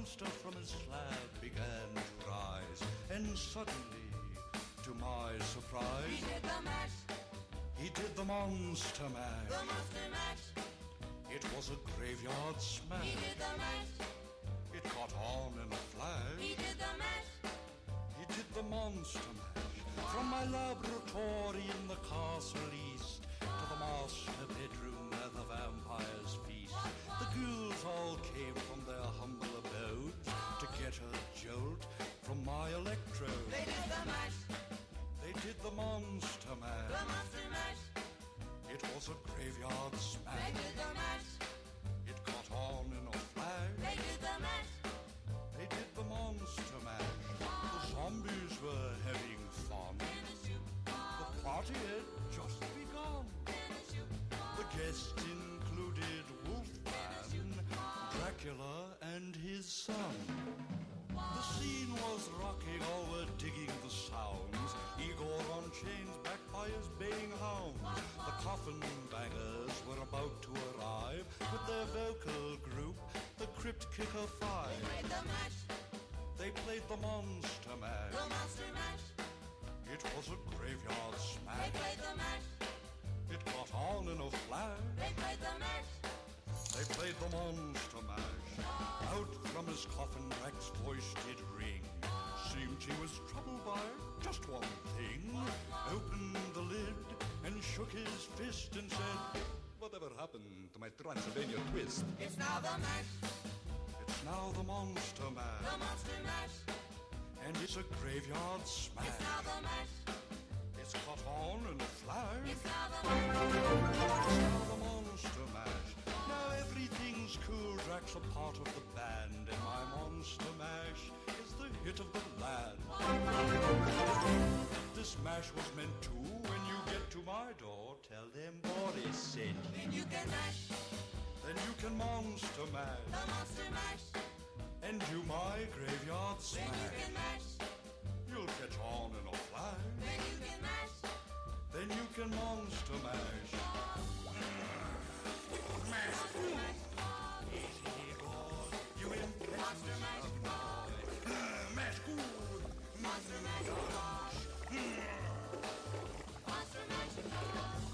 monster from his slab began to rise, and suddenly, to my surprise, He did the mash, he did the monster mash. the monster mash. It was a graveyard smash. He did the mash, It caught on in a flash. he did the mash. He did the monster mash. From my laboratory in the castle the monster the mash. monster mash. It was a graveyard smash. They did the mash, It caught on in a flash. they did the mash. They did the monster mash. The zombies were having fun. In The party had just begun. in The guests included was rocking, all oh, were digging the sounds. Igor on chains, backed by his baying hounds. The coffin bangers were about to arrive with their vocal group, the Crypt Kicker Five. They played the mash, They played the Monster the Mash. monster mash. It was a graveyard smash. They played the mash, It caught on in a flash. they played the mash. They played the monster mash. Out from his coffin, Drac's voice did ring. Seemed he was troubled by just one thing. Opened the lid and shook his fist and said, Whatever happened to my Transylvania twist? It's now the mash, It's now the monster the mash. monster mash. And it's a graveyard smash. It's now the mash, It's caught on in a flash. it's now the mash. Now the monster mash. Now everything's cool. Drac's a part of the band, and my monster mash is the hit of the land. This mash was meant to. When you get to my door, tell them Boris sent. Then you can mash, Then you can monster mash the monster mash. and do my graveyard smash. Then you can mash. You'll catch on in a flash. then you can mash. Then you can monster mash. Monster impetuous Monster mash.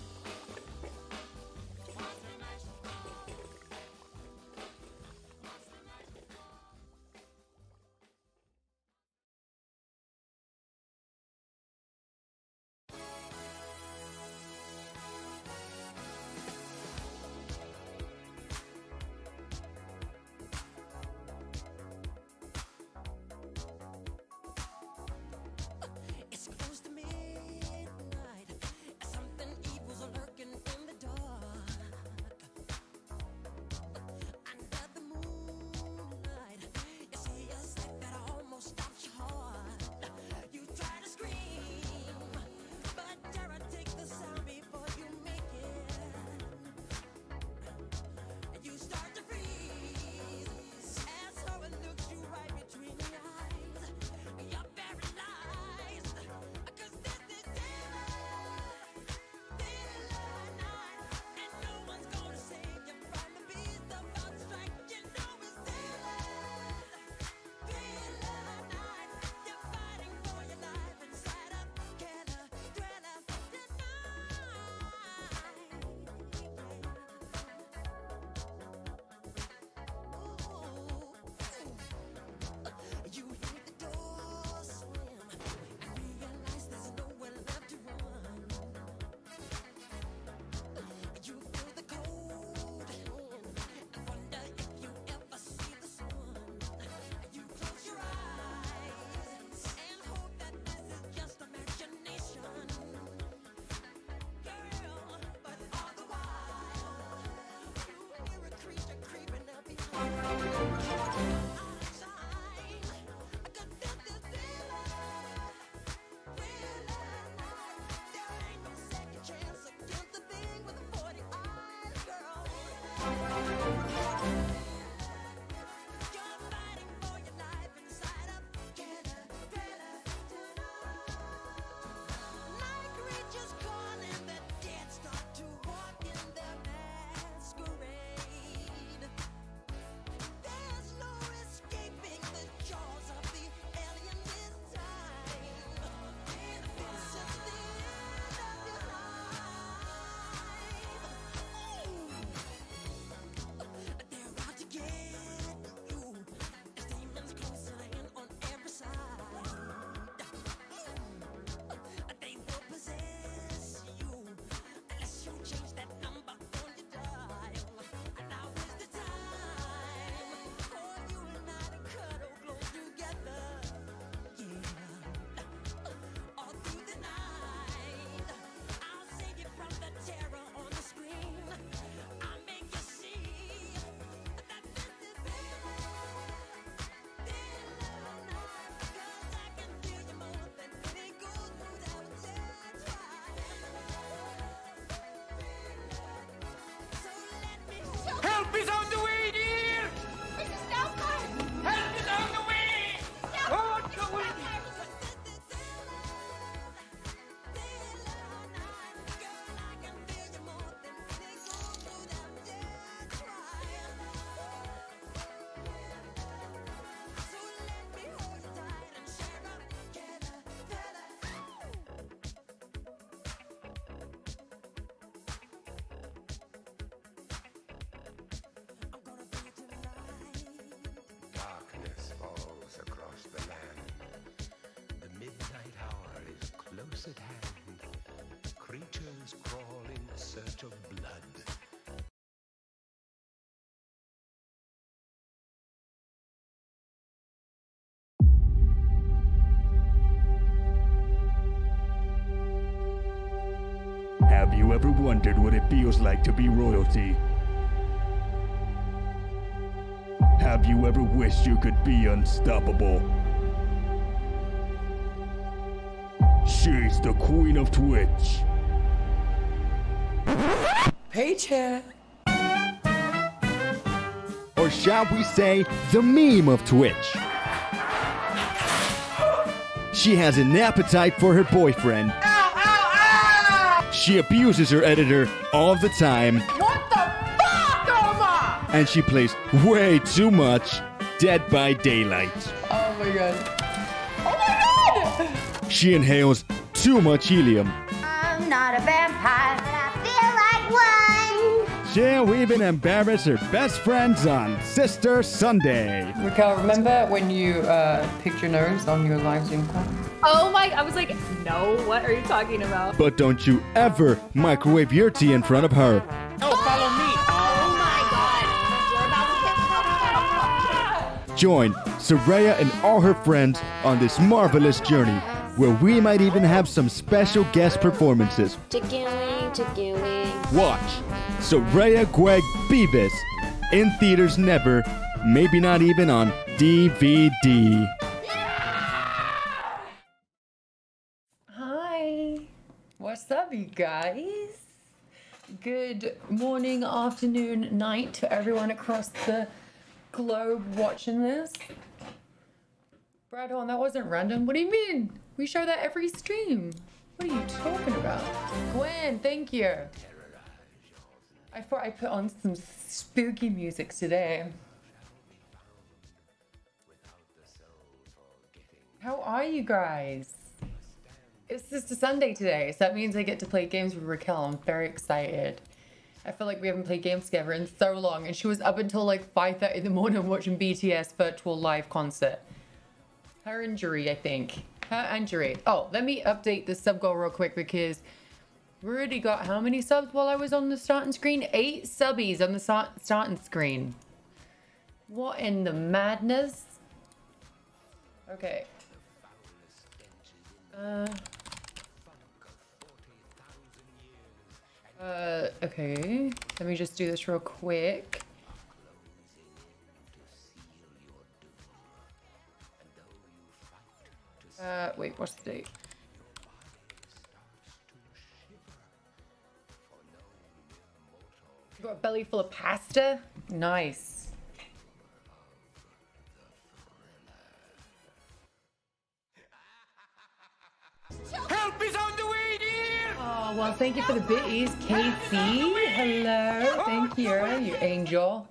Thank you. Search of blood. Have you ever wondered what it feels like to be royalty? Have you ever wished you could be unstoppable? She's the queen of Twitch. Paycheck. Or shall we say, the meme of Twitch? She has an appetite for her boyfriend. She abuses her editor all the time. What the fuck, Oma? and she plays way too much Dead by Daylight. Oh my god. Oh my god! She inhales too much helium. I feel like one. She'll even embarrass her best friends on Sister Sunday. Raquel, remember when you uh, picked your nose on your live Zoom call? Oh my! I was like, no. What are you talking about? But don't you ever microwave your tea in front of her. Oh, follow me! Oh my god. You're about to get Join Saraya and all her friends on this marvelous journey where we might even have some special guest performances. Chicken chicken wing. Watch Saraya Greg Beavis in theaters never, maybe not even on DVD. Hi. What's up, you guys? Good morning, afternoon, night to everyone across the globe watching this. Brad Horn, that wasn't random. What do you mean? We show that every stream. What are you talking about? Gwen, thank you. I thought I put on some spooky music today. How are you guys? It's just a Sunday today, so that means I get to play games with Raquel. I'm very excited. I feel like we haven't played games together in so long, and she was up until like 5:30 in the morning watching BTS virtual live concert. Her injury, I think. Her injury. Oh, let me update the sub goal real quick because already got how many subs while I was on the starting screen? Eight subbies on the start- starting screen. What in the madness? Okay. Uh. Uh, okay. Let me just do this real quick. Uh, wait, what's the date? Got a belly full of pasta? Nice. Help is on the way, dear! Oh, well, thank you for the bitties. Casey, hello. Thank you, you angel.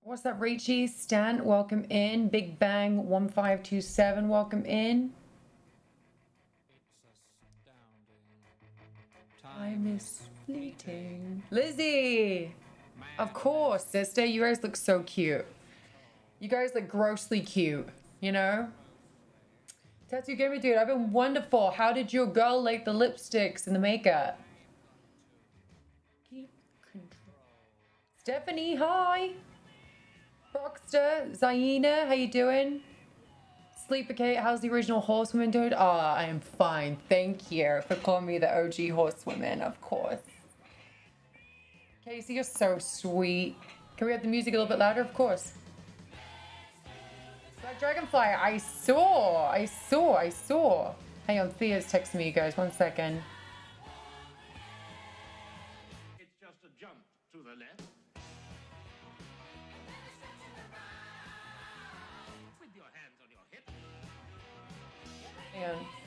What's up, Rachie? Stan, welcome in. Big Bang 1527, welcome in. Time is fleeting. Lizzie! Of course, sister. You guys look so cute. You guys look grossly cute, you know? Tattoo Gamer Dude, I've been wonderful. How did your girl like the lipsticks and the makeup? Keep control. Stephanie, hi. Rockster, Zaina, how you doing? Sleeper Kate, how's the original horsewoman doing? Ah, I am fine. Thank you for calling me the OG horsewoman, of course. Casey, you're so sweet. Can we have the music a little bit louder? Of course. Black Dragonfly, I saw, I saw, I saw. Hang on, Thea's texting me, you guys. One second. It's just a jump to the left. With your hands on your hip. Hang on.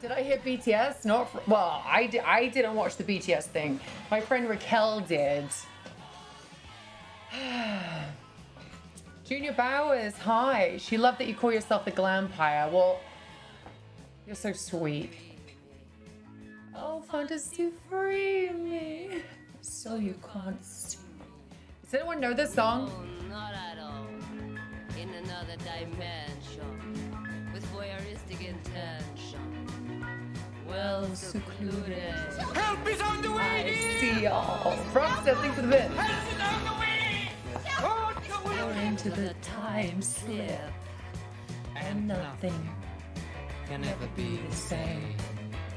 Did I hit BTS? Not for, well. I, di- I didn't watch the BTS thing. My friend Raquel did. Junior Bowers, hi. She loved that you call yourself the Glampire. Well, you're so sweet. Oh, fantasy free me. So you can't see. Me. Does anyone know this song? not at all. In another dimension. With the intention? Well secluded. Help is on the way, I see y'all. From thanks for the bit. Help is on the way! On! Or into the time slip. And nothing Can never be the same.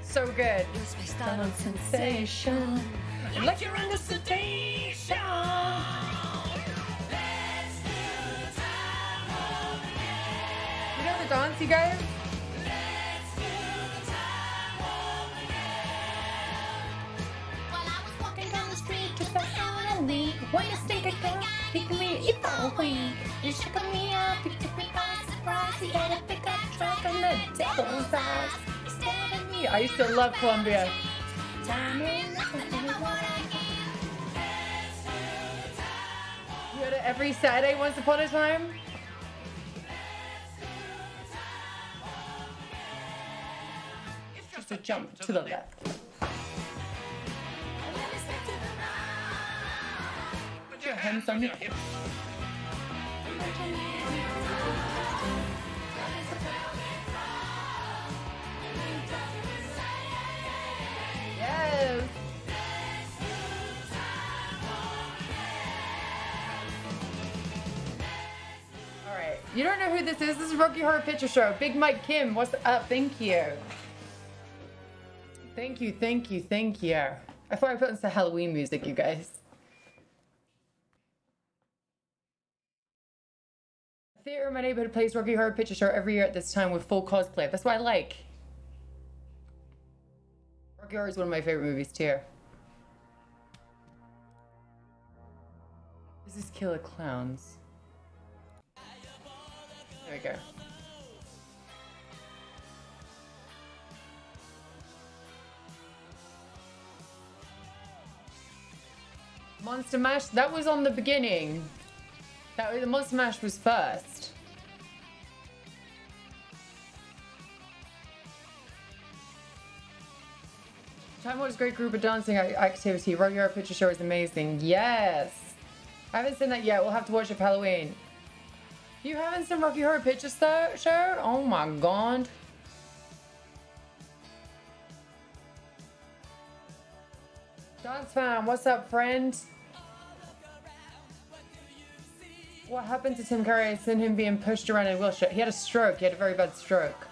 so good. Spaced out on sensation. Like you're under sedation. You know the dance, you guys? I used to love Columbia. You had it every Saturday once upon a time? Just a jump to the left. Your hands on your hips. Yes. All right. You don't know who this is. This is Rocky Horror Picture Show. Big Mike Kim, what's up? Thank you. Thank you, thank you, thank you. I thought I put in some Halloween music, you guys. Theater in my neighborhood plays Rocky Horror Picture Show every year at this time with full cosplay. That's what I like. Rocky Horror is one of my favorite movies too. This is Killer Clowns. There we go. Monster Mash, that was on the beginning. That the Monster Mash was first. Time Warp's great group of dancing activity. Rocky Horror Picture Show is amazing. Yes. I haven't seen that yet. We'll have to watch it for Halloween. You haven't seen Rocky Horror Picture Show? show? Oh my god. Dance fan, what's up, friend? What happened to Tim Curry? I seen him being pushed around in a wheelchair. He had a stroke. He had a very bad stroke.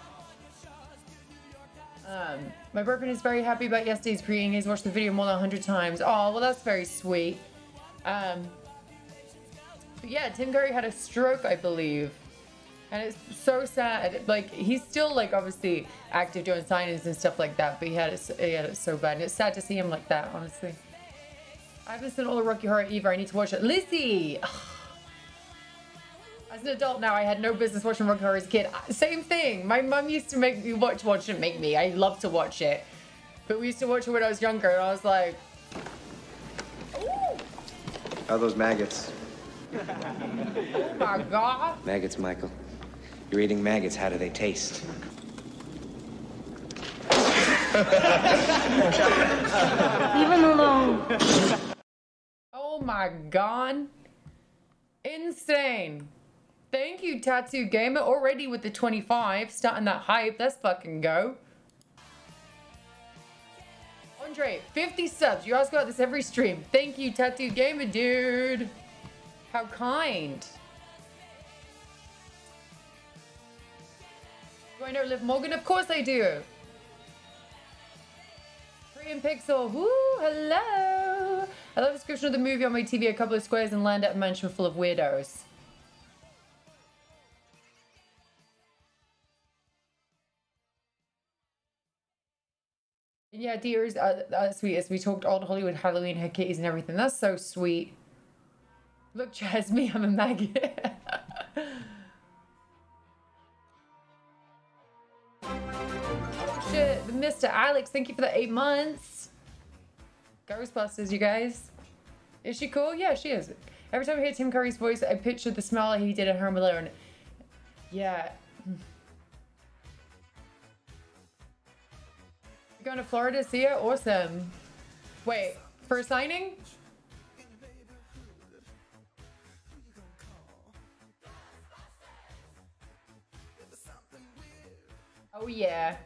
Um, my boyfriend is very happy about yesterday's greeting. He's watched the video more than 100 times. Oh, well, that's very sweet. Um, but yeah, Tim Curry had a stroke, I believe. And it's so sad. Like, he's still, like, obviously active doing signings and stuff like that, but he had it, he had it so bad. And it's sad to see him like that, honestly. I haven't seen all the Rocky Horror either. I need to watch it. Lizzie! As an adult now, I had no business watching Rocky Horror as a kid. Same thing. My mum used to make me watch, watch it, make me. I love to watch it. But we used to watch it when I was younger, and I was like, How are those maggots? oh my god. Maggots, Michael. You're eating maggots. How do they taste? Leave him alone. Oh my god. Insane. Thank you, Tattoo Gamer. Already with the 25, starting that hype. Let's fucking go. Andre, 50 subs. You ask about this every stream. Thank you, Tattoo Gamer, dude. How kind. Do I know Liv Morgan? Of course I do. Korean Pixel, woo, hello. I love the description of the movie on my TV, a couple of squares and land at a mansion full of weirdos. Yeah, dears, uh, uh, sweet as we talked old Hollywood Halloween, her kitties and everything. That's so sweet. Look, Chaz, me, I'm a maggot. oh shit, Mr. Alex, thank you for the eight months. Ghostbusters, you guys. Is she cool? Yeah, she is. Every time I hear Tim Curry's voice, I picture the smile he did at Home Alone. Yeah. Going to Florida to see it? Awesome. Wait, for signing? Oh yeah.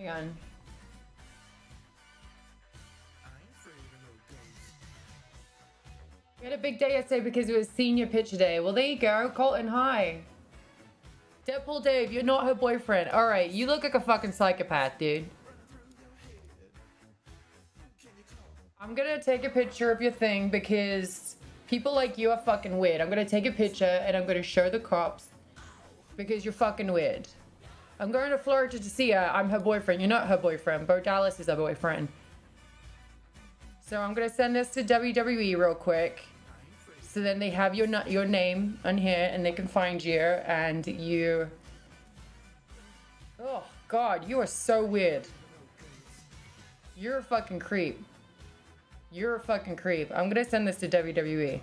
Hang on. We had a big day yesterday because it was senior picture day. Well, there you go. Colton, hi. Deadpool Dave, you're not her boyfriend. All right, you look like a fucking psychopath, dude. I'm gonna take a picture of your thing because people like you are fucking weird. I'm gonna take a picture and I'm gonna show the cops because you're fucking weird. I'm going to Florida to see her. I'm her boyfriend. You're not her boyfriend. Bo Dallas is her boyfriend. So I'm gonna send this to WWE real quick. So then they have your your name on here and they can find you and you. Oh God, you are so weird. You're a fucking creep. You're a fucking creep. I'm gonna send this to. WWE.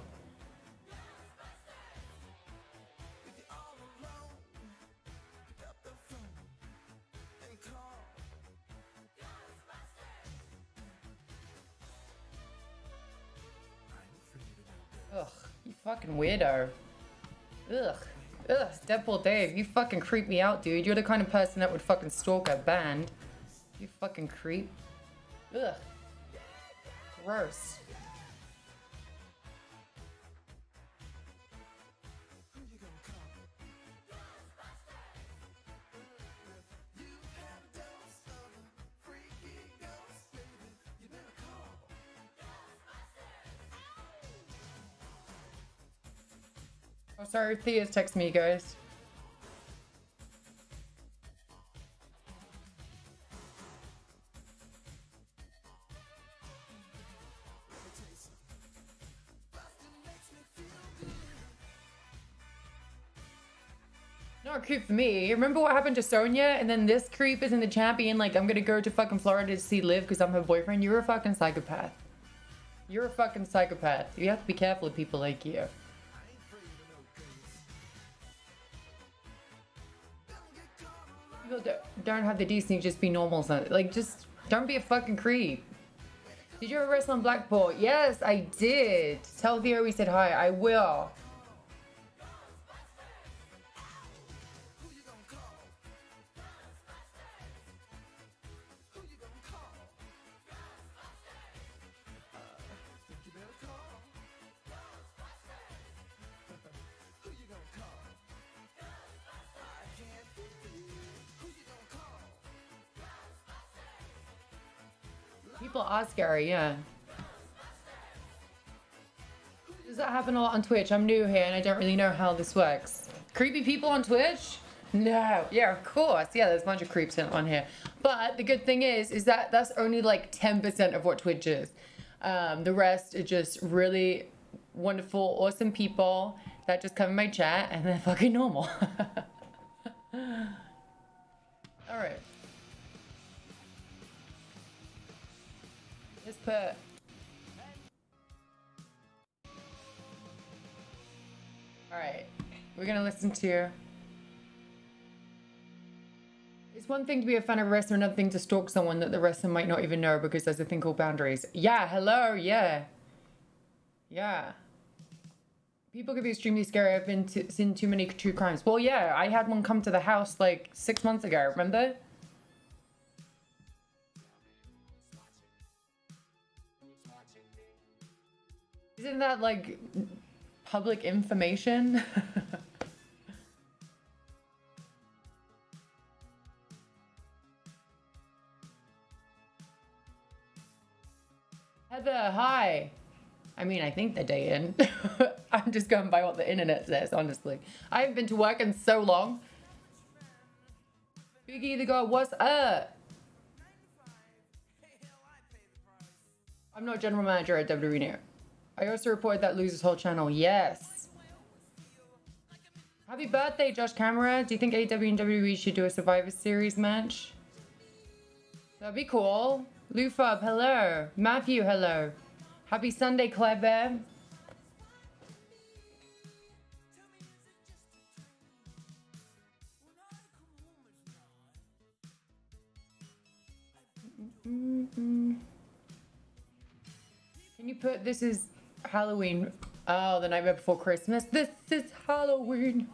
Weirdo. Ugh. Ugh, Deadpool Dave, you fucking creep me out, dude. You're the kind of person that would fucking stalk a band. You fucking creep. Ugh. Gross. Sorry, Thea's text me, guys. Not creep for me. Remember what happened to Sonia? And then this creep is in the champion. Like, I'm gonna go to fucking Florida to see Liv because I'm her boyfriend. You're a fucking psychopath. You're a fucking psychopath. You have to be careful of people like you. Don't- have the decency just be normal. So, like, just don't be a fucking creep. Did you ever wrestle on Blackpool? Yes, I did. Tell Theo we said hi. I will. Scary, yeah. Does that happen a lot on Twitch? I'm new here and I don't really know how this works. Creepy people on Twitch? No. Yeah, of course. Yeah, there's a bunch of creeps on here. But the good thing is, is that that's only like 10% of what Twitch is. Um, the rest are just really wonderful, awesome people that just come in my chat and they're fucking normal. All right. Put. All right, we're gonna listen to. It's one thing to be a fan of a wrestler, another thing to stalk someone that the wrestler might not even know because there's a thing called boundaries. Yeah, hello, yeah. Yeah. People can be extremely scary. I've been to, seen too many true crimes. Well, yeah, I had one come to the house like six months ago, remember? Isn't that like public information? Heather, hi. I mean, I think they're day in. I'm just going by what the internet says, honestly. I haven't been to work in so long. Biggie the God, what's up? I'm not general manager at WWE now. I also report that loser's whole channel. Yes. Happy birthday, Josh Camera. Do you think AEW and WWE should do a Survivor Series match? That'd be cool. Lufab, hello. Matthew, hello. Happy Sunday, Clever. Mm, mm, mm. Can you put this is Halloween? Oh, the nightmare before Christmas. This is Halloween.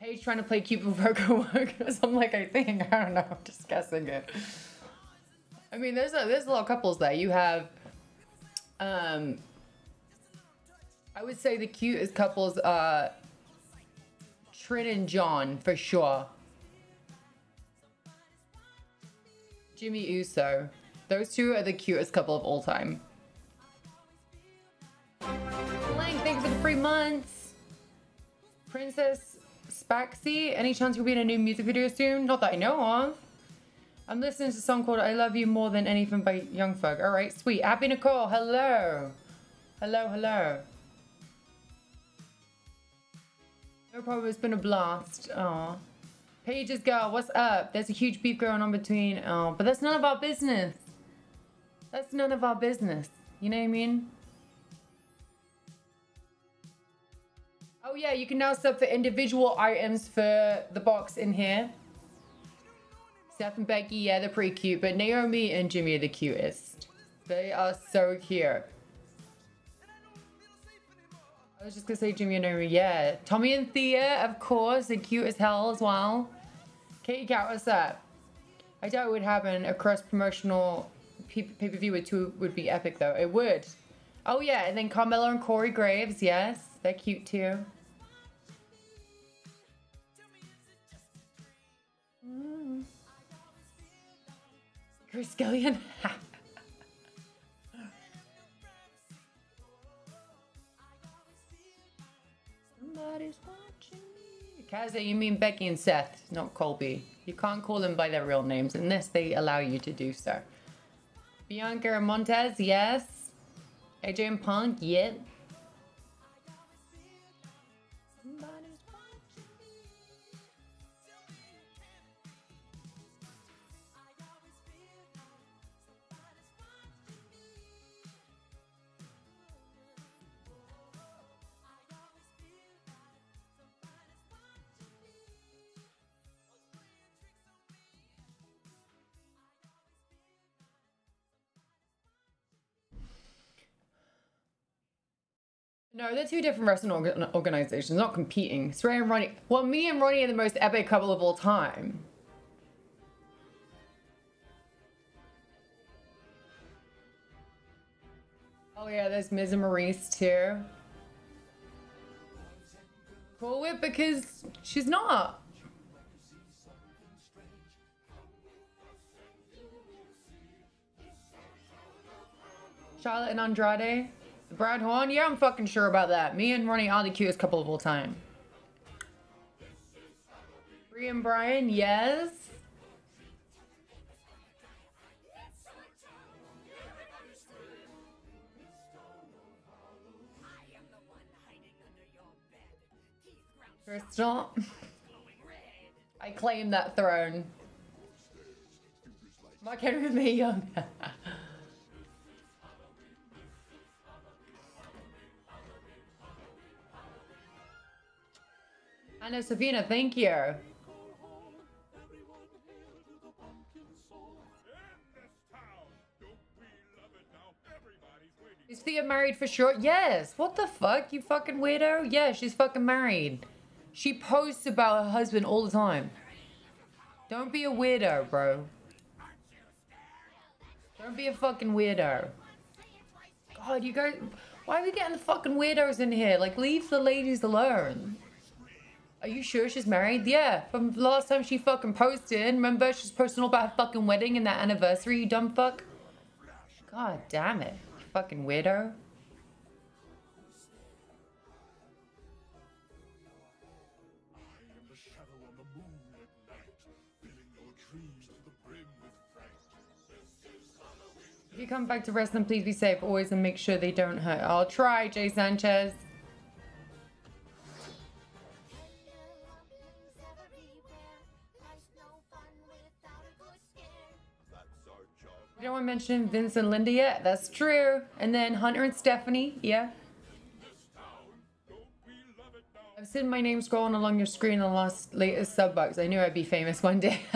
Paige trying to play cute before co-work or something like I think. I don't know. I'm just guessing it. I mean, there's a there's a lot of couples there. You have, um, I would say the cutest couples are Trin and John for sure. Jimmy Uso. Those two are the cutest couple of all time. Lang, thanks for the free months. Princess Spaxi, any chance you'll be in a new music video soon? Not that I know of. I'm listening to a song called I Love You More Than Anything by Young Thug. Alright, sweet. Happy Nicole, hello. Hello, hello. No problem, it's been a blast. Aw. Pages girl, what's up? There's a huge beef going on between, oh, but that's none of our business. That's none of our business. You know what I mean? Oh yeah, you can now sub for individual items for the box in here. Seth and Becky, yeah, they're pretty cute, but Naomi and Jimmy are the cutest. They are so cute. I was just gonna say Jimmy and Naomi, yeah. Tommy and Thea, of course, they're cute as hell as well. Katie Cat, what's up? I doubt it would happen. A cross promotional pay per view with two would be epic though. It would. Oh yeah, and then Carmella and Corey Graves, yes, they're cute too. Mm. Chris Gillian. Somebody's watching me. Kaza, you mean Becky and Seth, not Colby. You can't call them by their real names unless they allow you to do so. Bianca and Montez, yes. AJ and Punk, yep. Somebody's No, they're two different wrestling org- organizations, not competing. It's Ray and Ronnie. Well, me and Ronnie are the most epic couple of all time. Oh yeah, there's Miz and Maryse too. Cool it because she's not. Charlotte and Andrade. Brad Horn? Yeah, I'm fucking sure about that. Me and Ronnie are the cutest couple of all time. Brie and Bryan, yes. Crystal. I claim that throne. Mark Henry Mae Young. Anna Savina, thank you. Is Thea married for sure? Yes. What the fuck? You fucking weirdo? Yeah, she's fucking married. She posts about her husband all the time. Don't be a weirdo, bro. Don't be a fucking weirdo. God, you guys. Why are we getting the fucking weirdos in here? Like, leave the ladies alone. Are you sure she's married? Yeah, from the last time she fucking posted. Remember, she's posting all about her fucking wedding and that anniversary, you dumb fuck? God damn it. you Fucking weirdo. If you come back to wrestling, please be safe always and make sure they don't hurt. I'll try, Jay Sanchez. You don't want to mention Vince and Linda yet? That's true. And then Hunter and Stephanie, yeah. I've seen my name scrolling along your screen in the last latest sub box. I knew I'd be famous one day.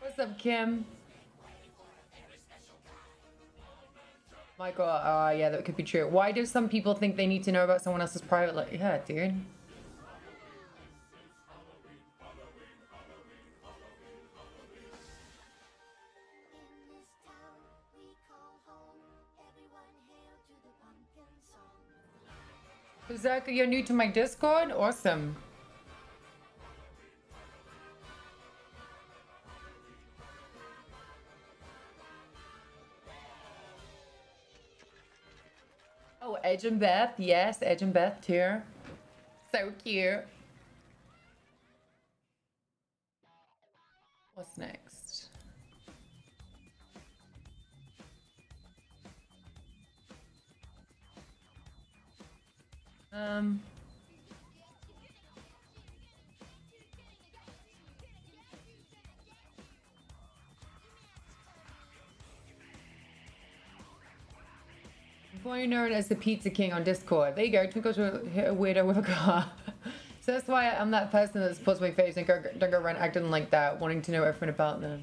What's up, Kim? Michael, oh uh, yeah, that could be true. Why do some people think they need to know about someone else's private life? Yeah, dude. You're new to my Discord? Awesome. Oh, Edge and Beth. Yes, Edge and Beth too. So cute. What's next? Um. Formerly known as the Pizza King on Discord. There you go. Twinkle to hit a weirdo with a car. so that's why I'm that person that supports my face and go, don't go around acting like that, wanting to know everything about them.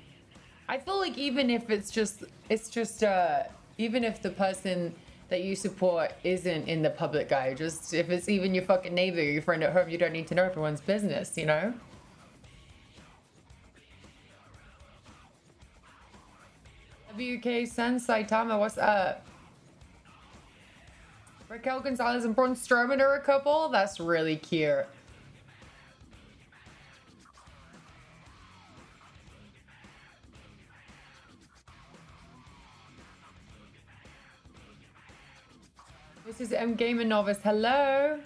I feel like even if it's just, it's just, uh, even if the person that you support isn't in the public eye, just if it's even your fucking neighbor, your friend at home, you don't need to know everyone's business, you know? WK Sun Saitama, what's up? Raquel Gonzalez and Braun Strowman are a couple? That's really cute. This is M Gamer Novice. Hello.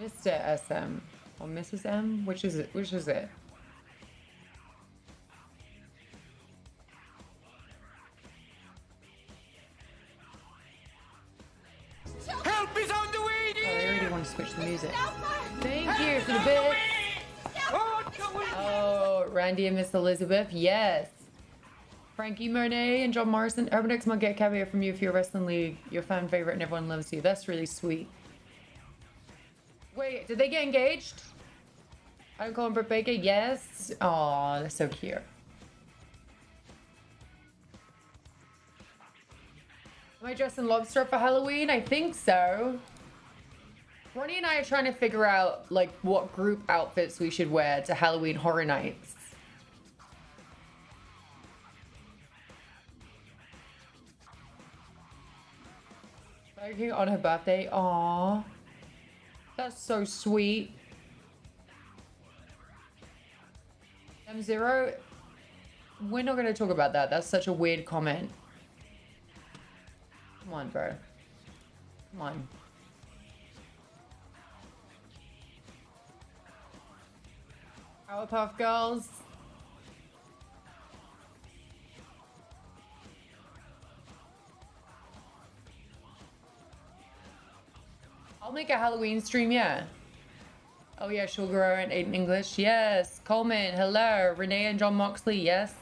Mr. SM. Or Mrs. M? Which is it? Which is it? Help is on the way, Oh, I already want to switch the music. Thank you for the bit. Oh, Randy and Miss Elizabeth, yes. Frankie Monet and John Morrison. Urban X might get cameo from you if you're a wrestling league. Your fan favorite and everyone loves you. That's really sweet. Wait, did they get engaged? I'm calling Britt Baker. Yes. Aw, that's so cute. Am I dressed in lobster for Halloween? I think so. Ronnie and I are trying to figure out like what group outfits we should wear to Halloween Horror Nights. On her birthday. Aww. That's so sweet. M Zero. We're not gonna talk about that. That's such a weird comment. Come on, bro. Come on. Powerpuff Girls. I'll make a Halloween stream, yeah. Oh yeah, Sugar and Aiden English, yes. Coleman, hello. Renee and Jon Moxley, yes.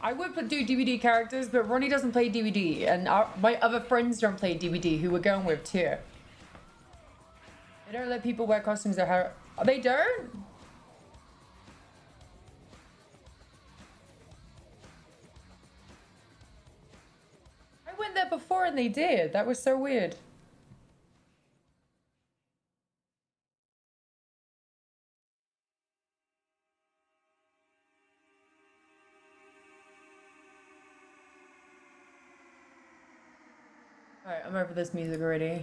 I would put do DBD characters, but Ronnie doesn't play DBD, and our, my other friends don't play DBD, who we're going with too. They don't let people wear costumes that have. Oh, they don't. I went there before and they did. That was so weird. Alright, I'm over this music already.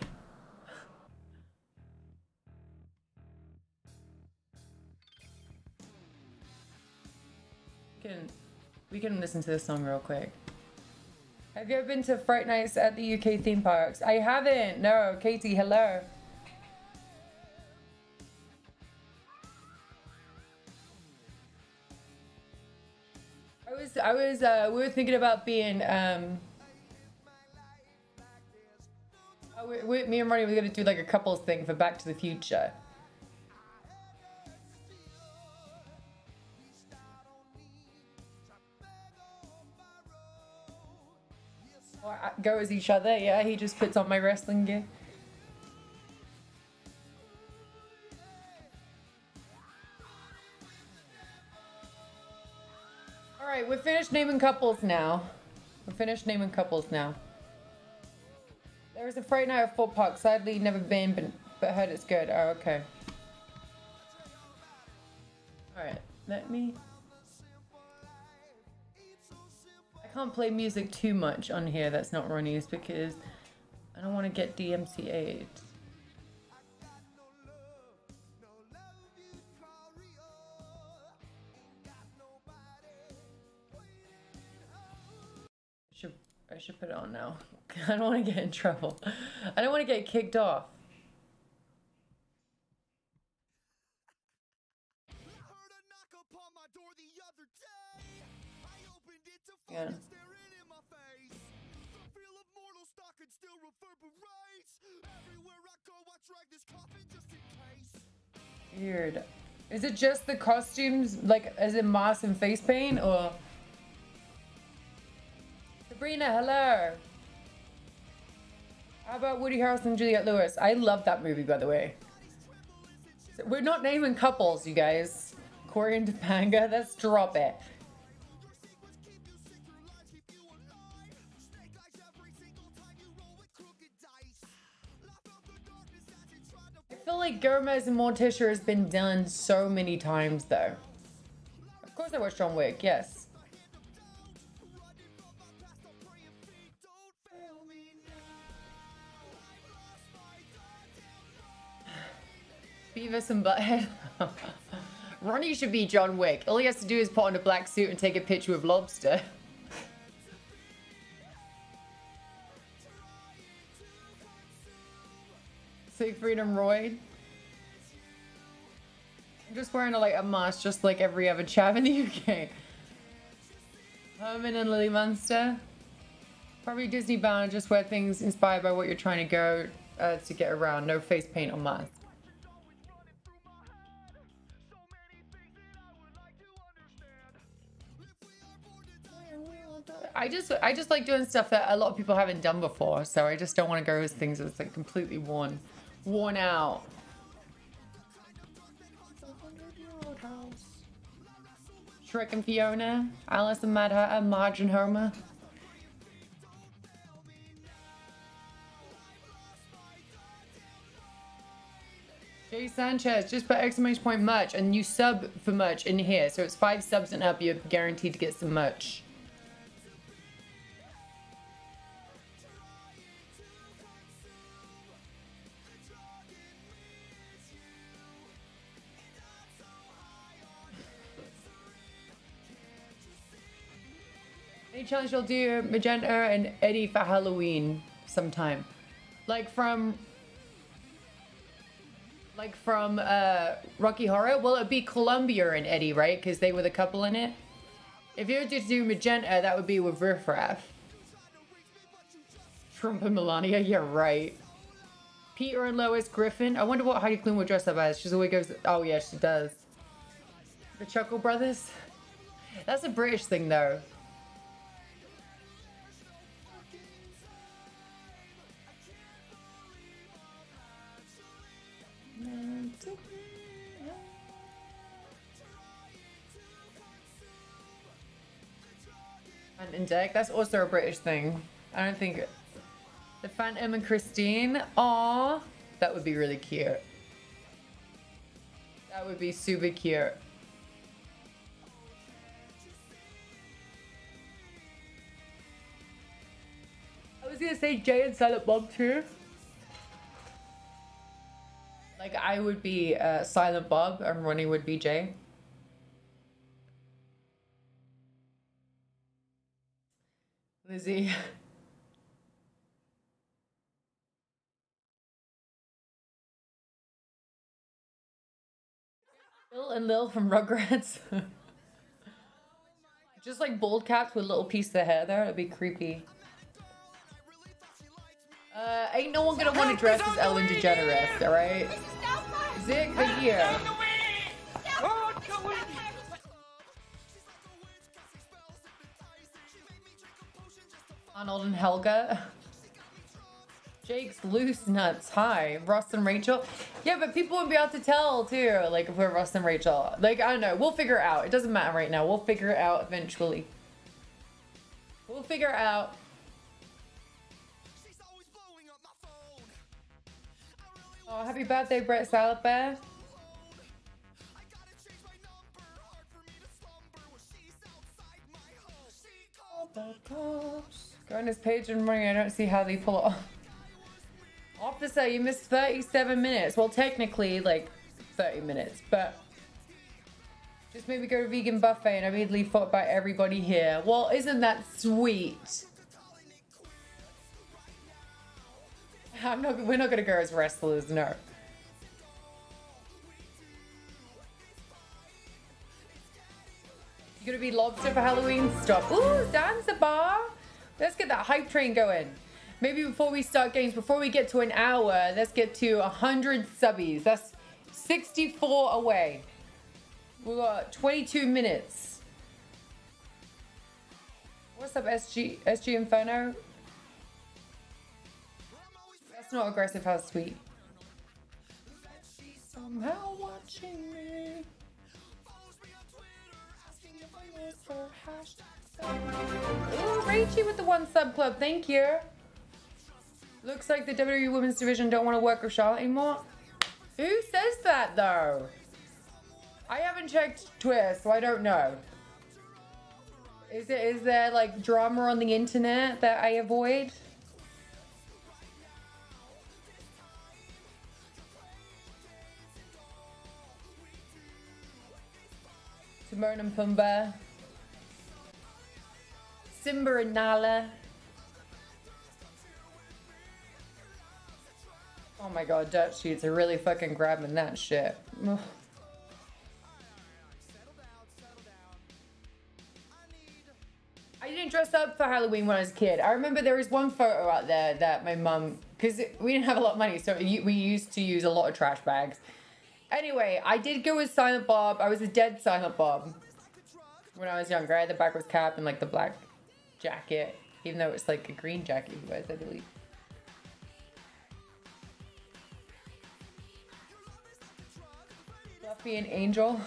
We can, we can listen to this song real quick. Have you ever been to Fright Nights at the UK theme parks? I haven't. No, Katie, hello. I was, I was, uh, we were thinking about being, um, uh, we, we, me and Ronnie were gonna do like a couples thing for Back to the Future. Or uh, go as each other, yeah. He just puts on my wrestling gear. Alright, we're finished naming couples now. We're finished naming couples now. There is a Friday night at Thorpe Park. Sadly, never been, but, but heard it's good. Oh, okay. Alright, let me. I can't play music too much on here that's not Ronnie's because I don't want to get DMCA'd. I should put it on now? I don't want to get in trouble. I don't want to get kicked off. Yeah. Weird. Is it just the costumes, like as in mask and face paint, or? Sabrina, hello. How about Woody Harrelson and Juliette Lewis? I love that movie, by the way. We're not naming couples, you guys. Corey and Topanga, let's drop it. I feel like Gomez and Morticia has been done so many times, though. Of course I watched John Wick, yes. Beavis and Butthead. Ronnie should be John Wick. All he has to do is put on a black suit and take a picture with Lobster. Siegfried and Roy. I'm just wearing a, like a mask just like every other chav in the UK. Herman and Lily Munster. Probably Disney bound, just wear things inspired by what you're trying to go uh, to get around. No face paint on mask. I just I just like doing stuff that a lot of people haven't done before, so I just don't want to go with things that's like completely worn worn out. Shrek and Fiona, Alice and Mad Hatter, Marge and Homer. Jay Sanchez, just put exclamation point merch and you sub for merch in here. So it's five subs and up, you're guaranteed to get some merch. Any chance you'll do Magenta and Eddie for Halloween sometime? Like from like from uh Rocky Horror? Well it'd be Columbia and Eddie, right? Because they were the couple in it. If you were to do Magenta, that would be with Riff Raff. Trump and Melania, yeah right. Peter and Lois Griffin. I wonder what Heidi Klum would dress up as. She's always goes, oh yeah, she does. The Chuckle Brothers. That's a British thing though. And Dec, that's also a British thing. I don't think the Phantom and Christine. Aw, that would be really cute. That would be super cute. I was gonna say Jay and Silent Bob too. Like I would be uh, Silent Bob and Ronnie would be Jay. Phil and Lil from Rugrats. Just like bold caps with little piece of hair there. It'd be creepy. Uh, ain't no one gonna want to dress as Ellen DeGeneres, alright? Zig the year. Arnold and Helga. Jake's loose nuts. Hi, Ross and Rachel. Yeah, but people would be able to tell too, like if we're Ross and Rachel. Like I don't know. We'll figure it out. It doesn't matter right now. We'll figure it out eventually. We'll figure it out. Oh, happy birthday, Brett Salad Bear. On his page and running. I don't see how they pull it off. Officer, you missed 37 minutes. Well, technically, like 30 minutes, but just maybe go to vegan buffet and immediately thought about everybody here. Well, isn't that sweet? I'm not. We're not gonna go as wrestlers, no. You gonna be lobster for Halloween? Stop. Ooh, Zanzibar. Let's get that hype train going. Maybe before we start games, before we get to an hour, let's get to 100 subbies. That's 64 away. We got 22 minutes. What's up, SG SG Inferno? That's not aggressive. How sweet. Somehow watching me. Ooh, Rachie with the one sub club. Thank you. Looks like the WWE Women's Division don't want to work with Charlotte anymore. Who says that though? I haven't checked Twitter, so I don't know. Is it is there like drama on the internet that I avoid? Timon and Pumbaa. Simba and Nala. Oh my god, dirt sheets are really fucking grabbing that shit. Ugh. I didn't dress up for Halloween when I was a kid. I remember there was one photo out there that my mum, because we didn't have a lot of money, so we used to use a lot of trash bags. Anyway, I did go as Silent Bob. I was a dead Silent Bob when I was younger. I had the backwards cap and like the black jacket, even though it's like a green jacket he wears, I believe. Buffy and Angel.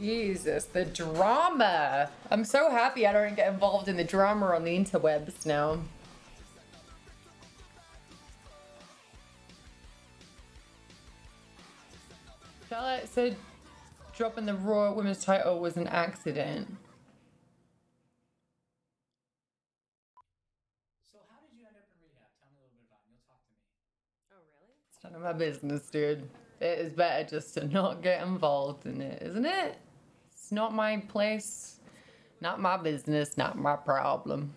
Jesus, the drama. I'm so happy I don't get involved in the drama on the interwebs now. Charlotte said dropping the Raw Women's title was an accident. Oh really? It's none of my business, dude. It is better just to not get involved in it, isn't it? It's not my place, not my business, not my problem.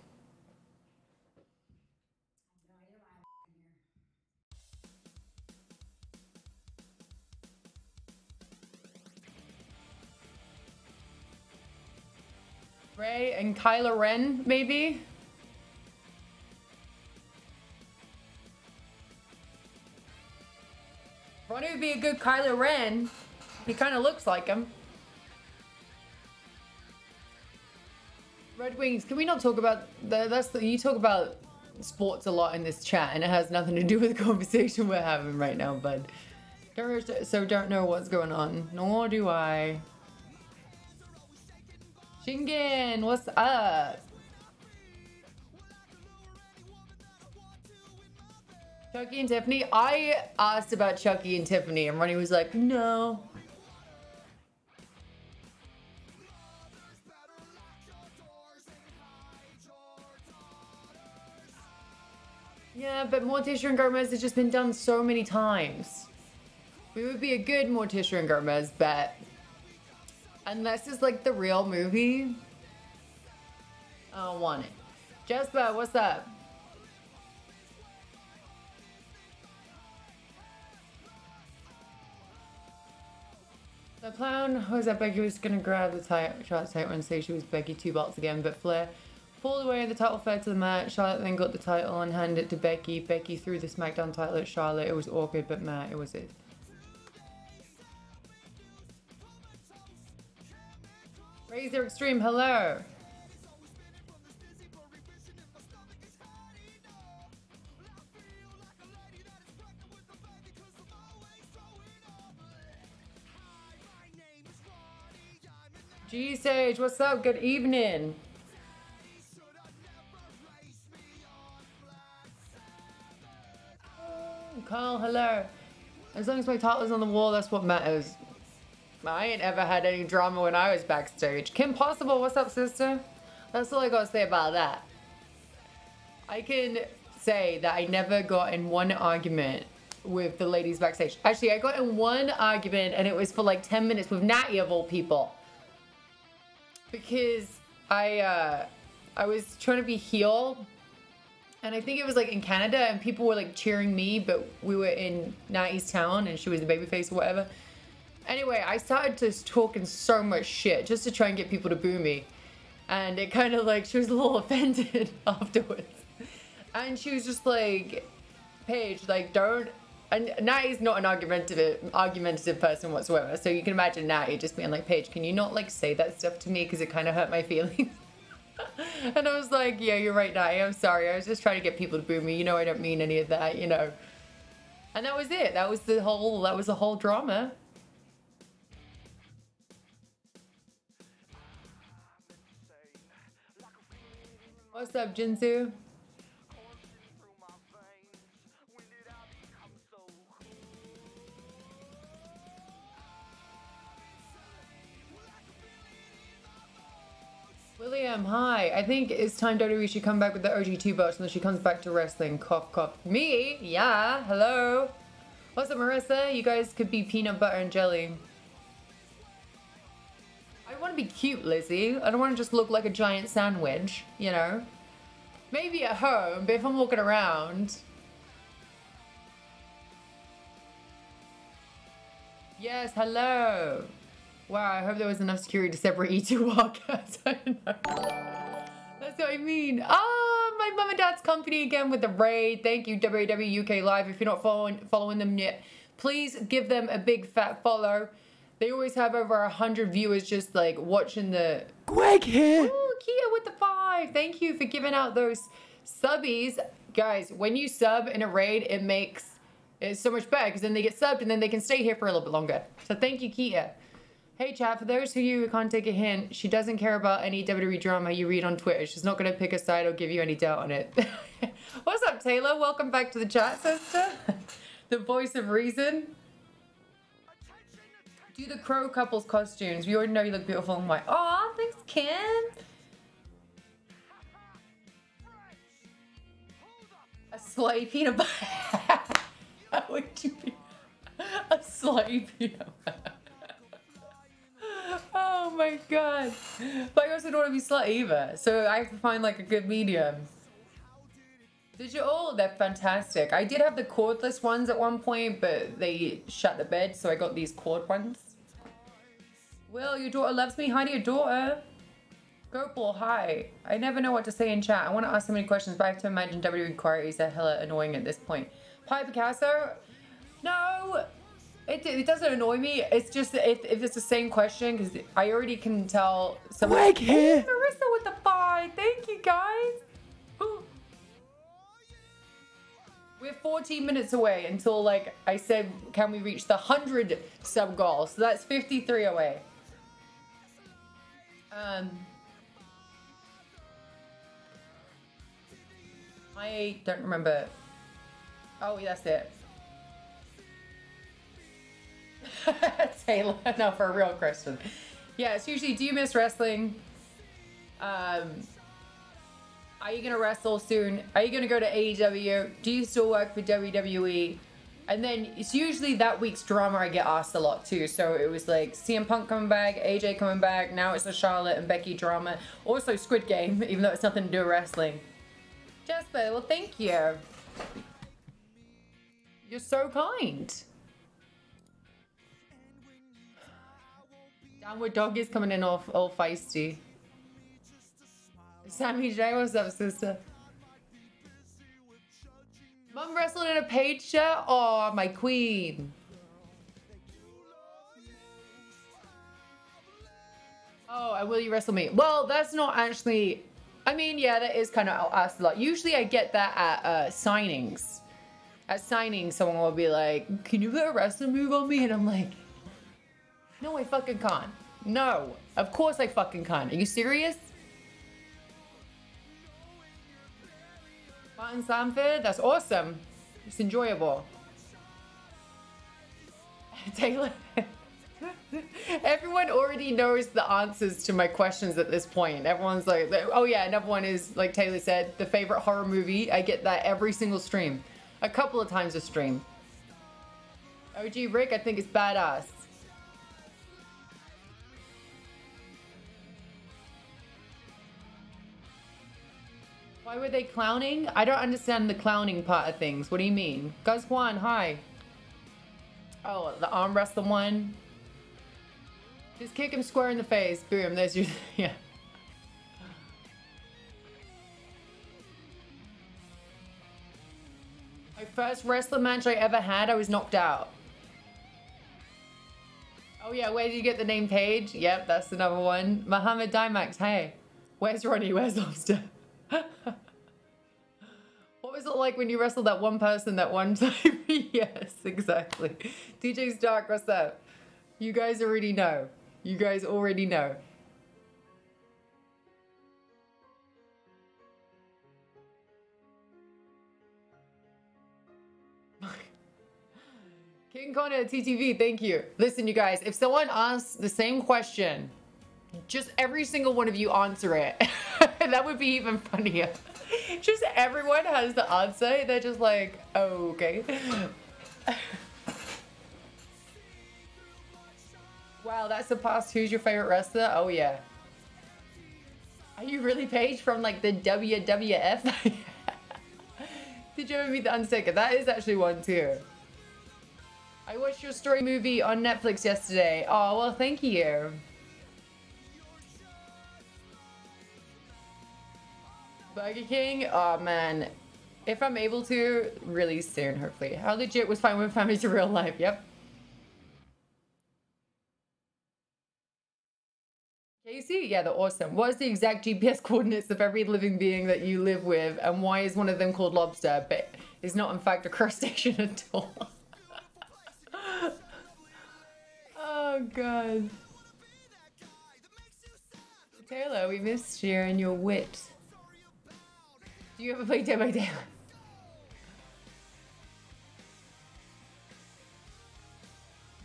Rey and Kylo Ren, maybe? Ronnie would be a good Kylo Ren. He kind of looks like him. Red Wings, can we not talk about the, that's the, you talk about sports a lot in this chat and it has nothing to do with the conversation we're having right now, bud. Don't, so don't know what's going on. Nor do I. Shingen, what's up? Chucky and Tiffany. I asked about Chucky and Tiffany, and Ronnie was like, no. Yeah, but Morticia and Gomez has just been done so many times. We would be a good Morticia and Gomez bet. Unless it's like the real movie. I don't want it. Jasper, what's up? The clown was that Becky was gonna grab the title, Charlotte's title and say she was Becky two belts again, but Flair pulled away the title fed to the match. Charlotte then got the title and handed it to Becky. Becky threw the SmackDown title at Charlotte. It was awkward, but Matt, it was it. Razor Extreme, hello. G Sage, what's up? Good evening. Carl, hello. As long as my title's on the wall, that's what matters. I ain't ever had any drama when I was backstage. Kim Possible, what's up, sister? That's all I gotta say about that. I can say that I never got in one argument with the ladies backstage. Actually, I got in one argument and it was for like 10 minutes with Natty of all people. Because I uh I was trying to be heel and I think it was like in Canada and people were like cheering me, but we were in Natty's town and she was the babyface or whatever. Anyway, I started to just talking so much shit just to try and get people to boo me. And it kind of like, she was a little offended afterwards. And she was just like, Paige, like, don't. And Natty's not an argumentative, argumentative person whatsoever. So you can imagine Natty just being like, Paige, can you not like say that stuff to me because it kind of hurt my feelings? and I was like, yeah, you're right, Natty. I'm sorry. I was just trying to get people to boo me. You know, I don't mean any of that, you know. And that was it. That was the whole, that was the whole drama. What's up, Jinsu? William, hi. I think it's time WWE should come back with the OG2 belts and then she comes back to wrestling. Cough, cough. Me? Yeah. Hello. What's up, Marissa? You guys could be peanut butter and jelly. I want to be cute, Lizzie. I don't want to just look like a giant sandwich, you know? Maybe at home, but if I'm walking around. Yes, hello. Wow, I hope there was enough security to separate you two walkouts. I don't know. That's what I mean. Oh, my mum and dad's company again with the raid. Thank you, UK Live. If you're not following following them yet, please give them a big fat follow. They always have over a hundred viewers just like watching the Greg here. Oh, Kia with the five. Thank you for giving out those subbies. Guys, when you sub in a raid, it makes it so much better because then they get subbed and then they can stay here for a little bit longer. So thank you, Kia. Hey, chat, for those of you who can't take a hint, she doesn't care about any WWE drama you read on Twitter. She's not going to pick a side or give you any doubt on it. What's up, Taylor? Welcome back to the chat, sister. the voice of reason. Do the Crow couples costumes. We already know you look beautiful and white. Aw, thanks, Kim. A slutty peanut butter. How would you be? A slutty peanut butter. Oh my god. But I also don't want to be slut either. So I have to find like a good medium. Did you all? They're fantastic. I did have the cordless ones at one point, but they shut the bed, so I got these cord ones. Will, your daughter loves me. Hi to your daughter. Gopal, hi. I never know what to say in chat. I want to ask so many questions, but I have to imagine WWE queries are hella annoying at this point. Hi, Picasso. No, it, it doesn't annoy me. It's just if, if it's the same question, because I already can tell some. Greg here. Hey, Marissa with the five. Thank you, guys. We're 14 minutes away until, like I said, can we reach the 100 sub goal? So that's 53 away. Um, I don't remember. Oh, that's it. Taylor, no, for a real question. Yeah, it's usually, do you miss wrestling? Um, are you gonna wrestle soon? Are you gonna go to AEW? Do you still work for WWE? And then it's usually that week's drama I get asked a lot too. So it was like CM Punk coming back, AJ coming back. Now it's the Charlotte and Becky drama. Also Squid Game, even though it's nothing to do with wrestling. Jasper, well, thank you. You're so kind. Downward dog is coming in all, all feisty. Sammy J, what's up, sister? Mum wrestled in a paid shirt? Oh, my queen. Oh, and will you wrestle me? Well, that's not actually. I mean, yeah, that is kind of asked a lot. Usually, I get that at uh, signings. At signings, someone will be like, "Can you put a wrestling move on me?" And I'm like, "No, I fucking can't. No, of course I fucking can't. Are you serious?" Martin Sanford, that's awesome. It's enjoyable. Taylor. Everyone already knows the answers to my questions at this point. Everyone's like, oh yeah, another one is, like Taylor said, the favorite horror movie. I get that every single stream. A couple of times a stream. OG Rick, I think it's badass. Why were they clowning? I don't understand the clowning part of things. What do you mean? Gus Juan, hi. Oh, the arm wrestle one. Just kick him square in the face. Boom, there's your, yeah. My first wrestling match I ever had, I was knocked out. Oh yeah, where did you get the name Paige? Yep, that's another one. Mohammed Dimax, hey. Where's Ronnie? Where's Lobster? was it like when you wrestled that one person that one time? yes, exactly. DJ's Stark, what's up? You guys already know. You guys already know. King Connor TTV, thank you. Listen, you guys, if someone asks the same question, just every single one of you answer it. that would be even funnier. Just everyone has the answer. They're just like, oh, okay. wow, that's that surpassed who's your favorite wrestler? Oh, yeah. Are you really Paige from like the WWF? Did you ever meet the Undertaker? That is actually one too. I watched your story movie on Netflix yesterday. Oh, well, thank you. Burger King? Oh, man. If I'm able to, really soon, hopefully. How legit was Fine with Family to real life? Yep. Casey? Yeah, they're awesome. What is the exact GPS coordinates of every living being that you live with, and why is one of them called lobster, but is not in fact a crustacean at all? oh, God. Taylor, we missed you and your wit. Do you ever play Dead by Daylight?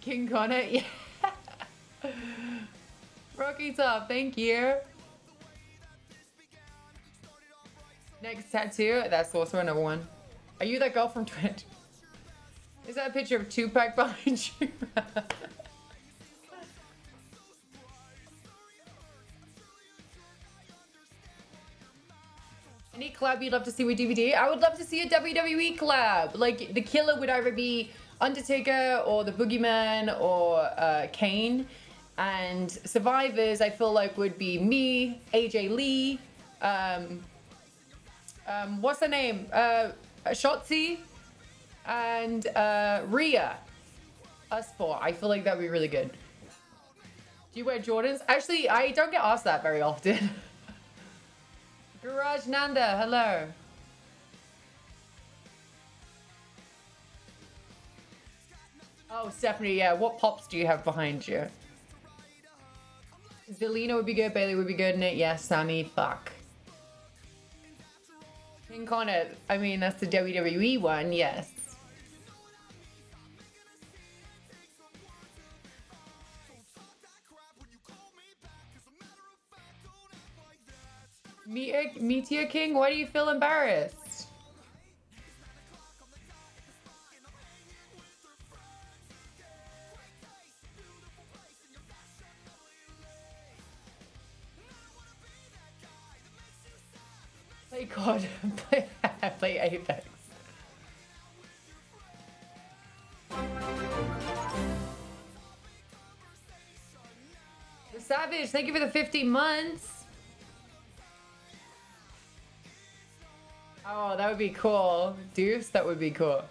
King Connor? Yeah. Rocky Top, thank you. Next tattoo, that's also number one. Are you that girl from Twitch? Is that a picture of Tupac behind you? Any collab you'd love to see with DBD? I would love to see a WWE collab. Like, the killer would either be Undertaker or the Boogeyman or uh, Kane. And survivors, I feel like would be me, AJ Lee, um, um, what's her name? Uh, Shotzi and uh, Rhea. Us four. I feel like that'd be really good. Do you wear Jordans? Actually, I don't get asked that very often. Garage Nanda, hello. Oh, Stephanie, yeah. What pops do you have behind you? Zelina would be good. Bayley would be good in it. Yes, Sammy. Fuck. King Connor. I mean, that's the WWE one. Yes. Meteor, Meteor King, why do you feel embarrassed? Play COD. play, play Apex. Savage, thank you for the 50 months. Oh, that would be cool. Deuce, that would be cool.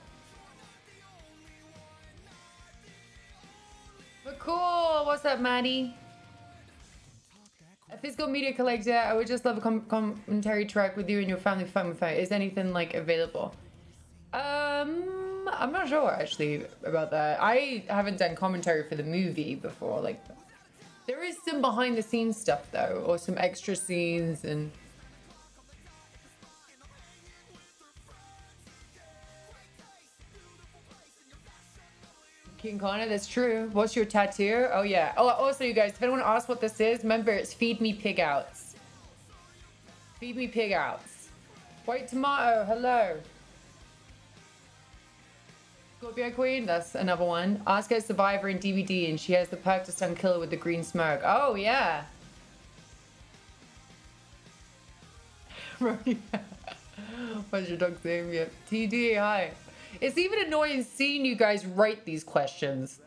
But cool. What's up, Maddie? A physical media collector. I would just love a com- commentary track with you and your family fun with Is anything like available? Um, I'm not sure actually about that. I haven't done commentary for the movie before. Like, there is some behind the scenes stuff though, or some extra scenes and. King Connor, that's true. What's your tattoo? Oh yeah. Oh, also you guys, if anyone asks what this is, remember it's Feed Me Pig Outs. Feed Me Pig Outs. White Tomato, hello. Scorpio Queen, that's another one. Asuka Survivor in DBD, and she has the perk to stun killer with the green smoke. Oh, yeah. What's your dog's name? Yep. TD, hi. It's even annoying seeing you guys write these questions.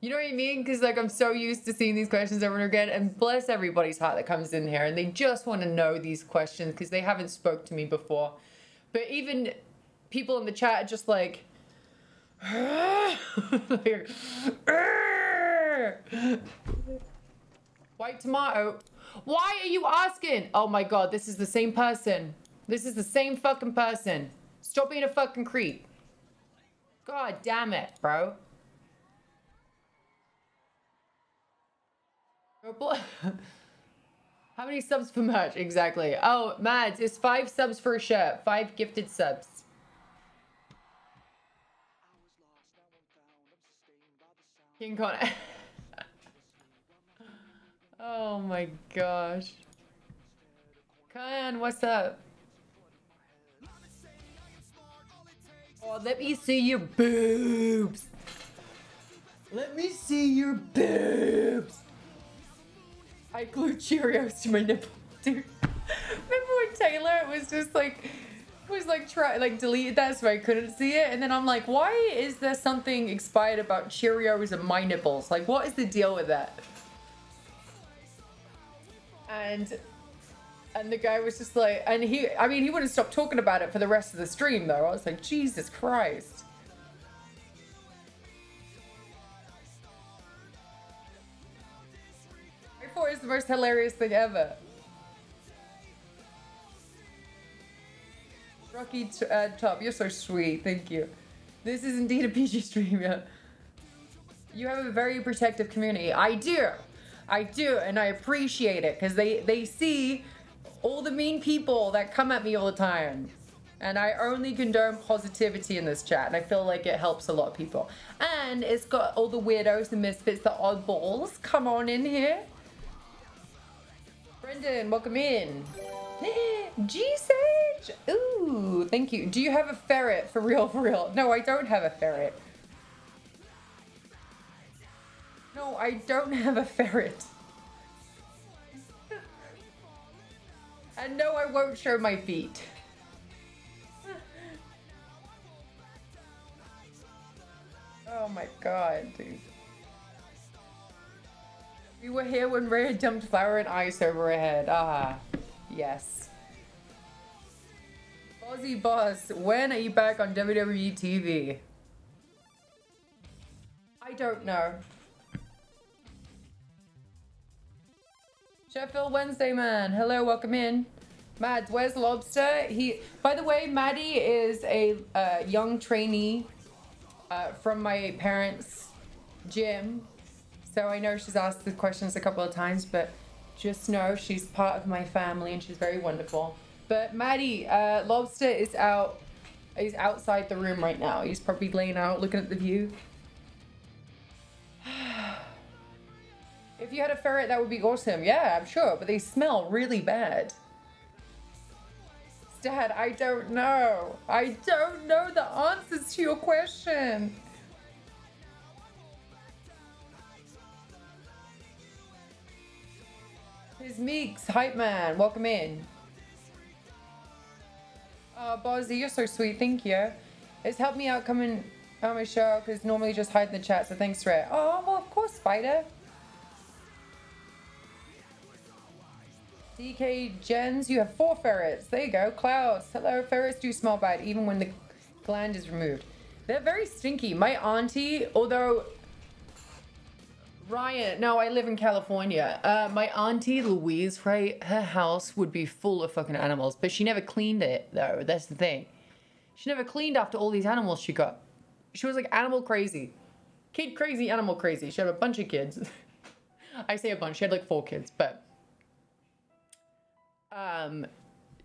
You know what I mean? Because like I'm so used to seeing these questions over and again, and bless everybody's heart that comes in here, and they just want to know these questions because they haven't spoke to me before. But even people in the chat are just like, like, White tomato. Why are you asking? Oh my god, this is the same person. This is the same fucking person. Stop being a fucking creep. God damn it, bro. How many subs for merch? Exactly. Oh, Mads, it's five subs for a shirt. Five gifted subs. King Connor. oh my gosh. Kyan, what's up? Oh, let me see your boobs. Let me see your boobs. I glued Cheerios to my nipple, dude. Remember when Taylor it was just like, was like try like deleted that so I couldn't see it, and then I'm like, why is there something expired about Cheerios and my nipples? Like, what is the deal with that? And and the guy was just like, and he, I mean, he wouldn't stop talking about it for the rest of the stream, though. I was like, Jesus Christ. I thought it was the most hilarious thing ever. Rocky uh, Top, you're so sweet. Thank you. This is indeed a PG stream, yeah. You have a very protective community. I do. I do, and I appreciate it because they, they see all the mean people that come at me all the time. And I only condone positivity in this chat, and I feel like it helps a lot of people. And it's got all the weirdos, the misfits, the oddballs. Come on in here. Brendan, welcome in. G Sage! Ooh, thank you. Do you have a ferret for real, for real? No, I don't have a ferret. No, I don't have a ferret. And no, I won't show my feet. Oh my god, dude. We were here when Rhea dumped flour and ice over her head. Ah, yes. Aussie Boss, when are you back on WWE TV? I don't know. Sheffield Wednesday man, hello, welcome in. Mads, where's Lobster? He, by the way, Maddie is a uh, young trainee uh, from my parents' gym. So I know she's asked the questions a couple of times, but just know she's part of my family and she's very wonderful. But Maddie, uh, Lobster is out. He's outside the room right now. He's probably laying out, looking at the view. if you had a ferret, that would be awesome. Yeah, I'm sure, but they smell really bad. Dad, I don't know. I don't know the answers to your question. Here's Meeks, hype man. Welcome in. Oh, Bozzy, you're so sweet. Thank you. It's helped me out coming on my show because normally just hide in the chat. So thanks for it. Oh, well, of course, Spider. DK Jens, you have four ferrets. There you go. Klaus, hello. Ferrets do smell bad even when the gland is removed. They're very stinky. My auntie, although Ryan, no, I live in California. Uh, my auntie Louise, right? Her house would be full of fucking animals, but she never cleaned it though. That's the thing. She never cleaned after all these animals she got. She was like animal crazy, kid crazy, animal crazy. She had a bunch of kids. I say a bunch. She had like four kids, but um,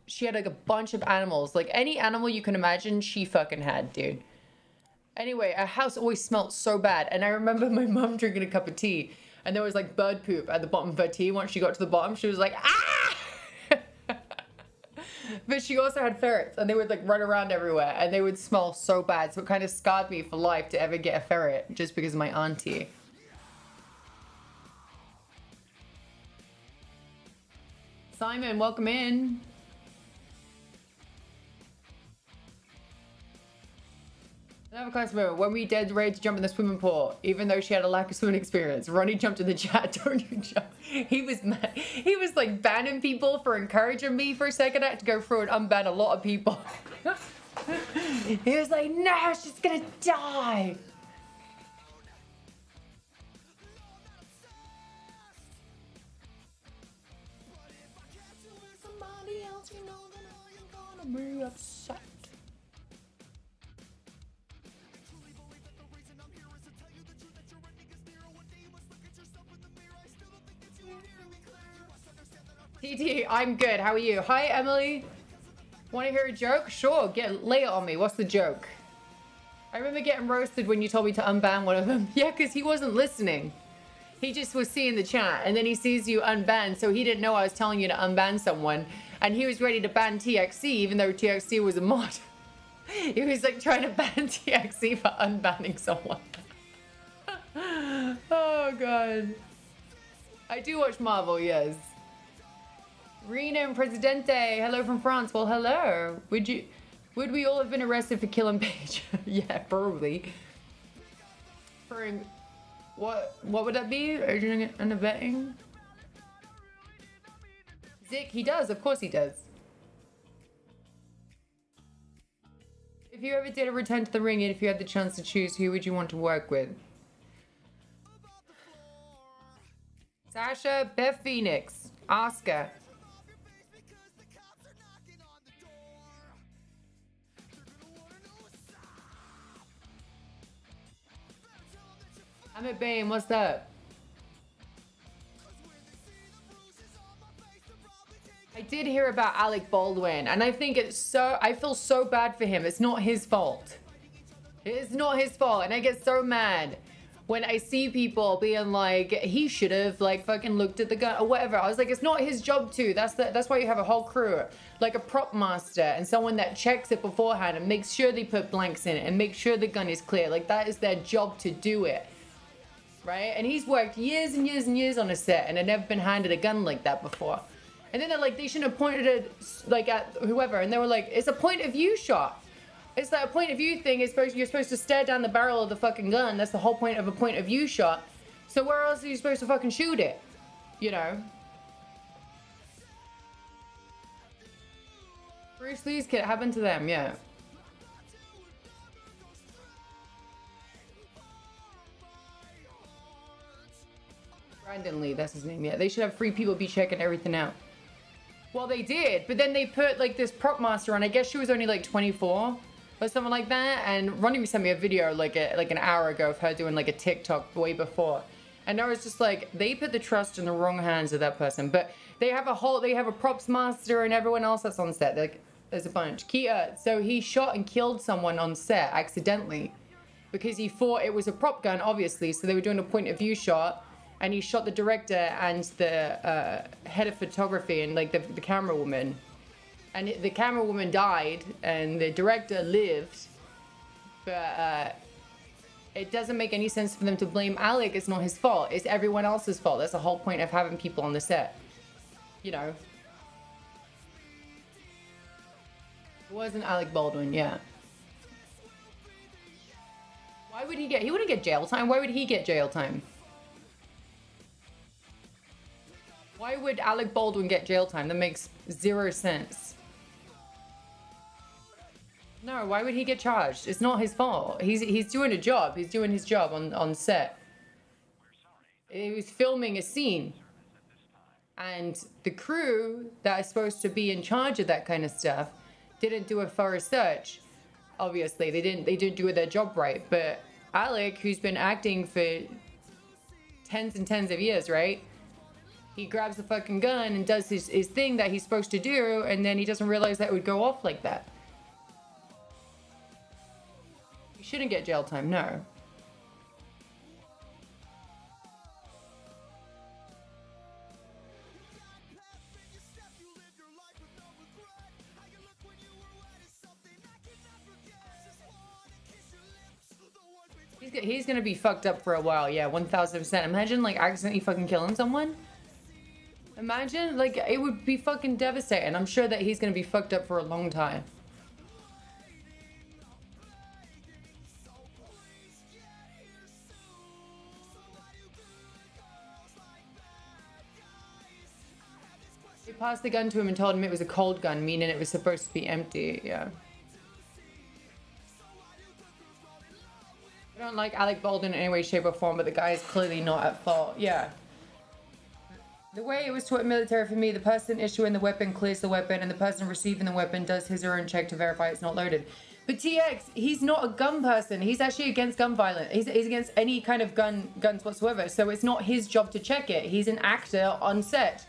she had like a bunch of animals. Like any animal you can imagine, she fucking had, dude. Anyway, our house always smelled so bad. And I remember my mom drinking a cup of tea and there was like bird poop at the bottom of her tea. Once she got to the bottom, she was like, ah! but she also had ferrets and they would like run around everywhere and they would smell so bad. So it kind of scarred me for life to ever get a ferret just because of my auntie. Simon, welcome in. Another class member, when we did ready to jump in the swimming pool, even though she had a lack of swimming experience, Ronnie jumped in the chat, don't you jump? He was mad. He was like banning people for encouraging me for a second. I had to go through and unban a lot of people. he was like, no, she's gonna die. Upset. TT, I'm good. How are you? Hi, Emily. Want to hear a joke? Sure, get lay it on me. What's the joke? I remember getting roasted when you told me to unban one of them. Yeah, because he wasn't listening. He just was seeing the chat, and then he sees you unban, so he didn't know I was telling you to unban someone. And he was ready to ban TXC, even though TXC was a mod. he was like trying to ban TXC for unbanning someone. oh god. I do watch Marvel, yes. Rena and Presidente, hello from France. Well, hello. Would you, would we all have been arrested for killing Paige? yeah, probably. For what? What would that be? Are you Urging and abetting? Zick, he does. Of course he does. If you ever did a return to the ring, and if you had the chance to choose, who would you want to work with? Sasha, Beth Phoenix, Oscar. I'm at Bane, what's up? I did hear about Alec Baldwin, and I think it's so, I feel so bad for him. It's not his fault. It's not his fault, and I get so mad when I see people being like, he should have like fucking looked at the gun or whatever. I was like, it's not his job to. That's the, that's why you have a whole crew, like a prop master and someone that checks it beforehand and makes sure they put blanks in it and make sure the gun is clear. Like that is their job to do it right? And he's worked years and years and years on a set and had never been handed a gun like that before. And then they're like, they shouldn't have pointed it like at whoever. And they were like, it's a point of view shot. It's that point of view thing. It's supposed you're supposed to stare down the barrel of the fucking gun. That's the whole point of a point of view shot. So where else are you supposed to fucking shoot it? You know. Bruce Lee's kid happened to them, yeah. Brandon Lee, that's his name. Yeah, they should have free people be checking everything out. Well, they did, but then they put like this prop master on. I guess she was only like 24 or something like that. And Ronnie sent me a video like a, like an hour ago of her doing like a TikTok way before. And I was just like, they put the trust in the wrong hands of that person. But they have a whole, they have a props master and everyone else that's on set. Like, there's a bunch. Kia, uh, so he shot and killed someone on set accidentally because he thought it was a prop gun, obviously. So they were doing a point of view shot and he shot the director and the uh, head of photography and like the, the camera woman and the camera woman died and the director lived but uh, it doesn't make any sense for them to blame alec. It's not his fault. It's everyone else's fault. That's the whole point of having people on the set you know? It wasn't alec baldwin yeah. Why would he get he wouldn't get jail time. Why would he get jail time Why would Alec Baldwin get jail time? That makes zero sense. No, why would he get charged? It's not his fault. He's he's doing a job. He's doing his job on, on set. He was filming a scene. And the crew that is supposed to be in charge of that kind of stuff didn't do a thorough search. Obviously, they didn't they didn't do their job right. But Alec, who's been acting for tens and tens of years, right? He grabs the fucking gun and does his, his thing that he's supposed to do, and then he doesn't realize that it would go off like that. You shouldn't get jail time, no. He's, he's gonna be fucked up for a while, yeah, 1000%. Imagine, like, accidentally fucking killing someone. Imagine, like, it would be fucking devastating. I'm sure that he's gonna be fucked up for a long time. He passed the gun to him and told him it was a cold gun, meaning it was supposed to be empty, yeah. I don't like Alec Baldwin in any way, shape, or form, but the guy is clearly not at fault. Yeah. The way it was taught in military for me, the person issuing the weapon clears the weapon, and the person receiving the weapon does his or her own check to verify it's not loaded. But TX, he's not a gun person. He's actually against gun violence. He's, he's against any kind of gun guns whatsoever. So it's not his job to check it. He's an actor on set.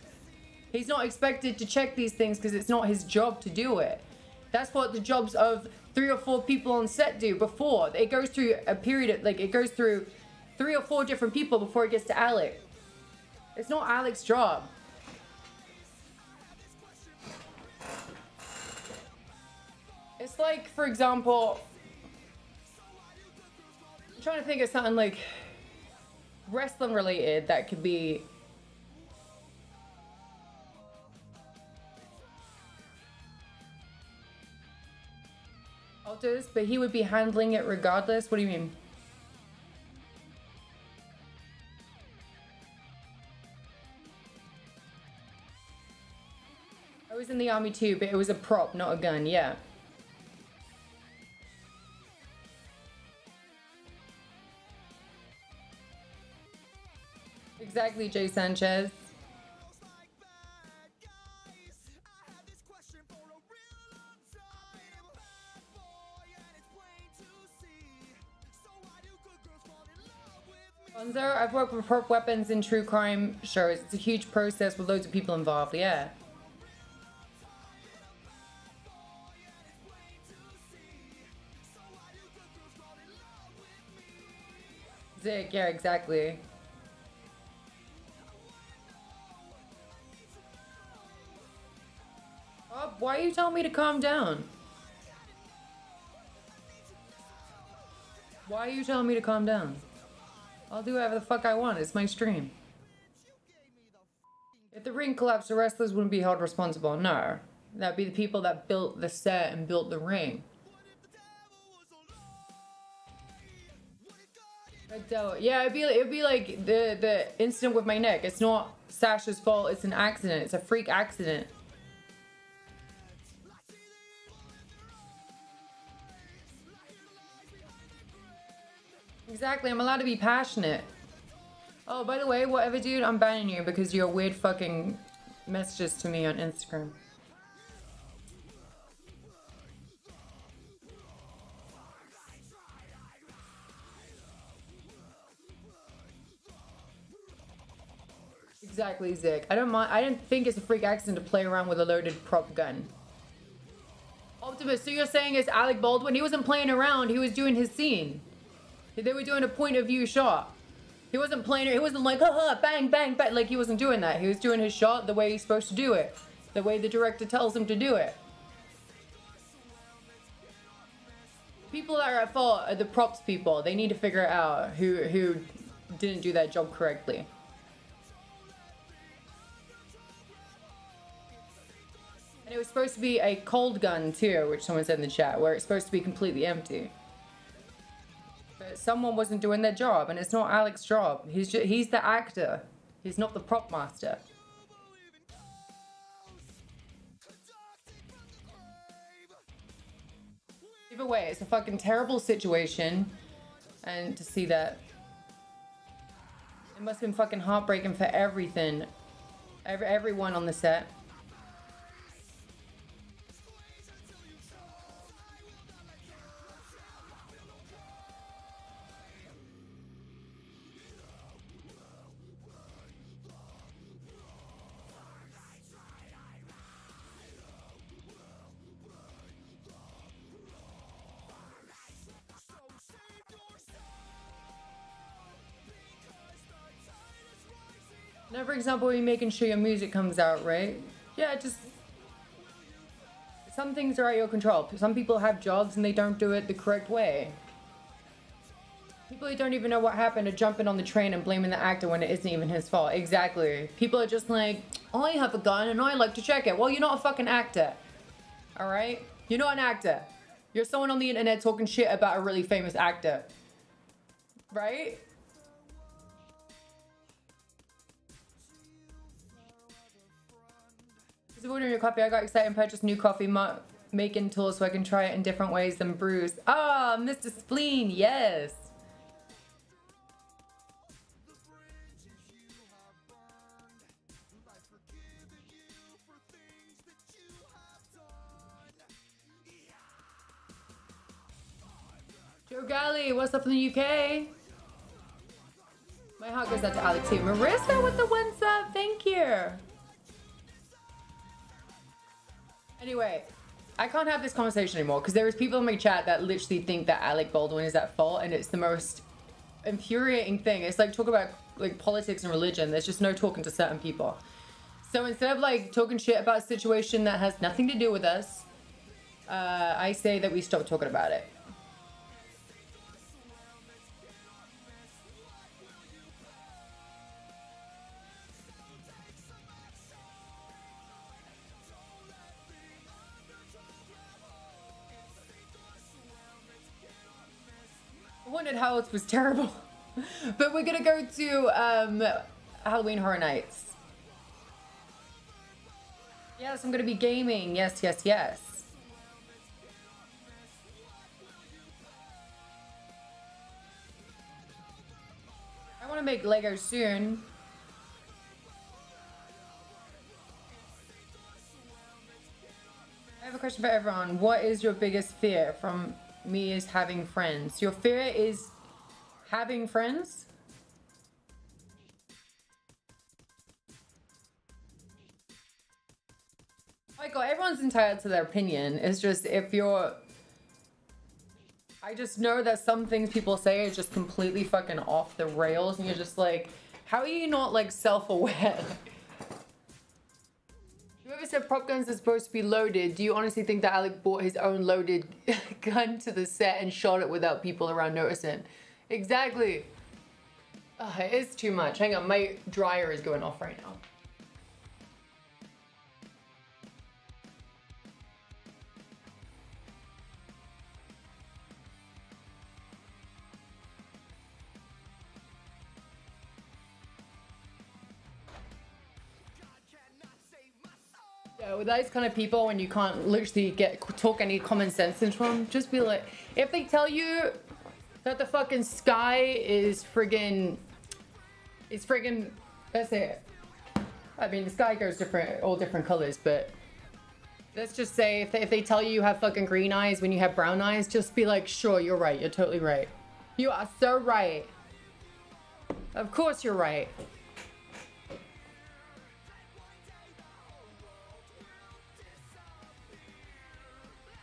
He's not expected to check these things because it's not his job to do it. That's what the jobs of three or four people on set do before. It goes through a period of, like, it goes through three or four different people before it gets to Alec. It's not Alec's job. It's like, for example, I'm trying to think of something like wrestling related that could be Altos, but he would be handling it regardless. What do you mean? I was in the army too, but it was a prop, not a gun, yeah. Exactly, Jay Sanchez. Bonzo, I've worked with prop weapons in true crime shows. It's a huge process with loads of people involved, yeah. Zick, yeah, exactly. Bob, why are you telling me to calm down? Why are you telling me to calm down? I'll do whatever the fuck I want. It's my stream. If the ring collapsed, the wrestlers wouldn't be held responsible. No. That'd be the people that built the set and built the ring. Yeah, it'd be it'd be like the the incident with my neck. It's not Sasha's fault. It's an accident. It's a freak accident. Exactly. I'm allowed to be passionate. Oh, by the way, whatever, dude, I'm banning you because you're weird fucking messages to me on Instagram. Exactly, Zick. I don't mind. I didn't think it's a freak accident to play around with a loaded prop gun. Optimus, so you're saying it's Alec Baldwin? He wasn't playing around. He was doing his scene. They were doing a point of view shot. He wasn't playing. He wasn't like, haha, bang, bang, bang. Like, he wasn't doing that. He was doing his shot the way he's supposed to do it. The way the director tells him to do it. People that are at fault are the props people. They need to figure out who, who didn't do that job correctly. And it was supposed to be a cold gun too, which someone said in the chat, where it's supposed to be completely empty. But someone wasn't doing their job, and it's not Alec's job. He's just, he's the actor. He's not the prop master. Either way, it's a fucking terrible situation, and to see that, it must have been fucking heartbreaking for everything, every everyone on the set. Example, you're making sure your music comes out, right? Yeah, just. Some things are out of your control. Some people have jobs and they don't do it the correct way. People who don't even know what happened are jumping on the train and blaming the actor when it isn't even his fault. Exactly. People are just like, I have a gun and I like to check it. Well, you're not a fucking actor. Alright? You're not an actor. You're someone on the internet talking shit about a really famous actor. Right? Just ordering your coffee. I got excited and purchased new coffee ma- making tools so I can try it in different ways than brews. Ah, Mr. Spleen, yes. Joe Galley, what's up in the UK? My heart goes out to Alec too. Marissa with the one sub, thank you. Anyway, I can't have this conversation anymore because there is people in my chat that literally think that Alec Baldwin is at fault, and it's the most infuriating thing. It's like talk about like politics and religion. There's just no talking to certain people. So instead of like talking shit about a situation that has nothing to do with us, uh, I say that we stop talking about it. Haunted House was terrible. but we're gonna go to um, Halloween Horror Nights. Yes, I'm gonna be gaming. Yes, yes, yes. I want to make Lego soon. I have a question for everyone. What is your biggest fear from me is having friends? Your fear is having friends? Oh Michael, everyone's entitled to their opinion. It's just if you're. I just know that some things people say are just completely fucking off the rails, and you're just like, how are you not like self aware? Whoever said prop guns are supposed to be loaded, do you honestly think that Alec bought his own loaded gun to the set and shot it without people around noticing? Exactly. Ugh, it is too much. Hang on, my dryer is going off right now. With those kind of people, when you can't literally get talk any common sense into them, just be like, if they tell you that the fucking sky is friggin', is friggin', that's it. I mean, the sky goes different, all different colors, but let's just say if they, if they tell you you have fucking green eyes when you have brown eyes, just be like, sure, you're right, you're totally right. You are so right. Of course you're right.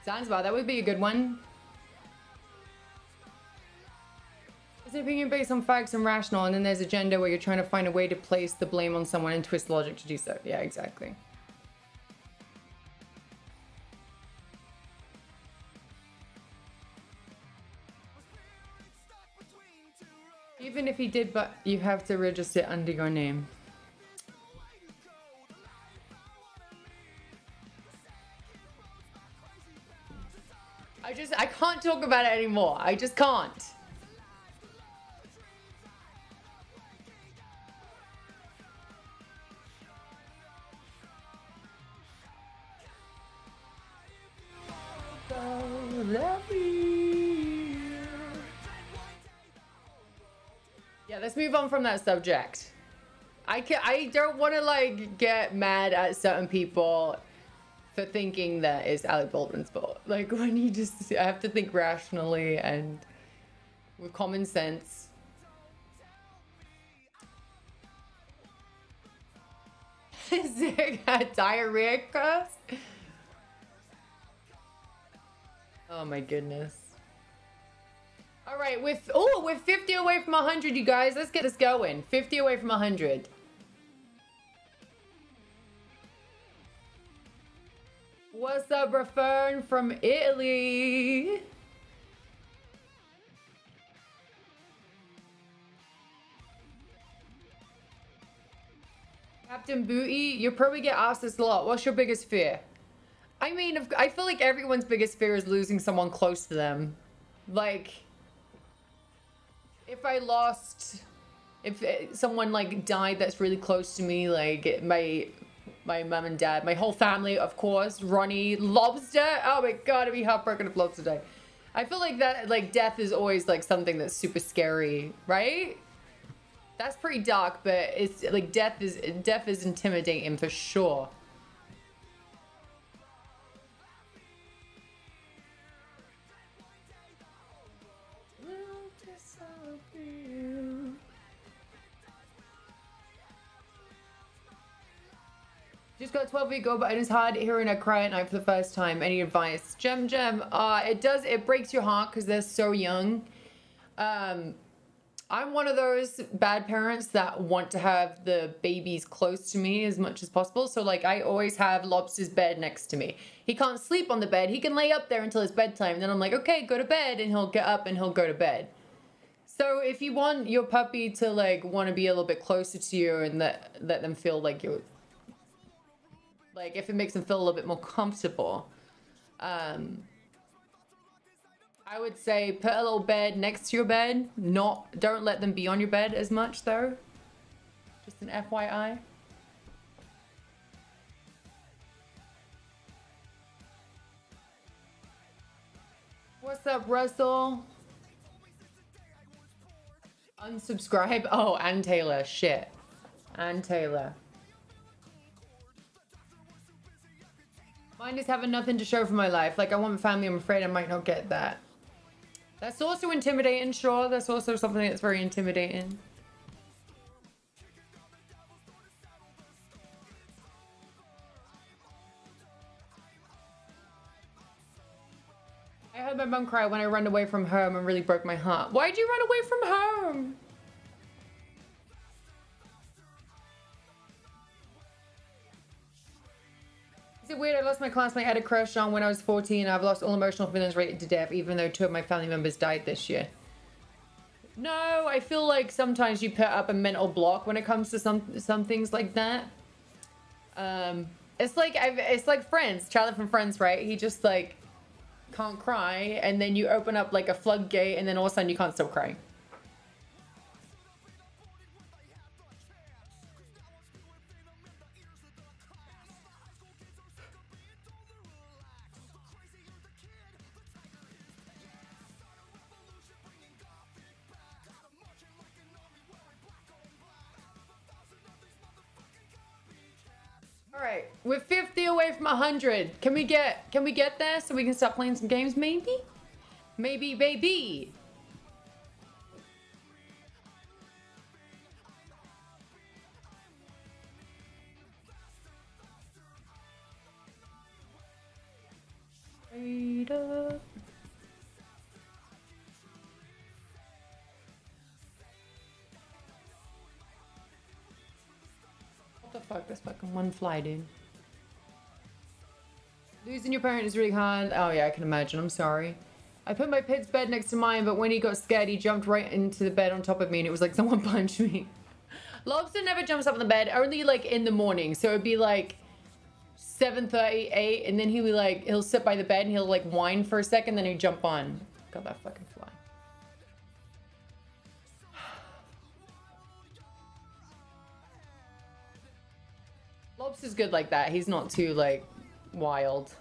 Zanzibar, that would be a good one. Is an opinion based on facts and rational, and then there's agenda where you're trying to find a way to place the blame on someone and twist logic to do so. Yeah, exactly. Even if he did, but you have to register under your name. I just, I can't talk about it anymore. I just can't. Yeah, let's move on from that subject. I can I don't want to like get mad at certain people for thinking that it's Alec Baldwin's fault. Like when you just I have to think rationally and with common sense. Is there a diarrhea? Oh my goodness. All right, with oh, we're 50 away from 100, you guys. Let's get this going. 50 away from 100. What's up, Refern from Italy? Captain Booty, you probably get asked this a lot. What's your biggest fear? I mean, I feel like everyone's biggest fear is losing someone close to them. Like, if I lost, if uh, someone like died that's really close to me, like my my mum and dad, my whole family, of course, Ronnie, Lobster. Oh my god, it'd be heartbroken if Lobster died. I feel like that, like death is always like something that's super scary, right? That's pretty dark, but it's like death is death is intimidating for sure. Got 12 week old, but it's hard hearing her cry at night for the first time. Any advice? Gem, Gem, uh, it does, it breaks your heart because they're so young. Um, I'm one of those bad parents that want to have the babies close to me as much as possible. So, like, I always have Lobster's bed next to me. He can't sleep on the bed. He can lay up there until it's bedtime. Then I'm like, okay, go to bed. And he'll get up and he'll go to bed. So, if you want your puppy to, like, want to be a little bit closer to you and let, let them feel like you're, like, if it makes them feel a little bit more comfortable, um, I would say put a little bed next to your bed. Not don't let them be on your bed as much though. Just an FYI. What's up, Russell? Unsubscribe. Oh, and Taylor. Shit. And Taylor. Mine is having nothing to show for my life. Like, I want family. I'm afraid I might not get that. That's also intimidating, sure. That's also something that's very intimidating. I heard my mum cry when I ran away from home and really broke my heart. Why'd you run away from home? It weird? I lost my classmate I had a crush on when I was 14. I've lost all emotional feelings rated to death, even though two of my family members died this year. No, I feel like sometimes you put up a mental block when it comes to some some things like that. Um, it's like I've, it's like Friends, Charlie from Friends, right? He just like can't cry, and then you open up like a floodgate, and then all of a sudden you can't stop crying. Right, we're 50 away from 100. Can we get can we get there so we can start playing some games maybe? Maybe baby. Up. The fuck? That's fucking one fly, dude. Losing your parent is really hard. Oh yeah, I can imagine. I'm sorry. I put my pit's bed next to mine, but when he got scared, he jumped right into the bed on top of me, and it was like someone punched me. Lobster never jumps up on the bed, only like in the morning. So it'd be like 7.38, and then he'll be like, he'll sit by the bed and he'll like whine for a second, then he'll jump on. God, that fucking Lobs is good like that. He's not too, like, wild.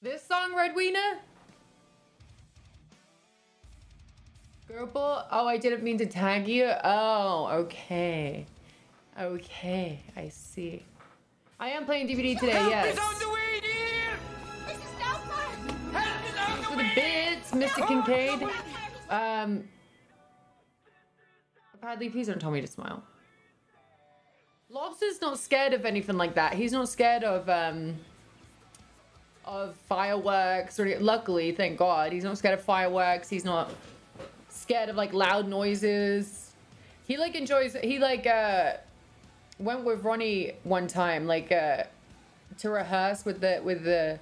This song, Redwina? Girl, oh, I didn't mean to tag you. Oh, okay. Okay, I see. I am playing DBD today, yes. Help is on the way, dear! Mrs. Doubtfire! Help is on the For the bits, Mystic Kincaid. Um, Padley, please don't tell me to smile. Lobster's not scared of anything like that. He's not scared of um of fireworks or luckily, thank God, he's not scared of fireworks. He's not scared of like loud noises. He like enjoys he like uh went with Ronnie one time like uh to rehearse with the with the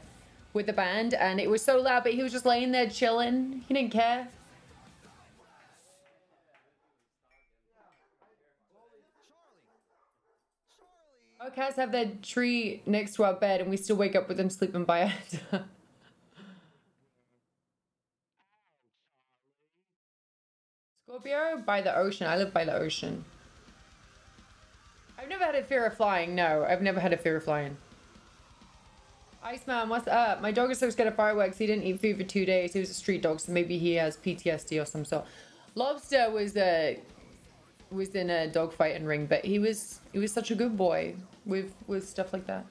with the band and it was so loud but he was just laying there chilling. He didn't care. Our cats have their tree next to our bed and we still wake up with them sleeping by it. Scorpio by the ocean. I live by the ocean. I've never had a fear of flying. No, I've never had a fear of flying. Iceman, what's up? My dog is so scared of fireworks. He didn't eat food for two days. He was a street dog, so maybe he has PTSD or some sort. Lobster was a was in a dogfighting ring, but he was he was such a good boy with with stuff like that.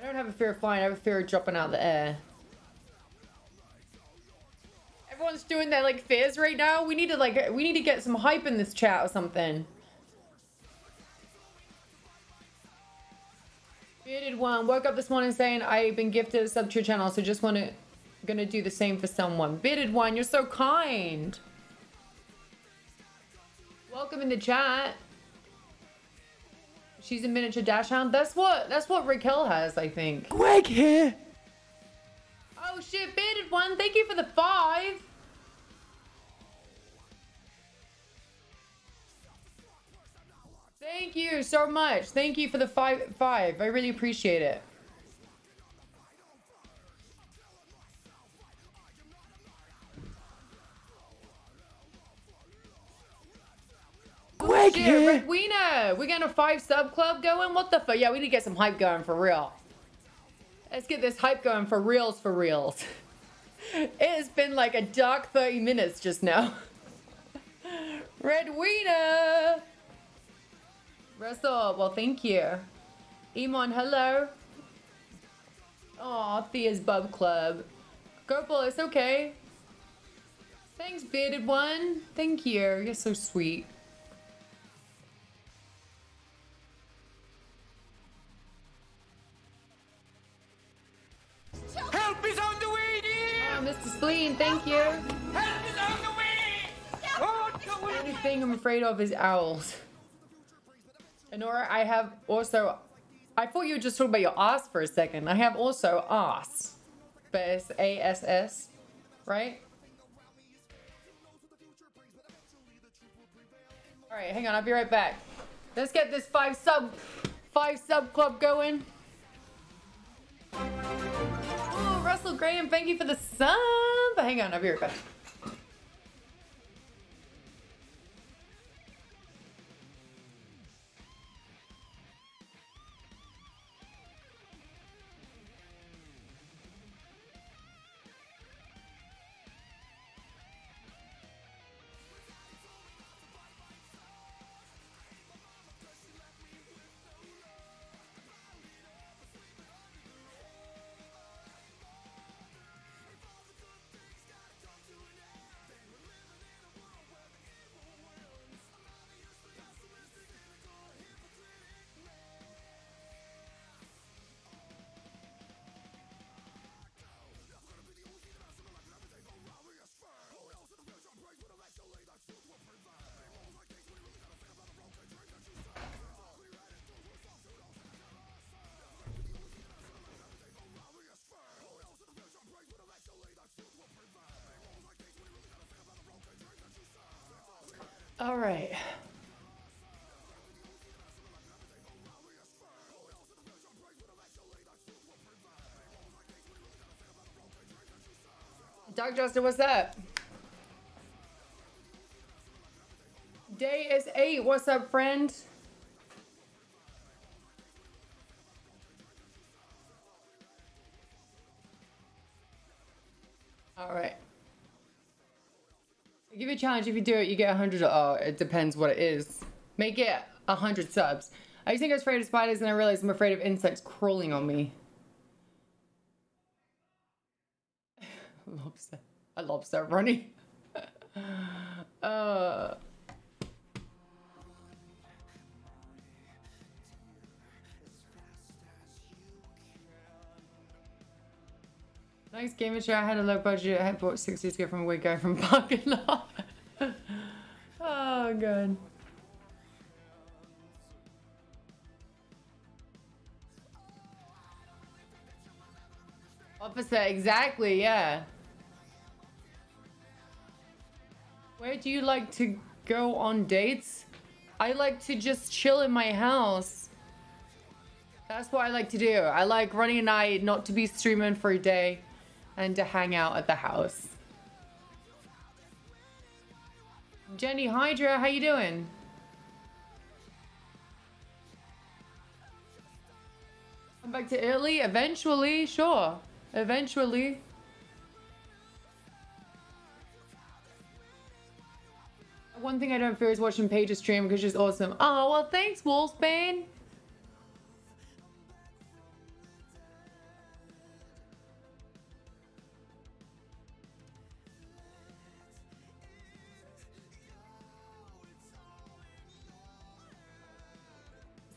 I don't have a fear of flying. I have a fear of dropping out of the air. Everyone's doing their like fears right now. We need to like we need to get some hype in this chat or something. Bearded one woke up this morning saying I've been gifted a sub to your channel, so just want to gonna do the same for someone. Bearded one, you're so kind. Welcome in the chat. She's a miniature dachshund. That's what that's what Raquel has, I think. Greg here. Oh shit, bearded one. Thank you for the five. Thank you so much. Thank you for the five five. I really appreciate it. Oh, Greg Shit, here. Red Wiener. We got a five sub club going? What the fuck? Yeah, we need to get some hype going for real. Let's get this hype going for reals for reals. It has been like a dark 30 minutes just now. Red Wiener. Russell, well, thank you. Emon, hello. Aw, Thea's Bub Club. Gopal, it's okay. Thanks, bearded one. Thank you. You're so sweet. Help is on the way, dear! Oh, Mr. Spleen, thank you. Help is on the way! On the way! only thing I'm afraid of is owls. Honora, I have also. I thought you were just talking about your ass for a second. I have also ass. But it's A S S, right? Alright, hang on, I'll be right back. Let's get this five sub five sub club going. Russell Graham, thank you for the sub. Hang on, I'll be right back. All right. Doc Justin, what's up? Day is eight. What's up, friend? Challenge. If you do it, you get a hundred. Oh, it depends what it is. Make it a hundred subs. I used to think I was afraid of spiders, and I realized I'm afraid of insects crawling on me. lobster. A lobster running. uh. Nice gaming show. I had a low budget. I had bought six years ago from a weird guy from parking lot. Exactly, yeah. Where do you like to go on dates? I like to just chill in my house. That's what I like to do. I like running a night, not to be streaming for a day, and to hang out at the house. Jenny Hydra, how you doing? Come back to Italy? Eventually, sure. Eventually. One thing I don't fear is watching Paige stream because she's awesome. Oh, well, thanks, Wolfsbane.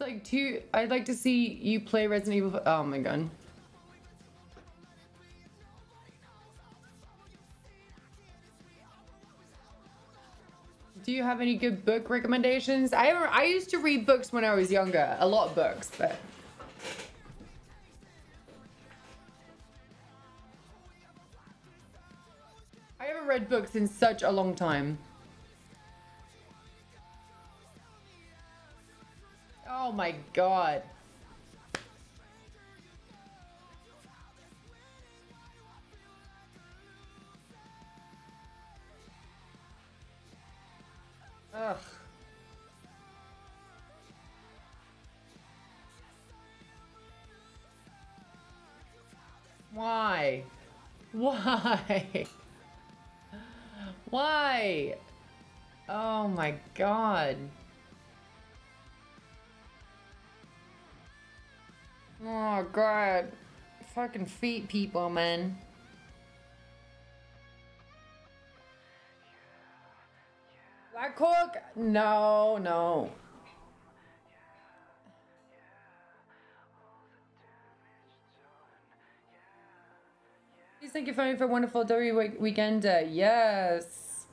Like two. I'd like to see you play Resident Evil. Oh my god. Do you have any good book recommendations? I I used to read books when I was younger, a lot of books, but I haven't read books in such a long time. Oh my god. Ugh. Why? Why? Why? Oh my god. Oh god. Fucking feet people, man. Black cook. No, no. Please thank you for for a wonderful W week- weekend. Yes.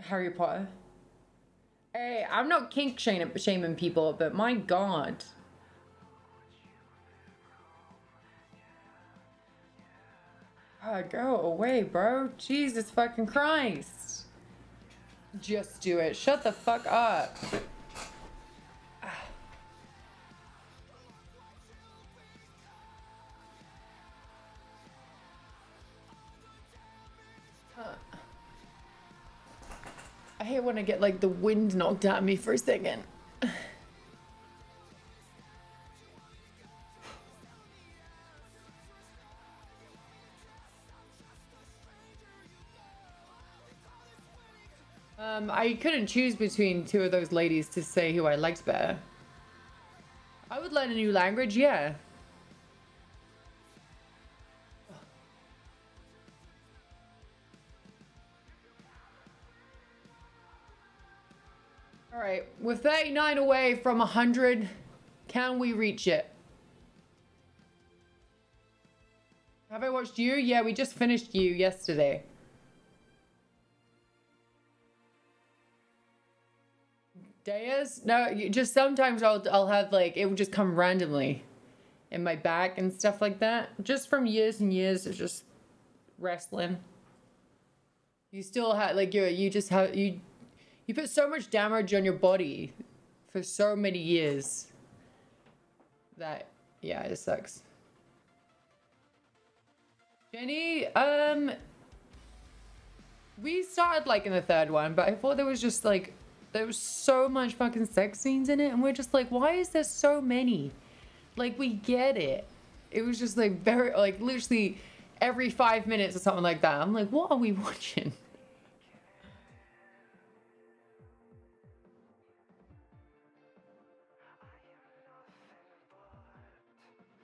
Harry Potter. Hey, I'm not kink shaming, shaming people, but my god. Oh, go away, bro. Jesus fucking Christ. Just do it. Shut the fuck up. I hate when I get like the wind knocked of me for a second. Um, I couldn't choose between two of those ladies to say who I liked better. I would learn a new language, yeah. All right, with 39 away from 100, can we reach it? Have I watched you? Yeah, we just finished you yesterday. Days? No, you, just sometimes I'll I'll have like it would just come randomly in my back and stuff like that. Just from years and years of just wrestling. You still have like you you just have you you put so much damage on your body for so many years that yeah, it sucks. Jenny, um we started like in the third one, but I thought there was just like there was so much fucking sex scenes in it, and we're just like, why is there so many? Like we get it. It was just like very like literally every five minutes or something like that. I'm like, what are we watching?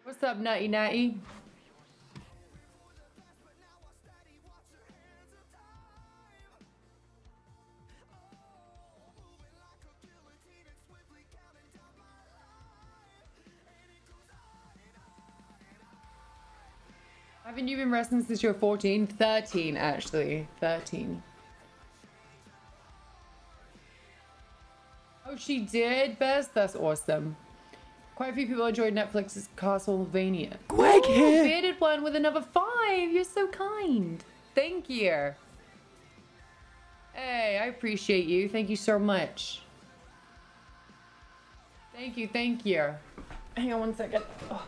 What's up, Nutty Natty? Haven't you been wrestling since you were 14? 13, actually. 13. Oh, she did, Best? That's awesome. Quite a few people enjoyed Netflix's Castlevania. Greg Ooh, here. Bearded one with another five. You're so kind. Thank you. Hey, I appreciate you. Thank you so much. Thank you, thank you. Hang on one second. Oh.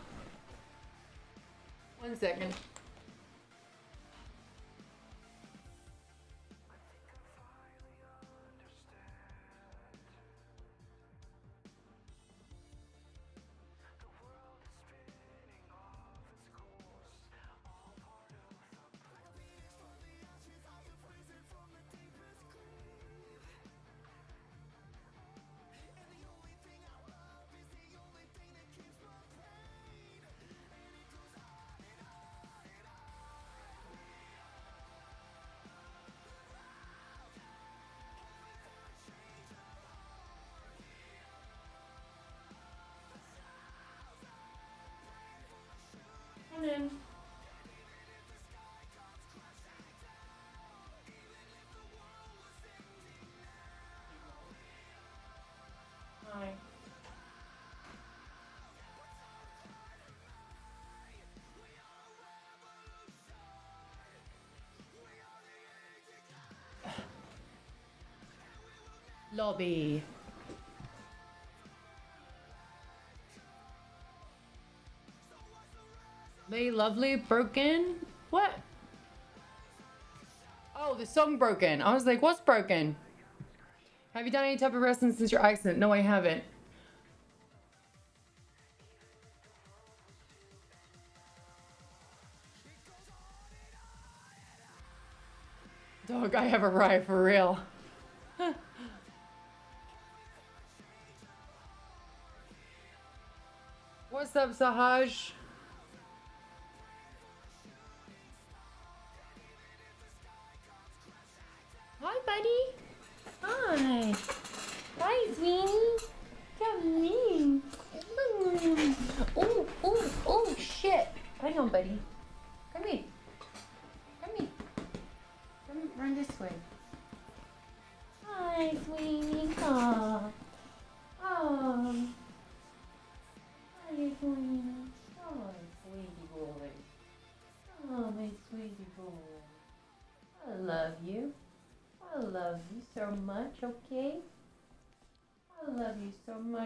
One second. Lobby. Lay Lovely broken? What? Oh, the song broken. I was like, what's broken? Have you done any type of wrestling since your accident? No, I haven't. Dog, I have a arrived for real. Up, Sahaj?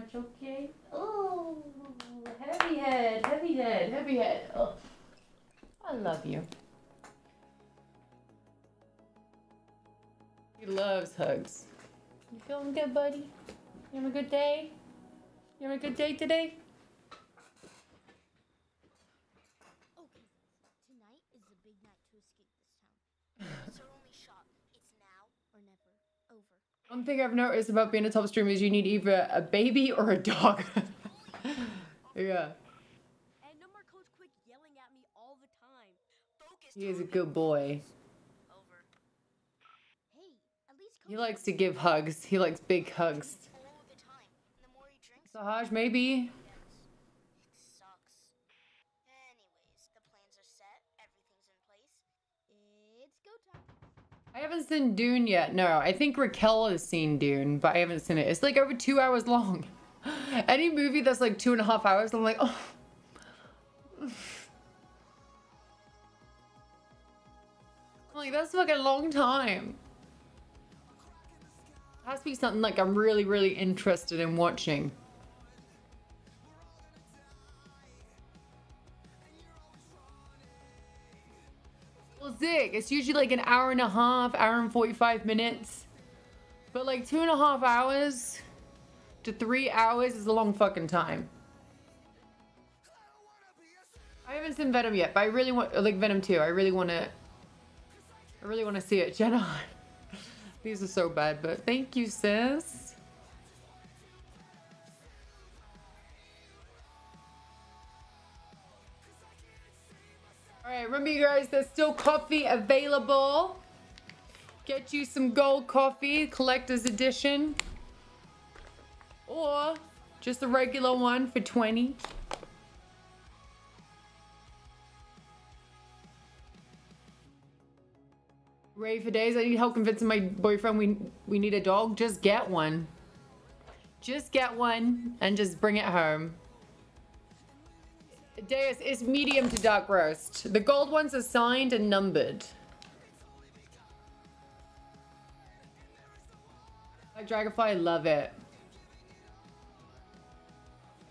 Much, okay? Oh, heavy head, heavy head, heavy head. Oh, I love you. He loves hugs. You feeling good, buddy? You having a good day? You having a good day today? Okay, tonight is the big night to escape this town. It's our only shot. It's now or never. Over. One thing I've noticed about being a top streamer is you need either a baby or a dog. yeah, And no more Coach Quick yelling at me all the time. Focus. he is a good boy. Over. Hey, at least He likes to give hugs. He likes big hugs. all the time. And the more he drinks, Sahaj, maybe? it sucks. Anyways, the plans are set. Everything's in place. It's go time. I haven't seen Dune yet. No, I think Raquel has seen Dune, but I haven't seen it. It's like over two hours long. Any movie that's like two and a half hours, I'm like, oh. Like, that's like a long time. has to be something like I'm really, really interested in watching. Zig, it's usually like an hour and a half, hour and 45 minutes. But like two and a half hours to three hours is a long fucking time. I haven't haven't seen Venom yet, but I really want like Venom 2. I really want to I really want to see it. Jenna. These are so bad, but thank you, sis. All right, remember you guys, there's still coffee available. Get you some gold coffee, collector's edition. Or just a regular one for 20. Ready for days? I need help convincing my boyfriend we we need a dog. Just get one. Just get one and just bring it home. Deus is medium to dark roast. The gold ones are signed and numbered. Like Dragonfly, I love it.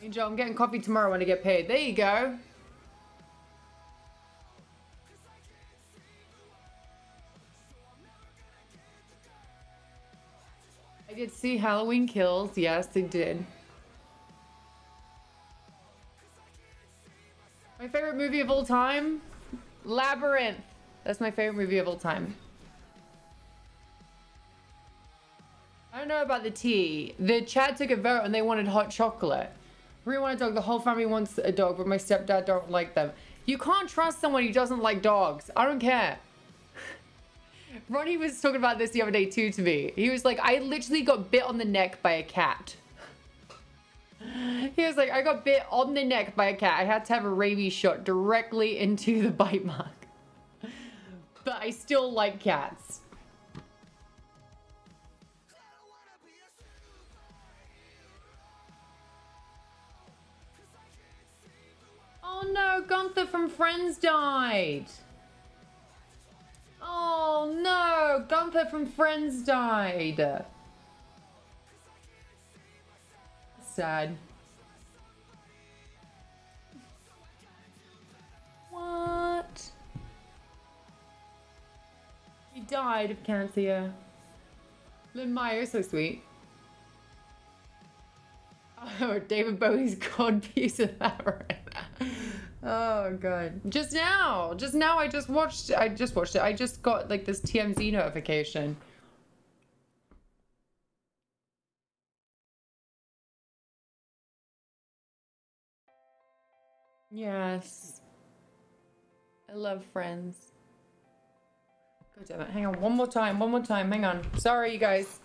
Angel, I'm getting coffee tomorrow when I get paid. There you go. I did see Halloween Kills. Yes, they did. My favorite movie of all time? Labyrinth. That's my favorite movie of all time. I don't know about the tea. The chat took a vote and they wanted hot chocolate. We want a dog. The whole family wants a dog, but my stepdad don't like them. You can't trust someone who doesn't like dogs. I don't care. Ronnie was talking about this the other day too to me. He was like, I literally got bit on the neck by a cat. He was like, I got bit on the neck by a cat. I had to have a rabies shot directly into the bite mark. But I still like cats. Oh no, Gunther from Friends died. Oh no, Gunther from Friends died. Sad. What? He died of cancer. Lynn Meyer, so sweet. Oh, David Bowie's God piece of that Oh god. Just now. Just now I just watched I just watched it. I just got like this TMZ notification. Yes. I love friends. God damn it. Hang on one more time. One more time. Hang on. Sorry you guys.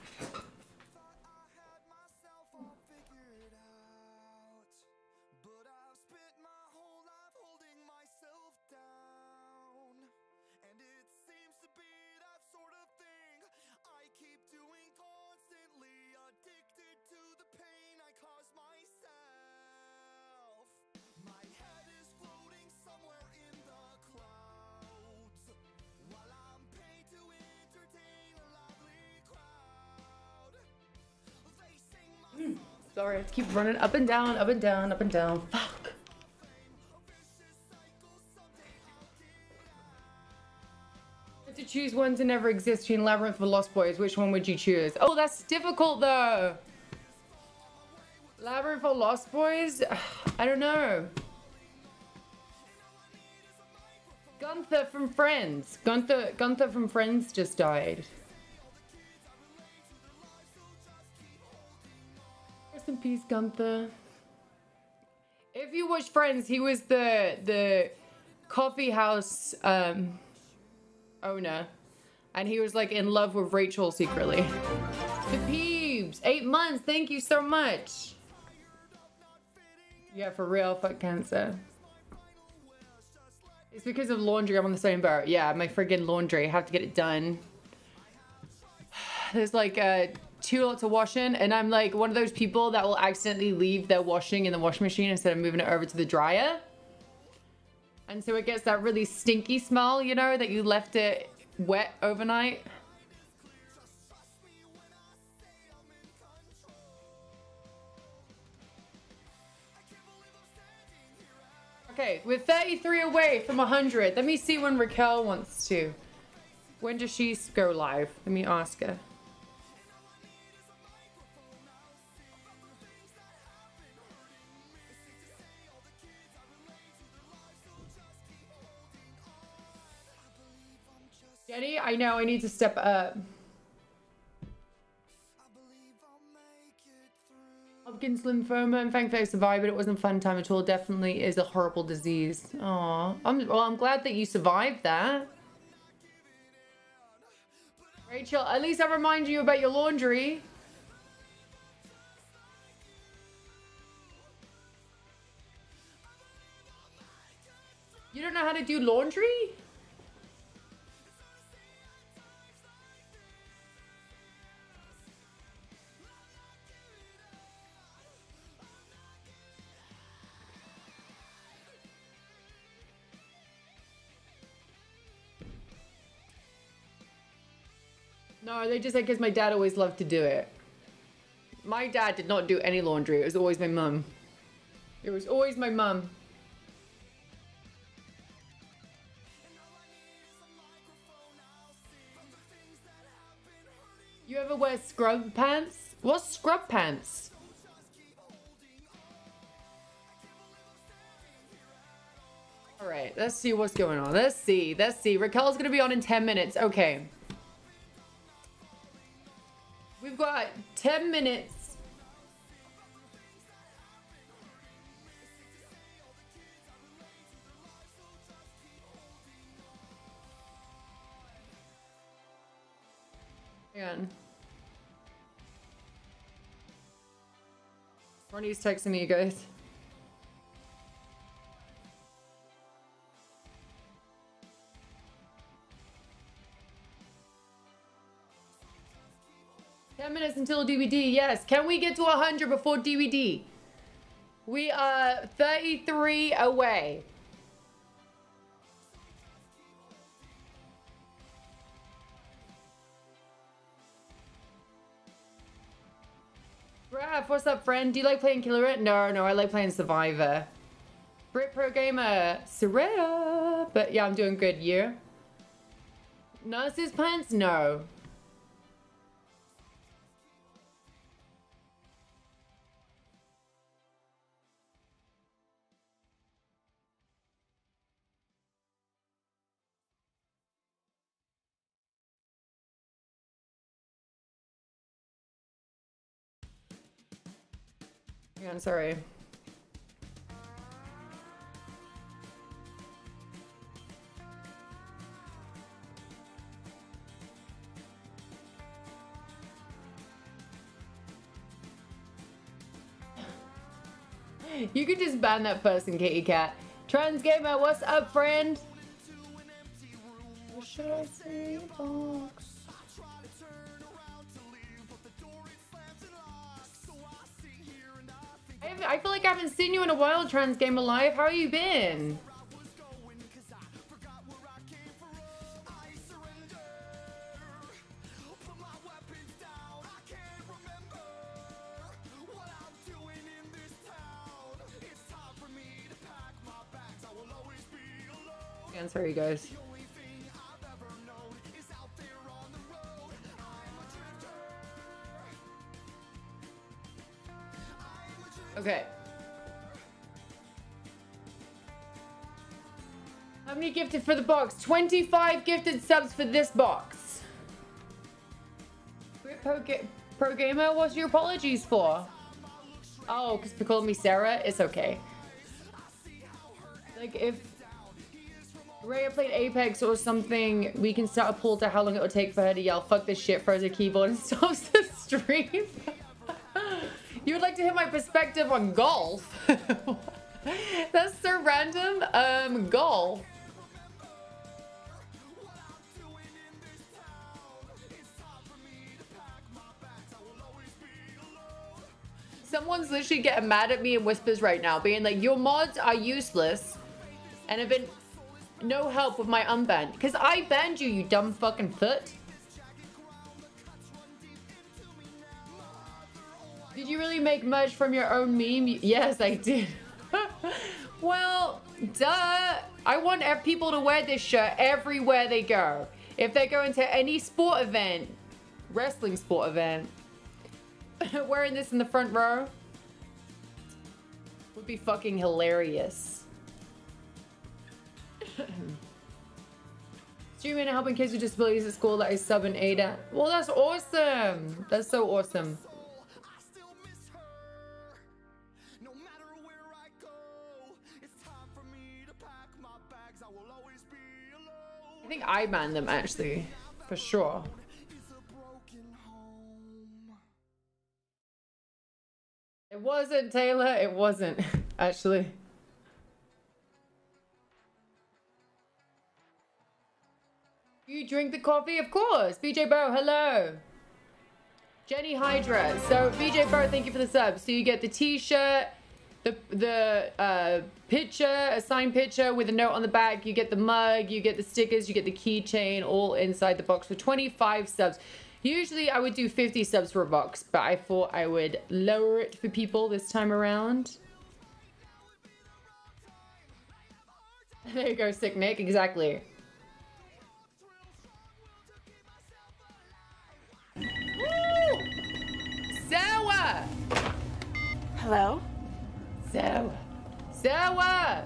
Keep running up and down, up and down, up and down. Fuck. To choose one to never exist between Labyrinth or Lost Boys, which one would you choose? Oh, that's difficult though. Labyrinth or Lost Boys? I don't know. Gunther from Friends. Gunther, Gunther from Friends just died. Rest in peace, Gunther. If you watch Friends, he was the the coffee house um, owner, and he was like in love with Rachel secretly. The Peeps, eight months. Thank you so much. Yeah, for real. Fuck cancer. It's because of laundry. I'm on the same boat. Yeah, my friggin' laundry. I have to get it done. There's like uh, two lots of washing, and I'm like one of those people that will accidentally leave their washing in the washing machine instead of moving it over to the dryer. And so it gets that really stinky smell, you know, that you left it wet overnight. Okay, we're 33 away from 100. Let me see when Raquel wants to. When does she go live? Let me ask her. Jenny, I know I need to step up. Hodgkin's lymphoma and thankfully I survived, but it wasn't fun time at all. Definitely is a horrible disease. Aw, I'm well. I'm glad that you survived that. Rachel, at least I remind you about your laundry. You don't know how to do laundry? No, they just said because my dad always loved to do it. My dad did not do any laundry. It was always my mum. It was always my mum. You ever wear scrub pants? What's scrub pants? All right, let's see what's going on. Let's see. Let's see. Raquel's to be on in 10 minutes. Okay. We've got 10 minutes. Hang on. Ronnie's texting me, guys. Ten minutes until DBD. Yes. Can we get to 100 before DBD? We are 33 away. Raph, what's up, friend? Do you like playing Killer It? No, no, I like playing Survivor. Brit Pro Gamer, Saraya. But yeah, I'm doing good. You? Nurse's pants? No. On, sorry. You could just ban that person, Kitty Cat. Trans Gamer, what's up, friend? I feel like I haven't seen you in a while, Trans Gamer Live. How you been? Sorry, guys. Okay. How many gifted for the box? 25 gifted subs for this box. Pro, Pro Gamer, what's your apologies for? Oh, because they called me Sarah? It's okay. Like, if Raya played Apex or something, we can start a poll to how long it would take for her to yell, fuck this shit, her keyboard and stops the stream. You would like to hear my perspective on golf? That's so random. Um, golf. Someone's literally getting mad at me in whispers right now, being like, your mods are useless and have been no help with my unban. Because I banned you, you dumb fucking foot. Did you really make merch from your own meme? Yes, I did. well, duh. I want people to wear this shirt everywhere they go. If they go into any sport event, wrestling sport event, wearing this in the front row would be fucking hilarious. Streaming and helping kids with disabilities at school that is sub and ADA. Well, that's awesome. That's so awesome. Think I banned them actually, for sure. It wasn't Taylor. It wasn't actually. You drink the coffee, of course. BJ Bow, hello. Jenny Hydra. So BJ Bow, thank you for the sub. So you get the T-shirt, the the uh, picture, a signed picture with a note on the back. You get the mug, you get the stickers, you get the keychain, all inside the box for 25 subs. Usually I would do 50 subs for a box, but I thought I would lower it for people this time around. There you go, Sick Nick, exactly. Woo! Sour! Hello? Sour. Sour!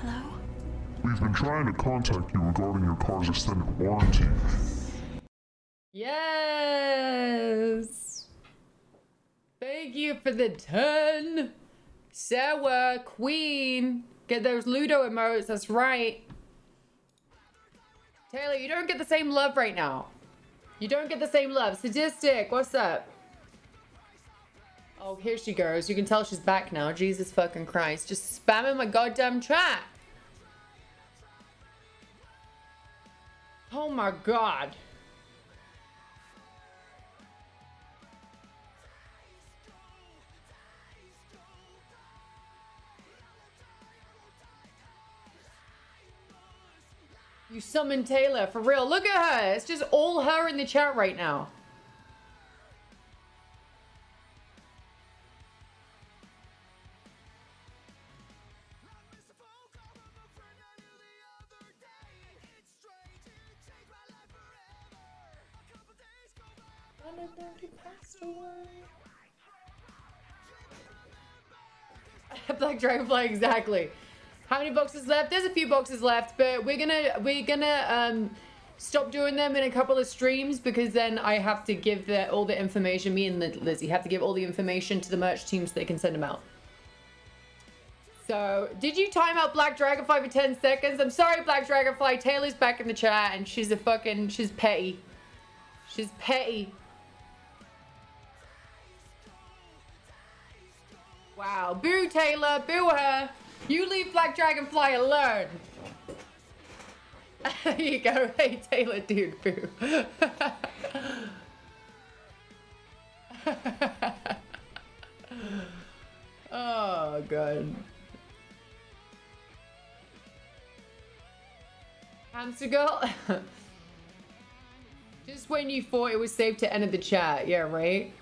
Hello? We've been trying to contact you regarding your car's extended warranty. Yes! Thank you for the 10! Sour, Queen! Get those Ludo emotes, that's right. Taylor, you don't get the same love right now. You don't get the same love. Sadistic, what's up? Oh, here she goes. You can tell she's back now. Jesus fucking Christ. Just spamming my goddamn chat. Oh my god. You summoned Taylor, for real. Look at her. It's just all her in the chat right now. Black Dragonfly, exactly. How many boxes left? There's a few boxes left, but we're gonna we're gonna um stop doing them in a couple of streams because then I have to give the, all the information. Me and Lizzie have to give all the information to the merch team so they can send them out. So, did you time out Black Dragonfly for 10 seconds? I'm sorry, Black Dragonfly. Taylor's back in the chat and she's a fucking, she's petty. She's petty. Wow. Boo, Taylor. Boo her. You leave Black Dragonfly alone. there you go. Hey, Taylor, dude. Boo. oh, God. Hamster girl? Just when you thought it was safe to enter the chat. Yeah, right?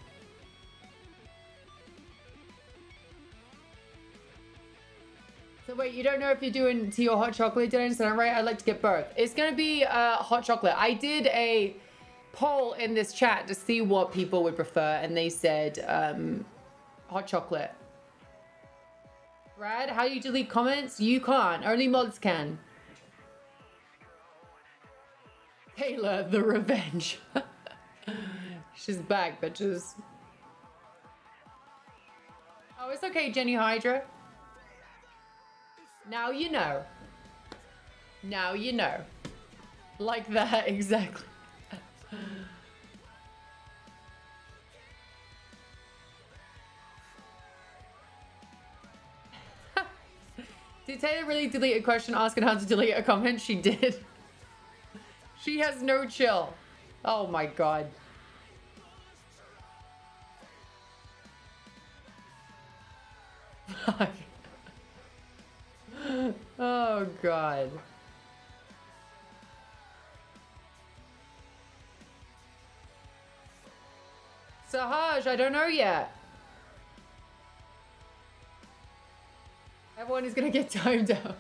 So wait, you don't know if you're doing tea or hot chocolate? Did I understand right? I'd like to get both. It's gonna be uh, hot chocolate. I did a poll in this chat to see what people would prefer, and they said um, hot chocolate. Brad, how do you delete comments? You can't. Only mods can. Taylor, the revenge. She's back, bitches. Oh, it's okay, Jenny Hydra. Now you know. Now you know. Like that, exactly. did Taylor really delete a question asking how to delete a comment? She did. she has no chill. Oh my god. Fuck. Oh god. Sahaj, I don't know yet. Everyone is gonna get timed out.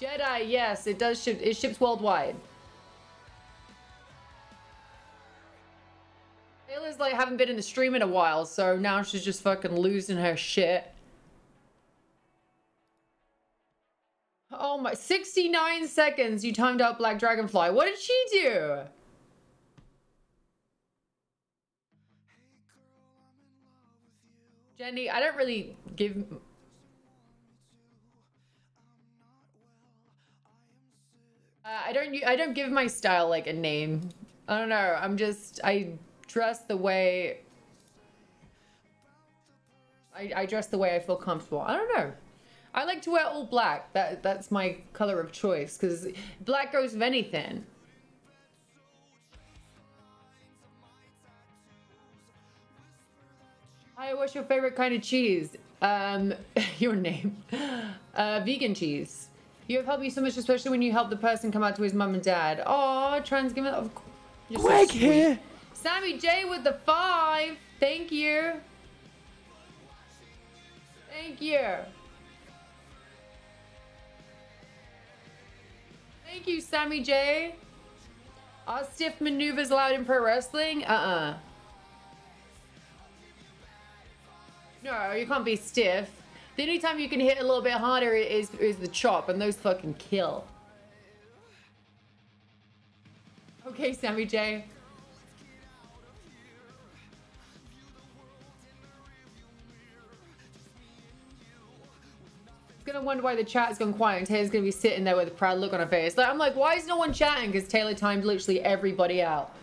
Jedi, yes, it does ship. It ships worldwide. Taylor's like haven't been in the stream in a while, so now she's just fucking losing her shit. Oh my, 69 seconds you timed out Black Dragonfly. What did she do? Jenny, I don't really give Uh, I don't. I don't give my style like a name. I don't know. I'm just. I dress the way. I, I dress the way I feel comfortable. I don't know. I like to wear all black. That that's my color of choice because black goes with anything. Hi, what's your favorite kind of cheese? Um, your name. Uh, vegan cheese. You have helped me so much, especially when you helped the person come out to his mum and dad. Oh, trans give it. Of. You're so Greg sweet. here. Sammy J with the five. Thank you. Thank you. Thank you, Sammy J. Are stiff maneuvers allowed in pro wrestling? Uh-uh. No, you can't be stiff. The only time you can hit a little bit harder is is the chop, and those fucking kill. Okay, Sammy J. Gonna wonder why the chat's gone quiet and Taylor's gonna be sitting there with a proud look on her face. Like, I'm like, why is no one chatting? Because Taylor timed literally everybody out.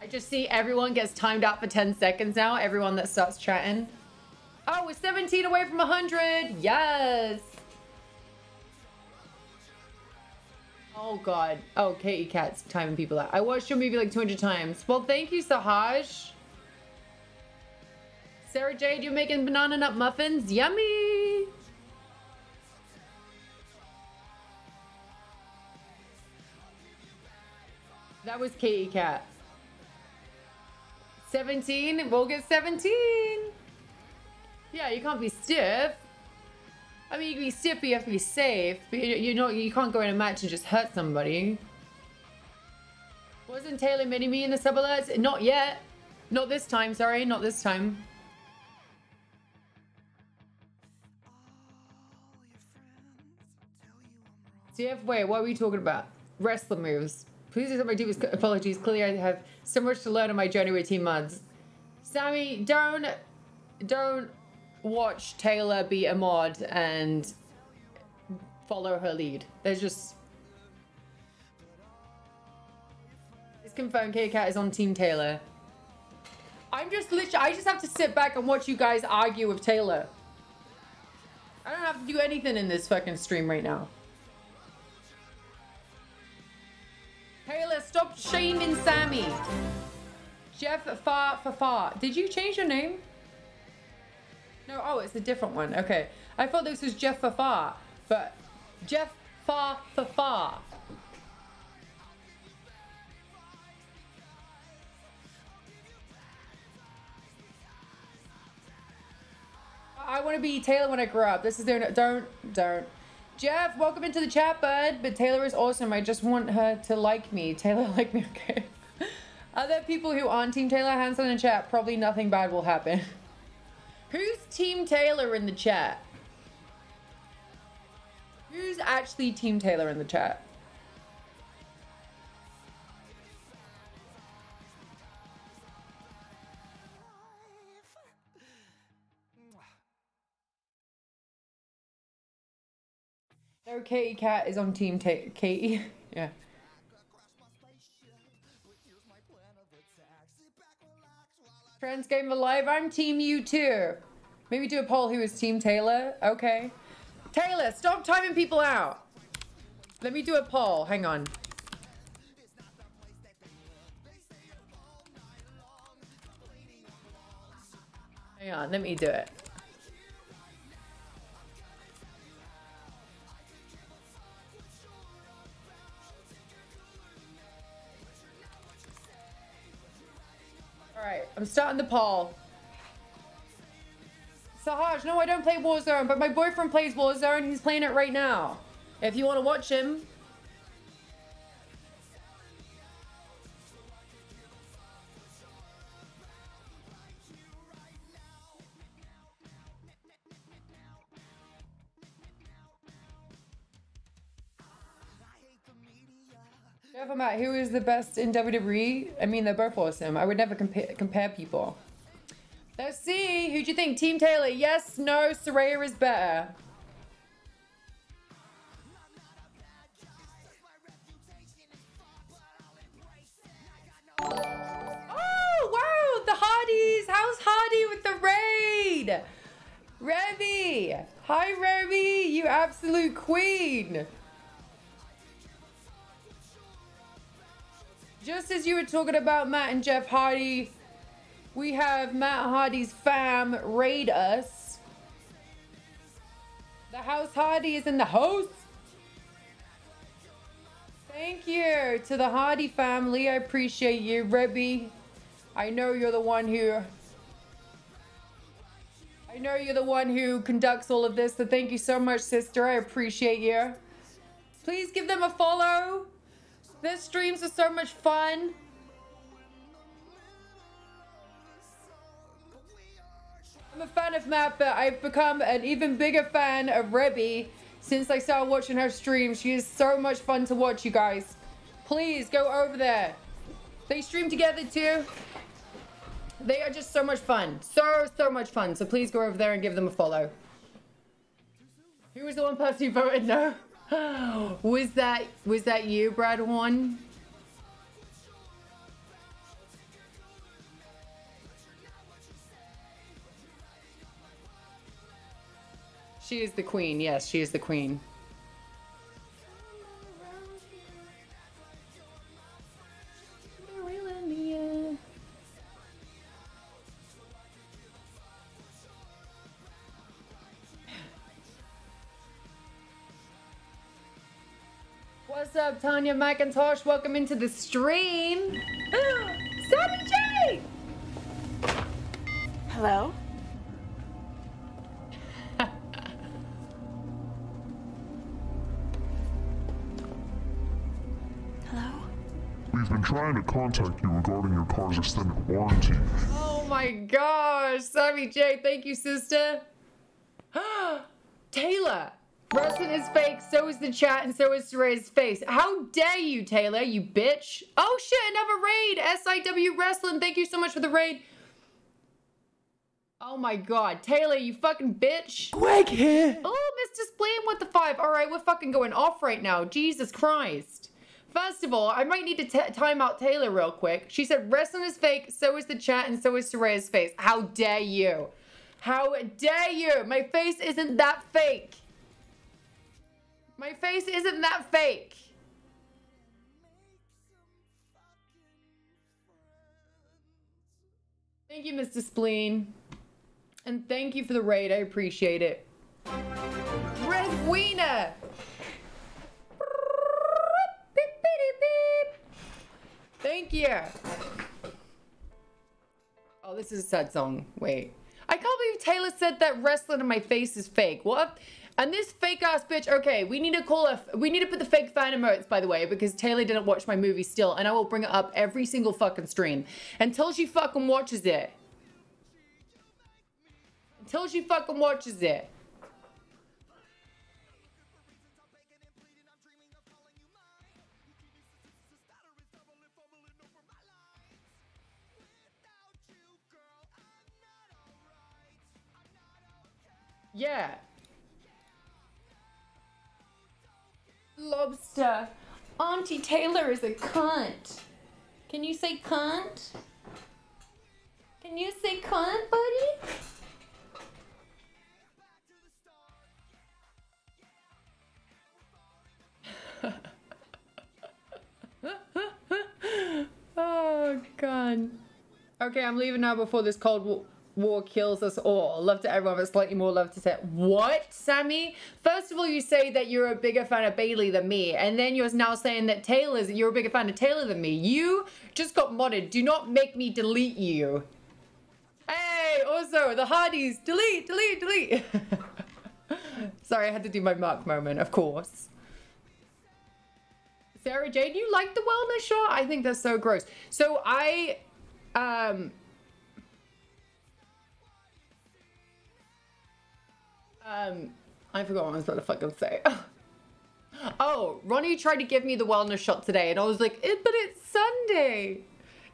I just see everyone gets timed out for 10 seconds now. Everyone that starts chatting. Oh, we're 17 away from 100. Yes. Oh, God. Oh, Katie Cat's timing people out. I watched your movie like 200 times. Well, thank you, Sahaj. Sarah Jade, you're making banana nut muffins? Yummy. That was Katie Cat. 17. We'll get 17. Yeah, you can't be stiff. I mean, you can be stiff, but you have to be safe. But you, you know, you can't go in a match and just hurt somebody. Wasn't Taylor mini me in the sub alerts? Not yet. Not this time, sorry. Not this time. CF, wait, what are we talking about? Wrestler moves. Please accept my deepest apologies. Clearly, I have so much to learn on my journey with Team Muds. Sammy, don't, don't watch Taylor be a mod and follow her lead. There's just. It's confirmed K-Cat is on Team Taylor. I'm just literally, I just have to sit back and watch you guys argue with Taylor. I don't have to do anything in this fucking stream right now. Taylor, stop shaming Sammy. Jeff Far for Far. Did you change your name? No, oh, it's a different one. Okay. I thought this was Jeff for Far, but Jeff Far for Far. I want to be Taylor when I grow up. This is their don't don't. Jeff, welcome into the chat, bud. But Taylor is awesome. I just want her to like me. Taylor, like me, okay? Other people who aren't Team Taylor, hands on the chat. Probably nothing bad will happen. Who's Team Taylor in the chat? Who's actually Team Taylor in the chat? No, Katie Cat is on Team Ta Katie. yeah. Trans Gamer Live, I'm Team you too. Maybe do a poll who is Team Taylor. Okay. Taylor, stop timing people out. Let me do a poll. Hang on. Hang on, let me do it. Right, I'm starting the poll. Sahaj, no, I don't play Warzone, but my boyfriend plays Warzone. He's playing it right now. If you want to watch him. And Matt, who is the best in WWE? I mean, they're both awesome. I would never compare compare people. Let's see. Who do you think? Team Taylor? Yes, no, Saraya is better. Oh, wow. The Hardys. How's Hardy with the raid? Remy. Hi, Remy. You absolute queen. Just as you were talking about Matt and Jeff Hardy, we have Matt Hardy's fam raid us. The House Hardy is in the house. Thank you to the Hardy family. I appreciate you, Reby. I know you're the one who. I know you're the one who conducts all of this, so thank you so much, sister. I appreciate you. Please give them a follow. Their streams are so much fun. I'm a fan of Matt, but I've become an even bigger fan of Reby since I started watching her stream. She is so much fun to watch, you guys. Please go over there. They stream together too. They are just so much fun. So, so much fun. So please go over there and give them a follow. Who was the one person who voted no? was that was that you, Brad Horn? She is the queen. Yes, she is the queen. What's up, Tanya McIntosh? Welcome into the stream. Sammy J! Hello? Hello? We've been trying to contact you regarding your car's extended warranty. Oh my gosh, Sammy J, thank you, sister. Taylor, wrestling is fake, so is the chat, and so is Saraya's face. How dare you, Taylor, you bitch. Oh shit, another raid. SIW Wrestling, thank you so much for the raid. Oh my god, Taylor, you fucking bitch. Greg here. Oh, Mr. Spleen with the five. All right, we're fucking going off right now. Jesus Christ. First of all, I might need to t- time out Taylor real quick. She said wrestling is fake, so is the chat, and so is Saraya's face. How dare you? How dare you? My face isn't that fake. My face isn't that fake. Thank you, Mr. Spleen. And thank you for the raid. I appreciate it. Red Wiener! Thank you. Oh, this is a sad song. Wait. I can't believe Taylor said that wrestling in my face is fake. What? And this fake ass bitch. Okay, we need to call her. We need to put the fake fan emotes, by the way, because Taylor didn't watch my movie still, and I will bring it up every single fucking stream until she fucking watches it. Until she fucking watches it. Yeah. Lobster. Auntie Taylor is a cunt. Can you say cunt? Can you say cunt, buddy? oh, God. Okay, I'm leaving now before this cold war kills us all. Love to everyone, but slightly more love to say What, Sammy? First of all, you say that you're a bigger fan of Bayley than me, and then you're now saying that Taylor's you're a bigger fan of Taylor than me. You just got modded. Do not make me delete you. Hey, also the Hardys, delete, delete, delete. Sorry, I had to do my Mark moment, of course. Sarah Jane, you like the wellness shot? I think that's so gross. So I, um, Um, I forgot what I was going to fucking say. Oh, Ronnie tried to give me the wellness shot today, and I was like, it, but it's Sunday.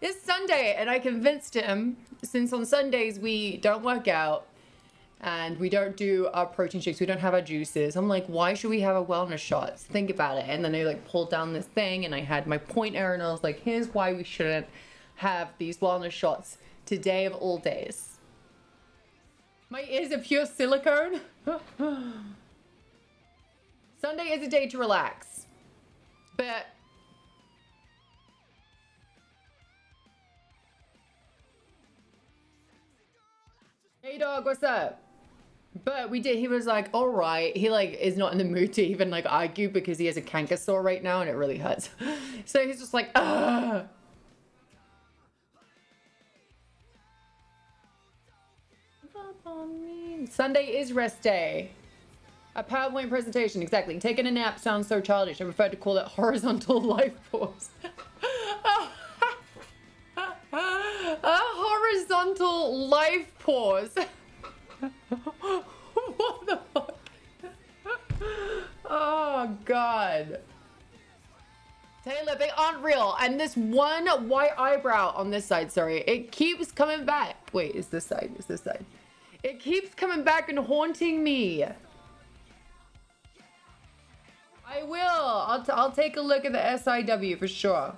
It's Sunday. And I convinced him, since on Sundays we don't work out and we don't do our protein shakes, we don't have our juices. I'm like, why should we have a wellness shot? Think about it. And then they like pulled down this thing, and I had my pointer, and I was like, here's why we shouldn't have these wellness shots today of all days. My ears are pure silicone. Sunday is a day to relax. But Hey dog, what's up? But we did he was like, all right. He like is not in the mood to even like argue because he has a canker sore right now and it really hurts. So he's just like, Sunday is rest day. A PowerPoint presentation, exactly. Taking a nap sounds so childish. I prefer to call it horizontal life force. a horizontal life pause. what the fuck? Oh, God. Taylor, they aren't real. And this one white eyebrow on this side, sorry, it keeps coming back. Wait, is this side? Is this side? It keeps coming back and haunting me. I will. I'll, t- I'll take a look at the SIW for sure.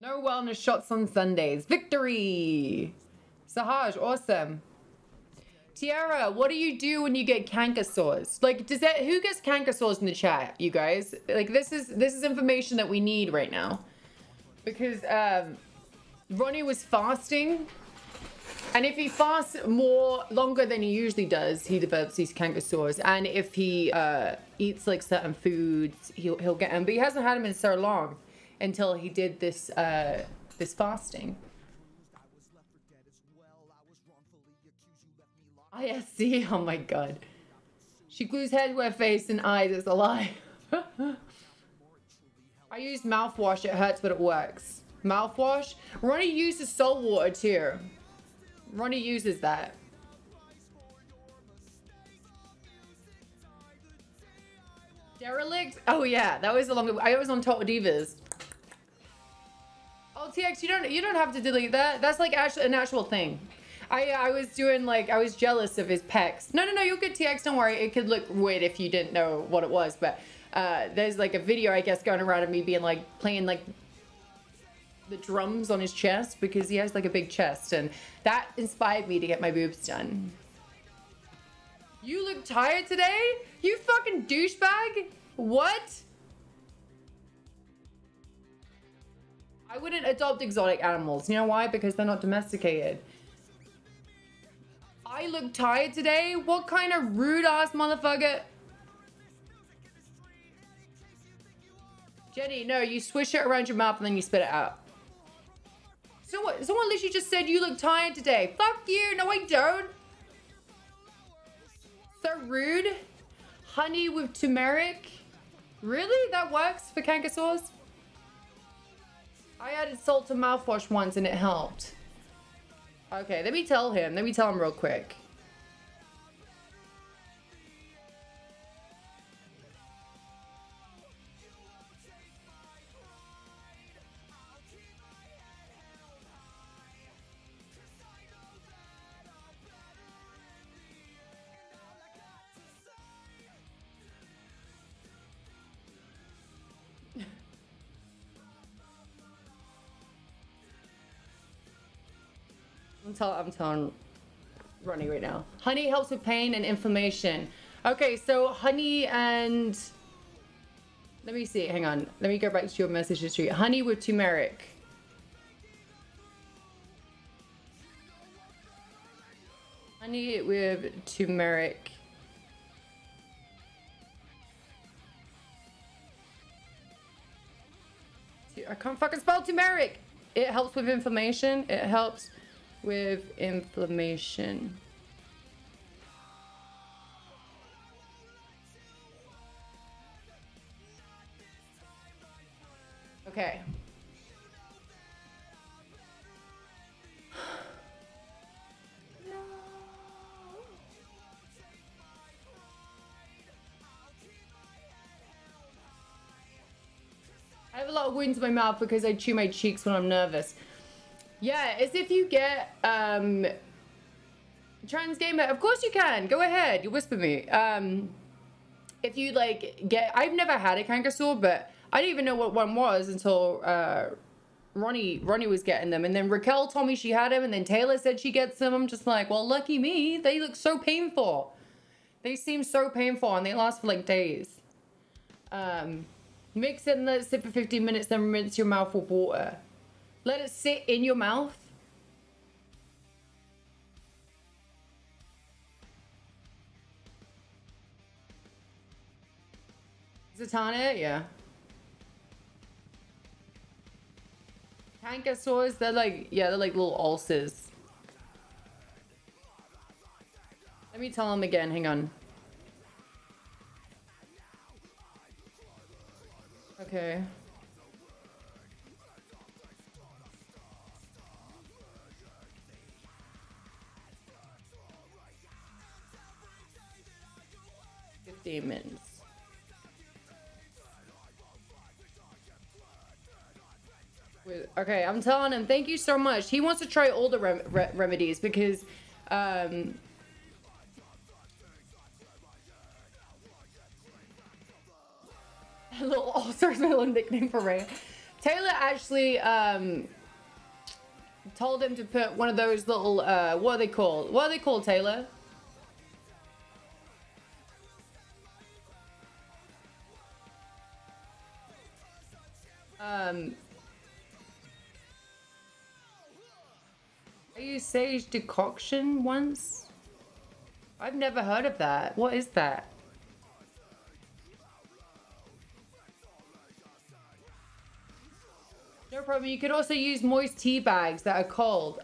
No wellness shots on Sundays. Victory! Sahaj, awesome. Tiara, what do you do when you get canker sores? Like, does that who gets canker sores in the chat, you guys? Like, this is this is information that we need right now, because um, Ronnie was fasting, and if he fasts more longer than he usually does, he develops these canker sores. And if he uh, eats like certain foods, he'll he'll get them. But he hasn't had them in so long until he did this uh, this fasting. ISC, oh my god. She glues head to her face and eyes, it's a lie. I use mouthwash, it hurts but it works. Mouthwash? Ronnie uses salt water too. Ronnie uses that. Derelict? Oh yeah, that was the long I was on Total Divas. Oh TX, you don't you don't have to delete that. That's like actually an actual thing. I I was doing like I was jealous of his pecs. No no no, you'll get TX. Don't worry. It could look weird if you didn't know what it was, but uh, there's like a video I guess going around of me being like playing like the drums on his chest because he has like a big chest, and that inspired me to get my boobs done. You look tired today? You fucking douchebag? What? I wouldn't adopt exotic animals. You know why? Because they're not domesticated. I look tired today? What kind of rude ass motherfucker? Jenny, no, you swish it around your mouth and then you spit it out. So? Someone literally just said you look tired today. Fuck you. No, I don't. So rude. Honey with turmeric. Really? That works for canker sores? I added salt to mouthwash once and it helped. Okay, let me tell him. Let me tell him real quick. I'm, tell I'm telling Ronnie right now. Honey helps with pain and inflammation. Okay, so honey and... Let me see, hang on. Let me go back to your message history. Honey with turmeric. Honey with turmeric. I can't fucking spell turmeric. It helps with inflammation. It helps with inflammation. Okay. I have a lot of wounds in my mouth because I chew my cheeks when I'm nervous. Yeah, as if you get um trans gamer. Of course you can. Go ahead. You whisper me. Um, if you like get, I've never had a sore, but I didn't even know what one was until uh, Ronnie Ronnie was getting them, and then Raquel told me she had them, and then Taylor said she gets them. I'm just like, well, lucky me. They look so painful. They seem so painful, and they last for like days. Um, mix it and let it sit for 15 minutes, then rinse your mouth with water. Let it sit in your mouth. Zatanna, yeah. Sores, they're like, yeah, they're like little ulcers. Let me tell them again, hang on. Okay. Wait, Okay, I'm telling him, thank you so much. He wants to try all the rem re remedies because, um, little ulcer is my little nickname for Ray. Taylor actually, um, told him to put one of those little, uh, what are they called? What are they called, Taylor? Um, I used sage decoction once. I've never heard of that. What is that? No problem. You could also use moist tea bags that are cold.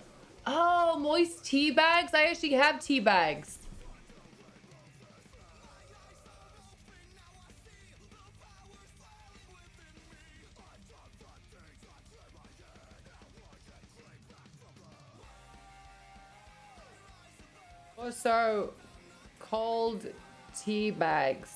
Oh, moist tea bags? I actually have tea bags. Also, cold tea bags.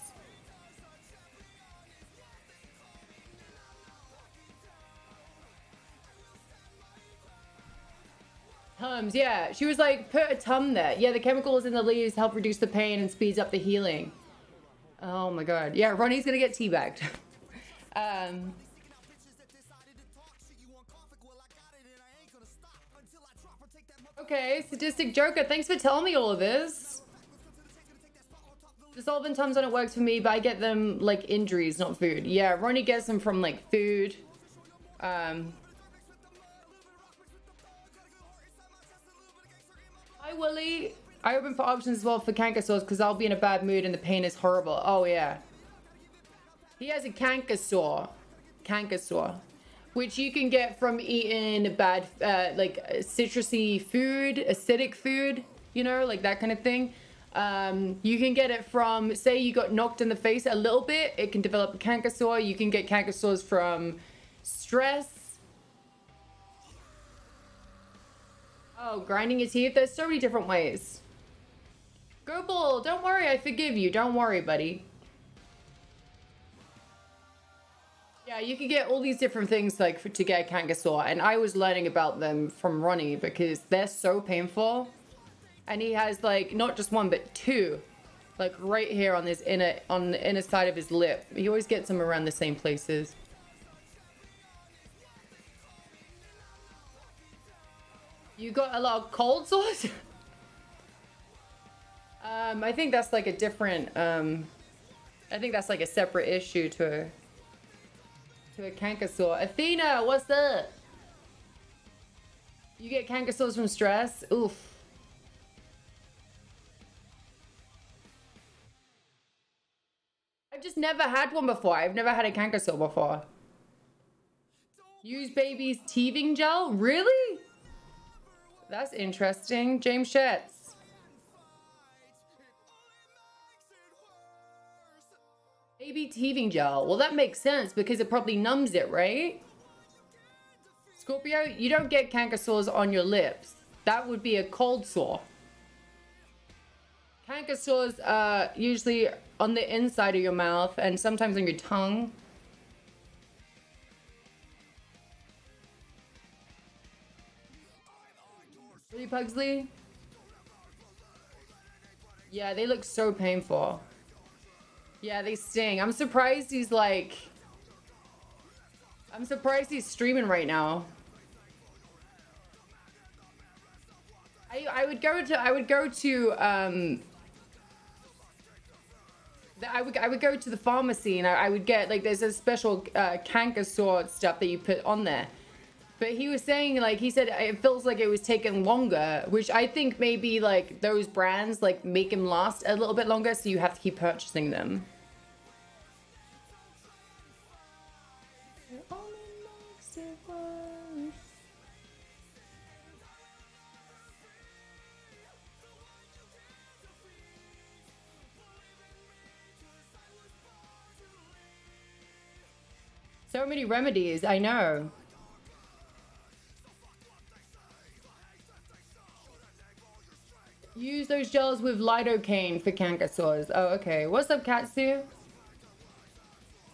Tums, yeah. She was like, put a tum there. Yeah, the chemicals in the leaves help reduce the pain and speeds up the healing. Oh my god. Yeah, Ronnie's gonna get teabagged. um, okay, Sadistic Joker, thanks for telling me all of this. Dissolving Tums on it works for me, but I get them like injuries, not food. Yeah, Ronnie gets them from like food. Um, Hi, Willie. I open for options as well for canker sores because I'll be in a bad mood and the pain is horrible. Oh, yeah. He has a canker sore. Canker sore. Which you can get from eating bad, uh, like, citrusy food, acidic food, you know, like that kind of thing. Um, you can get it from, say you got knocked in the face a little bit, it can develop a canker sore. You can get canker sores from stress, Oh, grinding your teeth? There's so many different ways. Go Bull, don't worry, I forgive you. Don't worry, buddy. Yeah, you can get all these different things like for, to get a canker and I was learning about them from Ronnie because they're so painful. And he has like not just one but two, like right here on this inner on the inner side of his lip. He always gets them around the same places. You got a lot of cold sores? um, I think that's like a different, um, I think that's like a separate issue to to a canker sore. Athena, what's up? You get canker sores from stress? Oof. I've just never had one before. I've never had a canker sore before. Use baby's teething gel? Really? That's interesting. James Shetz. Baby teething gel. Well, that makes sense because it probably numbs it, right? Scorpio, you don't get canker sores on your lips. That would be a cold sore. Canker sores are usually on the inside of your mouth and sometimes on your tongue. Really, Pugsley? Yeah, they look so painful. Yeah, they sting. I'm surprised he's like... I'm surprised he's streaming right now. I, I would go to I would go to um the- I would I would go to the pharmacy and I, I would get like there's a special uh, canker sore stuff that you put on there. But he was saying like he said it feels like it was taking longer, which I think maybe like those brands like make him last a little bit longer, so you have to keep purchasing them. So many remedies, I know. Use those gels with lidocaine for canker sores. Oh, okay. What's up, Katsu?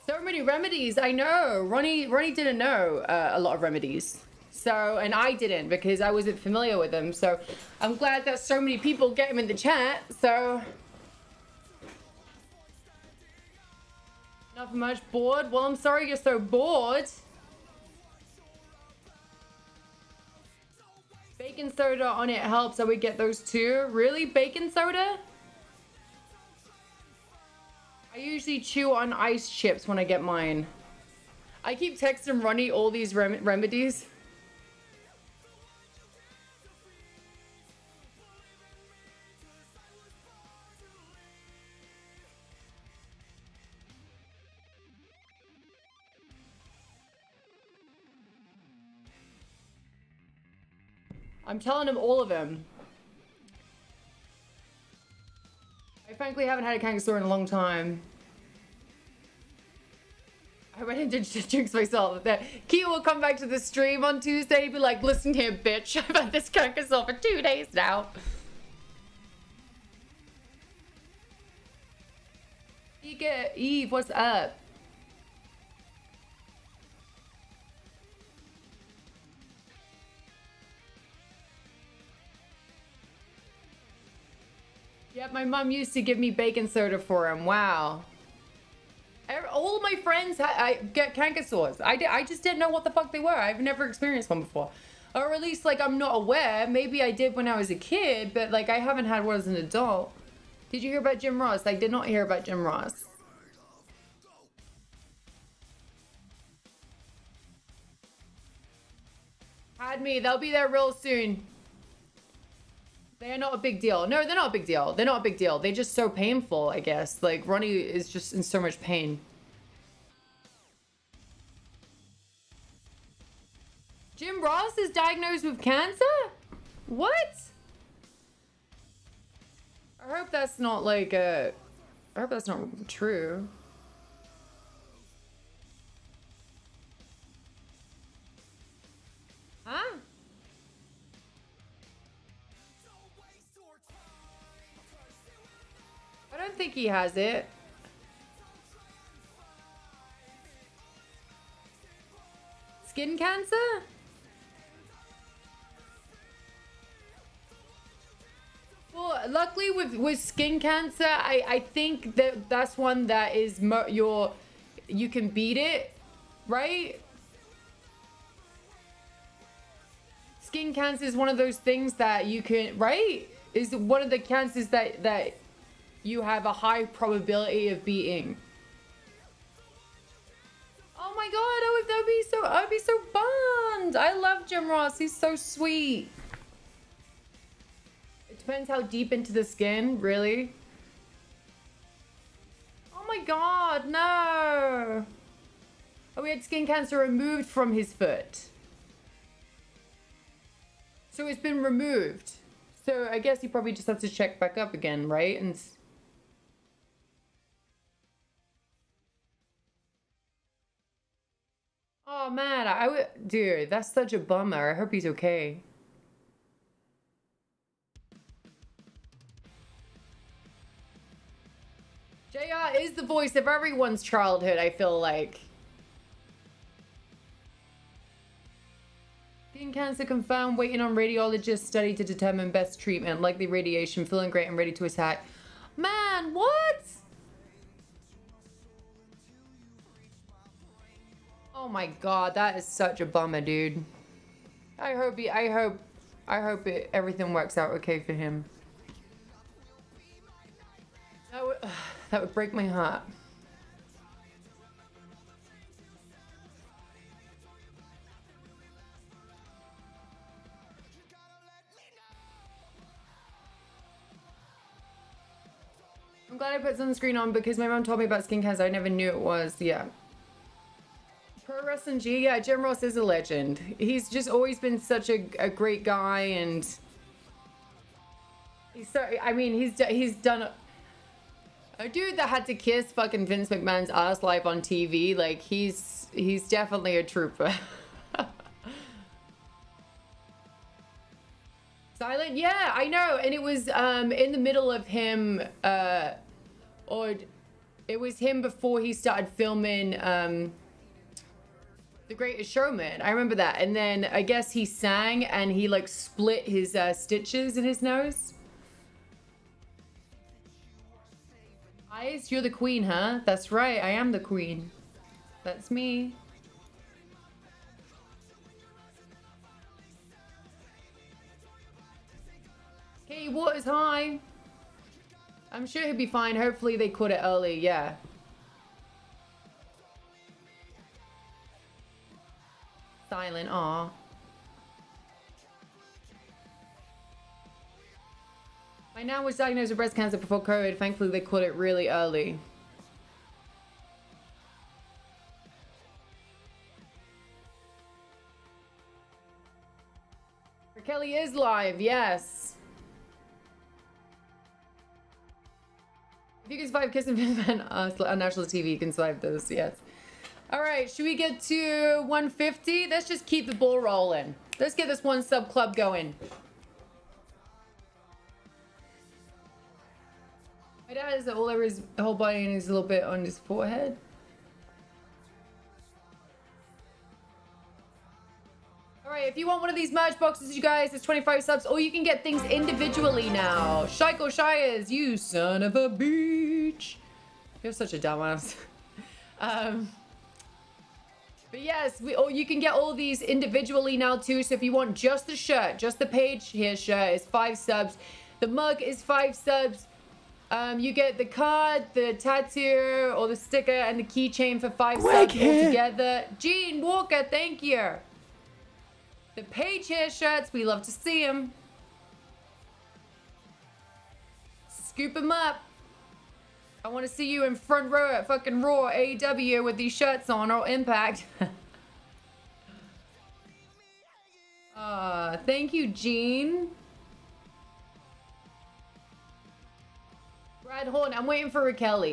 So many remedies, I know. Ronnie, Ronnie didn't know uh, a lot of remedies. So, and I didn't because I wasn't familiar with them. So, I'm glad that so many people get them in the chat. So, not much bored. Well, I'm sorry you're so bored. Baking soda on it helps. I would get those too. Really? Baking soda? I usually chew on ice chips when I get mine. I keep texting Ronnie all these rem remedies. I'm telling him all of them. I frankly haven't had a sore in a long time. I went into jinx myself. That Kia will come back to the stream on Tuesday, be like, "Listen here, bitch. I've had this sore for two days now." Eve, what's up? Yep, my mom used to give me baking soda for him. Wow. All my friends I get canker sores. I, I just didn't know what the fuck they were. I've never experienced one before. Or at least, like, I'm not aware. Maybe I did when I was a kid, but, like, I haven't had one as an adult. Did you hear about Jim Ross? I did not hear about Jim Ross. Had me. They'll be there real soon. They're not a big deal. No, they're not a big deal. They're not a big deal. They're just so painful, I guess. Like, Ronnie is just in so much pain. Jim Ross is diagnosed with cancer? What? I hope that's not like a. I hope that's not true. Huh? Don't think he has it. Skin cancer? Well, luckily with with skin cancer, I I think that that's one that is your you can beat it, right? Skin cancer is one of those things that you can right is one of the cancers that that you have a high probability of beating. Oh my god, I would, that would be so I'd be so bummed. I love Jim Ross. He's so sweet. It depends how deep into the skin, really. Oh my god, no. Oh, he had skin cancer removed from his foot. So it's been removed. So I guess he probably just has to check back up again, right? And Oh man, I would dude, that's such a bummer. I hope he's okay. JR is the voice of everyone's childhood, I feel like. Skin cancer confirmed, waiting on radiologist study to determine best treatment, likely radiation, feeling great and ready to attack. Man, what? Oh my god, that is such a bummer, dude. I hope he, I hope, I hope it, everything works out okay for him. That would, that would break my heart. I'm glad I put sunscreen on because my mom told me about skin cancer. I never knew it was. Yeah. Pro Wrestling G, yeah, Jim Ross is a legend. He's just always been such a, a great guy and he's so, I mean, he's he's done a, a dude that had to kiss fucking Vince McMahon's ass live on TV. Like he's he's definitely a trooper. Silent? Yeah, I know. And it was um, in the middle of him, uh, or it was him before he started filming um, The Greatest Showman. I remember that. And then I guess he sang and he like split his uh, stitches in his nose. Eyes, you're the queen, huh? That's right, I am the queen. That's me. Okay, water's high. I'm sure he'll be fine. Hopefully they caught it early, yeah. Silent, aw. My nan was diagnosed with breast cancer before COVID. Thankfully, they caught it really early. Kelly is live, yes. If you can survive Kiss and uh, on national TV, you can survive those, yes. All right, should we get to 150? Let's just keep the ball rolling. Let's get this one sub club going. My dad has all over his whole body and he's a little bit on his forehead. All right, if you want one of these merch boxes, you guys, it's 25 subs, or you can get things individually now. Shiko Shires, you son of a bitch. You're such a dumbass. um, but yes, we, or you can get all these individually now too. So if you want just the shirt, just the page here shirt is five subs. The mug is five subs. Um, you get the card, the tattoo, or the sticker, and the keychain for five subs altogether. Gene Walker, thank you. The page here shirts, we love to see them. Scoop them up. I want to see you in front row at fucking Raw AEW with these shirts on or Impact. uh, thank you, Gene. Brad Horn, I'm waiting for Raquel.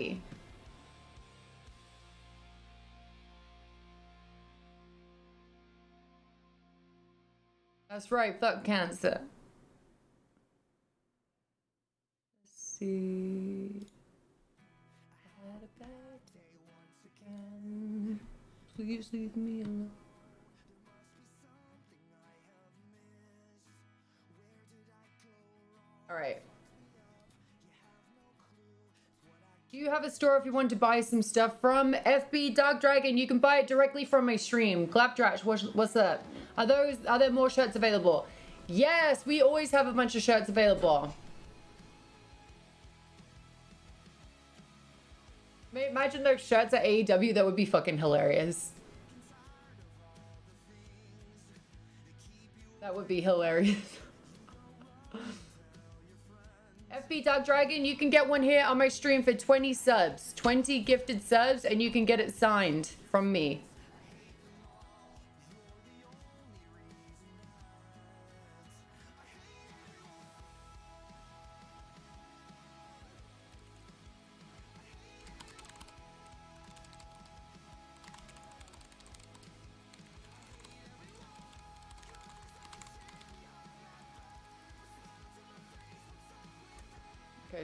That's right, fuck cancer. Let's see. Please leave me alone. All right. Do you have a store if you want to buy some stuff from FB Dark Dragon? You can buy it directly from my stream. Claptrash, what's up? Are those are there more shirts available? Yes, we always have a bunch of shirts available. Imagine those shirts at AEW, that would be fucking hilarious. That would be hilarious. FB Dog Dragon, you can get one here on my stream for 20 subs. 20 gifted subs, and you can get it signed from me.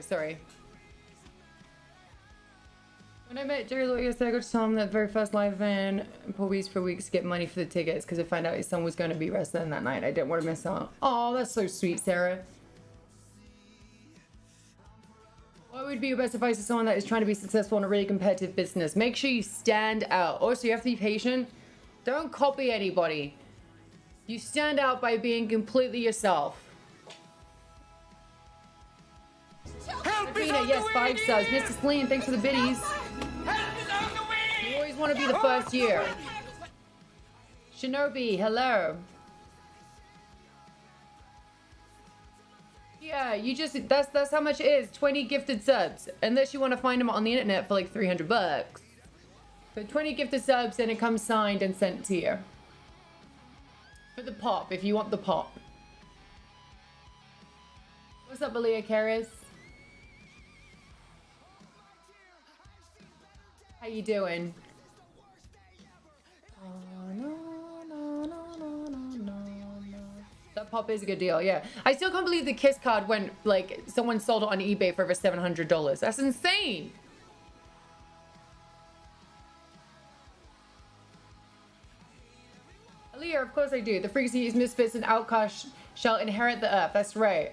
Sorry. When I met Jerry yesterday, I got to tell him that very first live Paul Beast for weeks to get money for the tickets because I found out his son was going to be wrestling that night. I didn't want to miss out. Oh, that's so sweet, Sarah. What would be your best advice to someone that is trying to be successful in a really competitive business? Make sure you stand out. Also, you have to be patient. Don't copy anybody. You stand out by being completely yourself. Yes, five subs. Mr. Sleen, thanks for the biddies. You always want to be the first year. Shinobi, hello. Yeah, you just that's that's how much it is. 20 gifted subs. Unless you want to find them on the internet for like 300 bucks. But 20 gifted subs and it comes signed and sent to you. For the pop, if you want the pop. What's up, Aaliyah Karis? How you doing? That pop is a good deal, yeah. I still can't believe the Kiss card went, like, someone sold it on eBay for over $700. That's insane. Aaliyah, of course I do. The freaks use misfits and outcasts shall inherit the earth. That's right.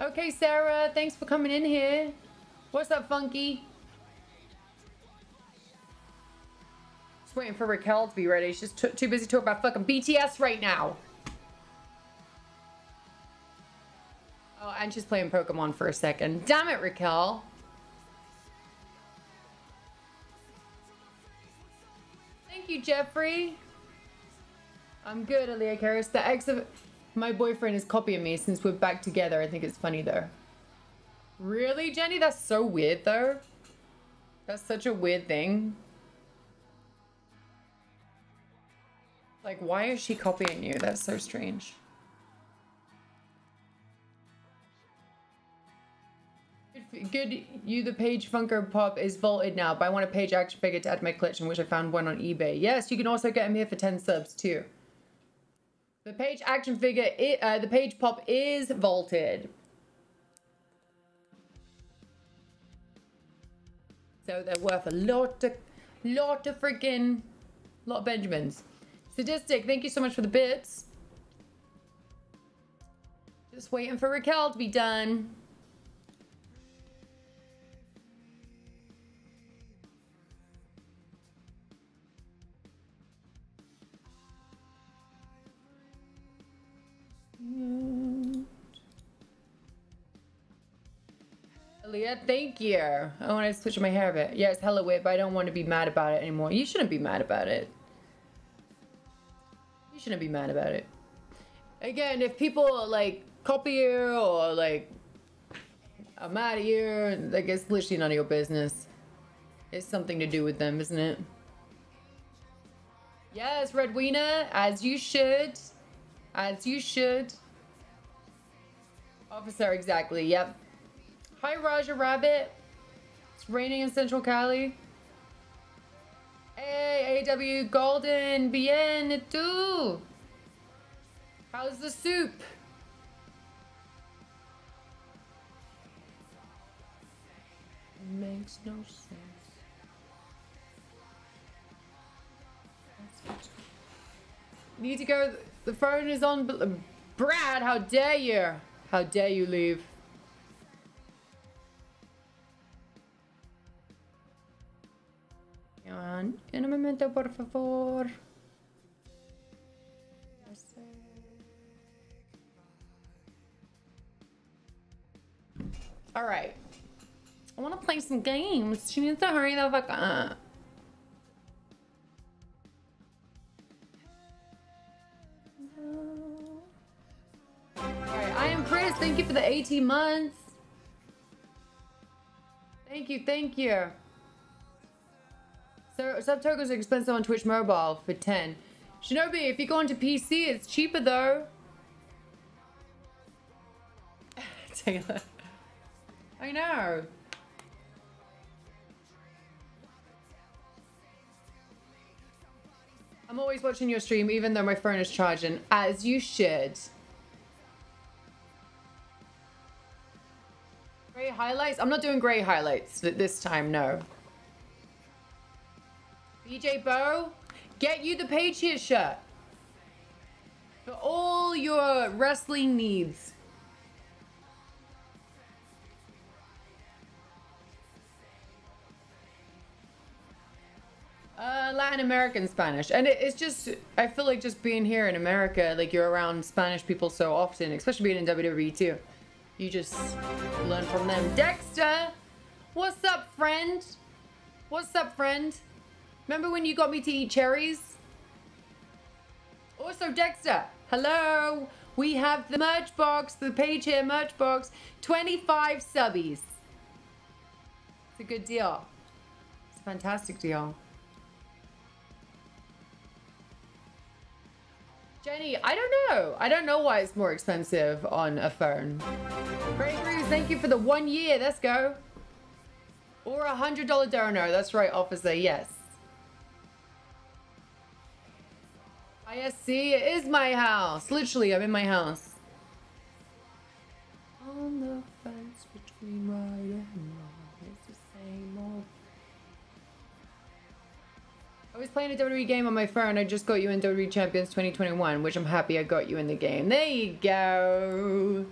Okay, Sarah, thanks for coming in here. What's up, Funky? Just waiting for Raquel to be ready. She's just too busy talking about fucking BTS right now. Oh, and she's playing Pokemon for a second. Damn it, Raquel. Thank you, Jeffrey. I'm good, Aaliyah Karis. The ex of my boyfriend is copying me since we're back together. I think it's funny though. Really, Jenny? That's so weird though. That's such a weird thing. Like, why is she copying you? That's so strange. Good, you the Paige Funko Pop is vaulted now, but I want a Paige action figure to add to my collection, which I found one on eBay. Yes, you can also get him here for 10 subs too. The Paige action figure, it, uh, the Paige pop is vaulted. So they're worth a lot of, lot of freaking, lot of Benjamins. Sadistic, thank you so much for the bits. Just waiting for Raquel to be done. Aaliyah, thank you. I want to switch my hair a bit. Yeah, it's hella weird, but I don't want to be mad about it anymore. You shouldn't be mad about it. Shouldn't be mad about it. Again, if people like copy you or like are mad at you, like it's literally none of your business. It's something to do with them, isn't it? Yes, Redwina, as you should. As you should. Officer, exactly, yep. Hi, Raja Rabbit. It's raining in Central Cali. Hey, AW Golden, bien, tu? How's the soup? Makes no sense. Need to go. The phone is on. Brad, how dare you? How dare you leave? En un momento, por favor. All right. I want to play some games. She needs to hurry the fuck up. Alright, I am Chris. Thank you for the 18 months. Thank you, thank you. So sub tokens are expensive on Twitch Mobile for 10. Shinobi, if you go onto PC, it's cheaper though. Taylor. I know. I'm always watching your stream even though my phone is charging, as you should. Gray highlights? I'm not doing gray highlights this time, no. BJ Bo, get you the here shirt. For all your wrestling needs. Uh, Latin American Spanish. And it, it's just, I feel like just being here in America, like you're around Spanish people so often, especially being in WWE too. You just learn from them. Dexter! What's up, friend? What's up, friend? Remember when you got me to eat cherries? Also, Dexter, hello. We have the merch box, the page here merch box, 25 subbies. It's a good deal. It's a fantastic deal. Jenny, I don't know. I don't know why it's more expensive on a phone. Craig Reeves, thank you for the one year. Let's go. Or a hundred dollar donor. That's right, officer. Yes. ISC, is my house. Literally, I'm in my house. On the fence between right and wrong, it's the same old. I was playing a WWE game on my phone. I just got you in WWE Champions 2021, which I'm happy I got you in the game. There you go.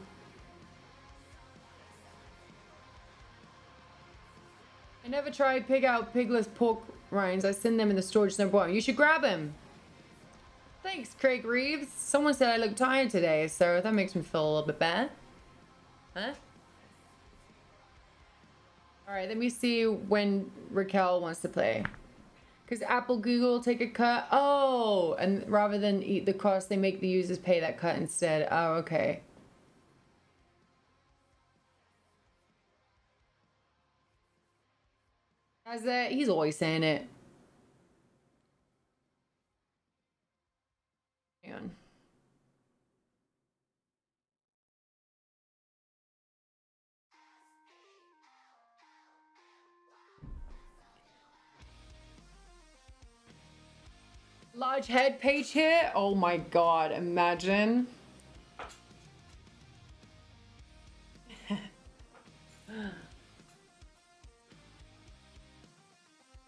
I never tried pig out pigless pork rinds. I send them in the storage no problem. You should grab him. Thanks, Craig Reeves. Someone said I look tired today, so that makes me feel a little bit better. Huh? Alright, let me see when Raquel wants to play. Because Apple, Google take a cut. Oh, and rather than eat the cost, they make the users pay that cut instead. Oh, okay. As that, he's always saying it. Hang on. Large head page here. Oh my god, imagine.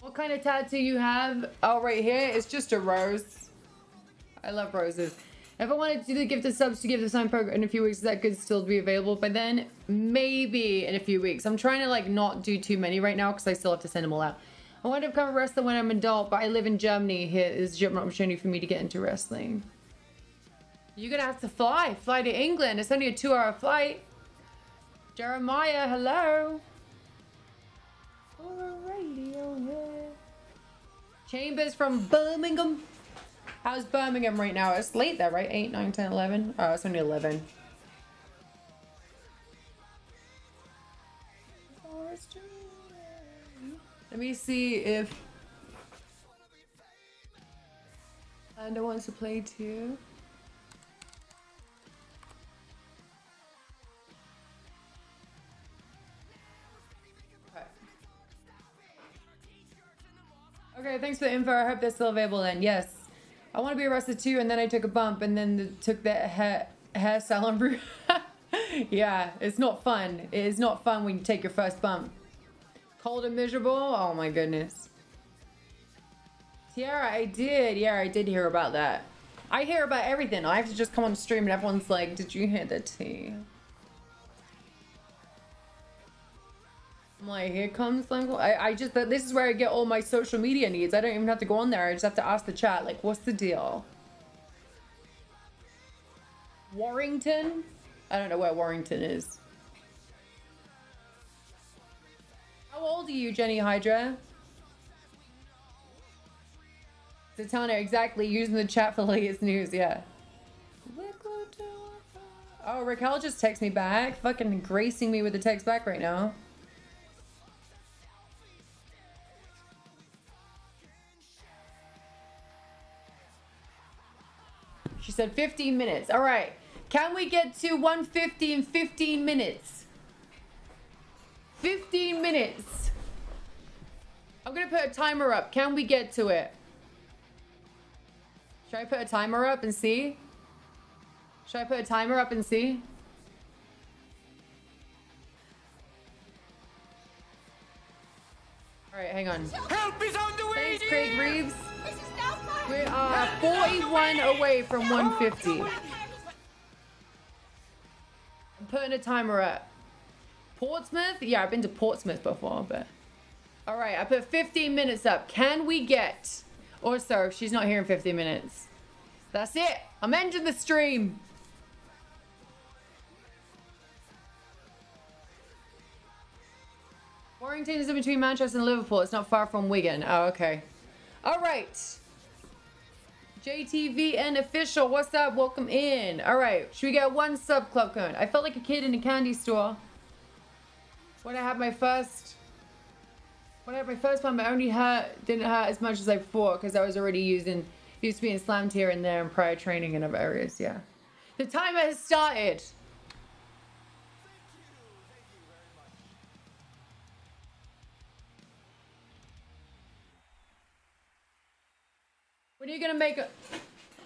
what kind of tattoo you have? Oh, right here. It's just a rose. I love roses. If I wanted to do the gift of subs to give the sign program in a few weeks, that could still be available by then. Maybe in a few weeks. I'm trying to like not do too many right now because I still have to send them all out. I want to become a wrestler when I'm an adult, but I live in Germany. Here is an opportunity for me to get into wrestling. You're gonna have to fly. Fly to England. It's only a two hour flight. Jeremiah, hello. yeah. Chambers from Birmingham. How's Birmingham right now? It's late there, right? 8, 9, 10, 11? Oh, it's only 11. Let me see if Amanda wants to play too. Okay. Thanks for the info. I hope that's still available then. Yes. I want to be arrested too, and then I took a bump, and then the, took that hair, hair salon route. yeah, it's not fun. It is not fun when you take your first bump. Cold and miserable? Oh my goodness. Tiara, I did. Yeah, I did hear about that. I hear about everything. I have to just come on stream and everyone's like, did you hear the tea? I'm like, here comes I, I just this is where I get all my social media needs. I don't even have to go on there. I just have to ask the chat, like, what's the deal? Warrington? I don't know where Warrington is. How old are you, Jenny Hydra? Zatanna, exactly. Using the chat for latest news, yeah. Oh, Raquel just texted me back. Fucking gracing me with the text back right now. She said 15 minutes. All right. Can we get to 150 in 15 minutes? 15 minutes. I'm going to put a timer up. Can we get to it? Should I put a timer up and see? Should I put a timer up and see? All right, hang on. Help is on the way, Thanks, Craig. Reeves. We are 41 away from 150. I'm putting a timer up. Portsmouth. Yeah, I've been to Portsmouth before, but all right, I put 15 minutes up. Can we get? Also, she's not here in 15 minutes. That's it. I'm ending the stream. Warrington is in between Manchester and Liverpool. It's not far from Wigan. Oh, okay. All right. JTVN official, what's up? Welcome in. All right, should we get one sub club cone? I felt like a kid in a candy store when I had my first. When I had my first one, but only hurt didn't hurt as much as I thought because I was already using used to being slammed here and there in prior training in other areas. Yeah, the timer has started. When are you gonna make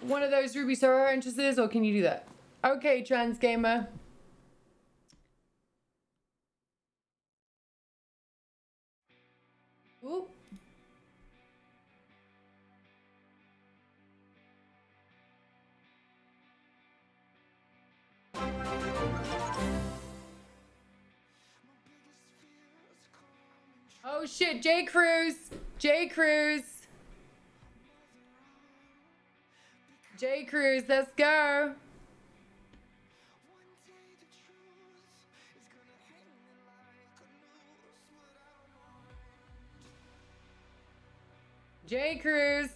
one of those Ruby Soho entrances, or can you do that? Okay, trans gamer. Ooh. Oh shit, J Cruz. J Cruz. J Cruz, let's go. J Cruz.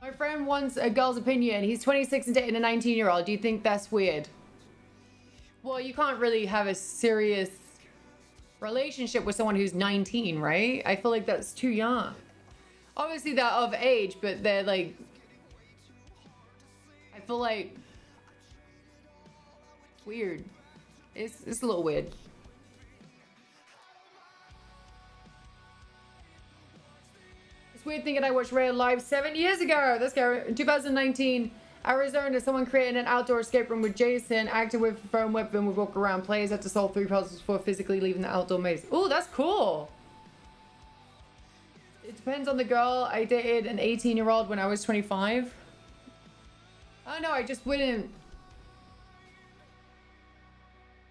My friend wants a girl's opinion. He's 26 and dating a 19 year old. Do you think that's weird? Well, you can't really have a serious relationship with someone who's 19, right? I feel like that's too young. Obviously, they're of age, but they're like. I feel like. Weird. It's, it's a little weird. It's weird thinking I watched Ray live seven years ago. Let's go. In 2019, Arizona, someone created an outdoor escape room with Jason, acted with a phone weapon, would walk around. Players had to solve three puzzles before physically leaving the outdoor maze. Oh, that's cool. It depends on the girl. I dated an 18 year old when I was 25. Oh no, I just wouldn't.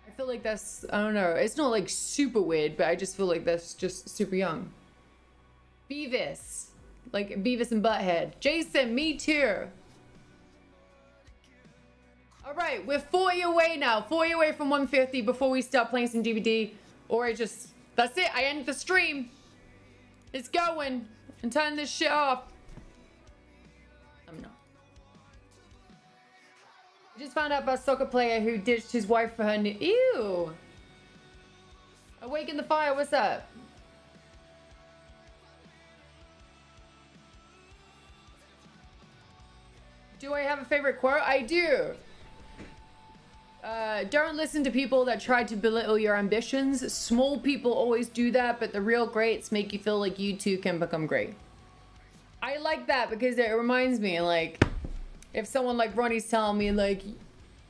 I feel like that's, I don't know. It's not like super weird, but I just feel like that's just super young. Beavis. Like Beavis and Butthead. Jason, me too. All right, we're 40 away now. 40 away from 150 before we start playing some DBD. Or I just, that's it. I end the stream. It's going. And turn this shit off. I'm not. I just found out about a soccer player who ditched his wife for her new. Ew. Awaken the fire. What's up? Do I have a favorite quote? I do. Uh, don't listen to people that try to belittle your ambitions. Small people always do that, but the real greats make you feel like you too can become great. I like that because it reminds me, like, if someone like Ronnie's telling me, like,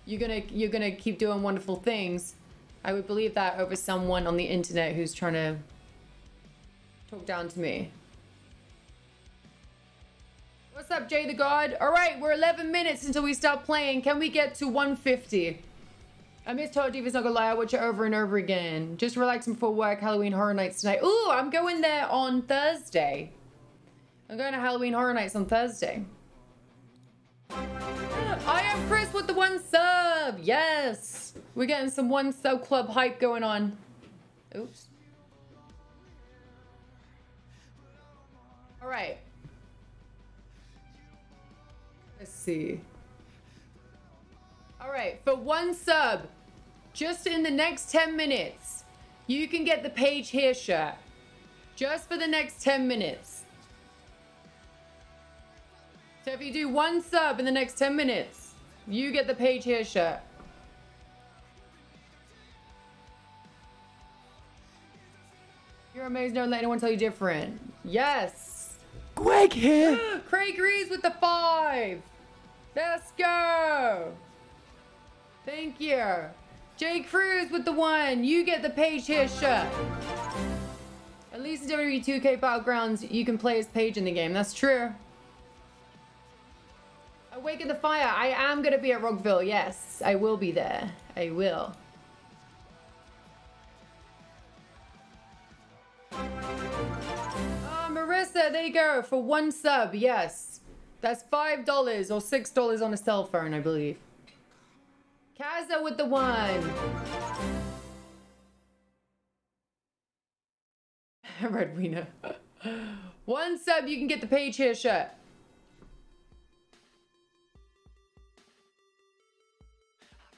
you're gonna you're gonna keep doing wonderful things, I would believe that over someone on the internet who's trying to talk down to me. What's up, Jay the God? All right, we're 11 minutes until we stop playing. Can we get to 150? I miss Total Divas, not gonna lie, I watch it over and over again. Just relaxing before work, Halloween Horror Nights tonight. Ooh, I'm going there on Thursday. I'm going to Halloween Horror Nights on Thursday. I am Chris with the one sub. Yes. We're getting some one sub club hype going on. Oops. All right. Let's see. All right, for one sub, just in the next 10 minutes, you can get the page here shirt. Just for the next 10 minutes. So if you do one sub in the next 10 minutes, you get the page here shirt. You're amazing. Don't let anyone tell you different. Yes. Greg here. Craig Reeves with the five. Let's go. Thank you. Jay Cruz with the one. You get the page here shirt. At least in WWE 2K Battlegrounds, you can play as Paige in the game. That's true. Awaken the Fire. I am going to be at Rockville. Yes, I will be there. I will. Oh, Marissa, there you go. For one sub, yes. That's $5 or $6 on a cell phone, I believe. Kaza with the one. Red Wiener. one sub, you can get the page here shut.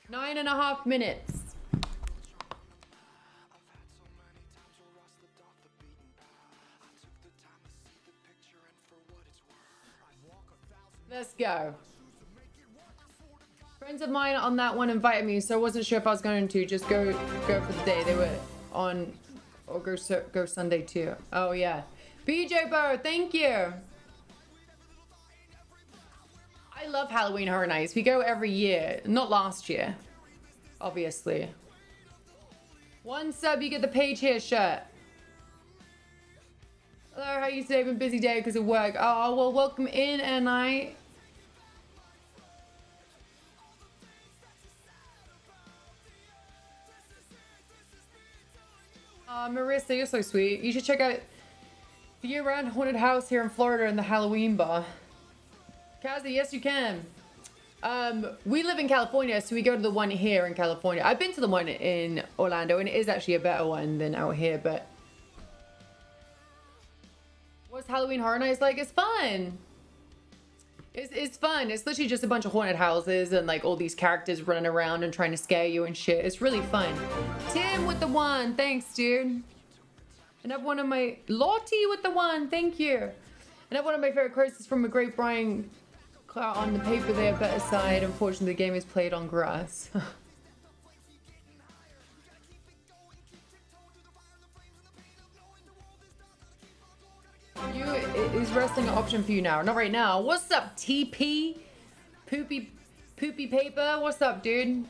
Nine and a half minutes. Let's go. Friends of mine on that one invited me, so I wasn't sure if I was going to just go go for the day. They were on or go go Sunday too. Oh yeah, BJ Burr, thank you. I love Halloween Horror Nights. We go every year. Not last year, obviously. One sub, you get the page here shirt. Hello, how you today? Been busy day because of work. Oh well, welcome in, and I. Uh, Marissa, you're so sweet. You should check out the year-round haunted house here in Florida in the Halloween bar. Kazi, yes you can. Um, we live in California, so we go to the one here in California. I've been to the one in Orlando, and it is actually a better one than out here, but... What's Halloween Horror Nights like? It's fun! It's, it's fun. It's literally just a bunch of haunted houses and like all these characters running around and trying to scare you and shit. It's really fun. Tim with the one. Thanks, dude. Another one of my... Lottie with the one. Thank you. Another one of my favorite quotes is from a great Brian on the paper there, better side. Unfortunately, the game is played on grass. you is wrestling an option for you now? Not right now. What's up, TP? Poopy, poopy paper. What's up, dude?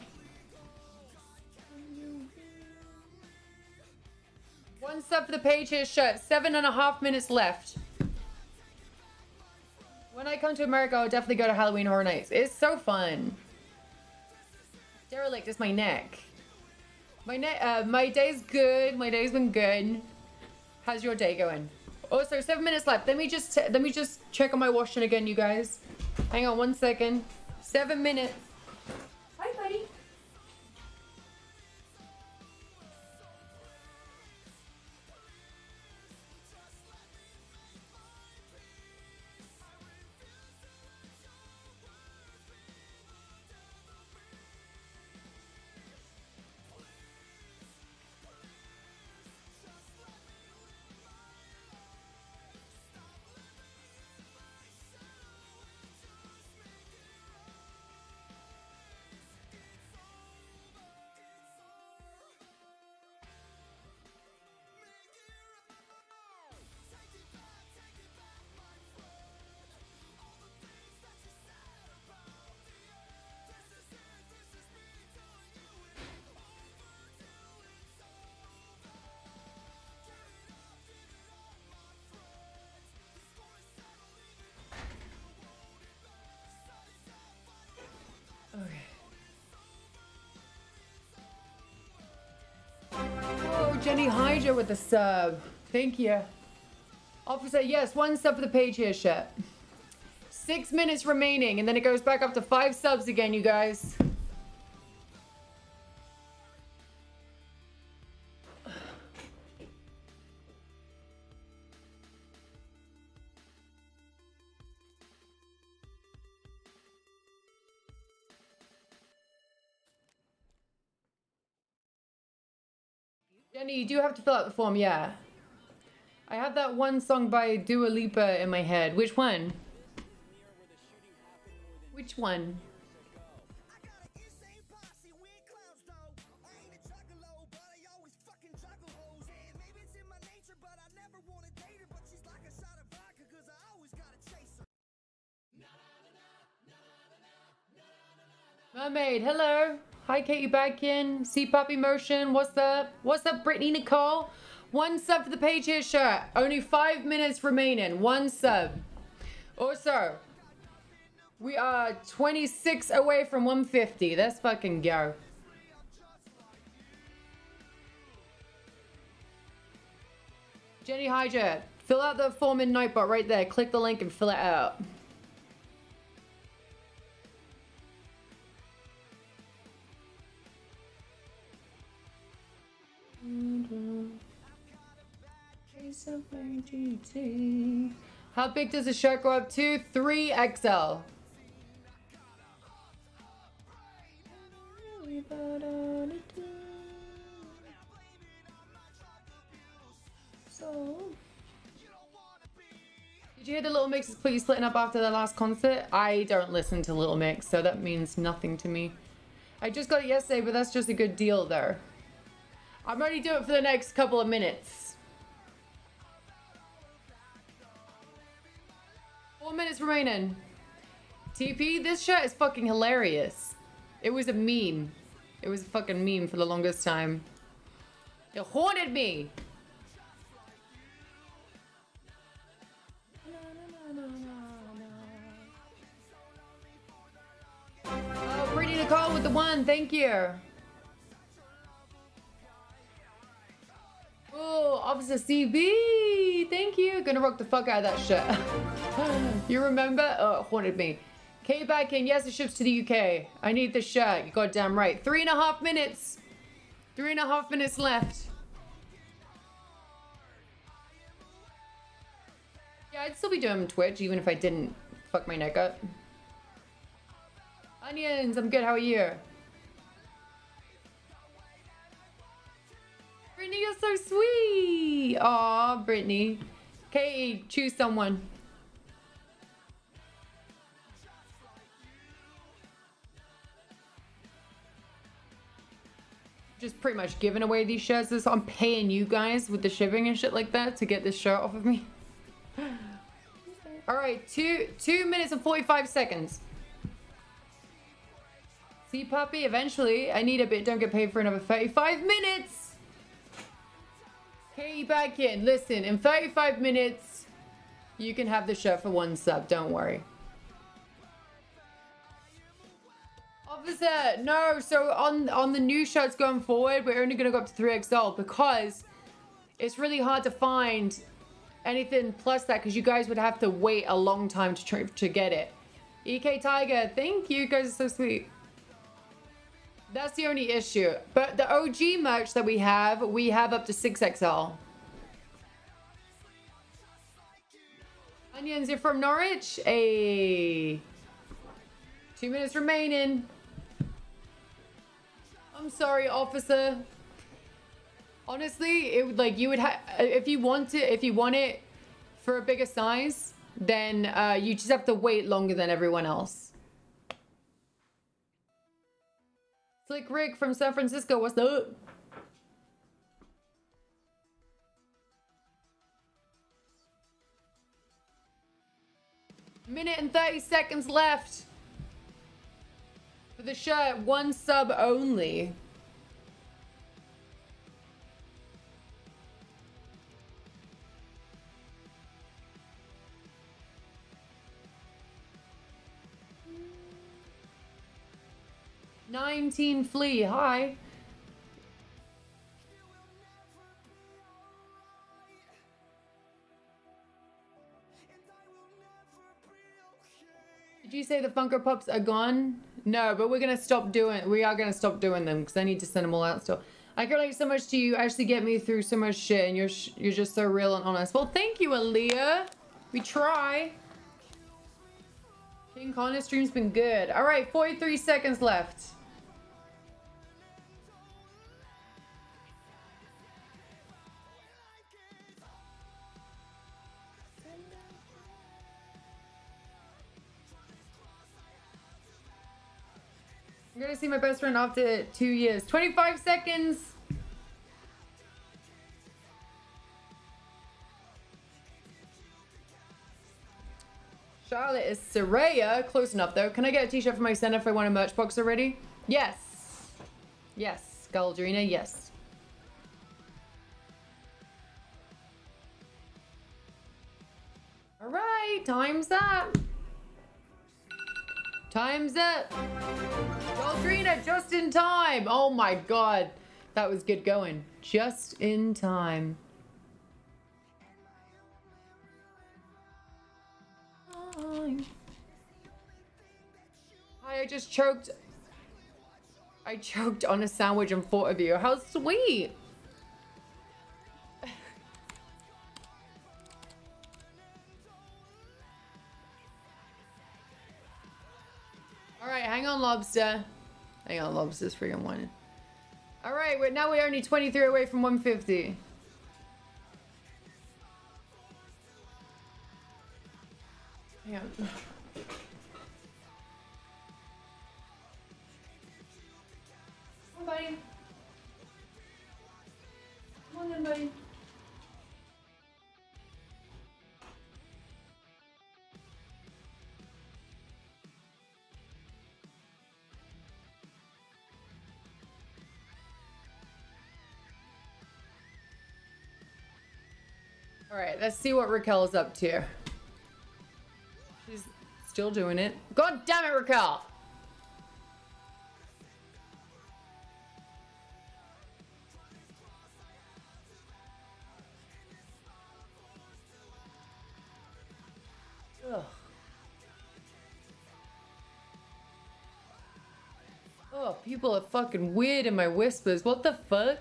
One sub for the page here, shirt. Seven and a half minutes left. When I come to America, I'll definitely go to Halloween Horror Nights. It's so fun. Derelict is my neck. My neck. Uh, my day's good. My day's been good. How's your day going? Oh, also, seven minutes left. Let me just let me just check on my washing again, you guys. Hang on one second. Seven minutes. Jenny Hydra with the sub. Thank you. Officer, yes, one sub for the page here, shit. Six minutes remaining, and then it goes back up to five subs again, you guys. You do have to fill out the form, yeah. I have that one song by Dua Lipa in my head. Which one? Which one? Mermaid, hello. Hi, Katie back in. See Puppy Motion. What's up? What's up, Brittany Nicole? One sub for the page here, shirt. Only five minutes remaining. One sub. Also, we are 26 away from 150. Let's fucking go. Jenny Hyder, fill out the form in Nightbot right there. Click the link and fill it out. How big does the shirt go up to? 3XL. So. Did you hear the Little Mix is please splitting up after the last concert? I don't listen to Little Mix, so that means nothing to me. I just got it yesterday, but that's just a good deal there. I'm ready to do it for the next couple of minutes. Four minutes remaining. TP, this shirt is fucking hilarious. It was a meme. It was a fucking meme for the longest time. It haunted me. Oh, Brittany Nicole with the one. Thank you. Oh, Officer CB. Thank you. Gonna rock the fuck out of that shit. you remember? Oh, it haunted me. K back in. Yes, it ships to the UK. I need this shirt. You goddamn right. Three and a half minutes. Three and a half minutes left. Yeah, I'd still be doing Twitch even if I didn't fuck my neck up. Onions, I'm good. How are you? Brittany, you're so sweet. Aw, Brittany. Katie, choose someone. Just pretty much giving away these shirts. This I'm paying you guys with the shipping and shit like that to get this shirt off of me. All right, two two minutes and 45 seconds. See, puppy, eventually, I need a bit. Don't get paid for another 35 minutes. Back in. Listen, in 35 minutes, you can have the shirt for one sub. Don't worry. Officer, no. So on on the new shirts going forward, we're only gonna go up to 3XL because it's really hard to find anything plus that because you guys would have to wait a long time to to get it. EK Tiger, thank you. You guys are so sweet. That's the only issue. But the OG merch that we have, we have up to 6XL. Onions, you're from Norwich? A Two minutes remaining. I'm sorry, officer. Honestly, it would like you would have if you want it if you want it for a bigger size, then uh, you just have to wait longer than everyone else. Slick Rick from San Francisco, what's up? Minute and 30 seconds left. For the shirt, one sub only. Nineteen flea, hi. Did you say the Funko Pops are gone? No, but we're gonna stop doing. We are gonna stop doing them because I need to send them all out still. I can relate so much to you. Actually, get me through so much shit, and you're you're just so real and honest. Well, thank you, Aaliyah. We try. King Connor stream's been good. All right, 43 seconds left. I'm gonna see my best friend after two years. 25 seconds. Charlotte is Soraya. Close enough though. Can I get a t-shirt for my center if I want a merch box already? Yes. Yes, Galdrina, yes. All right, time's up. Time's up. Galdrina, just in time. Oh my god. That was good going. Just in time. Hi, I just choked. I choked on a sandwich and thought of you. How sweet. On, lobster. Hang on, lobster's freaking one. All right, we're, now we're only 23 away from 150. Hang on. Come on, buddy. Come on buddy. All right, let's see what Raquel's up to. She's still doing it. God damn it, Raquel! Ugh. Oh, people are fucking weird in my whispers. What the fuck?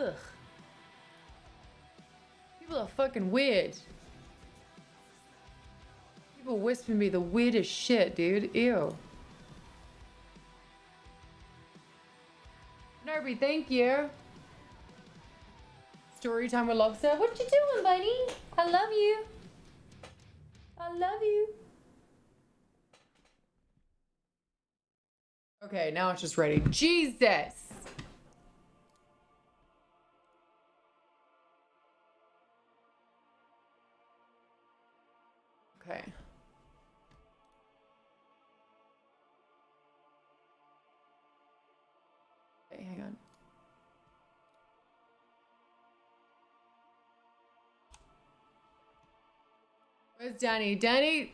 Ugh. People are fucking weird. People whisper me the weirdest shit, dude. Ew. Norby, thank you. Story time with Lobster. What you doing, buddy? I love you. I love you. Okay, now it's just ready. Jesus! Okay, hang on. Where's Danny? Danny,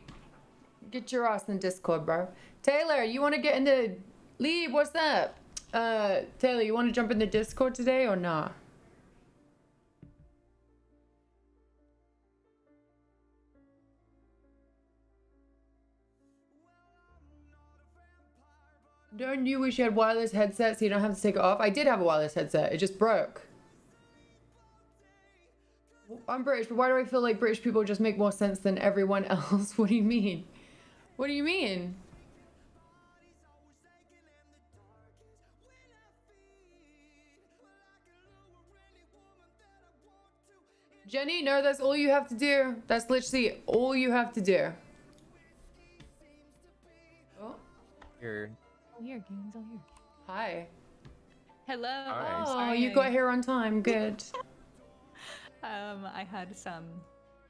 get your ass in Discord, bro. Taylor, you want to get into... Lee, what's up? Uh, Taylor, you want to jump in the Discord today or not? Don't you wish you had wireless headset so you don't have to take it off? I did have a wireless headset. It just broke. I'm British, but why do I feel like British people just make more sense than everyone else? What do you mean? What do you mean? Jenny, no, that's all you have to do. That's literally all you have to do. Oh, Here. Oh, here, Games, all here. hi. Hello. Hi. Oh, Sorry, you got here on time. Good. Um, I had some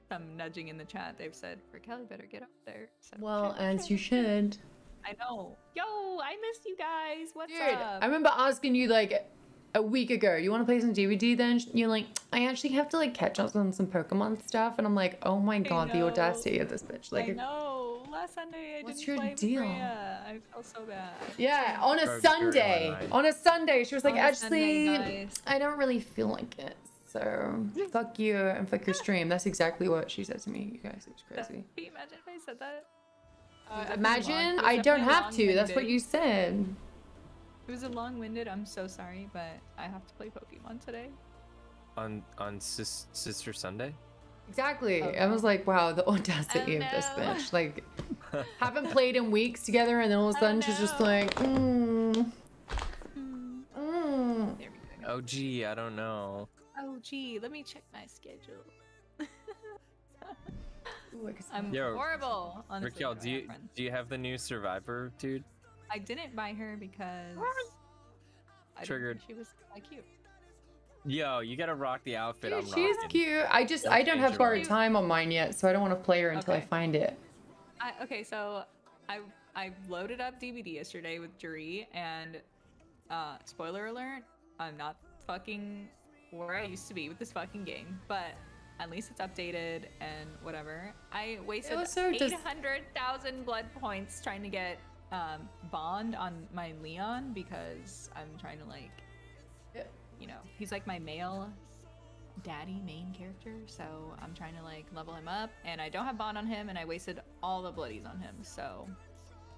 some nudging in the chat. They've said, Raquel, you better get up there. So Well, sure, as sure, you should. I know. Yo, I missed you guys. What's Dude, up? I remember asking you like a week ago, you want to play some DBD then? You're like, I actually have to like catch up on some Pokemon stuff. And I'm like, oh my god, the audacity of this bitch. Like, I know. Last Sunday I What's didn't your play deal? Freya. I felt so bad. yeah, on a Go- go Sunday. online. On a Sunday. She was like, On Sunday, actually. I don't really feel like it. So fuck you and fuck your stream. That's exactly what she said to me, you guys. It was crazy. Can you imagine if I said that? Uh, imagine long- it was I don't have to. That's what you said. It was a long-winded. I'm so sorry, but I have to play Pokemon today. On on sis, Sister Sunday. Exactly. Oh, I was like, wow, the audacity Oh, of this bitch. Like, haven't played in weeks together, and then all of a Oh, sudden she's just no. like, mm, Hmm. mm. There we go. Oh gee, I don't know. Oh, gee, let me check my schedule. Ooh, I guess- I'm Yo, horrible. Honestly, Raquel, but do you friends. do you have the new Survivor, dude? I didn't buy her because I didn't Triggered. think She was that cute. Yo, you gotta rock the outfit Dude, I'm she's rocking. cute. I just, It'll I don't have your borrowed time on mine yet, so I don't want to play her until I find it. I, okay, so I I loaded up DBD yesterday with Juri, and uh, spoiler alert, I'm not fucking where I used to be with this fucking game, but at least it's updated and whatever. I wasted also does- 800,000 blood points trying to get um, Bond on my Leon because I'm trying to like, you know, he's like my male daddy main character, so I'm trying to like level him up, and I don't have Bond on him, and I wasted all the bloodies on him, so,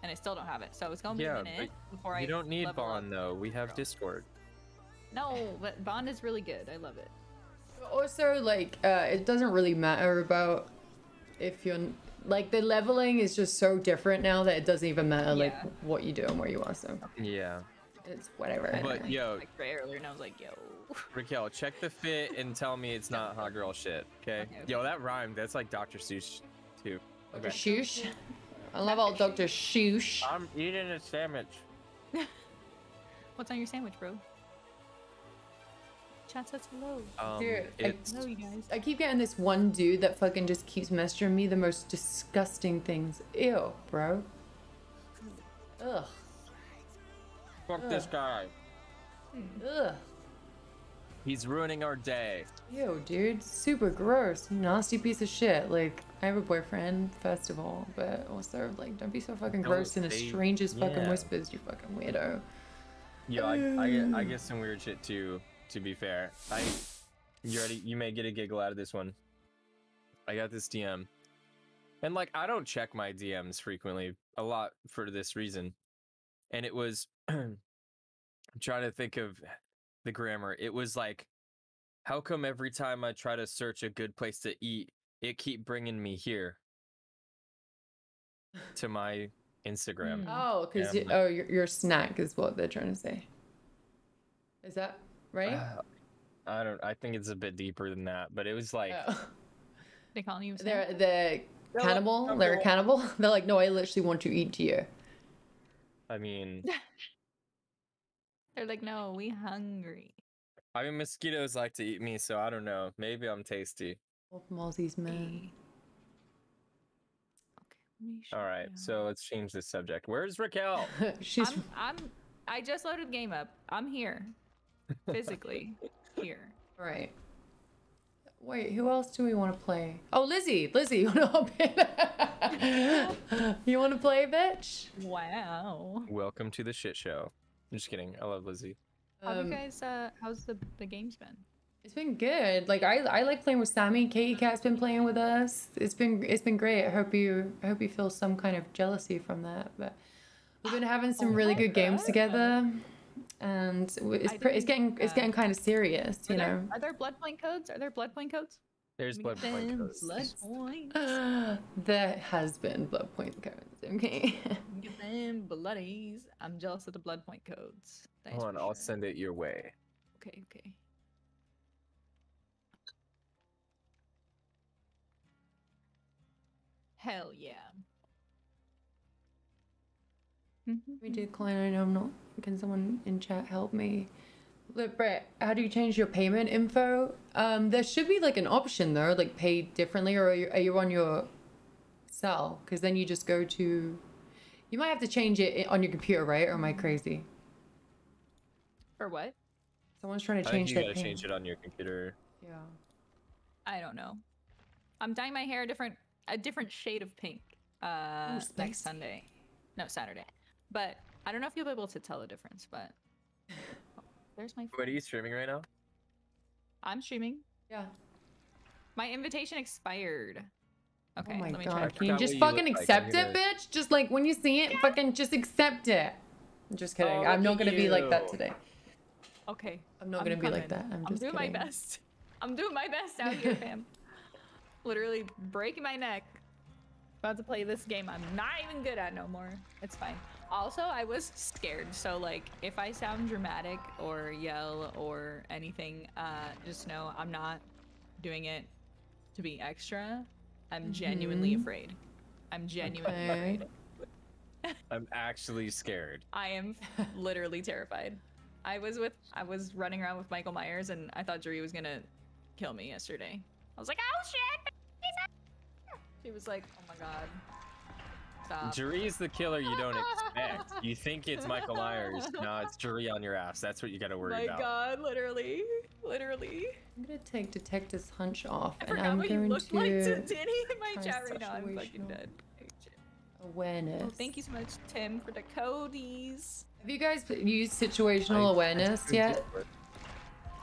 and I still don't have it, so it's gonna be Yeah, a minute but before I you don't need level up. Bond though. We have Discord. No, but Bond is really good. I love it. Also, like, uh, it doesn't really matter about if you're like the leveling is just so different now that it doesn't even matter like what you do and where you are. So Yeah. It's whatever. But yo, Like Ray earlier, and I was like, yo. Raquel, check the fit and tell me it's not hot girl shit. Okay. Yo, that rhymed. That's like Dr. Seuss too. Dr. Shoosh. I love all Dr. Shoosh. I'm eating a sandwich. What's on your sandwich, bro? Chat says hello. Um, Dude, I- it's Hello, you guys. I keep getting this one dude that fucking just keeps messaging me the most disgusting things. Ew, bro. Ugh. Fuck this guy. Ugh. He's ruining our day. Ew, dude. Super gross. Nasty piece of shit. Like, I have a boyfriend, first of all, but also, like, don't be so fucking Don't gross in the strangest fucking whispers, you fucking weirdo. Yo, I, I get I get some weird shit too. To be fair, I you ready? You may get a giggle out of this one. I got this DM, and like I don't check my DMs frequently, a lot for this reason, and it was I'm trying to think of the grammar. It was like, how come every time I try to search a good place to eat, it keep bringing me here to my Instagram? Oh, because And I'm oh, your, your snack is what they're trying to say. Is that right? Uh, I don't. I think it's a bit deeper than that, but it was like. Oh. they calling you. They're snack? the like, cannibal. number They're a cannibal. They're like, no, I literally want to eat you. I mean, They're like, no, we hungry. I mean, mosquitoes like to eat me, so I don't know. Maybe I'm tasty. Wolf Maltese man. All right, so let's change the subject. Where's Raquel? She's I'm, I'm. I just loaded the game up. I'm here, physically here. right. Wait, who else do we want to play? Oh, Lizzie. Lizzie, you want to hop in? you want to play, bitch? Wow. Welcome to the shit show. I'm just kidding. I love Lizzie. How Um, you guys? Uh, how's the the games been? It's been good. Like I, I like playing with Sammy. Katie Cat's been playing with us. It's been it's been great. I hope you I hope you feel some kind of jealousy from that. But we've been having some really good games together, and it's I it's didn't, getting it's uh, getting kind of serious, you there, know. are there blood point codes? Are there blood point codes? There's blood point codes. Blood point. there has been blood point codes. Okay. Get them bloodies. I'm jealous of the blood point codes. That's Hold on, for I'll send it your way. Okay, okay. Hell yeah. we decline. I know I'm not. Can someone in chat help me? Look, Brett, how do you change your payment info? Um, there should be like an option though, like pay differently, or are you, are you on your cell? Because then you just go to. You might have to change it on your computer, right? Or am I crazy? For what? Someone's trying to I think change you gotta change it on your computer. Yeah. I don't know. I'm dyeing my hair a different a different shade of pink uh Ooh, next Sunday. No, Saturday. But I don't know if you'll be able to tell the difference, but Oh, there's my Wait, are you streaming right now? I'm streaming. Yeah. My invitation expired. Oh okay, oh my let me try. god. it. Can you just what you fucking look like. accept it, bitch? Just like when you see it, fucking just accept it. I'm just kidding. Oh, I'm not gonna be like that today. Okay. I'm not gonna be like coming. that. I'm just doing kidding. my best. I'm doing my best out here, fam. Literally breaking my neck. About to play this game I'm not even good at no more. It's fine. Also, I was scared. So like if I sound dramatic or yell or anything, uh just know I'm not doing it to be extra. I'm genuinely Mhm. afraid. I'm genuinely Okay. afraid. I'm actually scared. I am literally terrified. I was with I was running around with Michael Myers and I thought Juri was gonna kill me yesterday. I was like, oh shit! She was like, oh my god. Stop. Juri's the killer you don't expect. You think it's Michael Myers. No, it's Juri on your ass. That's what you gotta worry My about. My god, literally, literally. I'm gonna take Detective's hunch off, I and forgot I'm what you going looked to like to Danny in my chat right now. I'm fucking situational dead. awareness. Oh, thank you so much, Tim, for the codies. Have you guys used situational I- I awareness tuned yet?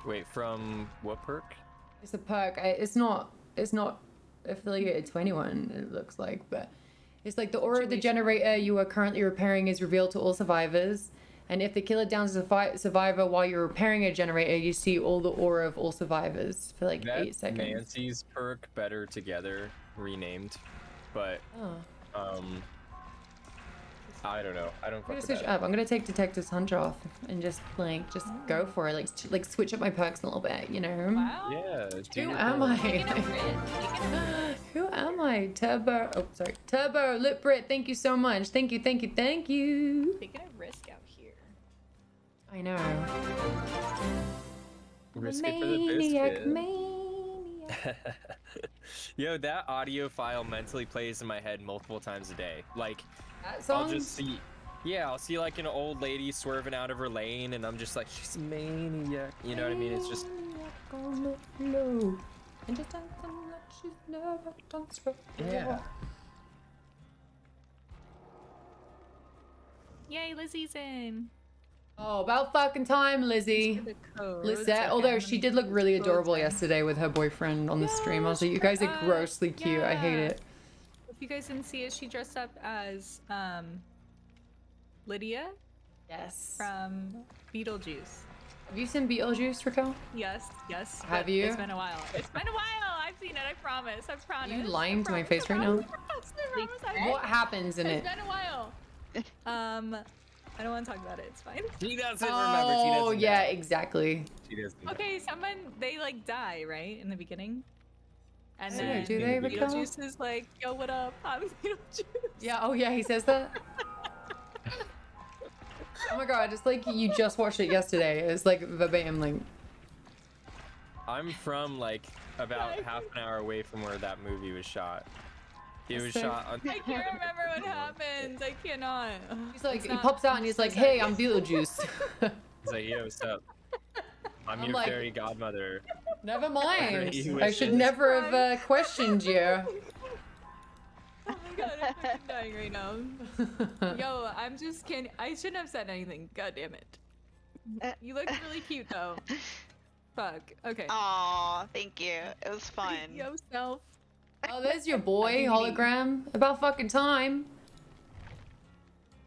Wait, from what perk? It's a perk. I- It's not. It's not affiliated to anyone. It looks like, but it's like the aura of the generator you are currently repairing is revealed to all survivors. And if the killer downs a survi- survivor while you're repairing a generator, you see all the aura of all survivors for like eight That's seconds. Nancy's perk, better together, renamed, but Oh. um, I don't know. I don't I'm gonna switch that. up. I'm gonna take Detective's hunch off and just like just oh. go for it. Like s- like switch up my perks a little bit. You know. Wow. Yeah. Who am I? Who am I? Turbo. Oh, sorry. Turbo Lip Brit. Thank you so much. Thank you. Thank you. Thank you. Taking a risk out here. I know. Risk it for the Maniac, biscuit. maniac. Yo, that audio file mentally plays in my head multiple times a day. Like, That I'll just see, yeah, I'll see like an old lady swerving out of her lane, and I'm just like, she's a maniac. You know what I mean? It's just, on the floor. And just dancing she's never danced before. yeah. Yay, Lizzie's in. Oh, about fucking time, Lizzie. The codes. Lisette, Okay, although she did look really adorable in. yesterday with her boyfriend on the stream. I was like, you guys are Uh, grossly cute. I hate it. If you guys didn't see it, she dressed up as um Lydia Yes. from Beetlejuice. Have you seen Beetlejuice, Raquel? Yes, yes. Have you? It's been a while. It's been a while. I've seen it. I promise. I promise. you I lying to my face I right now? promise, I promise, I promise, I What happens in It's it? It's been a while. Um, I don't want to talk about it. It's fine. She doesn't remember. She Oh, doesn't yeah, know. exactly. She doesn't know. Okay, someone they like die right in the beginning, and then do they, Raquel? Beetlejuice is like, "Yo, what up? I'm Beetlejuice." Yeah, oh yeah, he says that. oh my god, it's like you just watched it yesterday. It's like verbatim, like I'm from like about half an hour away from where that movie was shot. It was shot on. I can't remember what happened. I cannot. he's like It's he pops out and he's like, "Hey, I'm Beetlejuice." He's like, yo, what's up? I'm, I'm your like- fairy godmother. Never mind. I should never have uh, questioned you. Oh my god, I'm fucking dying right now. Yo, I'm just kidding. I shouldn't have said anything. God damn it. You look really cute though. Fuck. Okay. Aw, thank you. It was fun. Yo, self. Oh, there's your boy hologram. About fucking time.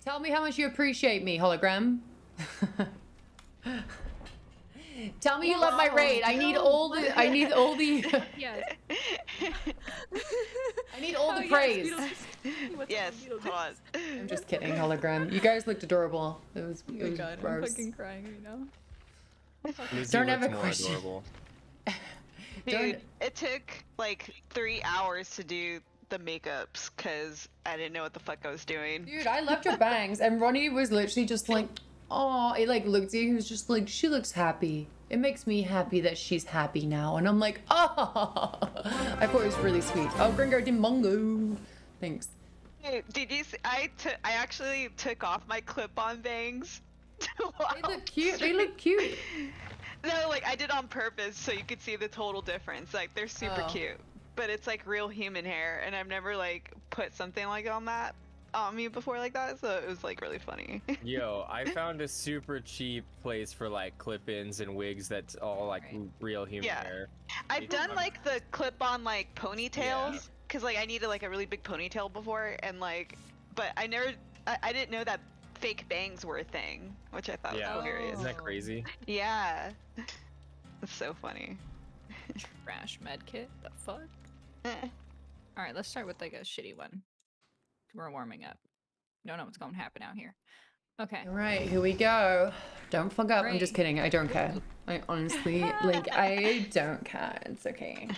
Tell me how much you appreciate me, hologram. Tell me you love my raid. I need all the. I need all the. Yes. I need all Oh, the yes, praise. Beetlejuice. What's yes, Beetlejuice? hold on. I'm just kidding, hologram. You guys looked adorable. It was. Oh It was god, I'm gross. fucking crying right now. Lizzie Don't looks ever more question. adorable. Dude, it took like three hours to do the makeups because I didn't know what the fuck I was doing. Dude, I loved your bangs, and Ronnie was literally just like, "Oh," it like looked at you. He was just like, "She looks happy. It makes me happy that she's happy now." And I'm like, "Oh," I thought it was really sweet. Oh, Gringo Dimongo, thanks. Dude, did you? See, I. I actually took off my clip-on bangs. They look cute. They look cute. No, like I did on purpose so you could see the total difference. Like they're super Oh. cute, but it's like real human hair, and I've never like put something like on that on me before like that, so it was like really funny. Yo, I found a super cheap place for like clip-ins and wigs that's all like real human Yeah. hair. I've It's done like the clip-on like ponytails because like I needed like a really big ponytail before, and like, but I never, I, I didn't know that fake bangs were a thing, which I thought Yeah, was hilarious. isn't that crazy? Yeah, it's so funny. Trash medkit. The fuck? Eh. All right, let's start with like a shitty one. We're warming up. Don't know what's going to happen out here. Okay. All right, here we go. Don't fuck up. I'm just kidding. I don't care. I honestly, like, I don't care. It's okay.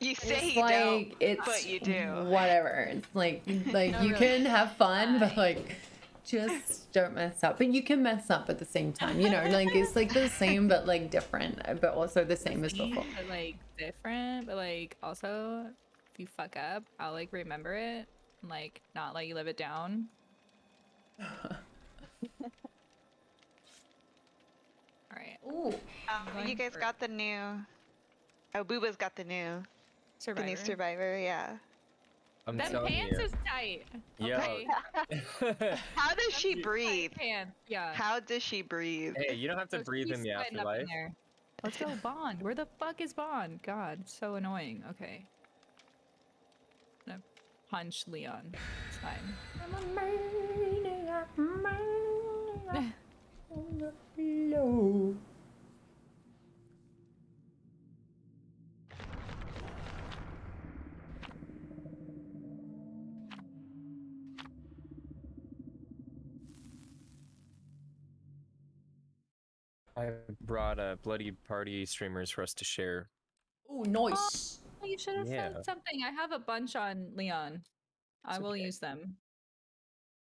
You say It's you like don't, it's but you do. Whatever. It's like like No, you really. can have fun, but like just don't mess up. But you can mess up at the same time. You know, like it's like the same but like different, but also the same as before. But like different, but like also if you fuck up, I'll like remember it and like not let you live it down. All right. Ooh. Um, you guys got the new. Oh, Booba's got the new. The new Survivor. Survivor, yeah. I'm That telling pants you. is tight. Yo. Okay. How does she breathe? Pants. Yeah. How does she breathe? Hey, you don't have to So breathe in the sweating up in there. Let's go, Bond. Where the fuck is Bond? God, so annoying. Okay. I'm gonna punch Leon. It's fine. I'm a maniac, maniac on the floor. I brought uh, bloody party streamers for us to share. Ooh, nice. Oh, you should have Yeah. said something. I have a bunch on Leon. I will use them.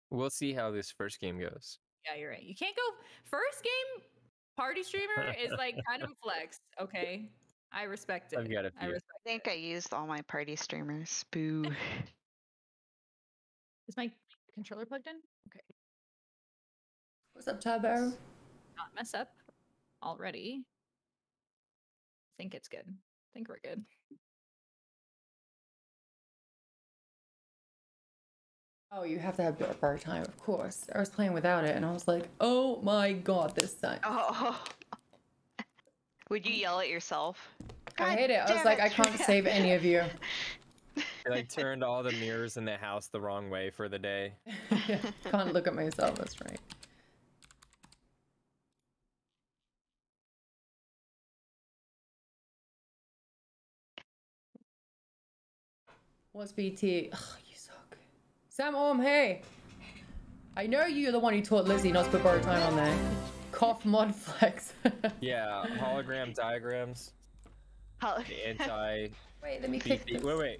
We'll see how this first game goes. Yeah, you're right. You can't go first game party streamer is like kind of a flex. Okay, I respect it. I've got a I few. respect. I think I used all my party streamers. Boo. Is my controller plugged in? Okay. What's up, Turbo? Not mess up already. I think it's good. I think we're good. Oh, you have to have your bar time, of course. I was playing without it, and I was like, oh my god, this sucks. Oh. Would you mm. yell at yourself? I hate it. I was like, it. I can't save any of you. I like turned all the mirrors in the house the wrong way for the day. Can't look at myself, that's right. What's BT? Ugh, you suck. Sam oh, Orm, hey! I know you're the one who taught Lizzie not to put borrow time on there. Cough mod flex. Yeah, hologram diagrams. the anti. Wait, let me kick BP. Wait, wait.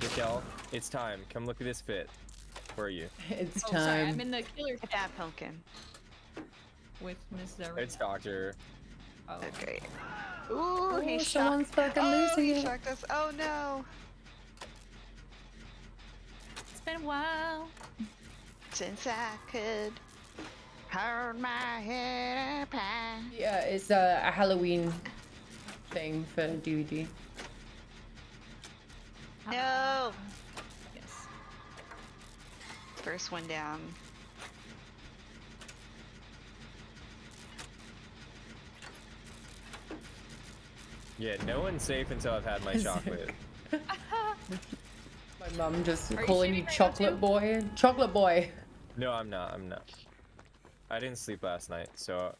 Raquel, it's time. Come look at this fit. Where are you? It's Oh, sorry. I'm in the killer that pumpkin with Miss Zara. It's Doctor. Oh, okay. Oh, Ooh, he Oh, shocked. someone's fucking oh, losing he shocked us. Oh no. It's been a while. Since I could hold my head up high. Yeah, it's uh, a Halloween thing for DBD. No. Yes. First one down. Yeah, no one's safe until I've had my chocolate. My mum just Are calling you shooting chocolate boy. Chocolate boy. No, I'm not. I'm not. I didn't sleep last night, so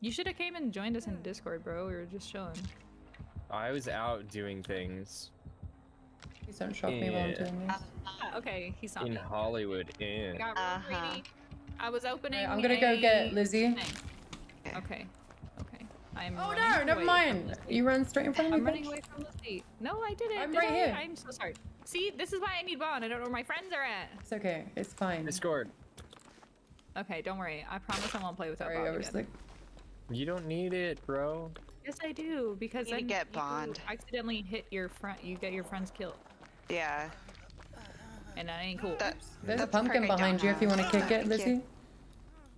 You should have came and joined us in Discord, bro. We were just chilling. I was out doing things Please don't shock me while I'm doing this. Ah, okay, he saw in me. Hollywood. I In. got real greedy. I was opening. Alright, I'm gonna go get Lizzie. thing. Okay. Okay. I'm. Oh no, never mind. You ran straight in front of me. I'm running away from Lizzie. No, I didn't. I'm did right I? here. I'm so sorry. See, this is why I need Bond. I don't know where my friends are at. It's okay. It's fine. Discord. Okay, don't worry. I promise I won't play without Sorry, Bond I was again. like, You don't need it, bro. Yes, I do because I need to get you Bond. accidentally hit your friend. You get your friends killed, Yeah. and that ain't cool. That, there's a that's the perk pumpkin behind you if you want to kick it, Lizzie.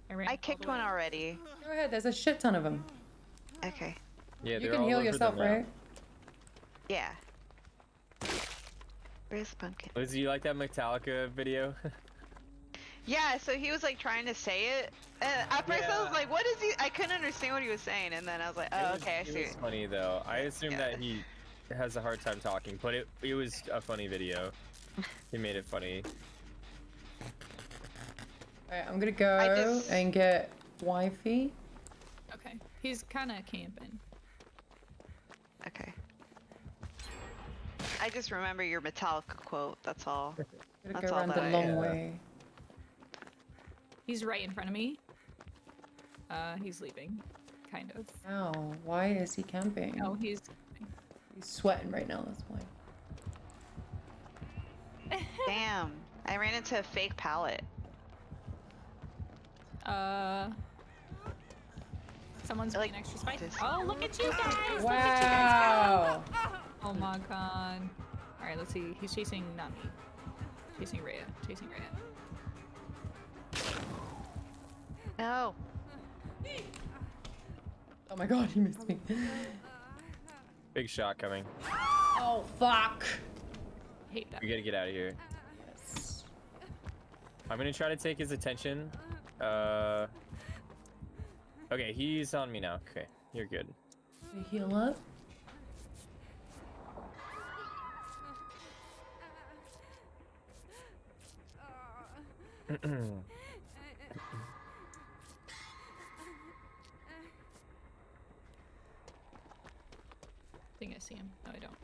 I, I kicked one already. Go ahead. There's a shit ton of them. Okay. Yeah, you can all heal yourself, right? Yeah. Where's the pumpkin? Oh, Lizzie, you like that Metallica video? Yeah, so he was like trying to say it. And at first I was like, what is he? I couldn't understand what he was saying. And then I was like, oh, was- okay, I it see. was funny though. I assume Yeah. that he has a hard time talking, but it it was a funny video. he made it funny. Alright, I'm gonna go just- and get wifey. Okay, he's kind of camping. Okay. I just remember your Metallica quote. That's all. That's all around that the I- long way. He's right in front of me. Uh, he's leaving, kind of. Ow, why is he camping? Oh, he's. He's sweating right now, that's why. Damn. I ran into a fake pallet. Uh. Someone's I like being extra spicy. this. Oh, look at you guys! Look at you Wow. guys! Oh my god. Alright, let's see. He's chasing Nami. Chasing Rhea. Chasing Rhea. No. Oh my god, he missed me. Big shot coming. Oh fuck. Hate that. We gotta get out of here. I'm gonna try to take his attention. Uh. Okay, he's on me now. Okay, you're good. We heal up. I think I see him. No, I don't.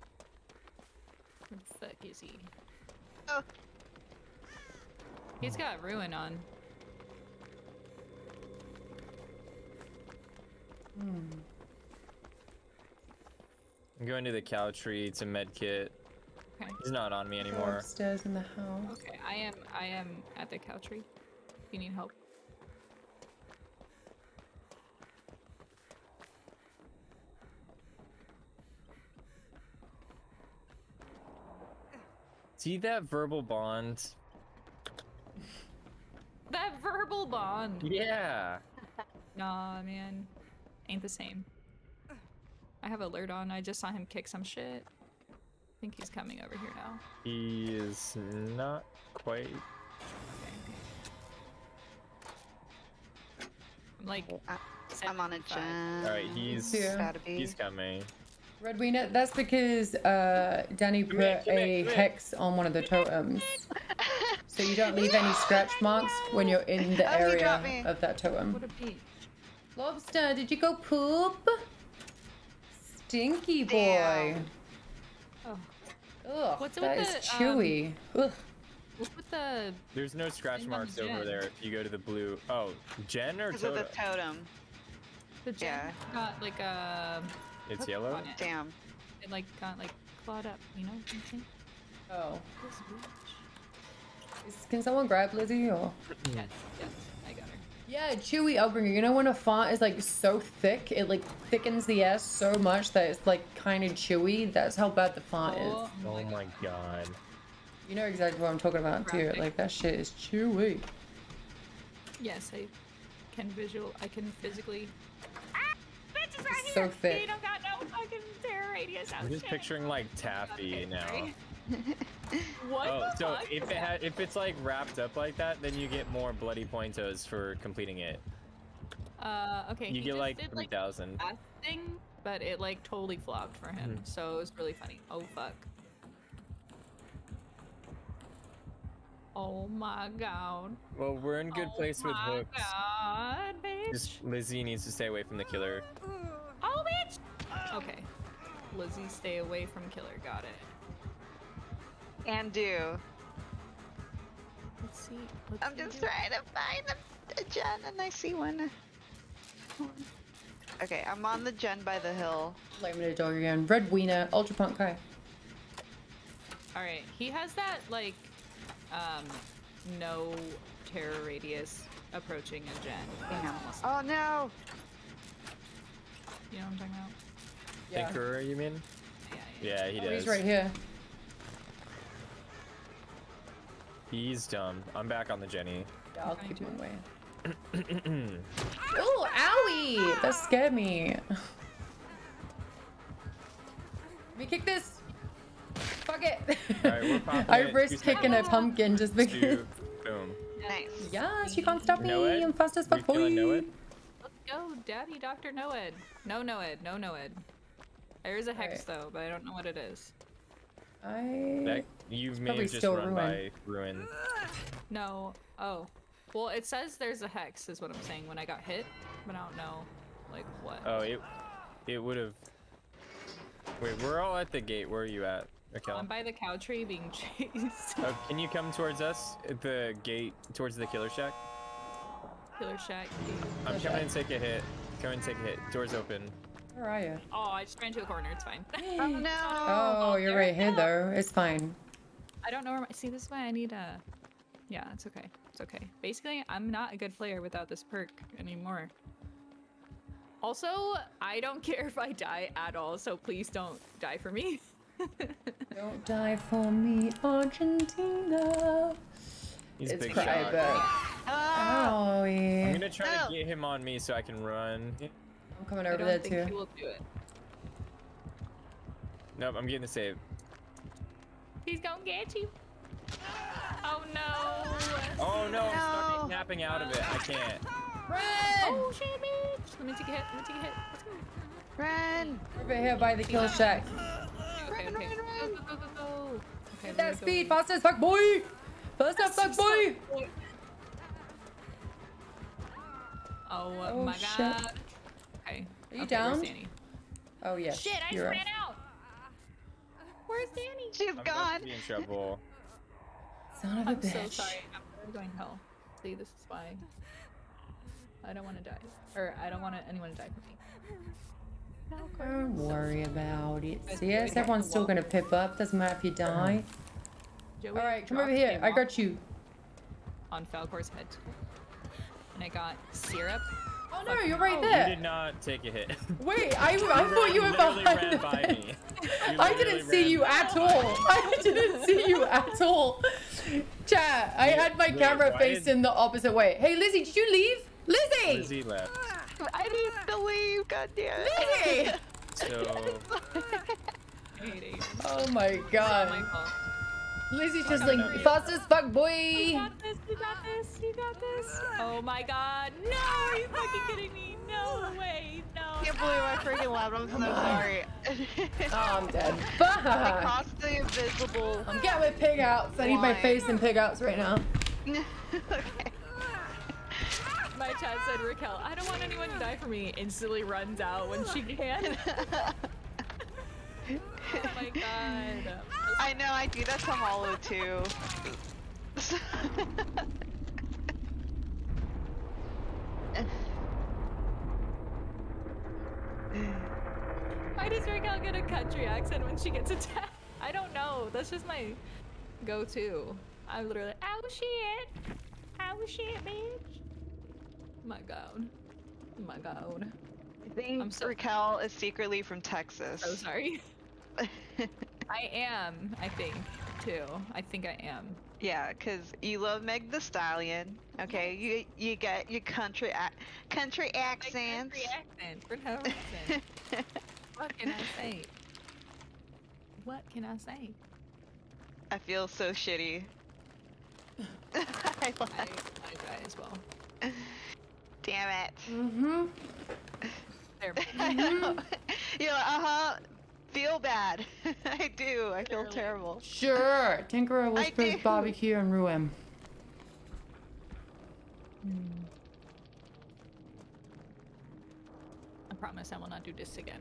Where the fuck is he? Oh. He's got ruin on. Hmm. I'm going to the cow tree to med kit. Okay. He's not on me Go anymore. upstairs in the house. Okay, I am. I am at the cow tree. If you need help. See that verbal bond? That verbal bond. Yeah. Nah, man. Ain't the same. I have alert on. I just saw him kick some shit. I think he's coming over here now. He is not quite. I'm like, I'm on a gen. All right, he's Yeah. He's coming. Red Wiener, that's because uh, Danny put here, a come here. hex on one of the totems. So you don't leave any scratch marks when you're in the Oh, area of that totem. what a beat. Lobster, did you go poop? Stinky boy. Damn. Oh, Ugh, What's that with is the, um, chewy. Ugh. what's with the? There's no scratch marks Jen. over there if you go to the blue. Oh, Jen or Because of the Toto? totem. The gem Yeah. got like a. It's yellow. it. Damn. It like got like clawed up. You know what I'm saying? Oh. This bitch. Can someone grab Lizzie or? Yes, yes, I got her. Yeah, chewy upbringing. You know when a font is like so thick, it like thickens the S so much that it's like kind of chewy. That's how bad the font Oh, is. Oh my god. You know exactly what I'm talking about too. Like that shit is chewy. Yes, I can visual. I can physically. Ah, bitch is right It's here. so thick. You don't got no fucking terror radius. I'm just picturing like taffy now. What Oh, so if it that? ha- if it's like wrapped up like that, then you get more bloody pointos for completing it. Uh, okay. You get like did, three thousand. that thing, but it like totally flopped for him. Mhm. So it was really funny. Oh fuck. Oh my god. Well, we're in good oh place with my hooks. God. Just Lizzie needs to stay away from the killer. Oh bitch. Okay. Lizzie, stay away from killer. Got it. Can do. Let's see. Let's I'm just do- trying to find a, a gen and I see one. Okay, I'm on the gen by the hill. Limited dog again. Red Wiener, Ultra Punk Kai. All right. He has that like, um, no terror radius approaching a gen. That's Damn. awesome. Oh no! You know what I'm talking about? Yeah. Tinkerer, you mean? Yeah. yeah. Yeah, he Oh, does. he's right here. He's dumb. I'm back on the Jenny. Yeah, I'll keep to. him away. Oh, owie! That scared me. Let me kick this. Fuck it. Alright, we're I it. risked Two kicking a pumpkin just because. Two. Boom. Nice. Yes, you can't stop me. Noed? I'm fast as fuck, boy. killing Noed? Let's go, Daddy Doctor Noed. No Noed, no Noed. There is a hex though, but I don't know what it is. I. That, you may have just still run ruin. by ruin. No. Oh. Well, it says there's a hex, is what I'm saying when I got hit, but I don't know, like what. Oh, it it would have. Wait, we're all at the gate. Where are you at? Okay. I'm by the cow tree being chased. Oh, can you come towards us at the gate towards the killer shack? Killer shack. I'm coming and take a hit. Come and take a hit. Doors open. Where are you? Oh, I just ran into a corner. It's fine. Oh no! Oh, oh you're right here though. It's fine. I don't know where my. See, this is why I need a. Yeah, it's okay. It's okay. Basically, I'm not a good player without this perk anymore. Also, I don't care if I die at all, so please don't die for me. Don't die for me, Argentina. He's it's big cry, shot. Ah. but. Oh, I'm gonna try to get him on me so I can run. I'm coming I over don't there think too. he will do it. Nope, I'm getting the save. He's gonna get you. Oh no. Oh no, I'm stuck snapping out of it. I can't. Run! Oh shit, bitch. Let me take a hit. Let me take a hit. Let's go. Run! Over here by the kill shack. Okay, okay. Go, go, go, go, go. Okay, Get we're that go. speed, fast as fuck, boy! Fast as fuck, boy! Oh, Oh, my shit. god. Okay. Are you okay, down? Where's Danny? Oh, yes. Shit, I you're just ran out. Where's Danny? She's I'm about gone. to be in trouble. Son of a I'm bitch. so sorry. I'm going to hell. See, this is why. I don't want to die. Or I don't want anyone to die for me. Don't worry about it. Guys, See, yes, everyone's still gonna pip up. Doesn't matter if you uh-huh. die. Joey Alright, come over here. I got you. On Falcor's head. And I got syrup. Oh no, you're right You there. did not take a hit. Wait, I, I thought you were behind ran the by me. I didn't see you at all. I didn't see you at all. Chat, I had my wait, camera why faced did- in the opposite way. Hey, Lizzie, did you leave? Lizzie! Lizzie left. Ah, I didn't believe. God damn it. Lizzie! So I hate it. Oh my It's god. My. Lizzie's just like, know. fast as fuck, You boy. got this, you got this, you got this. Oh my god. No, are you fucking kidding me? No way, no. I can't believe I freaking laughed. I'm so sorry. Oh, I'm dead. Fuck. I Fuck. crossed the invisible. I'm getting with pig outs. I need my face in pig outs right now. okay. My chat said Raquel, I don't want anyone to die for me. Instantly runs out when she can. oh my god. I know, I do that to Hollow too. Why does Raquel get a country accent when she gets attacked? I don't know. That's just my go-to. I'm literally, oh shit. Oh shit, bitch. My god. My god. I think I'm so- Raquel is secretly from Texas. So sorry. I am, I think, too. I think I am. Yeah, cause you love Meg the Stallion. Okay, you you get your country ac- country accents. Country accent for no reason. what can I say? What can I say? I feel so shitty. I I, laugh. I try as well. Damn it. Mm-hmm. There. I know. You're like, uh huh. Feel bad. I do. I feel Literally. terrible. Sure. Tinkerer whispers do. barbecue and ruin. I promise I will not do this again.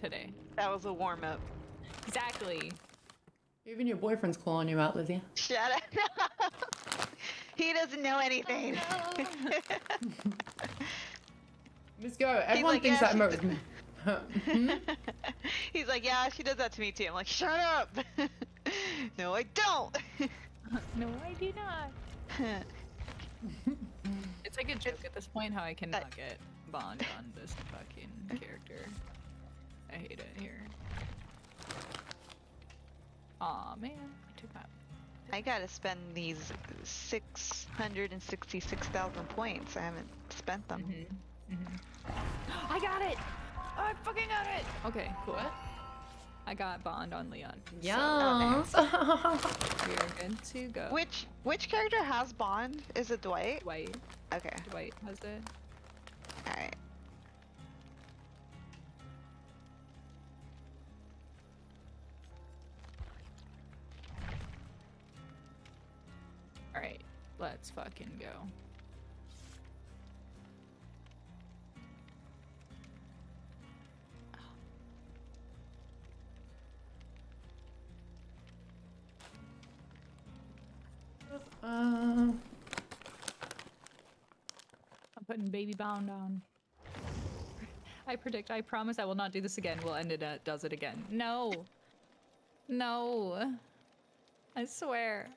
Today. That was a warm up. Exactly. Even your boyfriend's calling you out, Lizzie. Shut up. he doesn't know anything. Let's go. Everyone like, thinks yeah, that she mo- did- Hmm? He's like, yeah, she does that to me too. I'm like, shut up. no, I don't. no, I do not. It's like a joke at this point how I cannot get Bond on this fucking character. I hate it here. Aw man, I took that. I gotta spend these 666,000 points. I haven't spent them. Mm-hmm. I got it! Oh, I fucking got it! Okay, cool. I got Bond on Leon. Yeah. So oh, we are good to go. Which which character has Bond? Is it Dwight? Dwight. Okay. Dwight has it. Alright. Alright, let's fucking go. Uh, I'm putting baby bond on. I predict, I promise I will not do this again. We'll end it at does it again. No. No. I swear.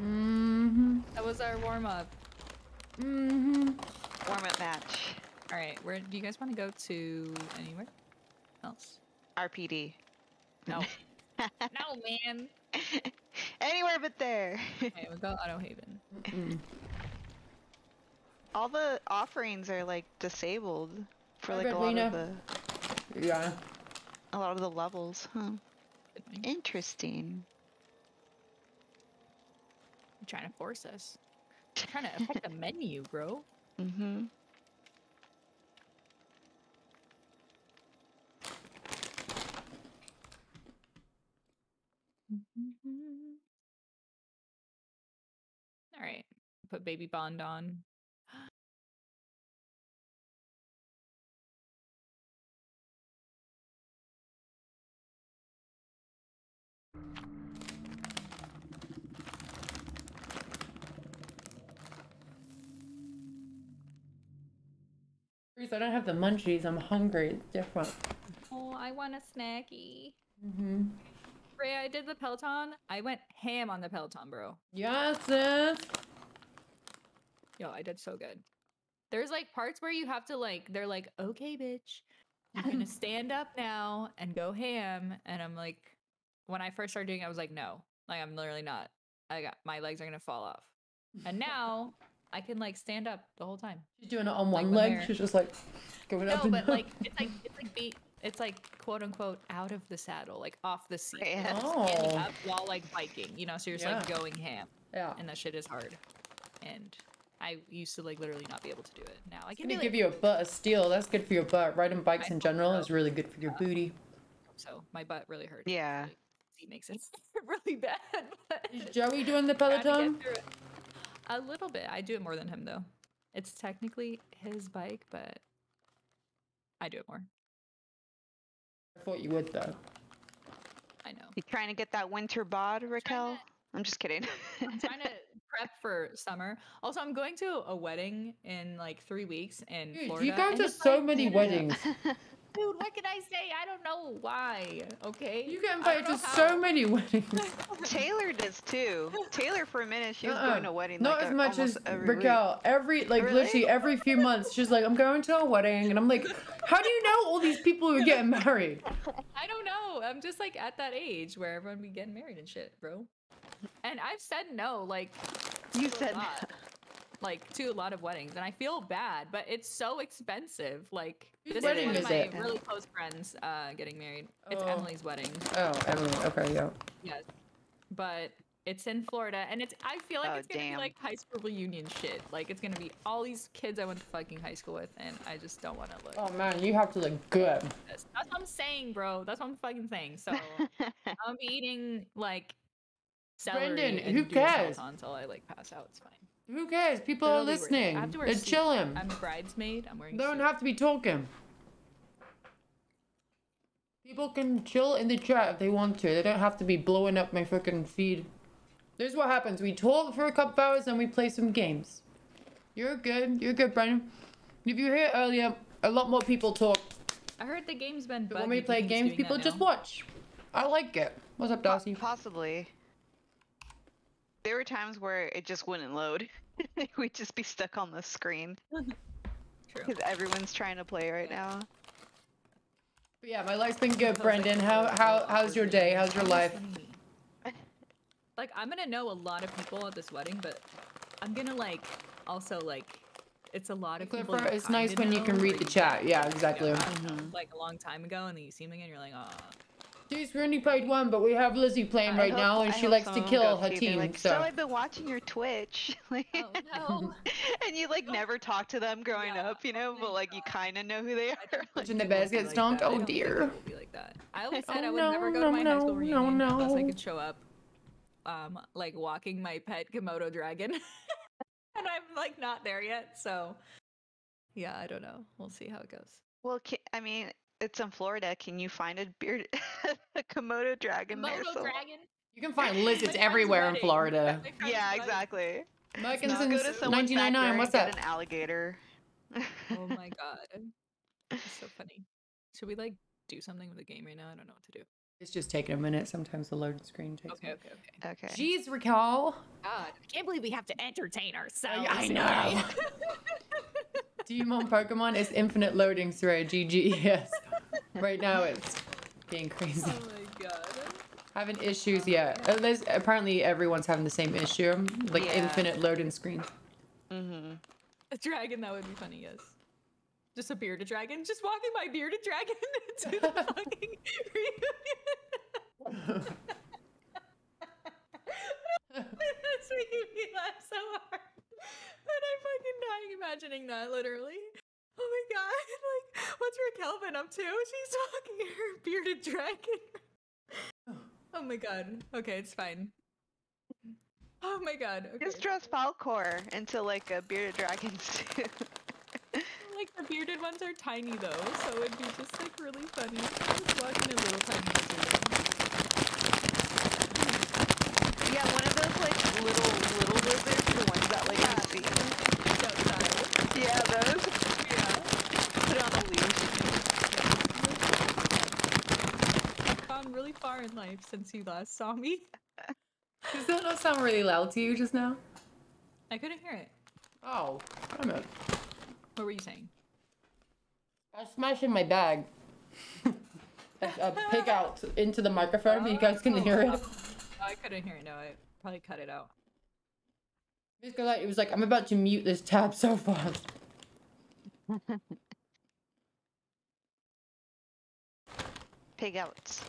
mm-hmm. That was our warm up. Mm-hmm. Warm up match. Alright, where do you guys want to go to anywhere else? RPD. No. no, man. Anywhere but there. Okay, we go Autohaven. All the offerings are like disabled for like a lot of the Yeah. a lot of the levels, huh? Interesting. You're trying to force us. You're trying to affect the menu, bro. Mm-hmm. All right. Put baby bond on. Reese, I don't have the munchies. I'm hungry. It's different. Oh, I want a snacky. Mm-hmm. Ray, I did the Peloton. I went ham on the Peloton, bro. Yes, sis. Yo, I did so good. There's like parts where you have to like, they're like, okay, bitch, you're gonna stand up now and go ham. And I'm like, when I first started doing it, I was like, no, like I'm literally not. I got my legs are gonna fall off. And now I can like stand up the whole time. She's doing it on one when leg. She's just like going up No, but down. like it's like it's like be it's like quote unquote out of the saddle, like off the seat, Yeah. standing Oh. up while like biking. You know, so you're just like going ham, yeah. and that shit is hard. And I used to like literally not be able to do it. Now I can gonna do give it. you a butt of steel. That's good for your butt. Riding bikes I in general so. is really good for your booty. So my butt really hurts. Yeah. Like, he makes it really bad. Is Joey doing the trying to get Peloton? A little bit. I do it more than him though. It's technically his bike, but I do it more. I thought you would though. I know. You trying to get that winter bod, Raquel? I'm just kidding. I'm trying to prep for summer. Also, I'm going to a wedding in like three weeks in Dude, Florida. you go to so like- many weddings. Dude, what can I say? I don't know why. Okay. You get invited to know so many weddings. Taylor does too. Taylor for a minute she was Uh-uh. going to wedding Not like as a- much as every week. Raquel. Every like Really? literally every few months, she's like, "I'm going to a wedding," and I'm like, "How do you know all these people who are getting married?" I don't know. I'm just like at that age where everyone be getting married and shit, bro. And I've said no, like You said lot, like to a lot of weddings, and I feel bad, but it's so expensive. Like this wedding is one is of my it? really close friends uh, getting married. It's Oh. Emily's wedding. Oh, Emily. Okay, yeah. Yes, but it's in Florida, and it's. I feel like Oh, it's gonna damn. be like high school reunion shit. Like it's gonna be all these kids I went to fucking high school with, and I just don't want to look. Oh man, you have to look good. That's what I'm saying, bro. That's what I'm fucking saying. So I'm eating like celery. Brendan, and who doing cares? Peloton until I like pass out. It's fine. Who cares? People are Literally worth it. listening. I have to wear They're a suit. chilling. I'm a bridesmaid. I'm wearing. They don't suit. have to be talking. People can chill in the chat if they want to. They don't have to be blowing up my freaking feed. This is what happens. We talk for a couple hours and we play some games. You're good. You're good, Brendan. If you were here earlier, a lot more people talk. I heard the game's been. But when we play games, people just watch. I like it. What's up, Darcy? Possibly. There were times where it just wouldn't load. We'd just be stuck on the screen. True. Because everyone's trying to play right now. But yeah, my life's been good, Brendan. How how how's your day? How's your life? Like I'm gonna know a lot of people at this wedding, but I'm gonna like also like it's a lot of people. It's nice kinda when you can read the chat. Yeah, met, exactly. you know, Like a long time ago, and then you see them again, you're like, ah. Jeez, we only played one, but we have Lizzie playing right I now, and I she likes to kill go her see it. They're team. Like, so so I've been watching your Twitch. like, Oh no. and you like never talk to them growing Yeah, up, you know, but like you kind of know who they are. watching the bears get stomped. Oh dear. Be like that. I always Oh, said I would no, never go no, to my high no, school no, reunion unless I could show up, um, like walking my pet Komodo dragon, and I'm like not there yet. So, yeah, I don't know. We'll see how it goes. Well, I mean, it's in Florida. Can you find a beard, a Komodo dragon there? Komodo somewhere? dragon. You can find lizards friend's everywhere in. Florida. Yeah, exactly. American Now go to since someone's 1999. What's and up? An alligator. Oh my god, that's so funny. Should we like do something with the game right now? I don't know what to do. It's just taking a minute. Sometimes the load screen takes. Okay, a okay, okay. Okay. Jeez, recall. God, I can't believe we have to entertain ourselves. I know. Digimon Pokemon is infinite loading through GG. Yes. Right now it's being crazy. oh my god. Having issues, yeah. Uh, There's apparently everyone's having the same issue, like Yeah. infinite loading screens. Mm-hmm. A dragon, that would be funny, yes. Just a bearded dragon. Just walking by bearded dragon to the fucking reunion. That's making me laugh so hard. And I'm fucking dying imagining that, literally. Oh my god, like, what's Raquel been up to? She's walking her bearded dragon. Oh my god. Okay, it's fine. Oh my god. Okay. Just dress Falcor into like a bearded dragon suit. Like the bearded ones are tiny though, so it'd be just like really funny. Just watching a little tiny lizard. yeah, one of those like little little lizards, the ones that like you see. outside. Yeah, those. Yeah. Put it on a leash. I've gone really far in life since you last saw me. Does that not sound really loud to you just now? I couldn't hear it. Oh, damn it. What were you saying? I smashed smashing my bag. a, a uh, pig out into the microphone, but you guys couldn't hear it. Oh, I couldn't hear it. No, I probably cut it out. Because like, it was like, I'm about to mute this tab so fast. Pig outs.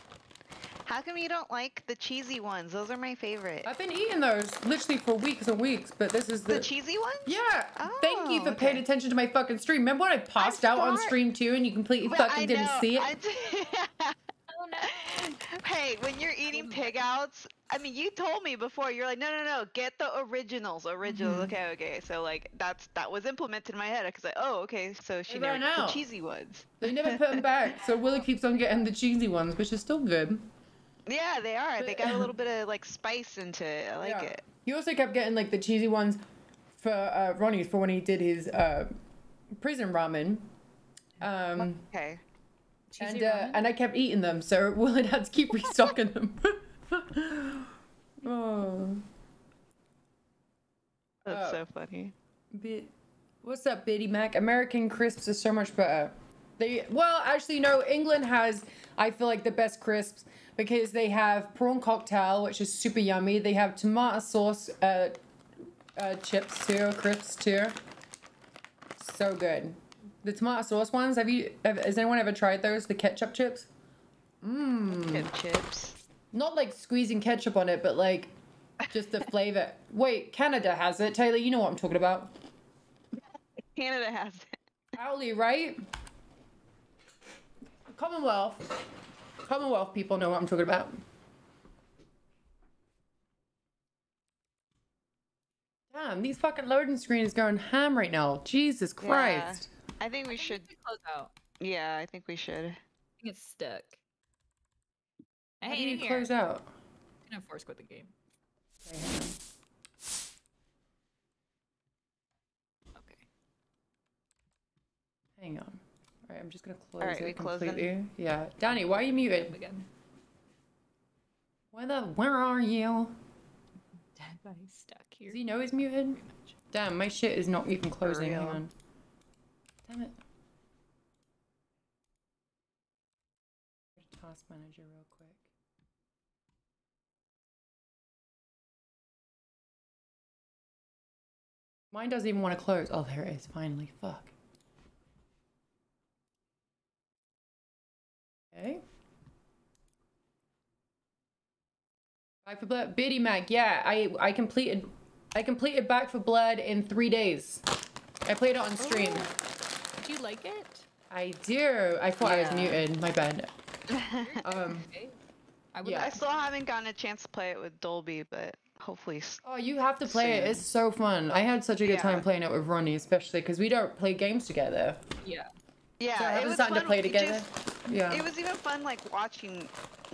How come you don't like the cheesy ones? Those are my favorite. I've been eating those literally for weeks and weeks, but this is the, The cheesy ones? Yeah. Thank you Oh, for paying attention to my fucking stream. Remember when I passed out on stream too, and you completely But fucking I didn't know, see it? I d- hey, when you're eating pig outs, I mean, you told me before. You're like, no, no, no, get the originals. Originals. Mhm. Okay, okay. So like, that's that was implemented in my head. Cause like, oh, okay. So she They never the cheesy ones. They never put them back, so Willie keeps on getting the cheesy ones, which is still good. Yeah, they are. They got a little bit of like spice into it. I like Yeah. it. You also kept getting like the cheesy ones for uh, Ronnie's for when he did his uh, prison ramen. Um, okay. and Cheesy uh, ramen? and I kept eating them, so Willie had to keep restocking them. oh, That's Uh, so funny. bit. What's up, Biddy Mac? American crisps are so much better. They well, actually, no. England has, I feel like, the best crisps because they have prawn cocktail, which is super yummy. They have tomato sauce uh, uh, chips too, crisps too. So good. The tomato sauce ones. Have you? Have, has anyone ever tried those? The ketchup chips. Mmm. Ketchup chips. Not like squeezing ketchup on it, but like just the flavor. Wait, Canada has it. Taylor, you know what I'm talking about. Canada has it. Howley, right? Commonwealth. Commonwealth people know what I'm talking about. Damn, these fucking loading screens going ham right now. Jesus Christ. Yeah. I think we should close out. Yeah, I think we should. I think it's stuck. I How do you it here. close out? I'm gonna force quit the game. Okay. Hang on. Alright, I'm just gonna close Alright, it we close them. completely. Yeah. Danny, why are you muted? Again. Where the where are you? Dead by stuck here. Does he know he's muted? Damn, my shit is not even closing. Hang on. Damn it. Task manager real quick. Mine doesn't even want to close. Oh, there it is. Finally. Fuck. Okay. Back 4 Blood. Biddy Mac. Yeah, I I completed I completed Back 4 Blood in three days. I played it on stream. Did you like it? I do. I thought I was Yeah. muted. My bad. Um. I would Yeah. I still haven't gotten a chance to play it with Dolby, but hopefully. Oh, you have to play it. It's so fun. I had such a good time playing it with Ronnie, especially because we don't play games together. Yeah. Yeah, So it having was something to play together. just- Yeah. It was even fun, like watching,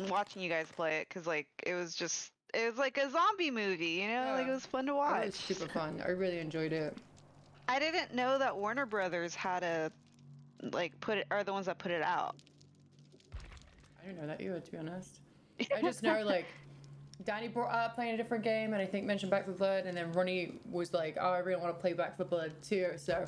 watching you guys play it, cause like it was just, it was like a zombie movie, you know, like it was fun to It watch. was super fun. I really enjoyed it. I didn't know that Warner Brothers had a, like, put it, are the ones that put it out. I didn't know that either, to be honest. I just know like Danny brought up uh, playing a different game, and I think mentioned Back 4 Blood, and then Ronnie was like, "Oh, I really want to play Back 4 Blood too." So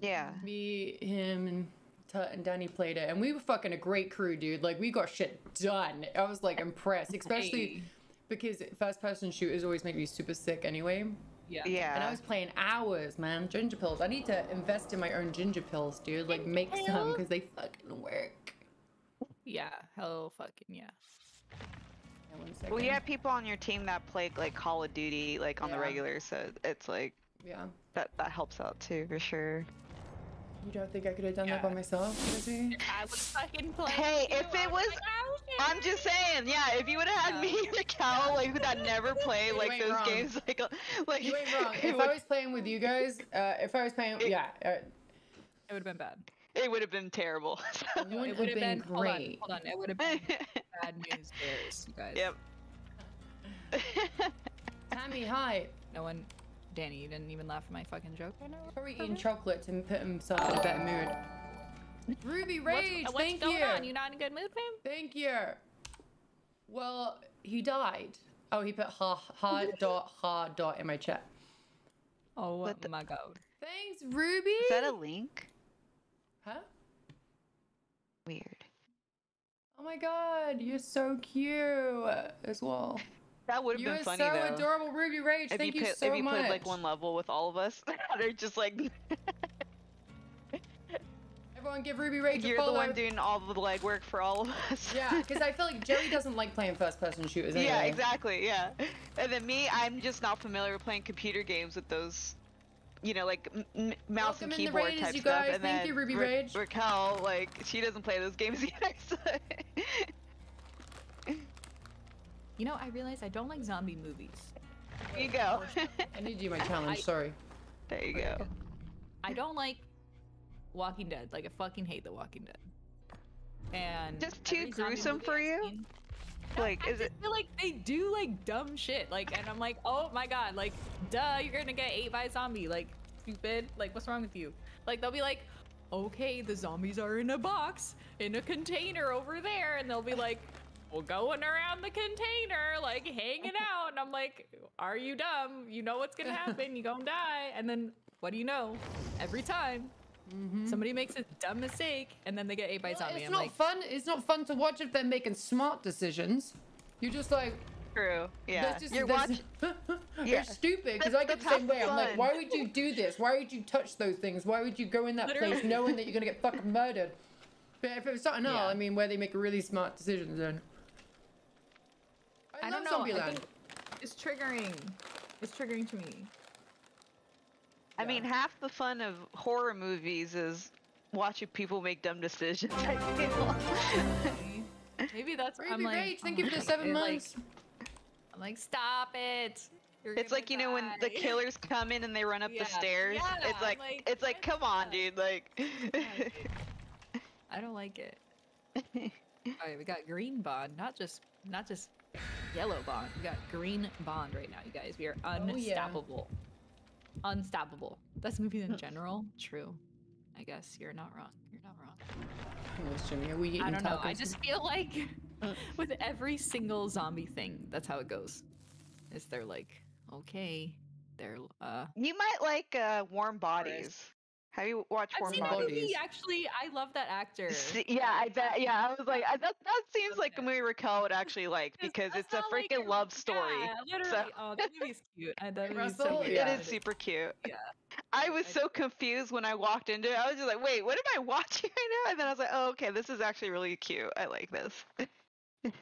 Yeah. me, him, and Tut and Danny played it, and we were fucking a great crew, dude. Like we got shit done. I was like impressed, especially Hey. because first person shooters always make me super sick anyway. Yeah. Yeah. And I was playing hours, man. Ginger pills. I need to invest in my own ginger pills, dude. Like make some because they fucking work. Yeah. Hell fucking yeah. Yeah, one Well, you have people on your team that play like Call of Duty, like on the regular, so it's like Yeah. that that helps out too for sure. You don't think I could have done that by myself, Lizzie? I was fucking playing. Hey, you, if I it was, like, oh, shit. I'm just saying, yeah. If you would have had me and Cal, like that never play You like those wrong. games, like like You ain't wrong. If would- I was playing with you guys, uh, if I was playing, yeah, uh, It would have been bad. it would have been terrible. it It would would have been hold on, great. hold on. It would have been bad news bears, you guys. yep. Tammy, hi. No one. Danny, you didn't even laugh at my fucking joke right. Probably eating chocolate to put himself in a better mood. Ruby Rage, what's, thank what's you. going on? You not in a good mood, fam? Thank you. Well, he died. Oh, he put ha ha dot ha dot in my chat. Oh What the- my god. Thanks, Ruby. Is that a link? Huh? Weird. Oh my god, you're so cute as well. That would have You're been funny so though. adorable, Ruby Rage. If Thank you you, so if you much. put like one level with all of us, they're just like Everyone, give Ruby Rage a you're the one doing all the legwork for all of us. yeah, because I feel like Jerry doesn't like playing first-person shooters. Anyway. Yeah, exactly. Yeah, and then me, I'm just not familiar with playing computer games with those, you know, like mouse Welcome and keyboard Raiders, type you stuff. guys. And Thank then you, Ruby Ra- Rage. Raquel, like, she doesn't play those games either. So. You know, I realize I don't like zombie movies. there you go. I need you my challenge. I- Sorry. there you go. I don't like Walking Dead. Like I fucking hate The Walking Dead. And Just too gruesome for you? seen- Like, I is just it? feel like they do like dumb shit. Like, and I'm like, oh my god, like, duh, you're gonna get ate by a zombie. Like, stupid. Like, what's wrong with you? Like, they'll be like, okay, the zombies are in a box in a container over there, and they'll be like, well, going around the container, like hanging out, and I'm like, are you dumb? You know what's gonna happen. You gonna die, and then what do you know? Every time. Mm-hmm. Somebody makes a dumb mistake and then they get ate by a zombie. It's I'm not like, fun. It's not fun to watch if they're making smart decisions. You're just like, True. Yeah. Just, You're that's- watching. You're Yeah. stupid because I get the that's same way. I'm like, why would you do this? Why would you touch those things? Why would you go in that place knowing that you're gonna get fucking murdered? But if it was something else, Yeah. I mean, where they make a really smart decisions, then I, I don't know. I Zombieland. think it's triggering. It's triggering to me. I mean, half the fun of horror movies is watching people make dumb decisions. I feel. Maybe that's Ruby I'm like, Rage, thank you for the it, seven like- months. I'm like, stop it. You're It's like you know when the killers come in and they run up Yeah, the stairs. yeah, it's like, like, it's like come on, dude. Like I don't like it. Alright, we got green bond, not just not just yellow bond. We got green bond right now, you guys. We are Oh, yeah. unstoppable. Unstoppable. Best movies in general. True. I guess you're not wrong. You're not wrong. Yes, Jimmy, are we eating I don't know. I just feel like with every single zombie thing, that's how it goes. Is they're like, okay, they're uh you might like uh, Warm Bodies. Have you watched I've Warm seen that movie actually. I love that actor. See- Yeah, I bet. Yeah, I was like, I, that that seems like a movie Raquel would actually like because it's a not like freaking love story. Yeah, literally. So- Oh, that movie's cute. I, that movie's Russell, so cute. yeah. It is super cute. Yeah. I was so confused when I walked into it. I was just like, wait, what am I watching right now? And then I was like, oh, okay, this is actually really cute. I like this.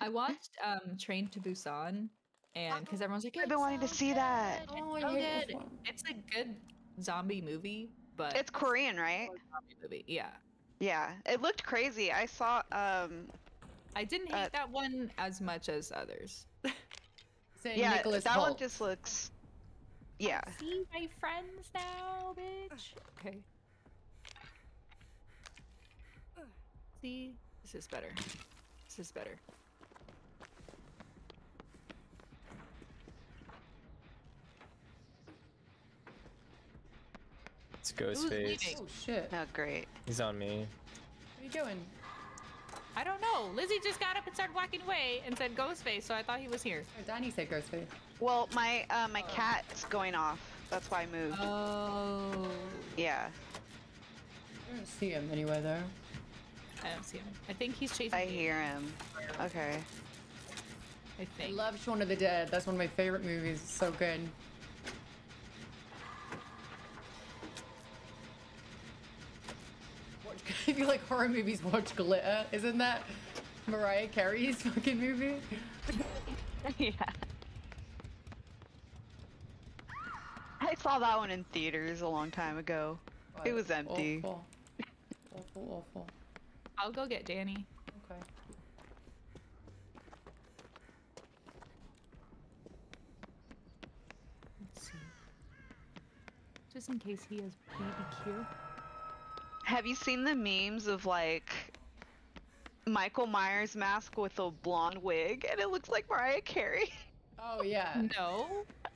I watched um Train to Busan, and because everyone's like, I've been "It's wanting to so see that. Oh, it's I so good." It's a good zombie movie, but It's Korean, right? movie. Yeah. Yeah, it looked crazy. I saw um I didn't Uh, hate that one as much as others. Saying yeah, Nicholas that one just looks yeah. See my friends now, bitch. Okay. See, this is better. This is better. It's Who's leaving? Ghostface. Oh shit! Oh, great. He's on me. Where are you going? I don't know. Lizzie just got up and started walking away and said Ghostface, so I thought he was here. Oh, Danny said Ghostface. Well, my uh, my cat's going off. That's why I moved. Oh. yeah. I don't see him anywhere though. I don't see him. I think he's chasing I me. hear him. Okay. I think. I think. love Shaun of the Dead. That's one of my favorite movies. It's so good. Watch, if you like horror movies, watch Glitter. Isn't that Mariah Carey's fucking movie? yeah. I saw that one in theaters a long time ago. It was empty. Awful. Awful, awful. I'll go get Danny. Okay. Let's see. Just in case he has BBQ. Have you seen the memes of like Michael Myers mask with a blonde wig and it looks like Mariah Carey? Oh yeah. No.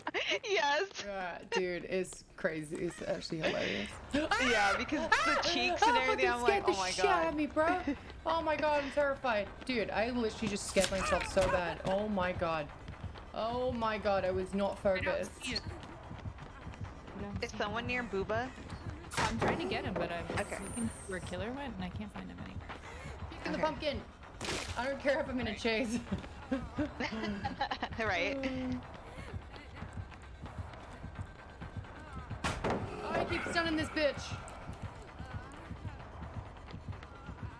yes. Yeah, dude, it's crazy. It's actually hilarious. yeah, because the cheeks and everything. fucking I'm like, the oh my shit out god. of me, bro. Oh my god, I'm terrified. Dude, I literally just scared myself so bad. Oh my god. Oh my god, I was not focused. Is someone near Booba? I'm trying to get him, but I'm Okay. looking where Killer went, and I can't find him anywhere. He's In the pumpkin. I don't care if I'm in a chase. right. Oh, I keep stunning this bitch.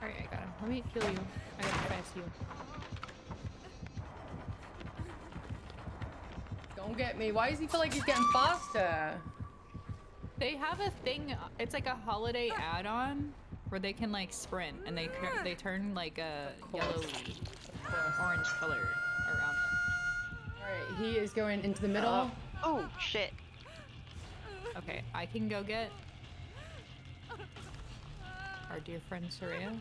Alright, I got him. Let me kill you. I gotta fast you. Don't get me. Why does he feel like he's getting faster? They have a thing. It's like a holiday add-on where they can like sprint and they they turn like a yellowy, orange color around them. Alright, he is going into the middle. Uh, oh shit. Okay, I can go get our dear friend Saraya.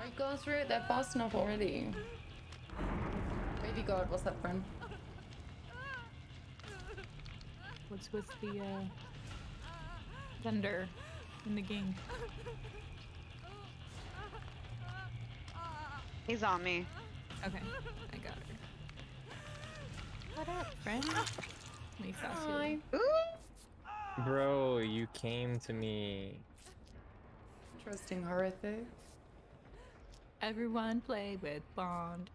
Alright, go through it. They're fast enough already. Baby God, what's up, friend? What's with the uh, thunder in the game? He's on me. Okay, I got her. What up, friend? Let me fast heal Hi. you. Bro, you came to me. Interesting horrific. Everyone play with Bond,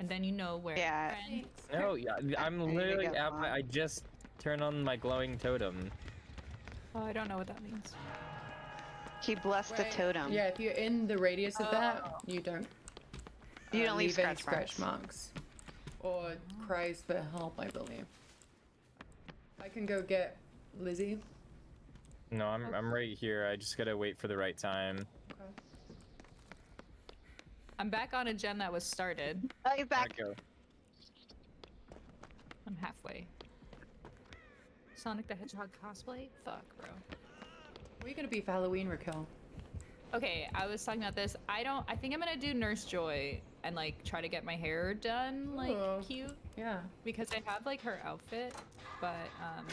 and then you know where. Yeah. friends- No, yeah, I'm I need to literally get at my. I just turned on my glowing totem. Oh, I don't know what that means. He blessed the totem. Yeah, if you're in the radius of that, you don't. You uh, don't leave any scratch scratch marks. Or cries for help, I believe. I can go get Lizzie. No, I'm I'm right here. I just gotta wait for the right time. I'm back on a gen that was started. Oh, he's back. Go. I'm halfway. Sonic the Hedgehog cosplay? Fuck, bro. What are you gonna be for Halloween, Raquel? Okay, I was talking about this. I don't. I think I'm gonna do Nurse Joy and like try to get my hair done like Oh. cute Yeah. because I have like her outfit, but um,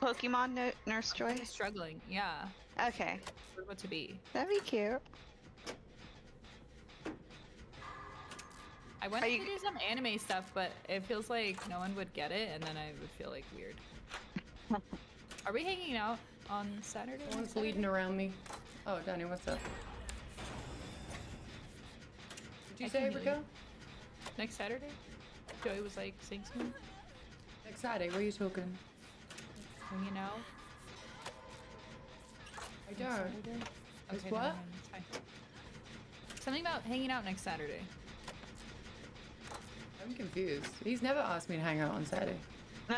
Pokemon no- Nurse Joy. I'm struggling. Yeah, Okay. what to be. That'd be cute. I went Are to you- do some anime stuff, but it feels like no one would get it, and then I would feel like weird. Are we hanging out on Saturday? Someone's leading around me. Oh, Danny, what's up? Did you I say, can heal Raquel? you. Next Saturday? Joey was like, sing some, Next Saturday, what are you talking? hanging out. I don't. Saturday? Just Okay, what? never mind, it's. Something about hanging out next Saturday. I'm confused. He's never asked me to hang out on Saturday.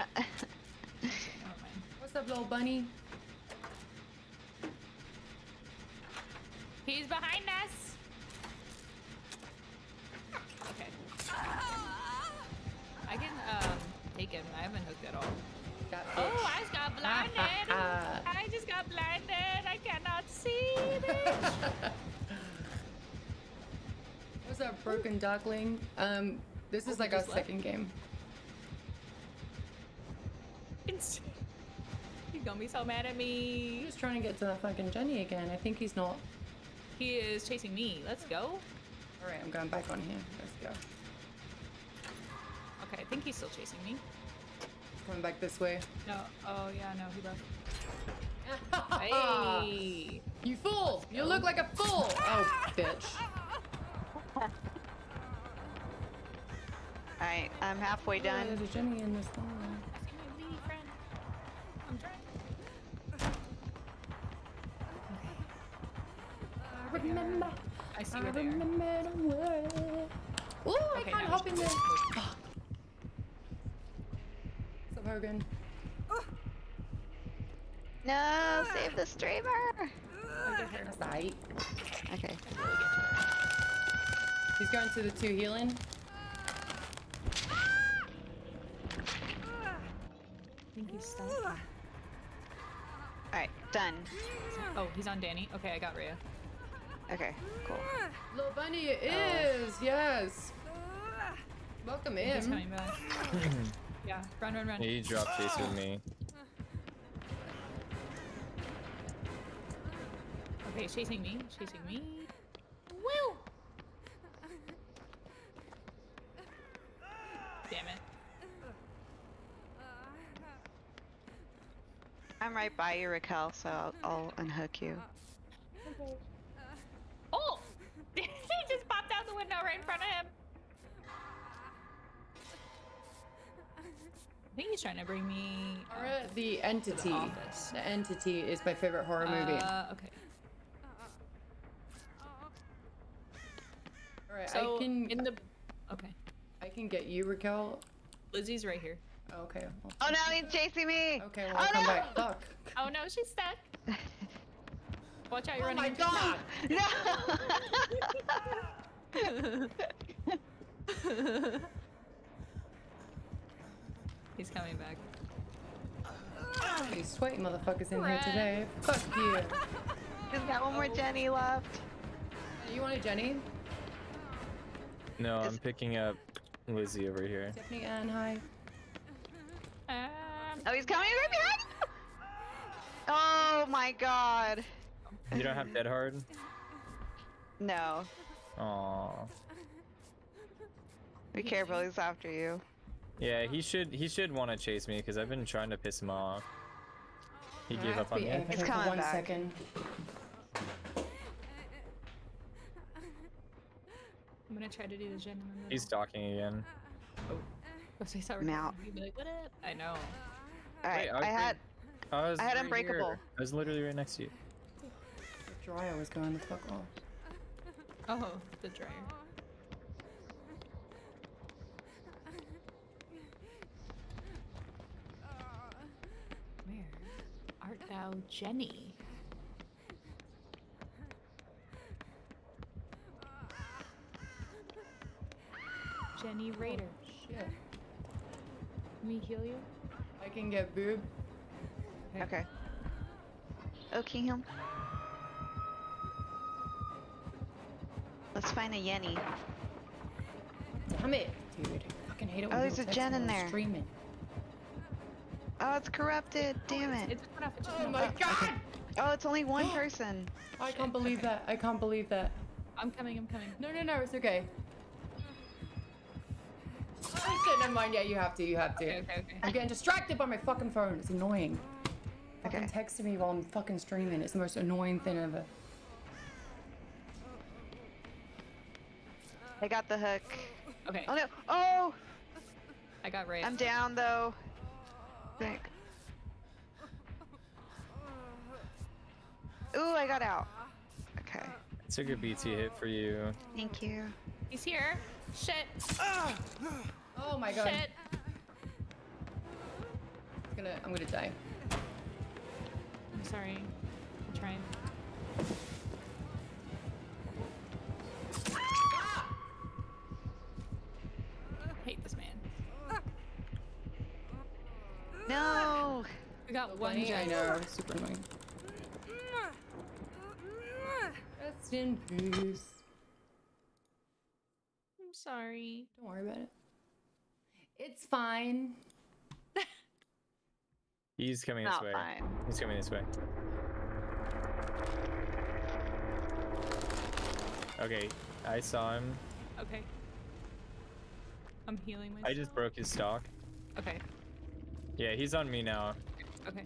What's up, little bunny? He's behind us. Okay. I can um take him. I haven't hooked at all. Oh. I just got blinded. I just got blinded. I cannot see. bitch. What's up, Broken duckling? Um, this is like our second game. It's- He's gonna be so mad at He's me. just trying to get to that fucking Jenny again. I think he's not. He is chasing me. Let's go. Alright, I'm going back on here. Let's go. Okay, I think he's still chasing me. Coming back this way. No. Oh yeah, no, he left. hey. You fool! You look like a fool! Oh, bitch. Alright, I'm halfway Oh, done. there's a Jenny in this one. I'm trying. I remember. I see I where they are. remember the word. Ooh, I Okay, can't hop in there. go. Fuck. What's up, Hogan? No, save the streamer. Okay. He's going to the two healing. I think he's stuck. Alright, done. Oh, he's on Danny. Okay, I got Rhea. Okay, cool. Little bunny, it is. Oh. Yes. Welcome in. He's coming back. yeah, run, run, run. He dropped chase with me. Okay, chasing me. Chasing me. Woo! Damn it. I'm right by you, Raquel, so I'll, I'll unhook you. Oh! he just popped out the window right in front of him. I think he's trying to bring me. uh, the entity. office. The entity is my favorite horror movie. Uh, okay. All right, So I can. in the. Okay. I can get you, Raquel. Lizzie's right here. Oh, okay. well- Oh no, he's chasing me! Okay, well, oh, I'll come no! back. Fuck. Oh no, she's stuck. Watch out, you're Oh running my god! No! He's coming back. These sweaty motherfuckers in here today. Fuck you. Just got one more oh. Jenny left. You want a Jenny? No, I'm picking up Lizzie over here. Tiffany Ann, hi. Um, Oh, he's coming right behind you! Oh my god. You don't have dead hard? No. Aw. Be careful, he's after you. Yeah, he should he should want to chase me because I've been trying to piss him off. He I gave up on me. epic It's for coming one back. second. I'm gonna try to do the gen in the. He's stalking again. Oh, so I saw I'm out. You'd be like, what up? I know. Alright, I I had I was I had right Unbreakable. here. I was literally right next to you. The dryer was going the fuck off. Oh, the dryer. Where art thou, Jenny? Jenny Raider. Shit. Let me heal you. I can get boob. Okay. Oh, okay, him. Let's find a Yenny. Damn it, dude. I fucking hate it when Oh, there's a text gen in there. Streaming. Oh, it's corrupted. Oh, Damn it. It just went off. It Oh my off. god! Oh, it's only one person. I can't believe that. I can't believe that. I'm coming. I'm coming. No, no, no, it's okay. Shit, never mind. Yeah, you have to. You have to. Okay, okay, okay. I'm getting distracted by my fucking phone. It's annoying. Fucking Okay. texting me while I'm fucking streaming. It's the most annoying thing ever. I got the hook. Okay. Oh no. Oh! I got Ray. I'm down though. Think. Ooh, I got out. Okay. It's a good BT hit for you. Thank you. He's here. Shit. Oh my god. Shit. I'm gonna, I'm gonna die. I'm sorry. I'm trying. hate this man. No. We got one Bunny, I gen. know. Super annoying. Rest in peace. I'm sorry. Don't worry about it. It's fine. He's coming this way. fine. He's coming this way. Okay, I saw him. Okay. I'm healing myself. I just broke his stock. Okay. Yeah, he's on me now. Okay.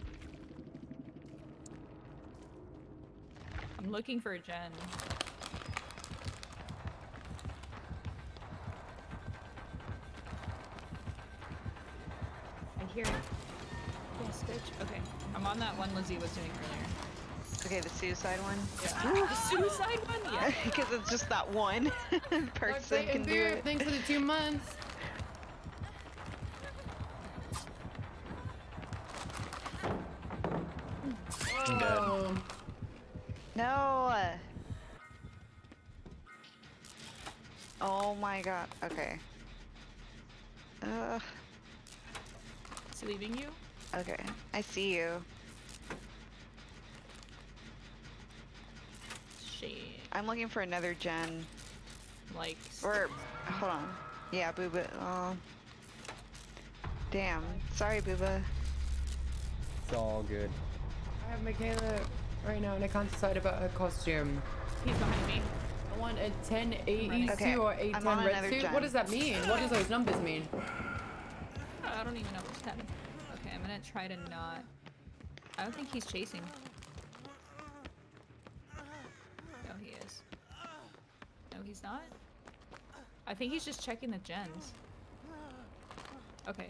I'm looking for a gen. I hear it. Yes, bitch. Okay. I'm on that one Lizzie was doing earlier. Okay, the suicide one. Yeah. the suicide one? Yeah. Because it's just that one person Roxanne can do Beer, it. Thanks for the two months. See you. Shit. I'm looking for another gen. Like. Or, hold on. Yeah, Booba. Oh. Damn. Sorry, Booba. It's all good. I have Mikaela right now and I can't decide about her costume. He's behind me. I want a 1082 Okay, or I'm 810 on red suit. gen. What does that mean? What does those numbers mean? I don't even know what's happening. Gonna try to not. I don't think he's chasing. No, he is. No, he's not. I think he's just checking the gens. Okay.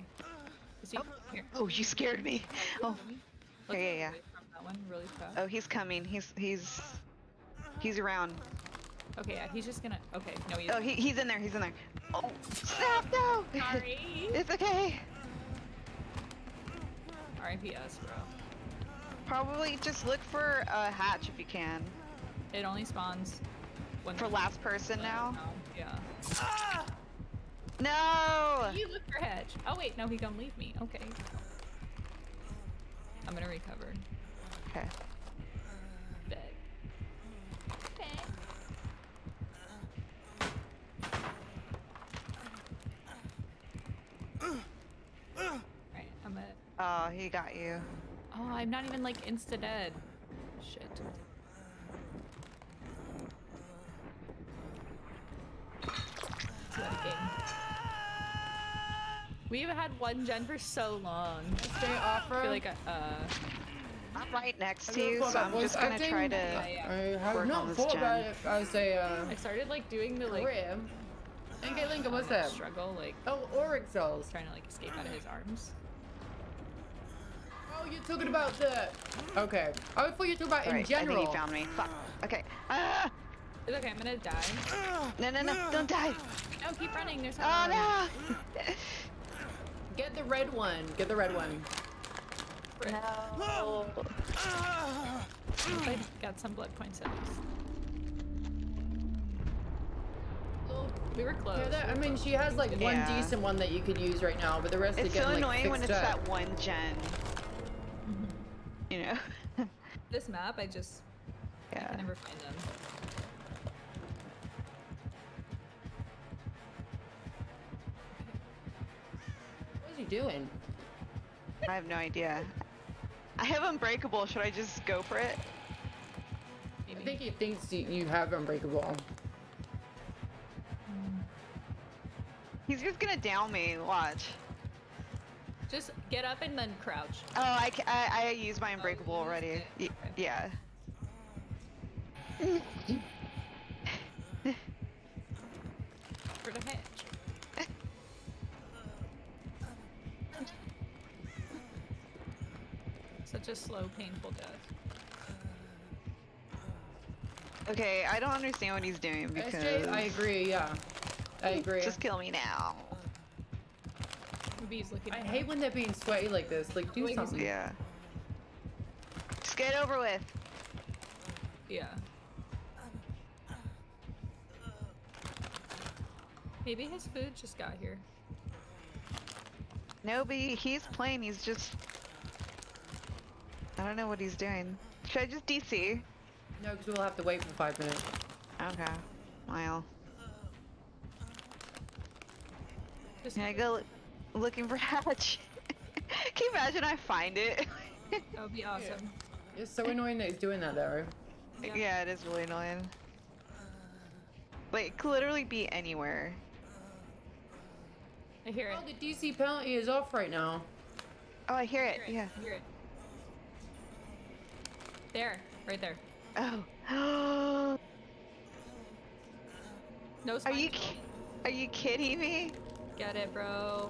Is he oh, here? Oh, you scared me. Oh. Let's Yeah, yeah, yeah. That one really. Oh, he's coming. He's he's he's around. Okay, yeah, he's just gonna. Okay, no, he's. Oh, he, he's in there. He's in there. Oh, snap! No. Sorry. It's okay. RIPS, bro. Probably just look for a hatch if you can. It only spawns when For last person now. Oh, yeah. No. You look for hedge. Oh wait, no, he gonna leave me. Okay. I'm gonna recover. Okay. Bet. Bet. Right, I'm at. Oh, he got you. Oh, I'm not even like insta dead. Shit. It's not a game. We've had one gen for so long. Stay I offer. feel like I, uh, I'm right next to you you, so I'm just gonna try acting? to. I have work on not this thought about gen. it as a uh, I started like doing the like career. And Caitlin, what's that? struggle, like Oh, Oryx cells. trying to like escape out of his arms. Oh, you're talking about the. Okay. I thought you were talking about in Alright, I general. think he found me. Fuck. Okay. Ah! It's okay, I'm gonna die. No, no, no! Don't die! No, keep running. There's Oh no! Get the red one. Get the red one. No. I got some blood points at least. We were close. Yeah, that, I mean, she has like one Yeah. decent one that you could use right now, but the rest It's are getting so like annoying when it's up. that one gen. You know? This map, I just I Yeah. can never find them. What is he doing? I have no idea. I have Unbreakable. Should I just go for it? I think he thinks you you have Unbreakable. He's just gonna down me. Watch. Just get up and then crouch. Oh, I, ca- I, I used my Unbreakable oh, you used already. Okay. yeah. For the hedge. Such a slow, painful death. Okay, I don't understand what he's doing because. SJ, I agree. Yeah, I agree. Just kill me now. Maybe he's looking. I hate when they're being sweaty like this. Like, do something. Yeah. Just get over with. Yeah. Maybe his food just got here. No, but he's playing. He's just. I don't know what he's doing. Should I just DC? No, because we'll have to wait for five minutes. Okay. Well. Just Can I go look- looking for Hatch? Can you imagine I find it? that would be awesome. It's so annoying that he's doing that though. yeah. it is really annoying. Like, it could literally be anywhere. I hear it. Oh, the DC penalty is off right now. Oh, I hear it. Yeah. I hear it. There, right there. Oh. No Are you are you kidding me? Get it, bro.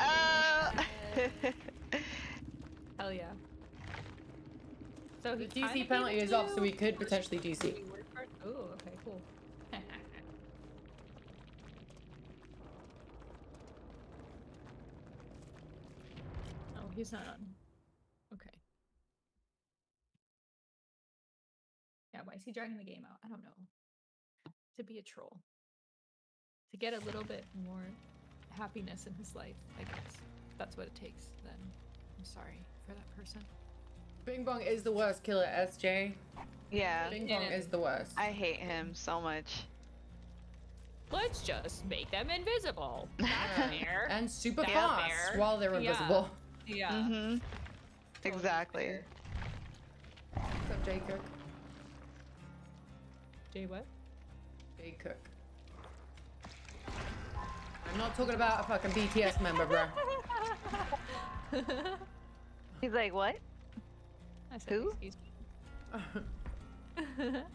Oh. Hell yeah. So The DC penalty is off, so we could potentially DC. Oh, okay, cool. oh, he's not on. Okay. Yeah, why is he dragging the game out? I don't know. To be a troll. To get a little bit more happiness in his life, I guess. That's what it takes, then. I'm sorry for that person. Bing Bong is the worst killer, SJ. Yeah. Bing Bong is the worst. I hate him so much. Let's just make them invisible. That's fair. And super That's fast fair. while they're Yeah. invisible. Yeah. Mm-hmm. Exactly. What's up, Jay Cook? Jay what? Jay Cook. I'm not talking about a fucking BTS member, bro. He's like, what? I said, Who? excuse me.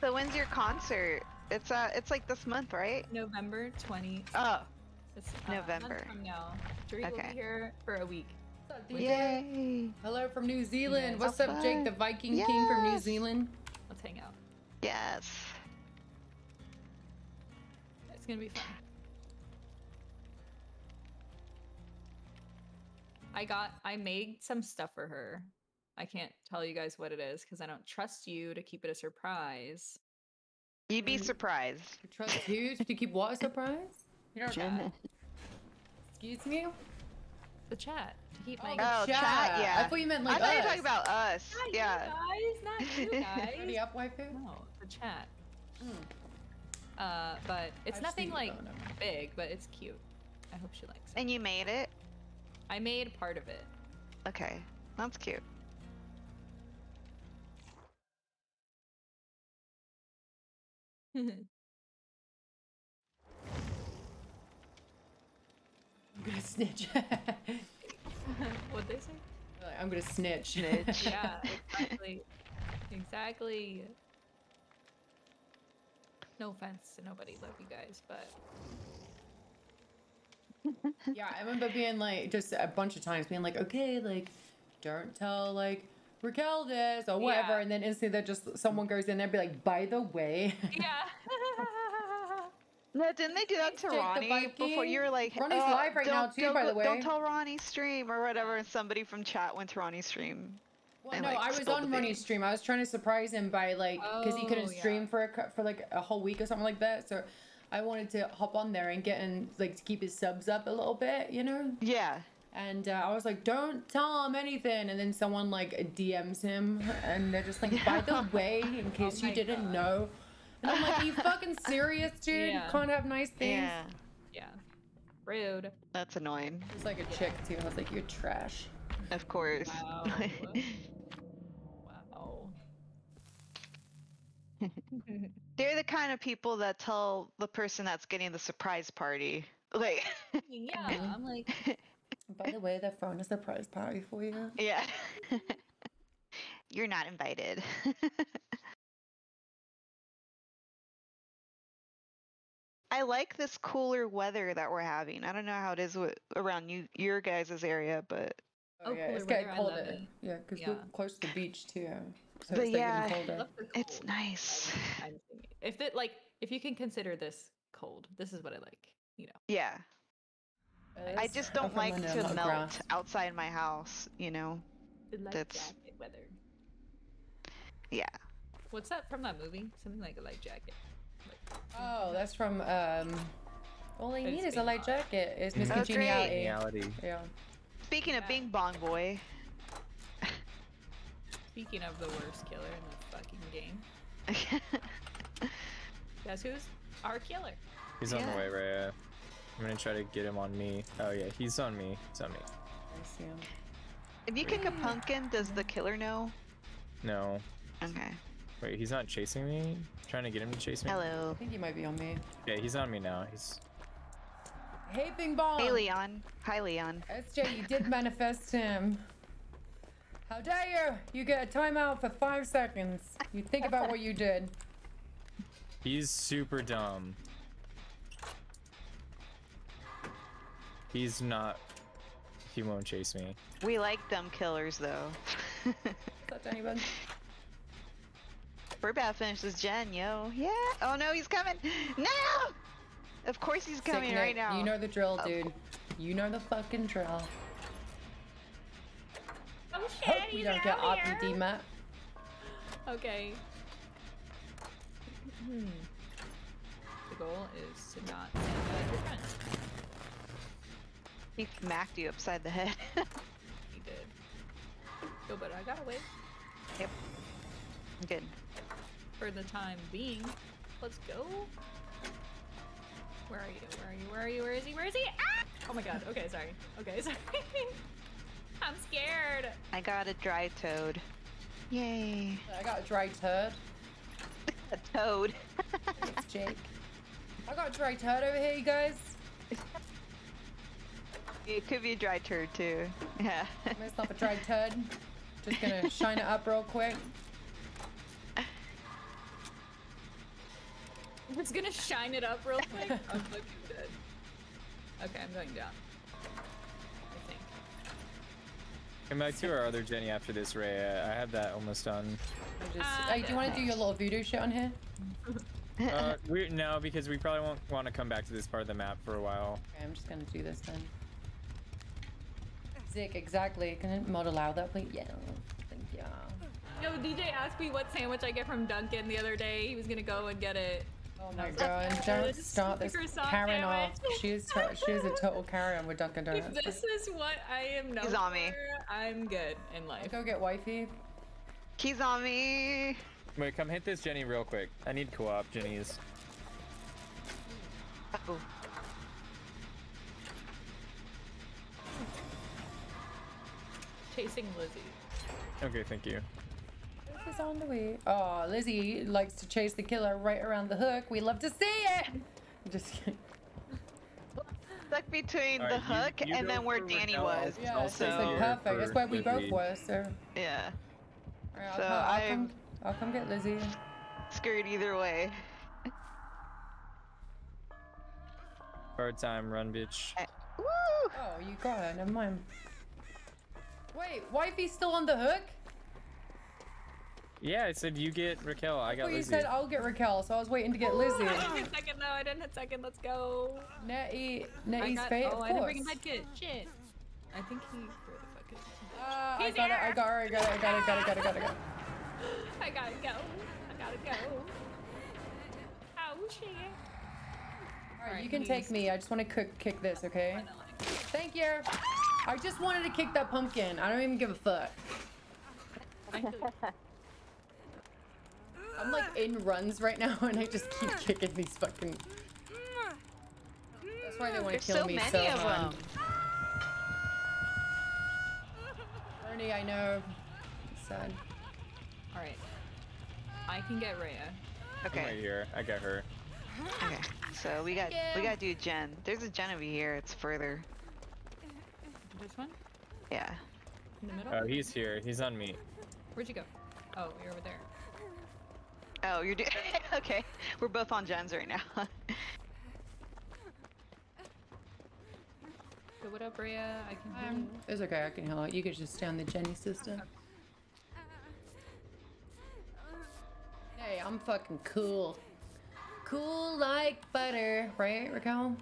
So when's your concert? It's uh, it's like this month, right? November 20. Oh, It's, uh, November. from now. Drake will Okay. be here for a week. Yay! Hello from New Zealand. Yes. What's Have up, Jake, the fun. Viking King from New Zealand? Let's hang out. Yes. It's gonna be fun. I got, I made some stuff for her. I can't tell you guys what it is because I don't trust you to keep it a surprise. You'd be surprised. Trust you to keep what a surprise? You know that. Excuse me? The chat to keep my. Oh, chat. chat. Yeah. I thought you meant like I thought you were talking about us. Not yeah. you guys, not you guys. Ready up, waifu? No, the chat. Mm. Uh, but it's I just nothing like oh, big, but it's cute. I hope she likes it. And you made it. I made part of it. Okay, that's cute. I'm gonna snitch. What'd they say? I'm gonna snitch. Snitch. yeah, exactly. exactly. No offense to nobody, love you guys, but yeah, I remember being like, just a bunch of times being like, okay, like, don't tell like Raquel this or whatever, Yeah. and then instantly that just someone goes in there and be like, by the way, yeah. No, didn't they do that to Jake Ronnie before? You were like, Ronnie's "Oh, live right now don't- too, don't by the go- Don't tell Ronnie's stream or whatever. And somebody from chat went to Ronnie's stream. Well, and, no, like, I was on Ronnie's beans. stream. I was trying to surprise him by like, because he couldn't Oh, yeah. stream for a, for like a whole week or something like that. So I wanted to hop on there and get in like to keep his subs up a little bit, you know. Yeah. And uh, I was like, don't tell him anything. And then someone like DMs him, and they're just like, by the way, in case you didn't God. know. And I'm like, are you fucking serious, dude? Yeah. You can't have nice things. Yeah. yeah. Rude. That's annoying. It's like a chick too. I was like, you're trash. Of course. Wow. wow. They're the kind of people that tell the person that's getting the surprise party. Like, yeah, I'm like, By the way, they're throwing a surprise party for you. yeah. You're not invited. I like this cooler weather that we're having. I don't know how it is with, around you, your guys' area, but Oh, Oh, yeah, it's getting weather, colder. it. Yeah, because Yeah. we're close to the beach too. So But it's yeah. even colder. it's nice. I'm thinking- if it like, if you can consider this cold, this is what I like. You know. Yeah. Oh, I just don't like the to grass. melt outside my house, you know? The light That's- jacket weather. Yeah. What's that from that movie? Something like a light jacket. Oh, that's from um. All I need is a light jacket. It's Miss Oh. Congeniality. Reality. Yeah. Speaking of Bing Bong Boy, Speaking of the worst killer in the fucking game, guess who's our killer? He's on the way, Rhea. I'm gonna try to get him on me. Oh yeah, he's on me. He's on me. I see him. if you kick a pumpkin, does the killer know? No. Okay. Wait, he's not chasing me? Trying to get him to chase me? Hello. I think he might be on me. Yeah, he's on me now. He's. Hey, Bing Bong. Hey, Leon. Hi, Leon. SJ, you did manifest him. How dare you? You get a timeout for five seconds. You think about what you did. He's super dumb. He's not. He won't chase me. We like dumb killers, though. Touch anyone? We're about to finish this gen, yo. Yeah. Oh no, he's coming. No! Of course he's coming Sick, right now. You know the drill, Oh. dude. You know the fucking drill. Oh Hope we don't get RPD map. Okay. Hmm. The goal is to not stand at your friend. He smacked you upside the head. He did. Go, but I got away yep. Good. For the time being. Let's go. Where are you? Where are you? Where are you? Where is he? Where is he? Ah! Oh my god. Okay, sorry. Okay, sorry. I'm scared. I got a dry toad. Yay. I got a dry turd. A toad. It's Jake. I got a dry turd over here, you guys. It could be a dry turd too. Yeah. It's not a dry turd. Just gonna shine it up real quick. I'm just gonna shine it up real quick. I'm fucking dead. Okay, I'm going down. I think. Come back to our other Jenny after this, Ray. I have that almost done. I just, Ah, hey, do you want to do your little voodoo shit on here? uh, we no, because we probably won't want to come back to this part of the map for a while. Okay, I'm just gonna do this then. Zick, exactly. Can it mod allow that, please? Yeah. Thank you. No, DJ asked me what sandwich I get from Dunkin' the other day. He was gonna go and get it. Oh my god, don't start this croissant Karen off. sandwich. She's she's a total Karen with Dunkin' If Donuts. this is what I am known He's on me. for, I'm good in life. Go get wifey. He's on me. Wait, come hit this Jenny real quick. I need co-op Jennies. Oh. Chasing Lizzie. Okay, thank you. This is on the way. Oh, Lizzie likes to chase the killer right around the hook. We love to see it. Just kidding. Stuck between All the right, you- hook you and then where Danny Raquel. was. Yeah, I'll it's like perfect. for That's where we both were. So, Yeah. Alright, I'll, So come, I'll, I'm- come, I'll come get Lizzie. Screwed either way. Hard time, run, bitch. Woo! Oh, you got her. Never mind. Wait, wifey's still on the hook? Yeah, I said you get Raquel. I got Well, you Lizzie. said I'll get Raquel, so I was waiting to get Lizzie. I didn't hit second though. I didn't hit second. Let's go. Nettie, I Nettie's got, fate, oh, of I didn't bring a course. kit. Shit. I think he. Where the fuck is he? Ah, I He's got it, I got her, I got it, I got it, I got it, got it, got it, got it. I gotta go. I gotta go. Oh shit. Alright, you can take me. I just want to cook, kick this, okay? Thank you. I just wanted to kick that pumpkin. I don't even give a fuck. I'm like in runs right now, and I just keep mm. kicking these fucking. Mm. That's why they want to kill so me many so of hard. them. Ernie, I know. Sad. All right. I can get Rhea. I'm right here. I got her. Okay. So we got we gotta do Jen. There's a Jen over here. It's further. This one Yeah. in the middle. Oh, he's here. He's on me. Where'd you go? Oh, you're over there. Oh, you're doing. okay. We're both on Jens right now. So what up, Rhea? I can. Um, it's okay. I can heal it. You could just stay on the Jenny system. Hey, I'm fucking cool. Cool like butter, right, Raquel?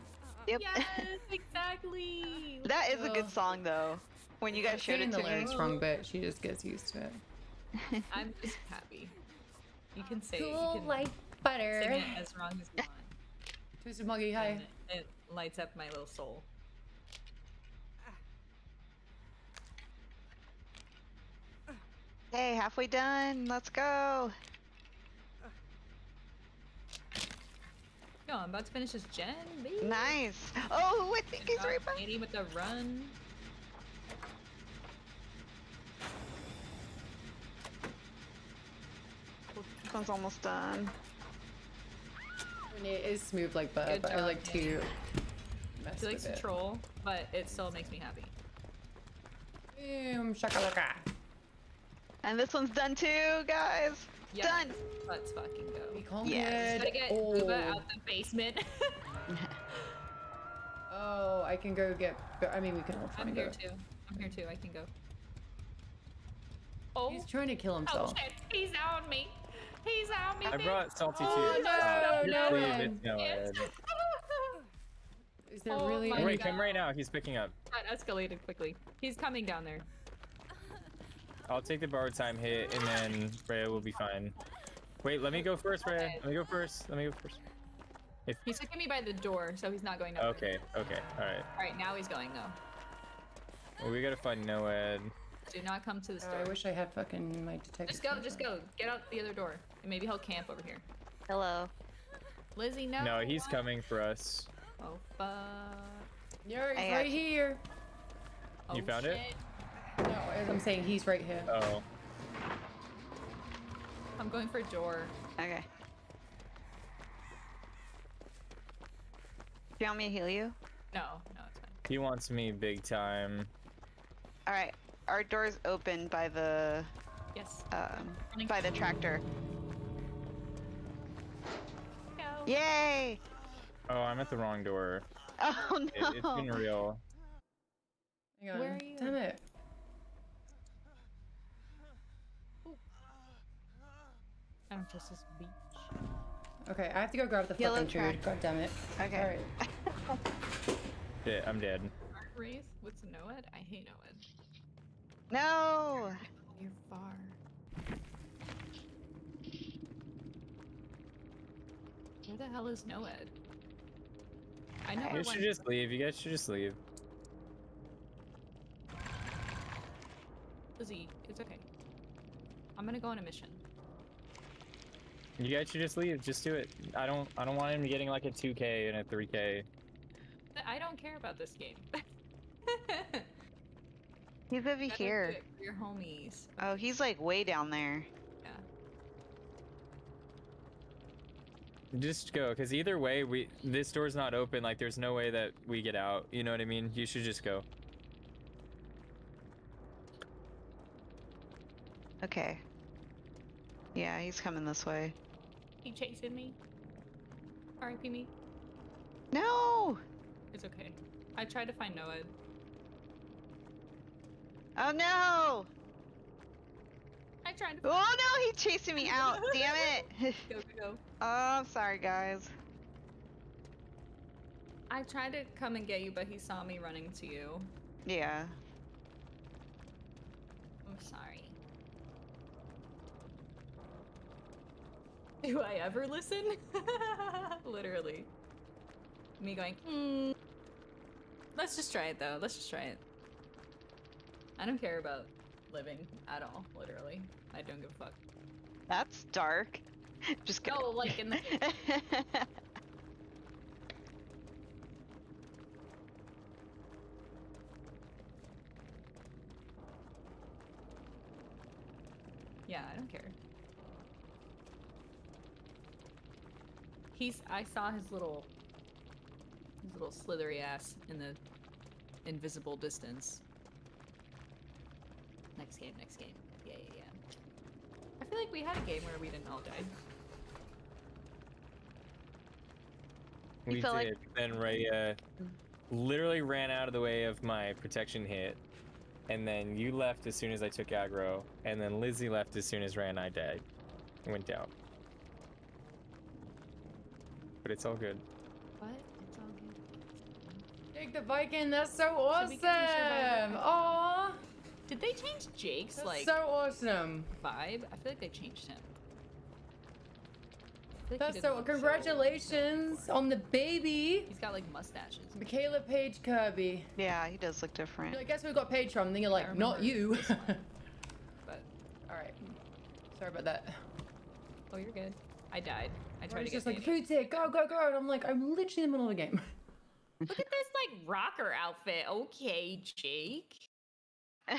yep. Yes, exactly. that is a good song though. When you guys I'm showed saying it the to me. lyrics wrong, but she just gets used to it. I'm just happy. You can say Cool you can like butter. sing it as wrong as you want. Twisted Muggy, hi. It, it lights up my little soul. Hey, halfway done. Let's go. No, I'm about to finish this gen, baby. Nice. Oh, I think he's right by. Danny with the run. This one's almost done. I it is smooth like butter, Good but I like to mess She likes with to troll, but it still makes me happy. Boom, shakalaka. And this one's done too, guys. Yeah, Done. Let's fucking go. We Yes. conquered. Gotta get Oh. Uba out the basement. Oh, I can go get. I mean, we can all try I'm to here go. too. I'm here too. I can go. Oh, He's trying to kill oh himself. shit! He's on me. He's on me. I brought salty Oh, too. no, no, please, no Is there Oh really my Oh, any? wait, come right now. He's picking up. That escalated quickly. He's coming down there. I'll take the borrowed time hit, and then Rhea will be fine. Wait, let me go first, Rhea. Okay. Let me go first. Let me go first. If He's taking me by the door, so he's not going nowhere. okay, okay, all right. All right, now he's going though. Well, we gotta find Noed. Do not come to the Oh, store. I wish I had fucking my detective. Just go, just go. Get out the other door. And maybe he'll camp over here. Hello. Lizzie, no. No, he's coming for us. Oh fuck. You're I right got here. You Oh, found it? No, as I'm saying, he's right here. Oh, I'm going for door. Okay. Do you want me to heal you? No, no, it's fine. he wants me big time. All right. Our door's open by the Yes. um by the tractor. Go. Yay! Oh, I'm at the wrong door. Oh no. it's been real. Hang on. Where are you? Damn it. I'm just this beach. Okay, I have to go grab the Yellow fucking food. God damn it. Okay. Alright. Shit, I'm dead. Heart Wraith? What's Noed? I hate Noed. No. You're far. Where the hell is Noed? I know You where should just leave. You guys should just leave. Lizzie, it's okay. I'm gonna go on a mission. You guys should just leave. Just do it. I don't. I don't want him getting like a 2K and a 3K. I don't care about this game. He's over here. Your homies. Oh, he's like way down there. Yeah. Just go, because either way, we this door's not open. Like, there's no way that we get out. You know what I mean? You should just go. Okay. Yeah, he's coming this way. He chasing me. R.I.P. me. No! It's okay. I tried to find Noah. Oh no! I tried to. Oh no, he's chasing me out. Damn it! Go, go, go. Oh, I'm sorry, guys. I tried to come and get you, but he saw me running to you. Yeah. I'm sorry. Do I ever listen? Literally. Me going, hmm. Let's just try it though. Let's just try it. I don't care about living at all, literally. I don't give a fuck. That's dark. Just go. No, like in the Yeah, I don't care. He's I saw his little his little slithery ass in the invisible distance. Next game, next game. Yeah, yeah, yeah. I feel like we had a game where we didn't all die. We feel like- did. Then Ray uh, literally ran out of the way of my protection hit, and then you left as soon as I took aggro, and then Lizzie left as soon as Ray and I died. And went down. But it's all good. What? It's all good. Take the Viking. That's so Should we get some awesome. Survivor? Aw. Did they change Jake's That's like so awesome. vibe? I feel like they changed him. I feel like That's so. look Congratulations on the baby. He's got like mustaches. Michaela Paige Kirby. Yeah, he does look different. You're like, guess who we got Paige from? Then you're like, not you. But Alright. Sorry about that. oh, you're good. I died. I tried It's to get just like, Danny. food's here, go, go, go. And I'm like, I'm literally in the middle of a game. Look at this like rocker outfit. Okay, Jake.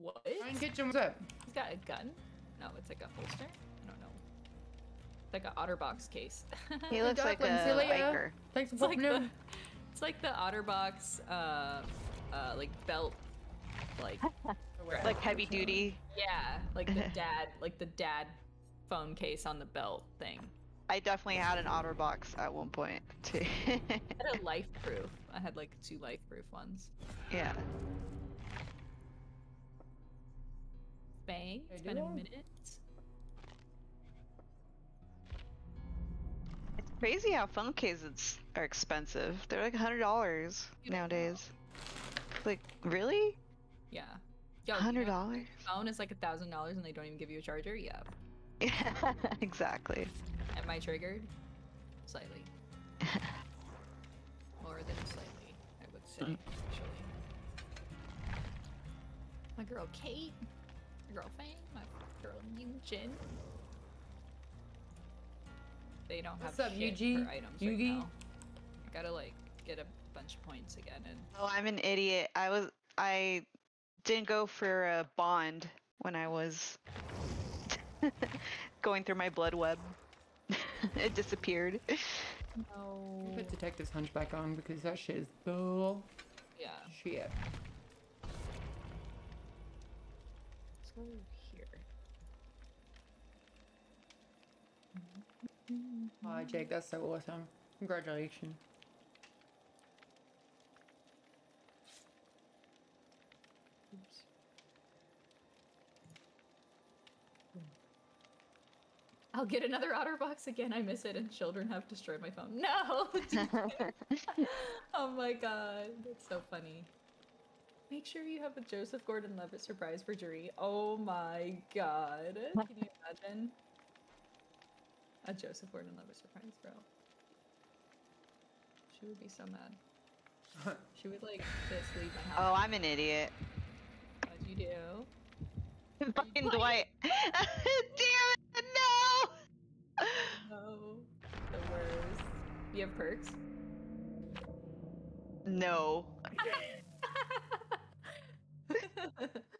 What? Ryan Kitchen, what's up? He's got a gun. No, it's like a holster. I don't know. Like an OtterBox case. He looks like Duckling, see a later. biker. Thanks for It's like popping the, it's like the OtterBox, uh, uh, like belt, like Like heavy duty. yeah, like the dad, like the dad phone case on the belt thing. I definitely had an OtterBox at one point too. I had a life proof. I had like two life proof ones. yeah. Bang. I It's been a minute. Crazy how phone cases are expensive. They're like hundred dollars nowadays. Like really? Yeah. Yo, you know, Hundred dollars? phone is like a thousand dollars and they don't even give you a charger. Yeah. Yeah, exactly. Am I triggered? Slightly. More than slightly, I would say, mm. actually. My girl Kate, my girl Feng, my girl Yujin. They don't What's have up, shit Yuji? for items Yugi? right now. I gotta like get a bunch of points again and Oh, I'm an idiot. I was I didn't go for a bond when I was going through my blood web. it disappeared. no. Put Detective's Hunchback on because that shit is bull Yeah. shit. Let's go here. Oh, Jake, that's so awesome. Congratulations. Oops. I'll get another OtterBox again. I miss it, and children have destroyed my phone. No! oh my god, that's so funny. Make sure you have a Joseph Gordon-Levitt surprise for Juri. Oh my god, can you imagine? A Joseph Gordon-Levitt surprise, bro. She would be so mad. She would like just leave my oh, house. Oh, I'm an idiot. What'd you do? Fucking Dwight. Damn it! No. No. The worst. You have perks? No.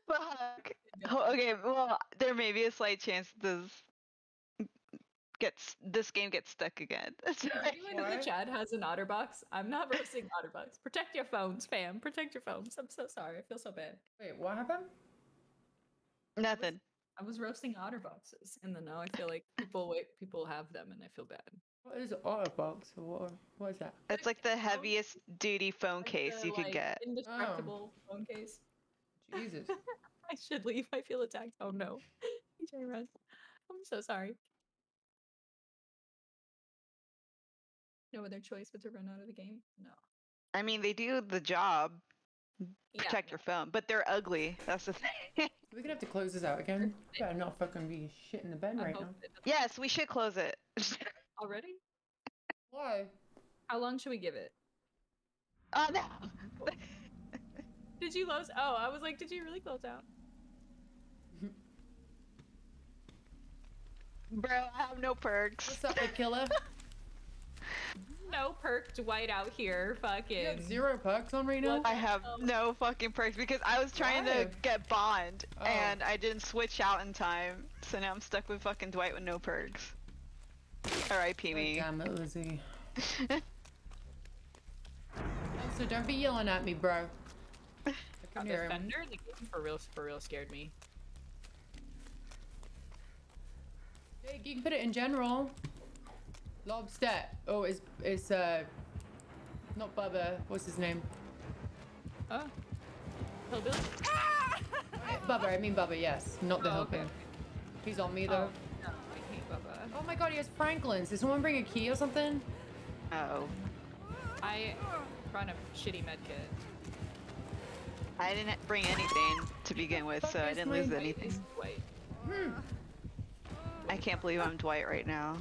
Fuck. Oh, okay, well, there may be a slight chance this gets this game gets stuck again. If anyone in the chat has an OtterBox, I'm not roasting OtterBox. Protect your phones, fam. Protect your phones. I'm so sorry. I feel so bad. Wait, what happened? Nothing. I was roasting OtterBoxes, and then now I feel like people wait, people have them, and I feel bad. What is Otterbox or what? What is that? It's like the heaviest duty phone Like case the, you could like, get. Indestructible oh. phone case. Jesus. I should leave. I feel attacked. Oh no. EJ run. I'm so sorry. No other choice but to run out of the game? No. I mean, they do the job. Yeah, Protect your phone, but they're ugly. That's the thing. We're gonna have to close this out again. Better not fucking be shit in the bed I right now. yes, we should close it. Already? Why? How long should we give it? oh no. Did you close? Oh, I was like, did you really close out? Bro, I have no perks. What's up, big killer? No perk Dwight out here. Fucking. You have zero perks on right now? I have no fucking perks because I was trying Why? to get Bond Oh. and I didn't switch out in time. So now I'm stuck with fucking Dwight with no perks. R.I.P. me. Damn it, Lizzie. also, don't be yelling at me, bro. I can hear him. Defender? The game for real, for real scared me. Jake, you can put it in general. Lobster. Oh, it's it's uh, not Bubba. What's his name? Oh. Hillbilly? Eh, Bubba. I mean Bubba. Yes, not the Oh, hillbilly. okay. He's on me Oh, though. no, I hate Bubba. Oh my God, he has Franklin's. Did someone bring a key or something? Oh. I run a shitty medkit. I didn't bring anything to begin with, so I didn't lose anything. Dwight. Hmm. I can't believe I'm Dwight right now.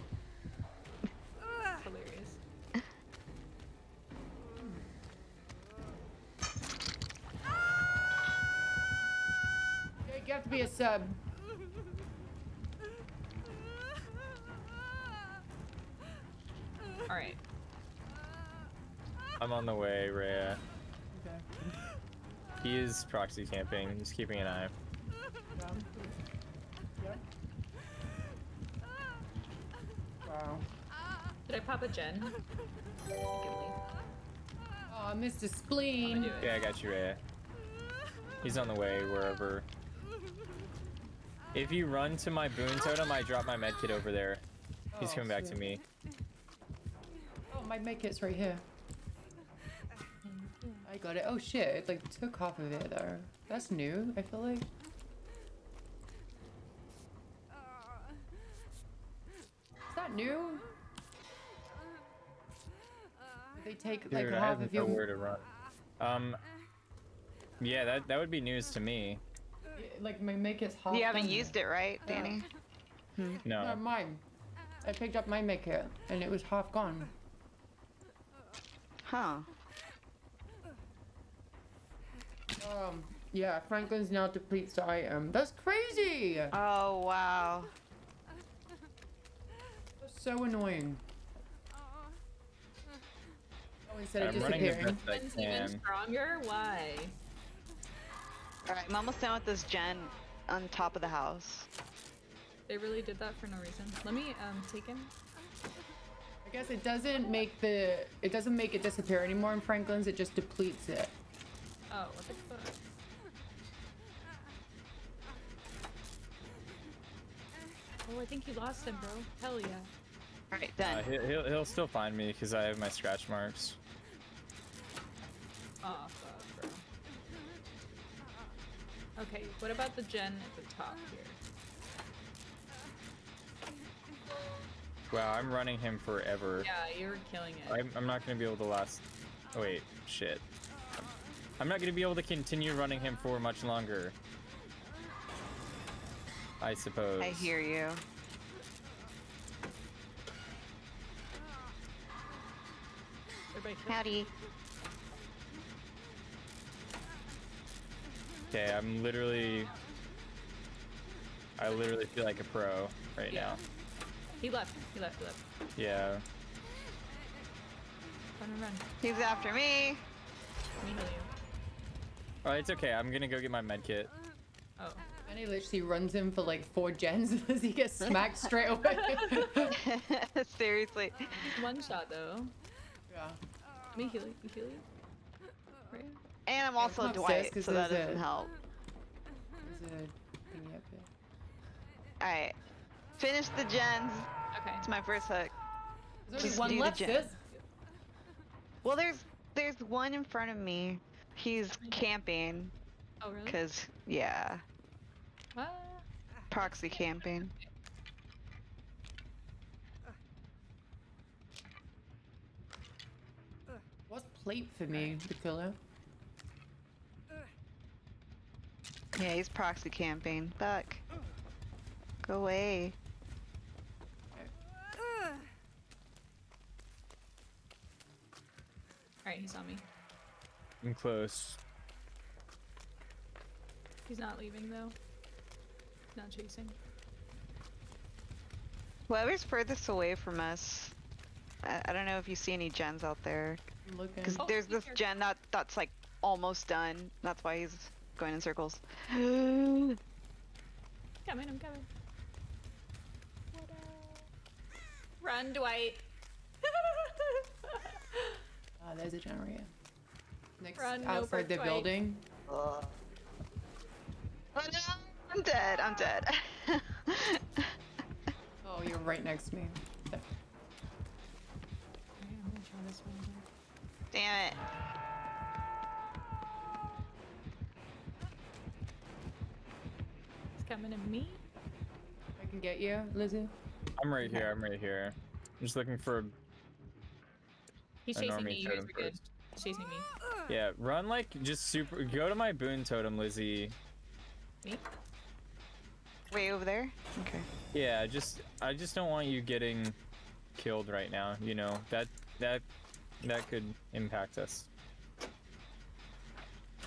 You have to be a sub. Alright. I'm on the way, Rhea. Okay. He is proxy camping. He's keeping an eye. Yeah. Wow. Did I pop a gen? Oh, I missed a spleen. Yeah, I got you, Rhea. He's on the way wherever if you run to my boon totem, I drop my medkit over there. He's Oh, coming back to me. Oh, my medkit's right here. I got it. Oh shit, it like took half of it though. That's new, I feel like. Is that new? They take like Dude, I half have of your nowhere to run. Um, yeah, that that would be news to me. Like my medkit's half. You haven't done used it, right, Danny? Hmm. No. No, mine. I picked up my medkit and it was half gone. Huh. Um, yeah, Franklin's now depletes the item. That's crazy! Oh, wow. That's so annoying. Oh, instead of I'm running the disappearing. best I One's even can. stronger? Why? Alright, I'm almost done with this gen on top of the house. They really did that for no reason. Let me um take him. I guess it doesn't make the it doesn't make it disappear anymore in Franklin's. It just depletes it. Oh, what the fuck? Oh, I think you lost him, bro. Hell yeah. Alright, Uh, he'll, he'll he'll still find me because I have my scratch marks. Oh, fuck, bro. Okay, what about the gen at the top here? Wow, I'm running him forever. Yeah, you're killing it. I'm, I'm not gonna be able to last. Oh, wait, shit. I'm not gonna be able to continue running him for much longer. I suppose. I hear you. Howdy. Okay, I'm literally. I literally feel like a pro right Yeah. now. He left. He left. He left. Yeah. Run, run, run. He's after me. Let me heal you. Oh, it's okay. I'm gonna go get my med kit. Oh. And he literally runs in for like four gens as he gets smacked straight away. Seriously. He's one shot though. Yeah. Let me heal you. You heal you. Right. And I'm also come upstairs, Dwight, 'cause so that doesn't a- help. There's a thingy up here. Alright. Finish the gens. Okay. It's my first hook. There's Just one do the gens. Well, there's there's one in front of me. He's camping. Oh really? Cause yeah, Ah. proxy camping. What's plate for me, the killer? Yeah, he's proxy camping. Fuck. Go away. Alright, he saw me. I'm close. He's not leaving though. Not chasing. Whoever's furthest away from us. I, I don't know if you see any gens out there. I'm looking. Because Oh, there's this gen that that's like almost done. That's why he's going in circles. Oh, Coming, I'm coming. Run, Dwight. Ah, there's a generator. Next, Run, no outside the Dwight. building. oh no! I'm dead. I'm dead. Oh, you're right next to me. Damn Alright, I'm gonna try this one again. Damn it. He's coming to me. I can get you, Lizzie. I'm right here. I'm right here. I'm just looking for. He's chasing me. You guys are good. He's chasing me. Yeah, run like just super. Go to my boon totem, Lizzie. Me? Way over there. Okay. Yeah, just I just don't want you getting killed right now. You know that that that could impact us.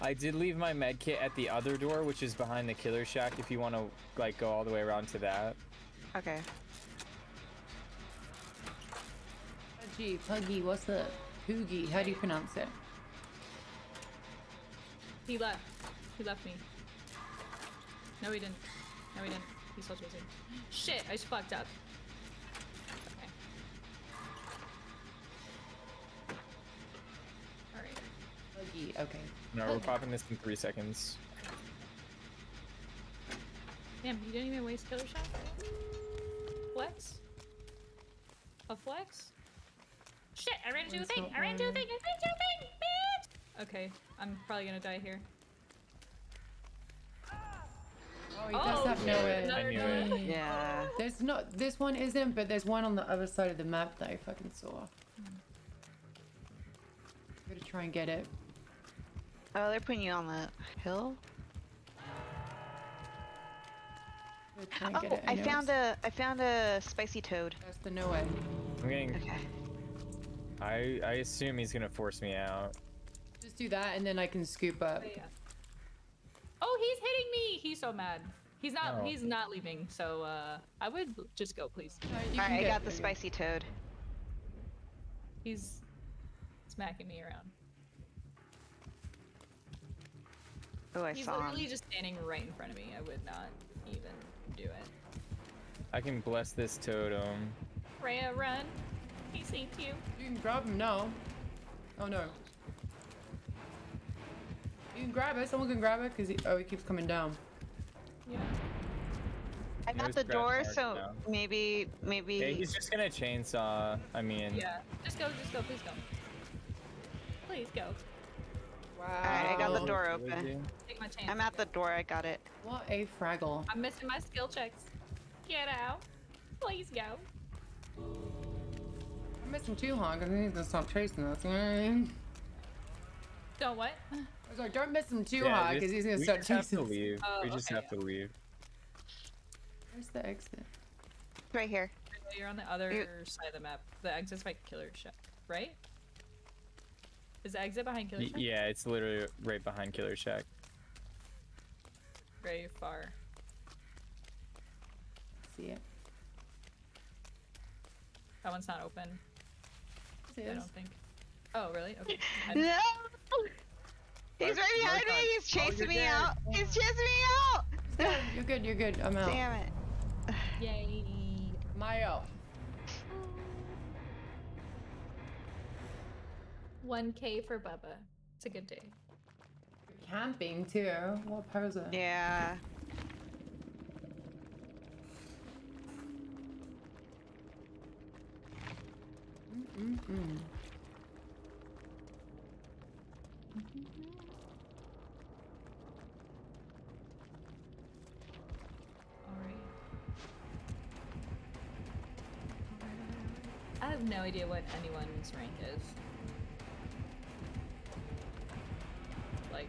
I did leave my med kit at the other door, which is behind the killer shack, if you want to, like, go all the way around to that. Okay. Puggy, Puggy, what's the Poogie? How do you pronounce it? He left. He left me. No, he didn't. No, he didn't. He's still chasing. Shit, I just fucked up. Okay. All right. Puggy, okay. No, oh. we're popping this in three seconds. Damn, you didn't even waste killer shot? Flex? A flex? Shit, I ran into a thing! I ran into a thing! I ran into a thing! Bitch! Okay, I'm probably gonna die here. Oh, he oh, does have shit, no way. another I knew it. Yeah. There's not. This one isn't, but there's one on the other side of the map that I fucking saw. Hmm. I'm gonna try and get it. Oh, they're putting you on the hill. I'm gonna try and Oh, get it. I found a I found a spicy toad. That's the no way. I'm getting. Okay. I I assume he's gonna force me out. Just do that, and then I can scoop up. Oh, yeah. Oh, he's hitting me! He's so mad. He's not. Oh. He's not leaving. So uh, I would just go, please. Alright, you All can right, I got the spicy toad. He's smacking me around. Oh, I He's saw him. literally just standing right in front of me. I would not even do it. I can bless this totem. Rhea, run! He sees you. You can grab him now. Oh no. You can grab it. Someone can grab it because he. Oh, he keeps coming down. Yeah. I got There's the door, so now. maybe maybe. Yeah, he's just gonna chainsaw. I mean, Yeah. Just go. Just go. Please go. Please go. Wow. Alright, I got the door open. Take my chance. I'm at the door. I got it. What a fraggle. I'm missing my skill checks. Get out. Please go. I'm missing two honk. I think he's gonna stop chasing us. I Don't what? I was like, don't miss him too Yeah, hard because he's gonna we start just have chasing to us. leave. Oh, we just okay, have to leave. Where's the exit? Right here. You're on the other You- side of the map. The exit's by Killer Shack, right? Is the exit behind Killer Shack? yeah, it's literally right behind Killer Shack. Very far. See it. That one's not open. It I don't think. Oh, really? Okay. No! He's right behind me. He's Oh, chasing you're me dead. out. He's chasing me out. You're good. You're good. I'm out. Damn it. Yay. Mayo. 1k for Bubba. It's a good day. Camping too. What a poser. Yeah. Mm-hmm. Alright. I have no idea what anyone's rank is. Like,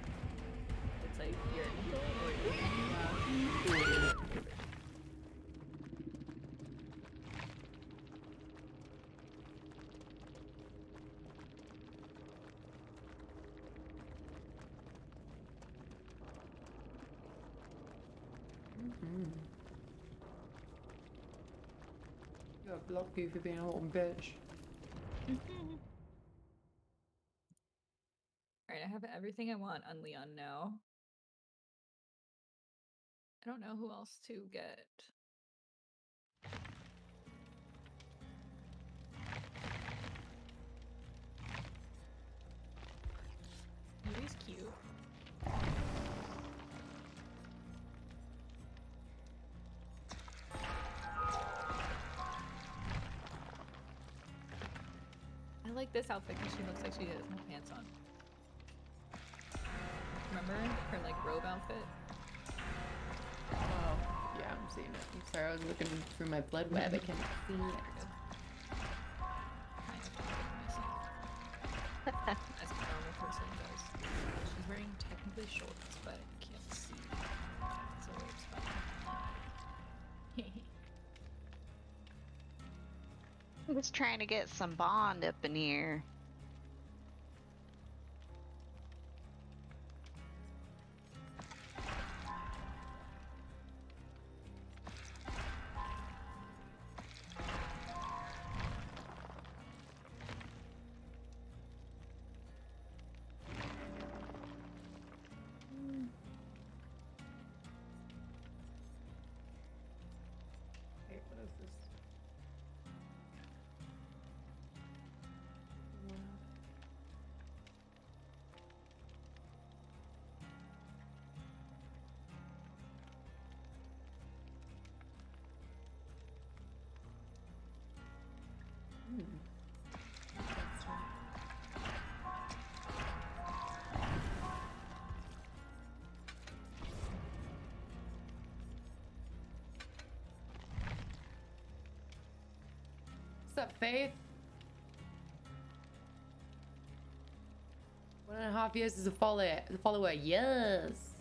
it's like you're equal or you're Mm-mm. Block you for being a little bitch. I have everything I want on Leon now. I don't know who else to get. Yui's cute. I like this outfit because she looks like she has no pants on. Remember her like robe outfit? Oh, yeah, I'm seeing it. I'm sorry, I was looking through my blood web. I can't see it. As a normal person does. She's wearing technically shorts, but I can't see. So it's fine. I'm just trying to get some bond up in here. What's up, Faith? One and a half years as a follower. A follower, yes.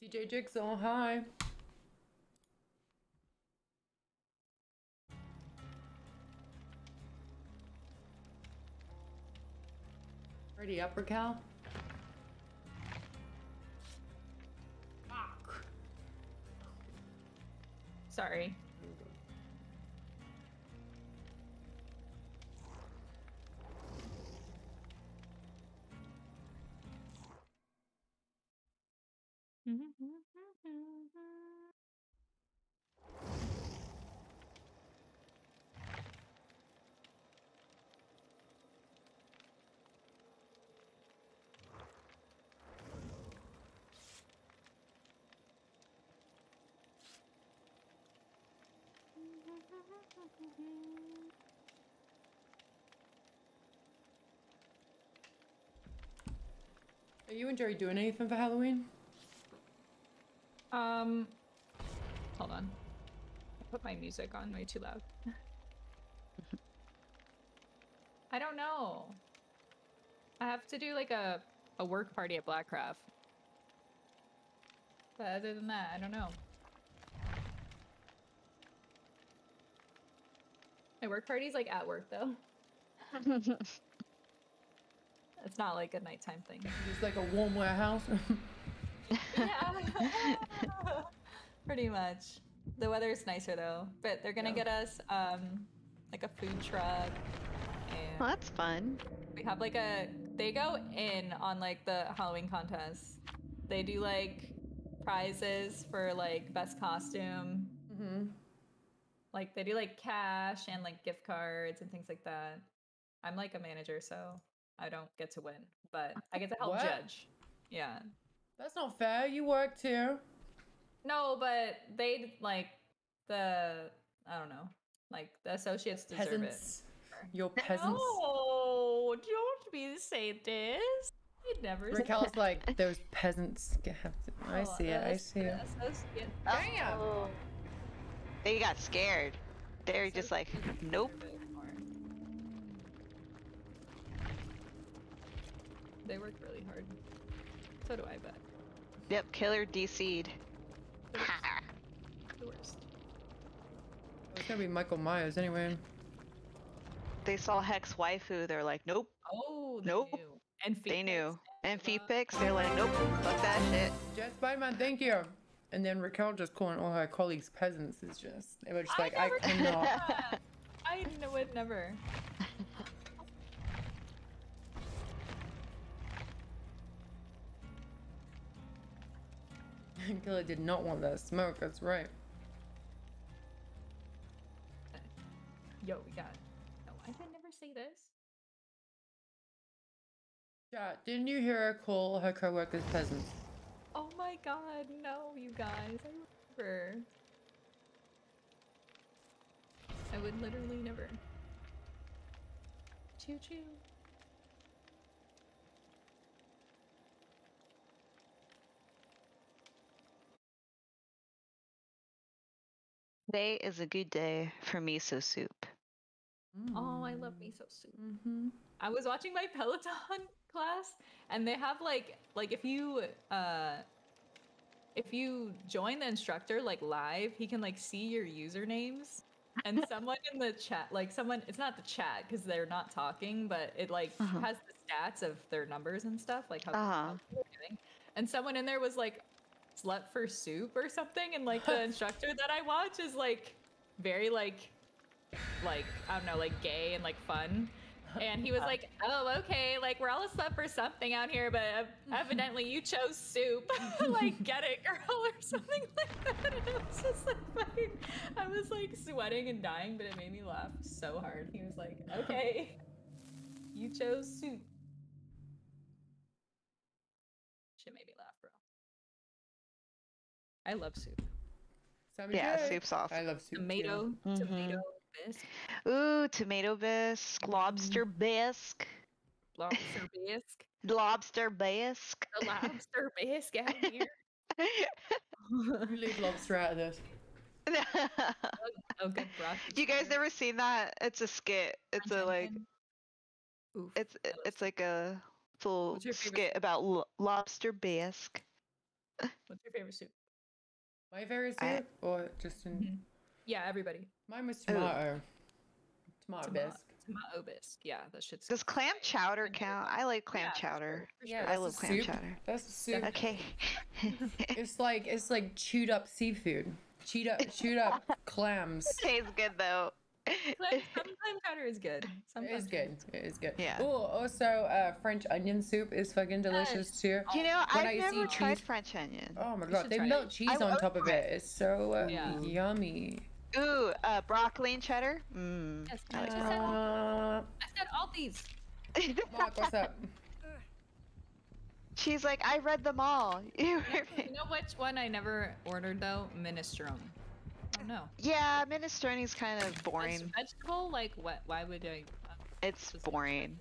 DJ Jigsaw, hi. Ready up, Raquel? Sorry. Are you and Jerry doing anything for Halloween? Um, hold on. I put my music on way too loud. I don't know. I have to do like a, a work party at Blackcraft. But other than that, I don't know. My work party's like at work though. it's not like a nighttime thing. It's like a warm warehouse. yeah. Pretty much. The weather is nicer though, but they're gonna Yeah. get us um like a food truck. And Well, that's fun. we have like a they go in on like the Halloween contest. They do like prizes for like best costume. Mm-hmm. Like they do like cash and like gift cards and things like that. I'm like a manager, so I don't get to win, but I get to help What? judge. Yeah. That's not fair. You work too. No, but they like the I don't know, like the associates deserve Peasants. it. Your peasants. No, don't be say this. I never. Raquel's that. like those peasants have to. I Oh, see it. I see it. associate- oh. Damn. Oh. They got scared. They're just like, nope. They work really hard. So do I, but Yep, killer DC'd. the worst. It's gonna be Michael Myers anyway. They saw Hex waifu. They're like, nope. Oh, nope. And they knew. And feet pics. They're like, nope. Fuck that shit. Jet Spider-Man, thank you. And then Raquel just calling all her colleagues peasants is just they were just like I, never did cannot. that. I would never. Killer did not want that smoke. That's right. Yo, we got. No, I could never say this. Chat, didn't you hear her call her coworkers peasants? Oh my god, no, you guys. I would never. I would literally never. Choo choo Today is a good day for miso soup. Oh, I love miso soup. Mm-hmm. I was watching my Peloton class, and they have like like if you uh if you join the instructor like live, he can like see your usernames. And someone in the chat, like someone, it's not the chat because they're not talking, but it like Uh-huh. has the stats of their numbers and stuff, like how Uh-huh. how they're doing. And someone in there was like, slept for soup or something, and like the instructor that I watch is like very like, like I don't know, like gay and like fun. And he was like, "Oh, okay. Like we're all a slut for something out here, but evidently you chose soup. like, get it, girl, or something like that." And it was just like, fucking, I was like sweating and dying, but it made me laugh so hard. He was like, "Okay, you chose soup." I love soup. Sounds Yeah, good. soup's awesome. I love soup. Tomato, too. tomato mm-hmm. bisque, Ooh, tomato bisque, mm-hmm. lobster bisque, lobster bisque, lobster bisque. the lobster bisque out here. You leave lobster out of this. Oh, oh good broth. you guys never seen that? It's a skit. It's a like. Oof, It's it's like a full What's your skit about lo- lobster bisque. What's your favorite soup? My favorite I- soup, or just in Mhm. Yeah, everybody. mine was tomato. Tomato Tomato, bisque. tomato bisque. Yeah, that shit's. Does clam chowder count? I like clam Yeah, chowder. for Yeah. I love clam soup. chowder. That's a soup. Okay. It's like it's like chewed up seafood. Chewed up, chewed up clams. Tastes good though. Clam, some clam chowder is good. It Sometimes is good. It is good. Yeah. Oh, also, uh, French onion soup is fucking delicious too. You know, When I've I never tried cheese- French onion. Oh my You god, they melt it. cheese I on love top of it. it. It's so uh, Yeah. yummy. Ooh, uh, broccoli and cheddar. Mmm. Yes, I like said, Uh, I said all these. Mark, what's up? She's like, I read them all. You You know which one I never ordered though? Minestrone. Oh no. yeah, minestrone's kind of Veg- boring. Vegetable? Like what? Why would I? uh, It's boring.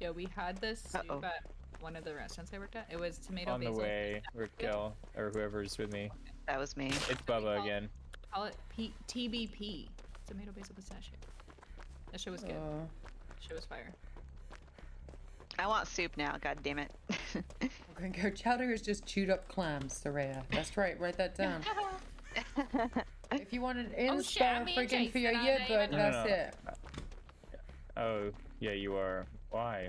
Yeah, we had this Uh-oh. at one of the restaurants I worked at. It was tomato On the basil. way, Raquel or whoever's with me. That was me. It's Bubba again. Call it P- TBP. Tomato basil pistachio. That shit was good. Oh. Shit was fire. I want soup now. God damn it. Okay, go. Chowder is just chewed up clams, Saraya. That's right. Write that down. if you want an Oh, shit, inspo I'm being freaking for your chased, year and I book, even- No, no, that's no. it. Oh, yeah, you are. Why?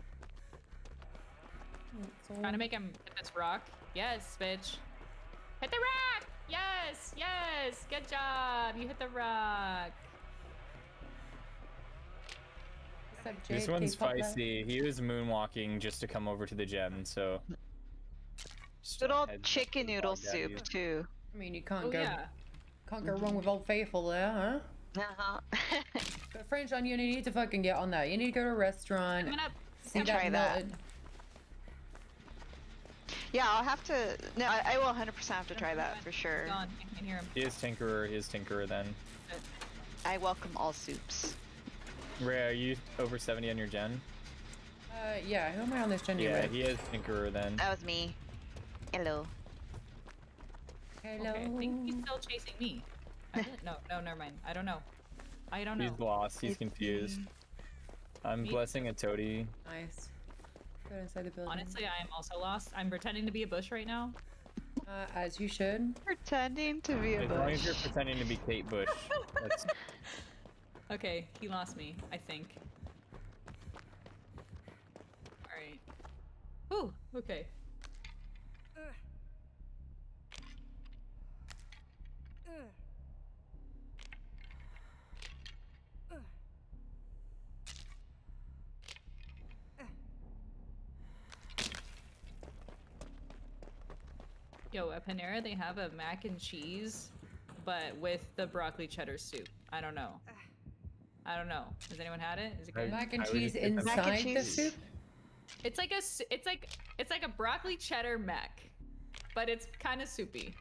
Trying to make him hit this rock. Yes, bitch. Hit the rock! Yes, yes. Good job. You hit the rock. What's up, This one's K-pop feisty. He was moonwalking just to come over to the gem, so. Just Good old chicken noodle dog daddy. soup too. I mean, you can't Oh go yeah. can't go wrong with Old Faithful there, huh? Uh-huh. But French onion, you need to fucking get on that. You need to go to a restaurant. Coming up. See I'll that try that. melted. yeah, I'll have to. No, I, I will 100% have to try that for sure. He's gone. I can hear him. He is Tinkerer, he is Tinkerer then. I welcome all soups. Ray, are you over 70 on your gen? Uh, yeah, who am I on this gen? Yeah, he is Tinkerer then. That was me. Hello. Hello. Okay, I think he's still chasing me. I didn't- no, no, never mind. I don't know. I don't know. He's lost, he's confused. I'm Me- blessing a toady. Nice. Go inside the building. Honestly, I am also lost. I'm pretending to be a bush right now. Uh, as you should. Pretending to be a As long as bush. you're pretending to be Kate Bush. Okay, he lost me, I think. Alright. Ooh, okay. Yo, at Panera they have a mac and cheese, but with the broccoli cheddar soup. I don't know. I don't know. Has anyone had it? Is it good? Mac and I cheese just get the inside mac and the soup? It's like a it's like it's like a broccoli cheddar mac, but it's kind of soupy.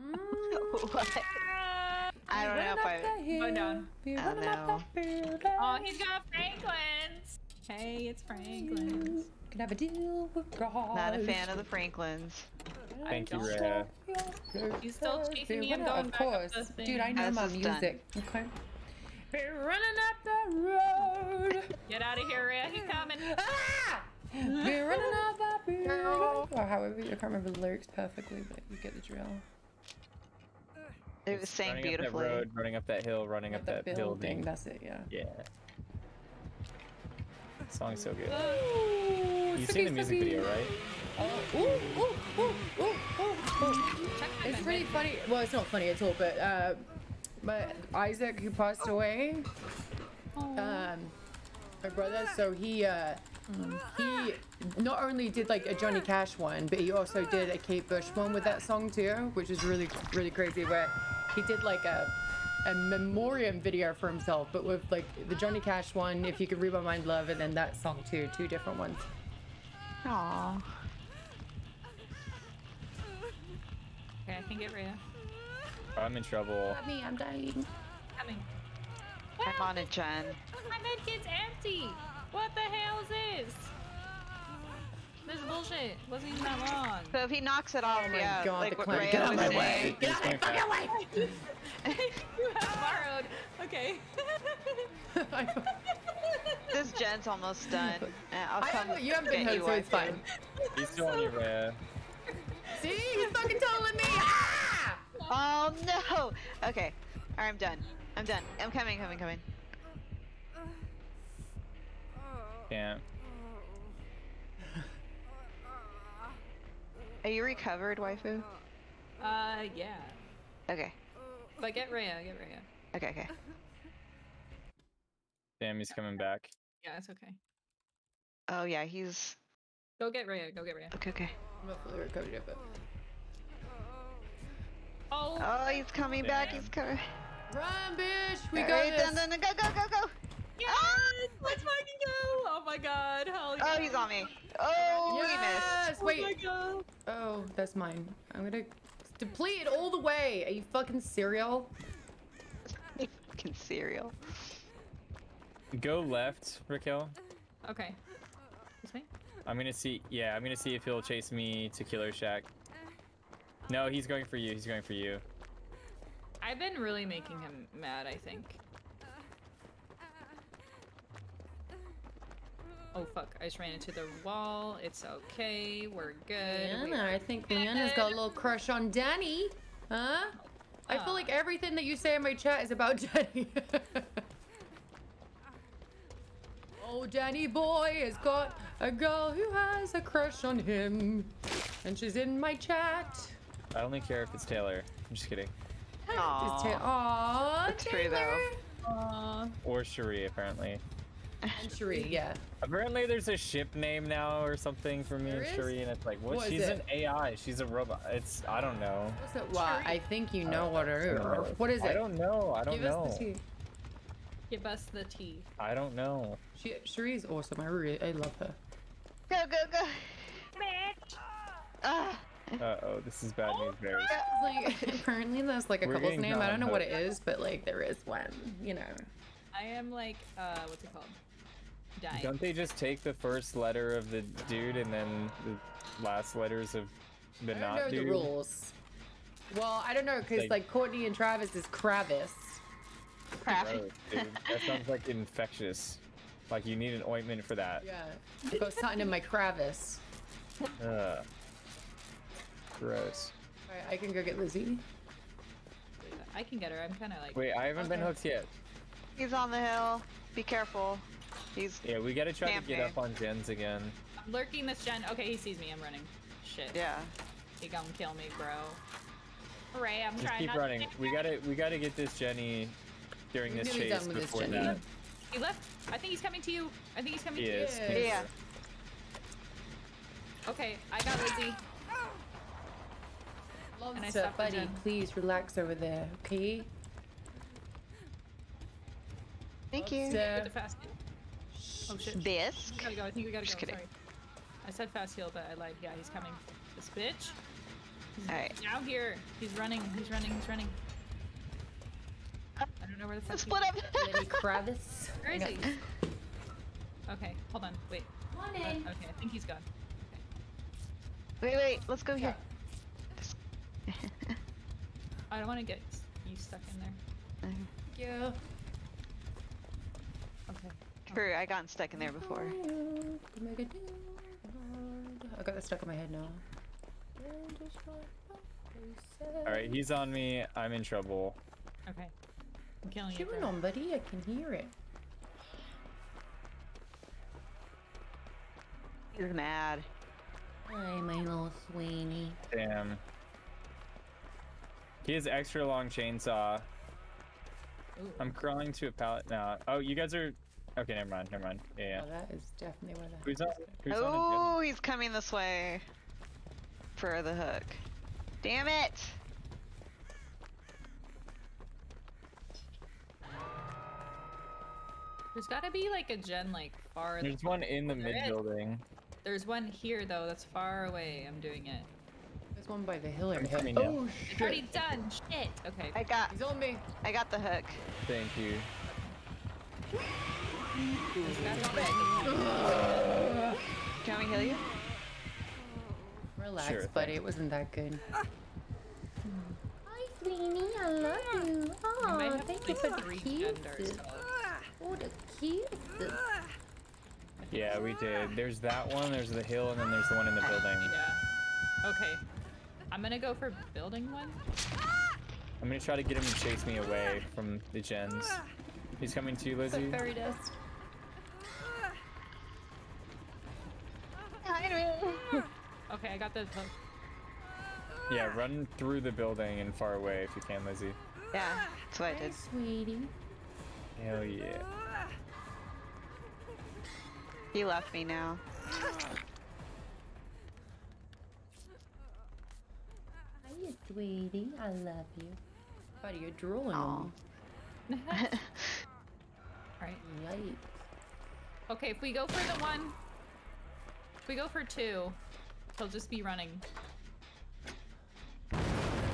Mm. what? I don't know if I. Going down. I running up know. Oh, he's got Franklin's. Hey, it's Franklin's. Can have a deal with God. Not a fan of the Franklins. thank you, don't- Ray. He's still chasing me, I'm Of going back up course. Dude, I know This my is done. music. Okay. Be running up the road. Get out of here, Rhea. He's coming. Ah! Be running up that Or however, I can't remember the lyrics perfectly, but you get the drill. It was saying running beautifully. Up that road, running up that hill, running up, that, building. building, that's it, yeah. Yeah. Song's so good. Ooh, You've seen the music sucky. video, right? Oh, ooh, ooh, ooh, ooh, ooh, ooh. It's pretty funny. Well, it's not funny at all, but uh, but Isaac, who passed away, um, my brother. So he uh, he not only did like a Johnny Cash one, but he also did a Kate Bush one with that song too, which is really really crazy. Where he did like a a memoriam video for himself, but with like the Johnny Cash one, if you could read my mind, love, and then that song too, two different ones. Aww. Okay, I can get Rhea. I'm in trouble. me, I'm dying. Coming. I'm on a gen. My medkit's empty. What the hell is this? This is bullshit. Wasn't even that long. So if he knocks it off, Oh my yeah, God, like the what clown. Get out was my saying. way. Get out my fucking way. you have borrowed. Okay. This gen's almost done. Uh, I'll I come haven't- you haven't been get hurt, you, so it's fine. He's still on you, Rhea. See, he's fucking telling me. Ah! Oh no! Okay, alright, I'm done. I'm done. I'm coming, coming, coming. Can't. Are you recovered, waifu? Uh, yeah. Okay, But get Rhea, get Rhea. okay, okay. Damn, he's coming back. Yeah, it's okay. Oh yeah, he's Go get Rhea, go get Rhea. okay. Okay. I'm not fully recovered yet, but. Oh, Oh, he's coming back. He's coming. Run, bitch! We got Alright, this. go, go, go, go. yes! Ah! Let's fucking go! Oh my god, hell oh, yeah. Oh, he's on me. Oh, yes! Oh Wait. my god. Oh, that's mine. I'm gonna deplete it all the way. Are you fucking cereal? he missed. Fucking cereal. Go left, Raquel. Okay. This way? I'm gonna see. Yeah, I'm gonna see if he'll chase me to Killer Shack. No, he's going for you. He's going for you. I've been really making him mad, I think. Oh fuck, I just ran into the wall. It's okay, we're good. we I think Leanna's got a little crush on Danny. Huh? I feel like everything that you say in my chat is about Danny. oh, Danny boy has got a girl who has a crush on him. And she's in my chat. I only care if it's Taylor. I'm just kidding. Just Aww. ta- Aw, That's true, Taylor. Aw. Or Cherie, apparently. And Cherie, yeah. Apparently, there's a ship name now or something for me There and is? Cherie, and it's like, what? What is She's it? an AI. She's a robot. It's I don't know. What's it? Well, I think you know what it is. What is it? I don't know. I don't Give know. us the tea. Give us the tea. I don't know. She, Cherie's awesome. I really, I love her. Go, go, go. Ah, Uh oh, this is bad news bears. Like, apparently there's like a We're couple's name. I don't know what it is, but like there is one. You know. I am like, uh, what's it called? Dying. Don't they just take the first letter of the dude and then the last letters of the I don't not know dude? the rules. Well, I don't know because Like- like Kourtney and Travis is Kravis. crap. Gross, dude. That sounds like infectious. Like you need an ointment for that. Yeah. Put something in my Kravis. Ugh. Gross. Alright, I can go get Lizzie. I can get her. I'm kind of like. Wait, I haven't been hooked yet. He's on the hill. Be careful. He's Yeah, we gotta try to get me. up on gens again. I'm lurking this gen. Okay, he sees me. I'm running. Shit. yeah. He gonna kill me, bro. Hooray! I'm Just trying keep not running. to. We gotta we gotta get this Jenny during this nearly chase done with this, before Jenny. that. He left. I think he's coming to you. I think he's coming He to is. Yeah. he is. Yeah. Okay, I got Lizzie. Love And I it, stopped the buddy. gen. Please relax over there, okay? Thank you. With the fast heal. Oh shit. This. We gotta go. I think we gotta Just go. kidding. Sorry. I said fast heal, but I lied. Yeah, he's coming. This bitch. He's Alright. now here. He's running. He's running. He's running. I don't know where the fuck. Split up. Lenny Kravis. Where is he? Okay, hold on. Wait. Uh, okay, I think he's gone. Wait, wait. Let's go here. I don't want to get you stuck in there. Yeah. Okay. True. I got stuck in there before. I got that stuck in my head now. All right, he's on me. I'm in trouble. Okay. I'm killing Keep you. it on, buddy. I can hear it. He's mad. Hi, my little Sweeney. Damn. He has extra long chainsaw. I'm crawling to a pallet now. Oh, you guys are. Okay, never mind. Never mind. Yeah. yeah. Oh, that is definitely where that. Who's on? Who's on Oh, he's coming this way. For the hook. Damn it! There's gotta be like a gen like far. There's one in the mid building. There's one here though that's far away. I'm doing it. There's one by the hill in coming here. down. Oh It's already done. Shit. Okay. I got. He's on me. I got the hook. Thank you. There's gotta be, like, Can we heal you? Relax, Sure, buddy. It wasn't that good. Hi, Sweeney. I love you. Oh, have thank you for the re-gend kisses. Oh, the kisses. Yeah, we did. There's that one. There's the hill, and then there's the one in the building. Yeah. Okay. I'm gonna go for building one. I'm gonna try to get him to chase me away from the gens. He's coming to you, Lizzie. Fairy dust. Okay, I got the hook. Yeah, run through the building and far away if you can, Lizzie. Yeah, that's what I did. Sweetie. Hell yeah. He left me now. Hi, sweetie. I love you. Buddy, you're drooling on me. Alright. Yikes. Okay, if we go for the one, if we go for two, he'll just be running.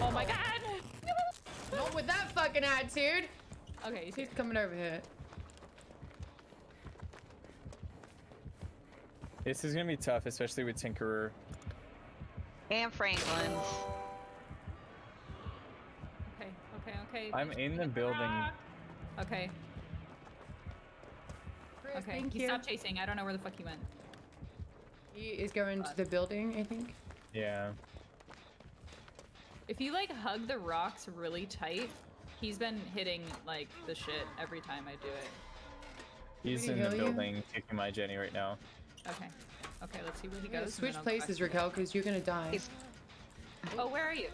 Oh my god! Not with that fucking attitude. Okay, he's He's coming over here. This is gonna be tough, especially with Tinkerer. And Franklin's. Okay, okay. I'm in the building. Okay. Okay, thank he you. stopped chasing. I don't know where the fuck he went. He is going to the building, I think. Yeah. If you like hug the rocks really tight, he's been hitting like the shit every time I do it. He's in the heal you? building kicking my Jenny right now. Okay. Okay, let's see where he goes. and switch places, crack Raquel, because you're gonna die. He's- Oh, where are you?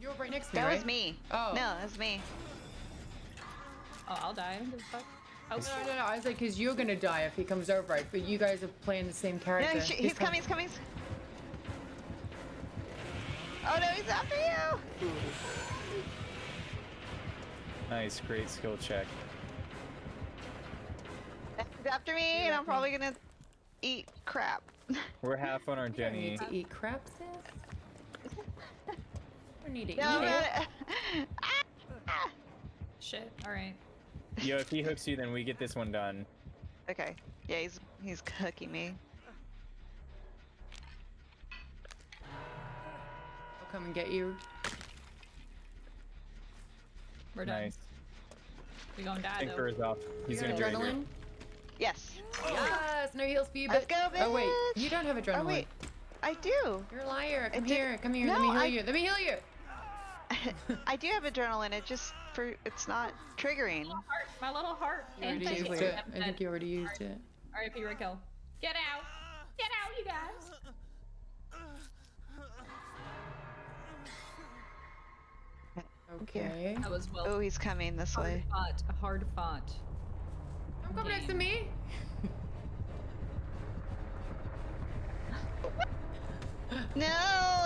You're right next to me, That right? was me. Oh. No, that was me. Oh, I'll die. I don't give a fuck. Oh, No, no, no. I was like, because you're gonna die if he comes over, right? But you guys are playing the same No, character. he's, he's coming, he's coming. Oh no, he's after you! Nice, great skill check. He's after me, and I'm probably gonna eat crap. We're half on our You don't Jenny. need to eat crap, sis. I need to No, eat no, it. no. Ah! Shit. All right. Yo, if he hooks you, then we get this one done. Okay. Yeah, he's he's hooking me. I'll come and get you. We're done. Nice. We gonna die Tinker though. is off. He's gonna got be right adrenaline? Yes. Yes, no heals for you, Let's bitch. go, Oh wait, you don't have adrenaline. Oh wait, I do. You're a liar. Come It did- here, come here. Let me heal I- you. Let me heal you. I do have adrenaline. It just for it's not triggering. Heart, my little heart. You already And used it. I think you already used it. R.I.P. Raquel. Get out. Get out, you guys. Okay. That was well Oh, he's coming this hard way. fought. A hard fought. Don't come next to me. No,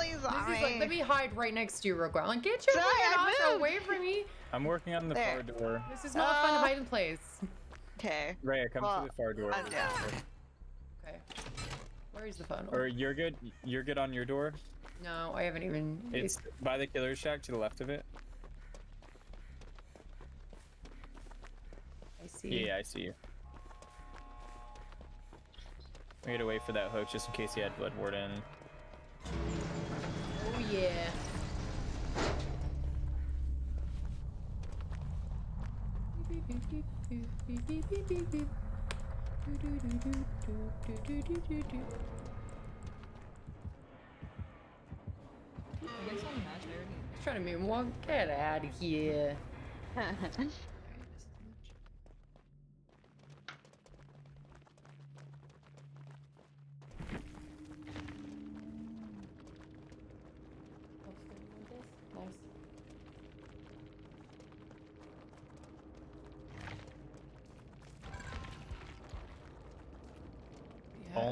he's This on me. like, let me hide right next to you, Raquel. Like, get your Sorry, I ass moved. away from me. I'm working on the There. far door. This is not a fun Uh, hiding place. Okay. Raya, come Well, to the far door. I'm down. Okay. Where is the phone? Or you're good. You're good on your door. No, I haven't even. It's by the killer shack to the left of it. I see. Yeah, I see you. We gotta wait for that hook just in case he had Blood Warden. Oh yeah. Trying to moonwalk? Get out of here.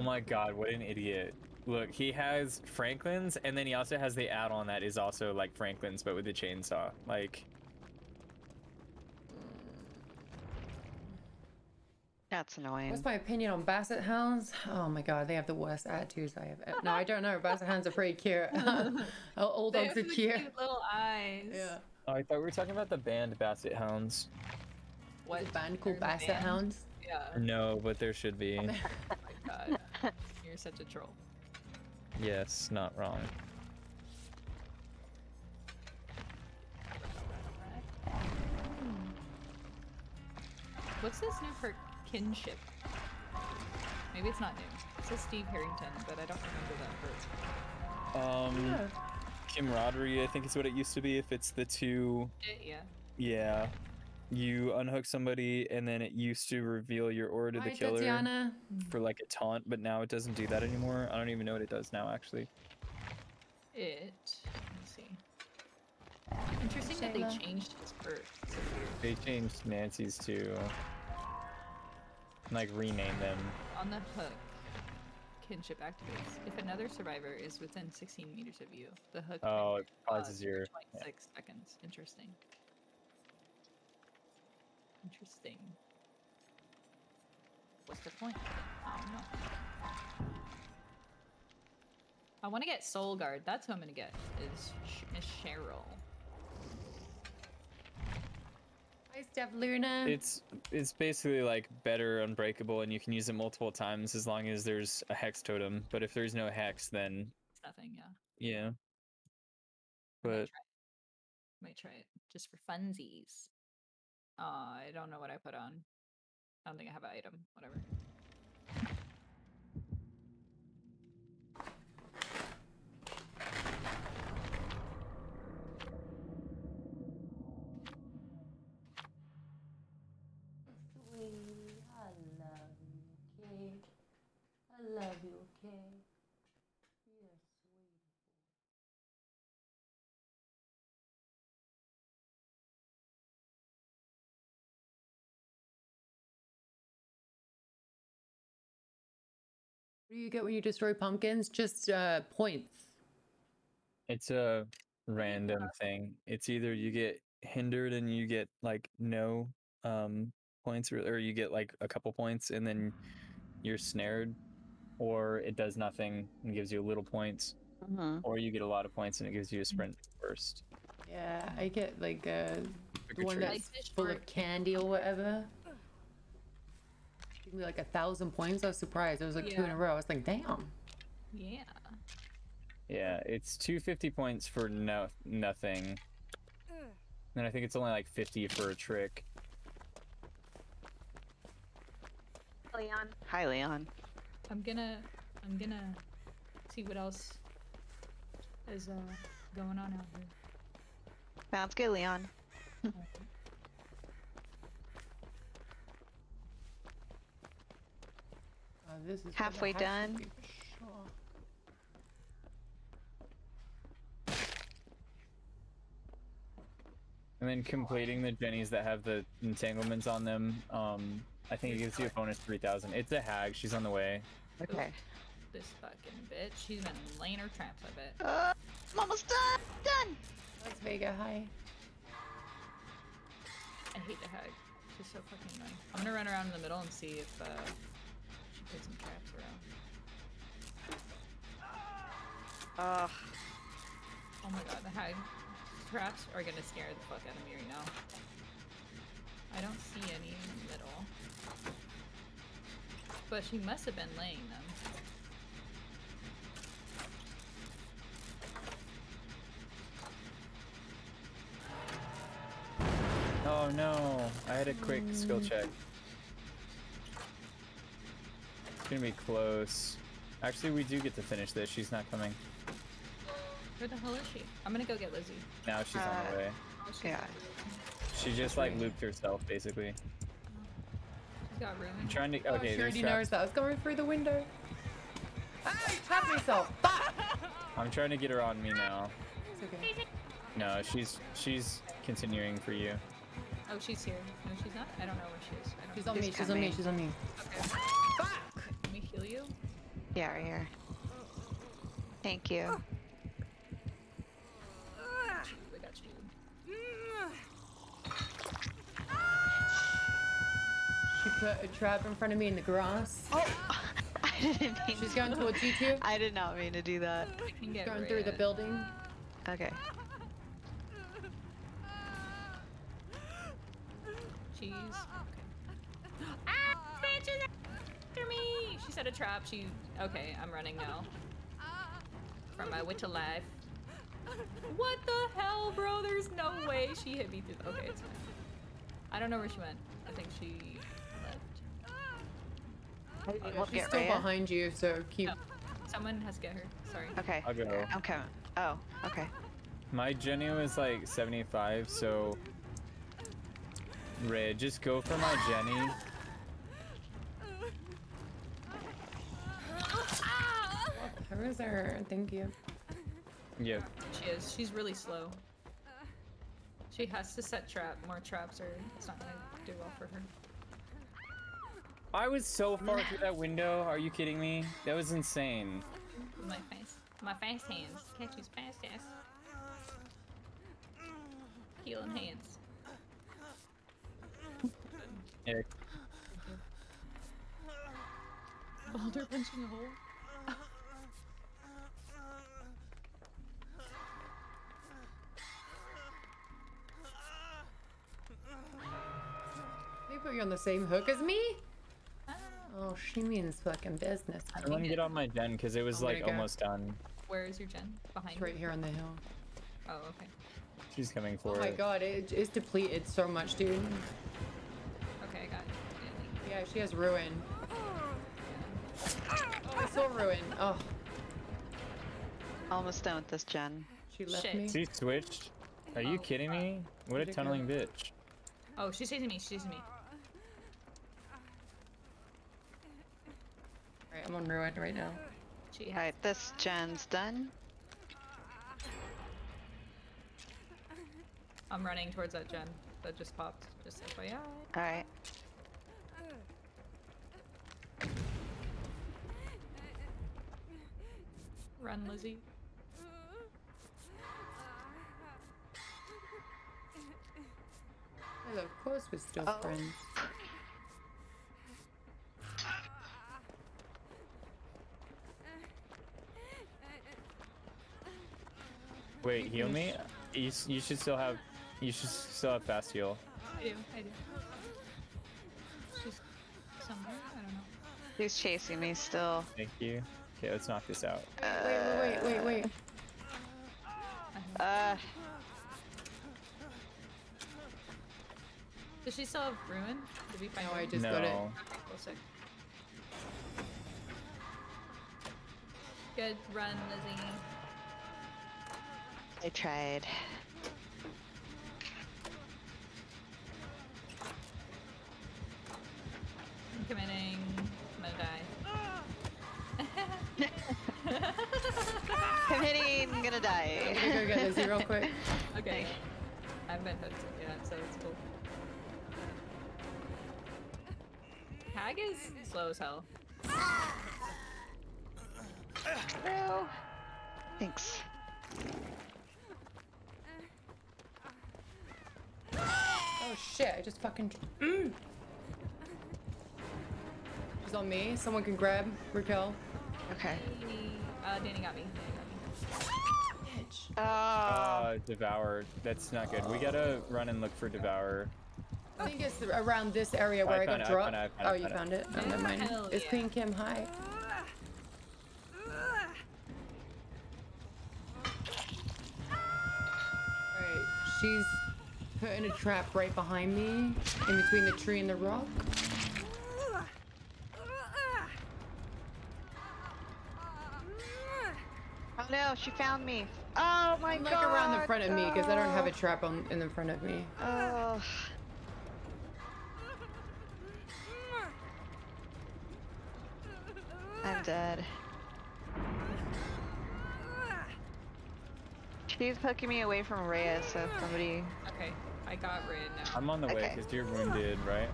Oh my god, what an idiot. Look, he has Franklin's, and then he also has the add-on that is also like Franklin's, but with the chainsaw. Like, That's annoying. What's my opinion on Basset Hounds? Oh my god, they have the worst attitudes I have. ever- No, I don't know. Basset Hounds are pretty cute. All They dogs have are the cute. little eyes. Yeah. oh, I thought we were talking about the band Basset Hounds. What band called Basset band? Hounds? Yeah. No, but there should be. Oh my god. You're such a troll. yes, not wrong. What's this new perk? Kinship. Maybe it's not new. It says Steve Harrington, but I don't remember that perk. Um, camaraderie, I think is what it used to be. If it's the two, Eh, yeah. yeah, you unhook somebody, and then it used to reveal your aura to the killer Tatiana. for like a taunt, but now it doesn't do that anymore. I don't even know what it does now, actually. It. Let's see. Interesting that they changed his perk. It's so. They changed Nancy's to like rename them. On the hook, kinship activates. If another survivor is within 16 meters of you, the hook. Oh, it pauses pauses your. for 26 seconds. Interesting. Interesting. What's the point? I don't know. I want to get Soul Guard. That's who I'm gonna get. Is Sh- Miss Cheryl. Hi, Steph Luna. It's it's basically like better unbreakable, and you can use it multiple times as long as there's a hex totem. But if there's no hex, then It's nothing. Yeah. yeah. But Might try it just for funsies. Uh, I don't know what I put on. I don't think I have an item. Whatever. I love you? I love you, What do you get when you destroy pumpkins? Just uh, points. it's a random thing. It's either you get hindered and you get like no um points, or, or you get like a couple points and then you're snared, or it does nothing and gives you a little points, or you get a lot of points and it gives you a sprint first. Yeah, I get like a, Trick the or one treat. that's full of candy or whatever. Give me like a thousand points. I was surprised. It was like two in a row. I was like, damn. Yeah. Yeah, it's 250 points for no nothing. And I think it's only like 50 for a trick. Leon. Hi, Leon. I'm gonna. I'm gonna see what else is uh going on out here. Sounds good, Leon. Uh, this is Halfway done. sure. And then completing the jennies that have the entanglements on them, um, I think it gives you a bonus 3000. It's a hag, she's on the way. Okay. This fucking bitch. She's been laying her traps. I bet. Uh, I'm almost done. Done. That's Vega. Hi. I hate the hag. She's so fucking annoying. I'm gonna run around in the middle and see if uh, she puts some traps around. Ugh. Oh my god, the hag traps are gonna scare the fuck out of me right now. I don't see any in the middle. But she must have been laying them. Oh no, I had a quick skill check. It's gonna be close. Actually, we do get to finish this. She's not coming. Where the hell is she? I'm gonna go get Lizzie. Now she's on Uh, the way. Yeah. She just like looped herself basically. She's got room. I'm trying to. Oh, Okay, she already knows that I was going through the window. I tapped myself. Fuck! I'm trying to get her on me now. It's okay. No, she's she's continuing for you. Oh, she's here. No, she's not. I don't know where she is. I don't She's know. on me. She's on me. She's on me. Okay. Let me heal you. Yeah, right here. Thank you. We got you. She put a trap in front of me in the grass. Oh, I didn't mean She's going towards you two. I did not mean to do that. I can get Going through the building. Okay. Cheese. Okay. Ah, bitch is after me. She set a trap. She. Okay, I'm running now. From my way to life. What the hell, bro? There's no way she hit me through. Okay, it's fine. I don't know where she went. I think she left. How did you Yeah, she's still Rhea? behind you, so keep. No. Someone has to get her. Sorry. Okay. I'll go. I'm coming. Oh, okay. My Jenny is like 75, so. Ray, just go for my Jenny. Where is her? Thank you. Yeah. She is. She's really slow. She has to set trap more traps, or it's not gonna do well for her. I was so far through that window. Are you kidding me? That was insane. My face. My fast hands. Catch his fast ass. Healing hands. Yeah. Baldur punching a hole. Put you on the same hook as me? Oh, oh she means fucking business. Someone get on my Jen because it was oh I'm gonna like go. almost done. Where is your gen? Behind It's right here on the hill. Oh, okay. She's coming for Oh my it. god, it is depleted so much, dude. Okay, I got it. Yeah, she has ruin. Oh, I saw ruin. Oh, Almost done with this gen. she left Shit. me. She switched. Are you Oh, kidding me? What a Where'd go? tunneling bitch. Oh, she's chasing me. She's chasing me. Alright, I'm on ruin right now. She has. Alright, this gen's done. I'm running towards that gen that just popped. Just FYI. Alright. Run, Lizzie. Well, of course we're still Oh. friends. Wait, heal me? You, you should still have. You should still have fast heal. I do. I do. She's somewhere. I don't know. He's chasing me still. Thank you. Okay, let's knock this out. Wait, wait, wait, wait, wait. Uh, Does she still have ruin? Did we find No, I ruin? just got it. No. Oh, sick. Good run, Lizzie. I tried. I'm committing. I'm gonna die. Committing, gonna die. I'm gonna go get Lizzie real quick. Okay. I've been hooked yet, so it's cool. Hag is slow as hell. No. Thanks. Oh shit, I just fucking. Mm. She's on me. Someone can grab Raquel. Okay. Uh, Danny got me. Danny got me. Bitch. Oh. Uh, Devour. That's not good. We gotta run and look for Devour. I think it's around this area where I I, got it, I dropped. found it, I found oh, it, you I found it? Oh, never mind. Hell It's yeah. Queen Kim. Hi. Alright, she's putting a trap right behind me, in between the tree and the rock. Oh no, she found me. Oh my I'm god. like around the front of me because I don't have a trap on in the front of me. Oh. I'm dead. She's poking me away from Rhea, so somebody. Okay, I got rid now. I'm on the way Okay. because you're wounded, right?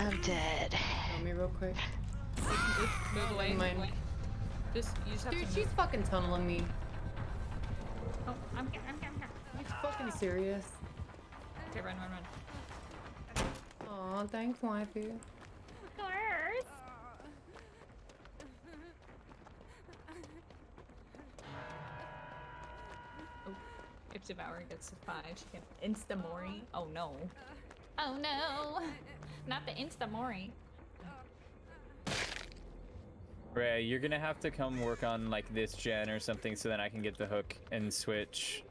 I'm dead. Help me real quick. Move away. Move away. Just you just have Dude, to she's fucking tunneling me. Oh, I'm here. I'm here. I'm here. You fucking serious? Okay, run, run, run. Aw, thanks, wifey. If Devourer gets to five, she can Instamori. Oh no. Oh no! Not the Instamori. Ray, you're gonna have to come work on like this gen or something so then I can get the hook and switch.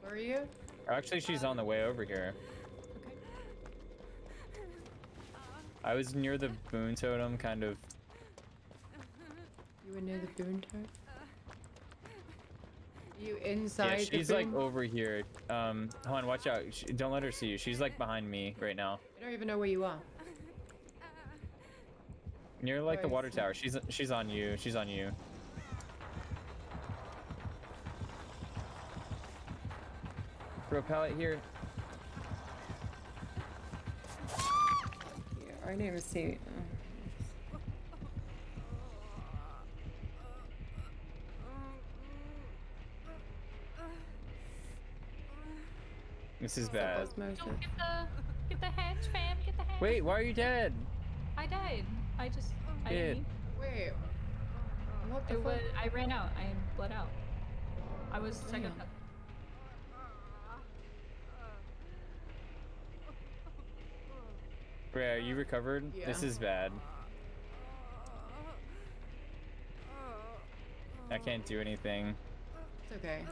Where are you? Or Actually, she's on the way over here. I was near the boon totem, kind of. You were near the boon totem? You inside yeah, she's like over here. Um, hold on, watch out. Sh don't let her see you. She's like behind me right now, I don't even know where you are. near like the water tower. She's she's on you. She's on you. Throw a pallet here. Yeah, I didn't even see. This is bad. Don't get the get the hatch, fam. Get the hatch. Wait, why are you dead? I died. I just. I didn't. Wait. What the It fuck? was, I ran out. I bled out. I was second. Damn. Bray, are you recovered? Yeah. This is bad. I can't do anything. It's okay.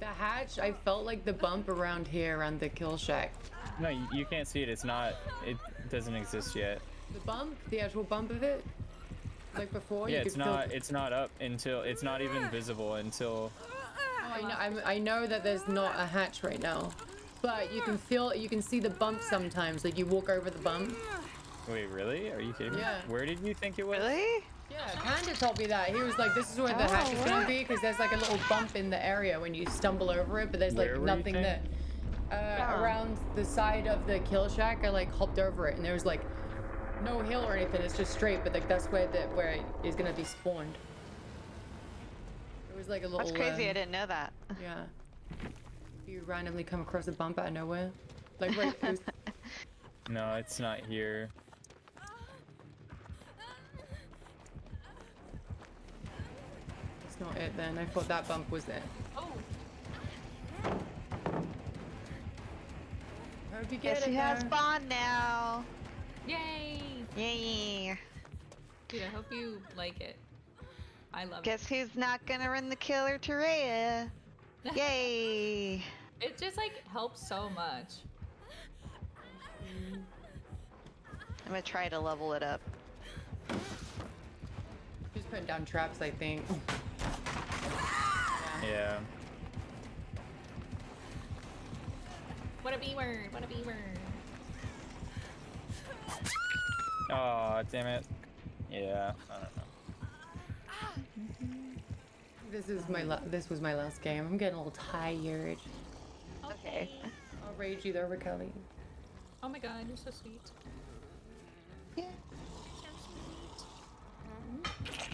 The hatch, I felt like the bump around here, around the kill shack. No, you, you can't see it. It's not. It doesn't exist yet. The bump, the actual bump of it, like before. yeah, you it's could feel not. It's not up until. It's not even visible until. Oh, I know. I'm, I know that there's not a hatch right now, but you can feel. You can see the bump sometimes. Like you walk over the bump. Wait, really? Are you kidding me? Yeah. Where did you think it was? Really? Yeah, Panda told me that. He was like, "This is where the hatch is Oh, gonna be because there's like a little bump in the area when you stumble over it, but there's like Where were you nothing saying? there." Uh, Yeah. Around the side of the kill shack, I like hopped over it, and there was like no hill or anything. It's just straight, but like that's where the where it's gonna be spawned. It was like a little. That's crazy. uh, I didn't know that. Yeah. You randomly come across a bump out of nowhere, like right. It was, No, it's not here. Not it then. I thought that bump was it. Oh, Hope you get Guess it. he has there. spawn now. yay! Yay. Dude, I hope you like it. I love it. Guess who's not gonna run the killer to Yay. it. It just like helps so much. I'm gonna try to level it up. Just putting down traps, I think. Yeah. What a B word! What a B word! Oh, damn it. Yeah. I don't know. This is my la- this was my last game. I'm getting a little tired. Okay. I'll rage you over Kelly. Oh my god, you're so sweet. Yeah. Joey's hanging out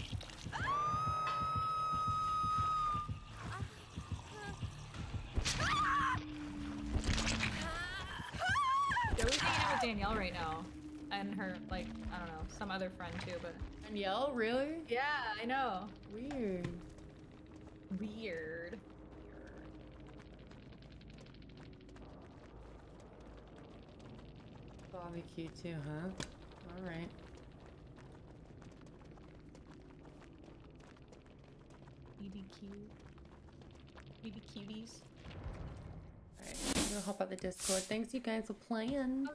with Danielle right now. And her, like, I don't know, some other friend too, but. Danielle, really? Yeah, I know. Weird. Weird. Barbecue too, huh? All right. BBQ. BB cuties. Alright, I'm gonna hop out the Discord. Thanks you guys for playing.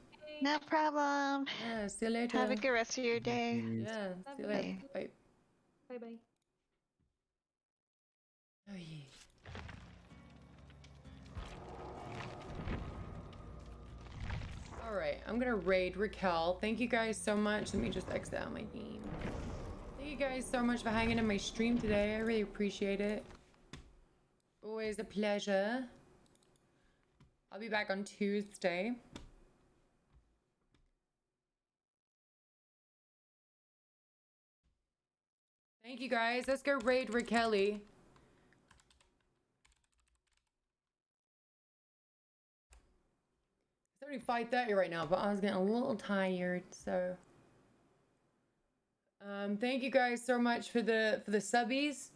No problem. Yeah, see you later. Have a good rest of your day. Yeah, see you later. Bye. Bye bye. Oh yeah. All right, I'm gonna raid Raquel. Thank you guys so much. Let me just exit out my game. Thank you guys so much for hanging in my stream today. I really appreciate it. Always a pleasure. I'll be back on Tuesday. Thank you guys. Let's go raid Raquel. It's only 5.30 right now, but I was getting a little tired, so. Um, thank you guys so much for the for the subbies.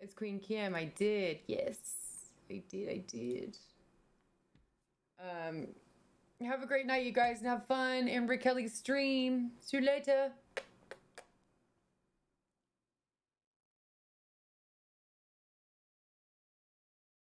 It's Queen Kim. I did. Yes. I did. I did. Um, have a great night, you guys, and have fun in Raquel's stream. See you later.